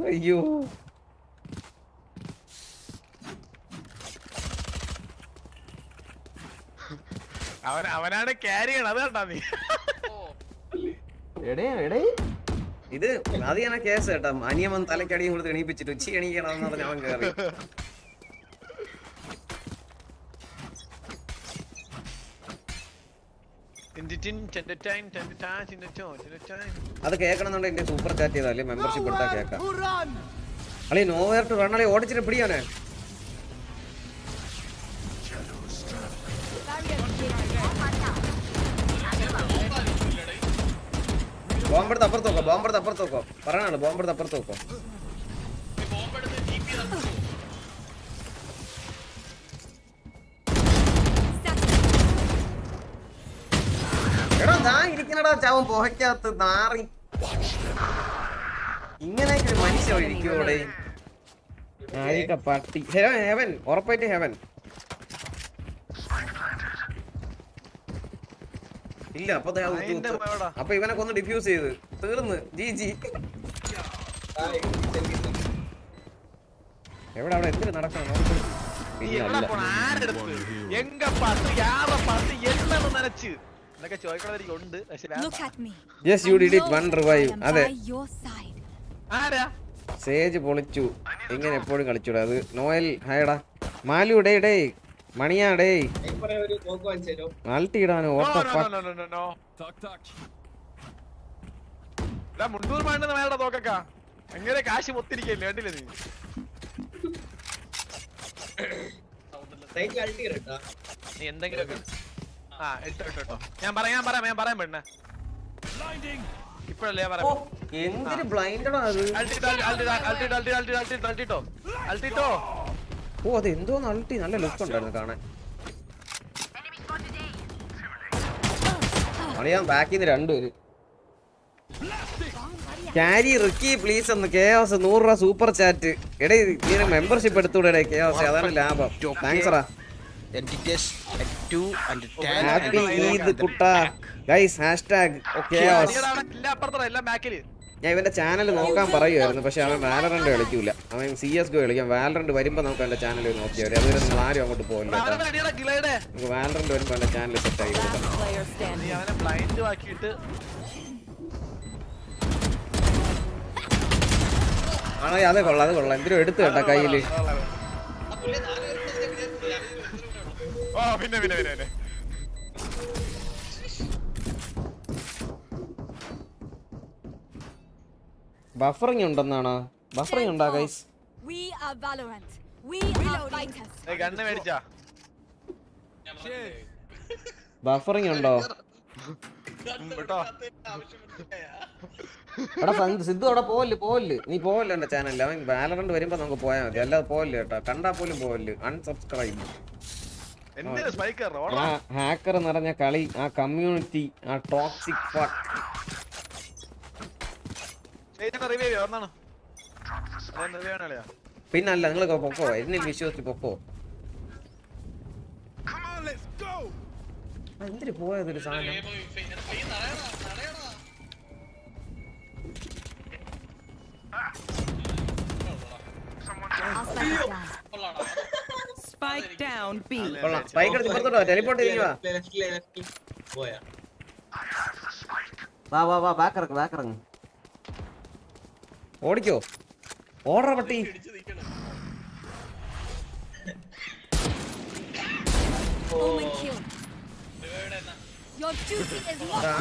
അയ്യോ. അവൻ അവനാണ് ക്യാരി ചെയ്യണം അത് നീ. എടേ എടേ. ഇത് അത് ഞാൻ കേസ് കേട്ടാ അനിയമൻ തലക്കടിയും കൊടുത്ത് എണീപ്പിച്ചിട്ട് ഉച്ച എണീക്കണം അവൻ കയറി അത് കേൾക്കണമെന്നുണ്ടെങ്കിൽ എന്റെ സൂപ്പർ ചാറ്റ് ചെയ്താലേ മെമ്പർഷിപ്പ് എടുത്താൽ കേൾക്കാം. അളി നോവേർ ടു റൺ അളി ഓടിച്ചിട്ട് പിടിയോനെ ബോംബെടുത്ത് അപ്പുറത്ത് നോക്കോ ബോംബെടുത്ത് അപ്പുറത്ത് നോക്കോ. പറയണല്ലോ ബോംബെടുത്ത് അപ്പുറത്ത് നോക്കോ. എടാ ദാ ഇരിക്കണടാ ചാവൻ പോഹയ്ക്കകത്ത് നാറി. ഇങ്ങനെയൊക്കെ ഒരു മനുഷ്യ ഒഴിക്കൂടെ പട്ടി. ഹെവൻ ഹെവൻ ഉറപ്പായിട്ട് ഹെവൻ. ഇല്ല അപ്പൊ അപ്പൊ ഇവനെ കൊന്ന് ഡിഫ്യൂസ് ചെയ്ത്. തീർന്ന്. ജി ജി എവിടെ അവിടെ എന്തിനു നടക്കണം? എങ്ക പാട്ട് യാറ പാട്ട് എന്താണ് നനച്ച്. Yes you did it one revive അതെ. ആരാ? സേജ് പൊളിച്ചു. ഇങ്ങനെ എപ്പോഴും കളിച്ചൂടെ. അത് നോയൽ ഹായടാ. മാലു ഇടേ ഇടേ മണിയാ ഡേ മാൾട്ടി ഇടാനോ മുണ്ടൂർ തോക്കക്ക എങ്ങനെ നീ? നീ ആ ഇട്ടോ ഇട്ടോ ഇട്ടോ. ഞാൻ പറയാം ഞാൻ പറയാം ഞാൻ പറയാൻ പെണ്ണെ. ഇപ്പഴല്ലേ ഞാൻ പറയാം. ബ്ലൈൻഡാണ് അത്. ഓ അത് എന്തോന്ന് അൾട്ടി നല്ല ലുക്ക് ഉണ്ടായിരുന്നു കാണാൻ. അറിയാം ബാക്കിൽ നിന്ന് രണ്ടുപേര്. ക്യാരി റിക്കി പ്ലീസ് ഒന്ന് കേസ് നൂറ് രൂപ സൂപ്പർ ചാറ്റ് എടേ മെമ്പർഷിപ്പ് എടുത്തൂടെ കേസ് അതാണ് ലാഭം. താങ്ക്സ് റാ ഞാൻ ഇവന്റെ ചാനൽ നോക്കാൻ പറയുമായിരുന്നു പക്ഷെ അവൻ വാലറണ്ട് കളിക്കൂല. അവൻ സി എസ് ഗോ കളിക്കാം. വാലറണ്ട് വരുമ്പോ നമുക്ക് അവന്റെ ചാനൽ നോക്കിയാൽ മതി. നിങ്ങൾ ആരും അങ്ങോട്ട് പോകില്ല വാലറണ്ട് നമുക്ക് വരുമ്പോ അവന്റെ ചാനൽ സെറ്റ് ആയി ആണോ? അത് കൊള്ളാം അത് കൊള്ളാം. എന്തിനും എടുത്തു കേട്ടോ കയ്യിൽ? ഓ പിന്നെ പിന്നെ പിന്നെ പിന്നെ. ബഫറിങ് ഉണ്ടെന്നാണോ ബഫറിങ് ഉണ്ടാ guys We are Valorant. We are fighters. ഏ ഗണ്ണ് മേടിച്ചാ. ബഫറിങ് ഉണ്ടോ എടാ സിദ്ധു അവിടെ പോവല്ലേ പോവല്ല്? നീ പോവല്ലോ എന്റെ ചാനലിൽ അവൻ ബാലറണ്ട് വരുമ്പോ നമുക്ക് പോയാൽ മതി. അല്ലാതെ പോവല്ല് കേട്ടോ. കണ്ടാ പോലും പോവല്ല്. അൺസബ്സ്ക്രൈബ് ഹാക്കർ നിറഞ്ഞ കളി ആ കമ്മ്യൂണിറ്റി ആ ടോക്സിക് പിന്നല്ല നിങ്ങൾ പൊക്കോ എന്നെ വിശ്വസിച്ച് പൊക്കോ എന്തിരി പോയതൊരു സാധനം Someone down. Spike down B. കൊള്ളാം. സ്പൈക്ക് എടുത്ത് ഇപ്പുറത്തോട്ടോ ടെലിപ്പോർട്ട് ചെയ്യുക ലെഫ്റ്റിൽ പോയാ. വാ വാ വാ. ബാക്ക് ഇറങ്ങ് ബാക്ക് ഇറങ്ങ് ഓടിക്കോ. ഓർഡർ പട്ടി.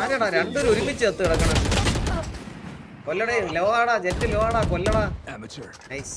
ആരടാ? രണ്ടുപേരും ഒരുമിച്ച് എത്ത് കിടക്കണം കൊല്ലടേ ലോ ആടാ. ജെറ്റ് ലോ ആടാ. കൊല്ലടാ. നൈസ്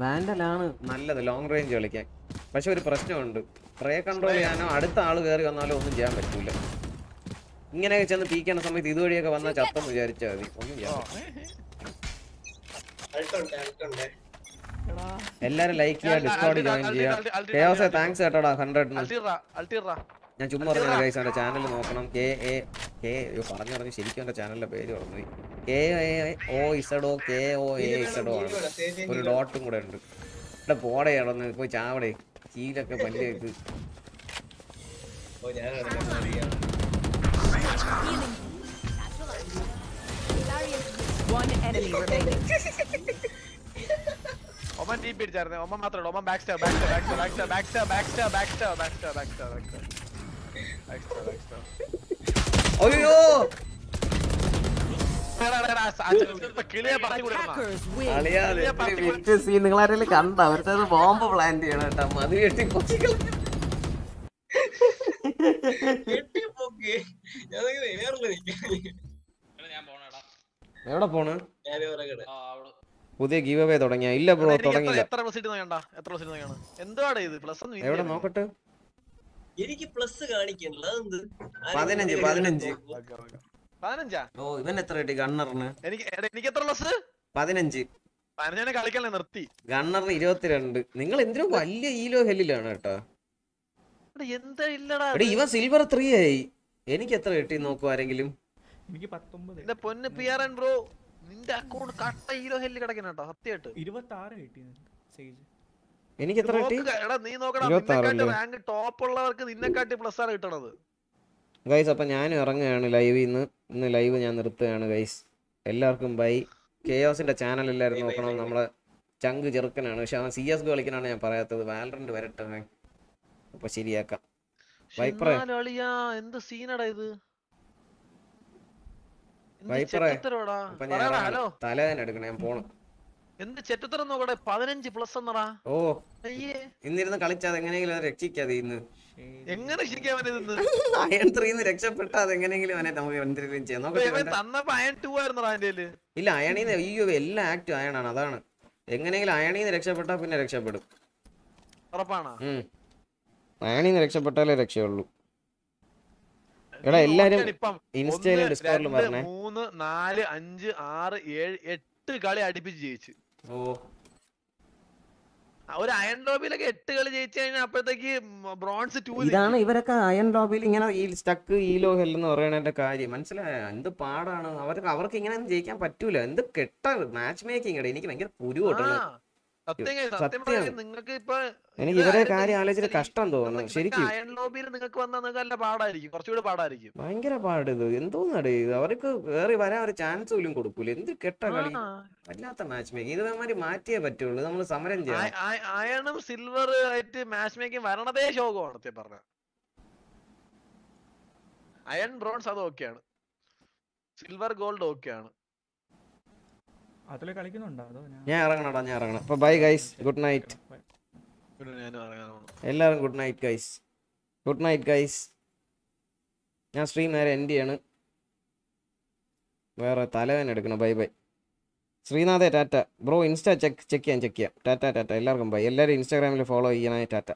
വാൻഡലാണ് നല്ലത് ലോങ് റേഞ്ച് കളിക്കാൻ. പക്ഷെ ഒരു പ്രശ്നമുണ്ട്. പ്രേ കൺട്രോൾ ചെയ്യാനോ അടുത്ത ആൾ കയറി വന്നാലോ ഒന്നും ചെയ്യാൻ പറ്റൂല. ഇങ്ങനെയൊക്കെ ചെന്ന് പീക്കണ സമയത്ത് ഇതുവഴിയൊക്കെ വന്നാൽ ചത്തം വിചാരിച്ചാൽ മതി. ഒന്നും ചെയ്യാൻ എല്ലാരും ലൈക്ക് ചെയ്യുക ഡിസ്കൗണ്ട് ജോയിൻ ചെയ്യുക കേസെ താങ്ക്സ് കേട്ടോടാ ഹൺഡ്രഡിന് അൾട്ടിറാ. ഞാൻ ചുമ്മാ പറഞ്ഞു ഗൈസ് എന്റെ ചാനൽ നോക്കണം. കെ എ കെ അയ്യോ പറഞ്ഞു പറഞ്ഞു ശരിക്കും എന്റെ ചാനലിന്റെ പേര് പറഞ്ഞു കെ എ ഒ ഇസഡോ കെ ഒ എ ഇസഡോ ആണ്. ഒരു ഡോട്ടും കൂടെ ഉണ്ട്. ഇവിടെ പോടെ ഇടന്ന് പോയി ചാവടേ. ചീലൊക്കെ പല്ല് കേക്ക് ഓ. ഒമൻ ടീം പിടിച്ചായിരുന്നു ഒമൻ മാത്രമേ Omen back star back star back star back star back star back star back star back star അയ്യോ. വിറ്റ് നിങ്ങൾ കണ്ട? അവരുടെ ബോംബ് പ്ലാൻ ചെയ്യണം കേട്ടോ. മതി വെട്ടി എവിടെ പോണ്? പുതിയ ഗീവ് അവേ തുടങ്ങിയ? ഇല്ല ബ്രോ തുടങ്ങിയില്ല. എത്ര എത്ര എന്താണ് ഇത് പ്ലസ് എവിടെ നോക്കട്ടെ? എനിക്ക് പ്ലസ് കാണിക്കണില്ല പതിനഞ്ച് പതിനഞ്ച്. പതിനഞ്ചാ? ഓ ഇവൻ എത്ര കിട്ടി? ഗണ്ണറിന്. എനിക്ക് എടാ, എനിക്ക് എത്ര പ്ലസ് പതിനഞ്ച്. പതിനഞ്ചാനെ കളിക്കണേ നിർത്തി. ഗണ്ണറിന് ഇരുപത്തിരണ്ട്. നിങ്ങൾ എന്തിനും വലിയ ഈലോ ഹെല്ലിലാണ് കേട്ടോ? എടാ, എന്താ ഇല്ലടാ എടി ഇവൻ സിൽവർ ത്രീ ആയി. എനിക്ക് എത്ര കിട്ടി നോക്കൂ ആരെങ്കിലും? എനിക്ക് പത്തൊമ്പത്. പൊന്ന് പി ആർ എൻ ബ്രോ നിന്റെ അക്കൗണ്ട് കട്ട ഹീലോ ഹെല്ല് കിടക്കണ കേട്ടോ സത്യമായിട്ട്. ഇരുപത്തി ആറ് കിട്ടി. സേജ്. എനിക്ക് എത്ര കിട്ടി എടാ നീ റാങ്ക് ടോപ്പ് ഉള്ളവർക്ക് നിന്നെക്കാട്ടി പ്ലസ് ആണ് കിട്ടണത്. ഗൈസ് അപ്പോൾ ഞാൻ ഇറങ്ങുകയാണ് ലൈവ് ഇന്ന് ഇന്ന് ലൈവ് ഞാൻ നിർത്തുകയാണ് ഗൈസ് എല്ലാവർക്കും ബൈ കെയോസിന്റെ ചാനൽ എല്ലാവരും നോക്കണം. നമ്മളെ ചങ്ക് ചെറുക്കനാണ്. പക്ഷെ അവൻ സി എസ് കളിക്കനാണ് ഞാൻ പറയാത്തത്. വാലറന്റ് വരട്ടെ. അപ്പൊ ശരിയാക്കാം. വൈപ്പറേ എന്ത് സീനടാ ഇത്? വൈപ്പറേ? അപ്പൊ ഇറങ്ങണം. തലേവേദന എടുക്കണം. ഞാൻ പോണം. എന്ത് ചെറ്റത്തരം നോക്കട്ടെ പതിനഞ്ച് പ്ലസ് എന്നടാ ഓ അയ്യേ. ഇന്നിരുന്ന് കളിച്ചാൽ എങ്ങനെയെങ്കിലും രക്ഷിക്കാതെ ഇന്ന്. എങ്ങനെ ശരിക്കാൻ പറ്റിയത് അയൺ ത്രീന്ന് രക്ഷപ്പെട്ടാൽ അത് എങ്ങനെയെങ്കിലും അവനെ നമുക്ക് എന്തെങ്കിലും ചെയ്യാം. നോക്കട്ടെ ഇവന്റെ- തന്നപ്പോ അയൺ ടു ആയിരുന്നടാ എന്റെ കയ്യിൽ. ഇല്ല അയണീന്ന് അയ്യോ എല്ലാം ആക്ട് അയണാണ് അതാണ്. എങ്ങനെയെങ്കിലും അയണീന്ന് രക്ഷപ്പെട്ടാ പിന്നെ രക്ഷപ്പെടും. ഉറപ്പാണോ. അയണീന്ന് രക്ഷപ്പെട്ടാലേ രക്ഷയുള്ളൂ. എടാ എല്ലാരും ഇൻസ്റ്റയിലും രണ്ട്, പറഞ്ഞേ മൂന്ന് നാല് അഞ്ച് ആറ് ഏഴ് എട്ട് കളി അടുപ്പിച്ച് ജയിച്ചു. ഓ. ഒരു അയൺ ലോബിയിലൊക്കെ എട്ട് കളി ജയിച്ചു കഴിഞ്ഞാൽ അപ്പോഴത്തേക്ക് ബ്രോൺസ് ടൂ ഇതാണ് ഇവരൊക്കെ അയൺ ലോബിയിൽ ഇങ്ങനെ ഈ സ്റ്റക്ക് ഈ ലോ ഹെൽ എന്ന് പറയണതിന്റെ കാര്യം. മനസ്സിലായോ? എന്ത് പാടാണ്. അവർക്ക് അവർക്ക് ഇങ്ങനെ ജയിക്കാൻ പറ്റൂല. എന്ത് കെട്ട മാച്ച് മേക്കിംഗ് എനിക്ക് ഭയങ്കര പുരു എനിക്ക് ഇവരെ കാര്യം ആലോചിച്ചിട്ട് കഷ്ടം തോന്നുന്നു. ശരിക്കും അയൺ ലോബിയിൽ നിങ്ങൾക്ക് വന്നാൽ നിങ്ങൾക്ക് നല്ല പാടായിരിക്കും കുറച്ചുകൂടി പാടായിരിക്കും. ഭയങ്കര പാട് ഇത്. എന്തോന്നാട് അവർക്ക് വേറെ വരാൻ ഒരു ചാൻസ് പോലും കൊടുക്കൂല. എന്ത് കെട്ട കളി? വല്ലാത്ത മാച്ച് മേക്കിംഗ് ഇത് ഇവന്മാര് മാറ്റിയേ പറ്റുള്ളൂ. നമ്മൾ സമരം ചെയ്യണം. അയ- അയ- അയണും സിൽവർ ആയിട്ട് മാച്ച് മേക്കിംഗ് വരണതേ ശോകമാണ് പറഞ്ഞ. അയൺ ബ്രോൺസ് അത് ഓക്കെയാണ് സിൽവർ ഗോൾഡ് ഓക്കെയാണ് അതിൽ കളിക്കുന്നുണ്ടോ? അതോ ഞാൻ ഞാൻ ഇറങ്ങണടാ ഞാൻ ഇറങ്ങണം. അപ്പൊ ബൈ ഗൈസ് ഗുഡ് നൈറ്റ്. എല്ലാവരും good night guys good night guys ഞാൻ സ്ട്രീം നേരെ എൻഡ് ചെയ്യാണ്. വേറെ തലവേന എടുക്കണം ബൈ ബൈ ശ്രീനാഥേ ടാറ്റ. ബ്രോ ഇൻസ്റ്റാ ചെക്ക് ചെക്ക് ചെയ്യാൻ ചെക്ക് ചെയ്യാം. ടാറ്റ ടാറ്റ. എല്ലാവർക്കും ബൈ എല്ലാവരും ഇൻസ്റ്റാഗ്രാമിൽ ഫോളോ ചെയ്യണേ ടാറ്റ.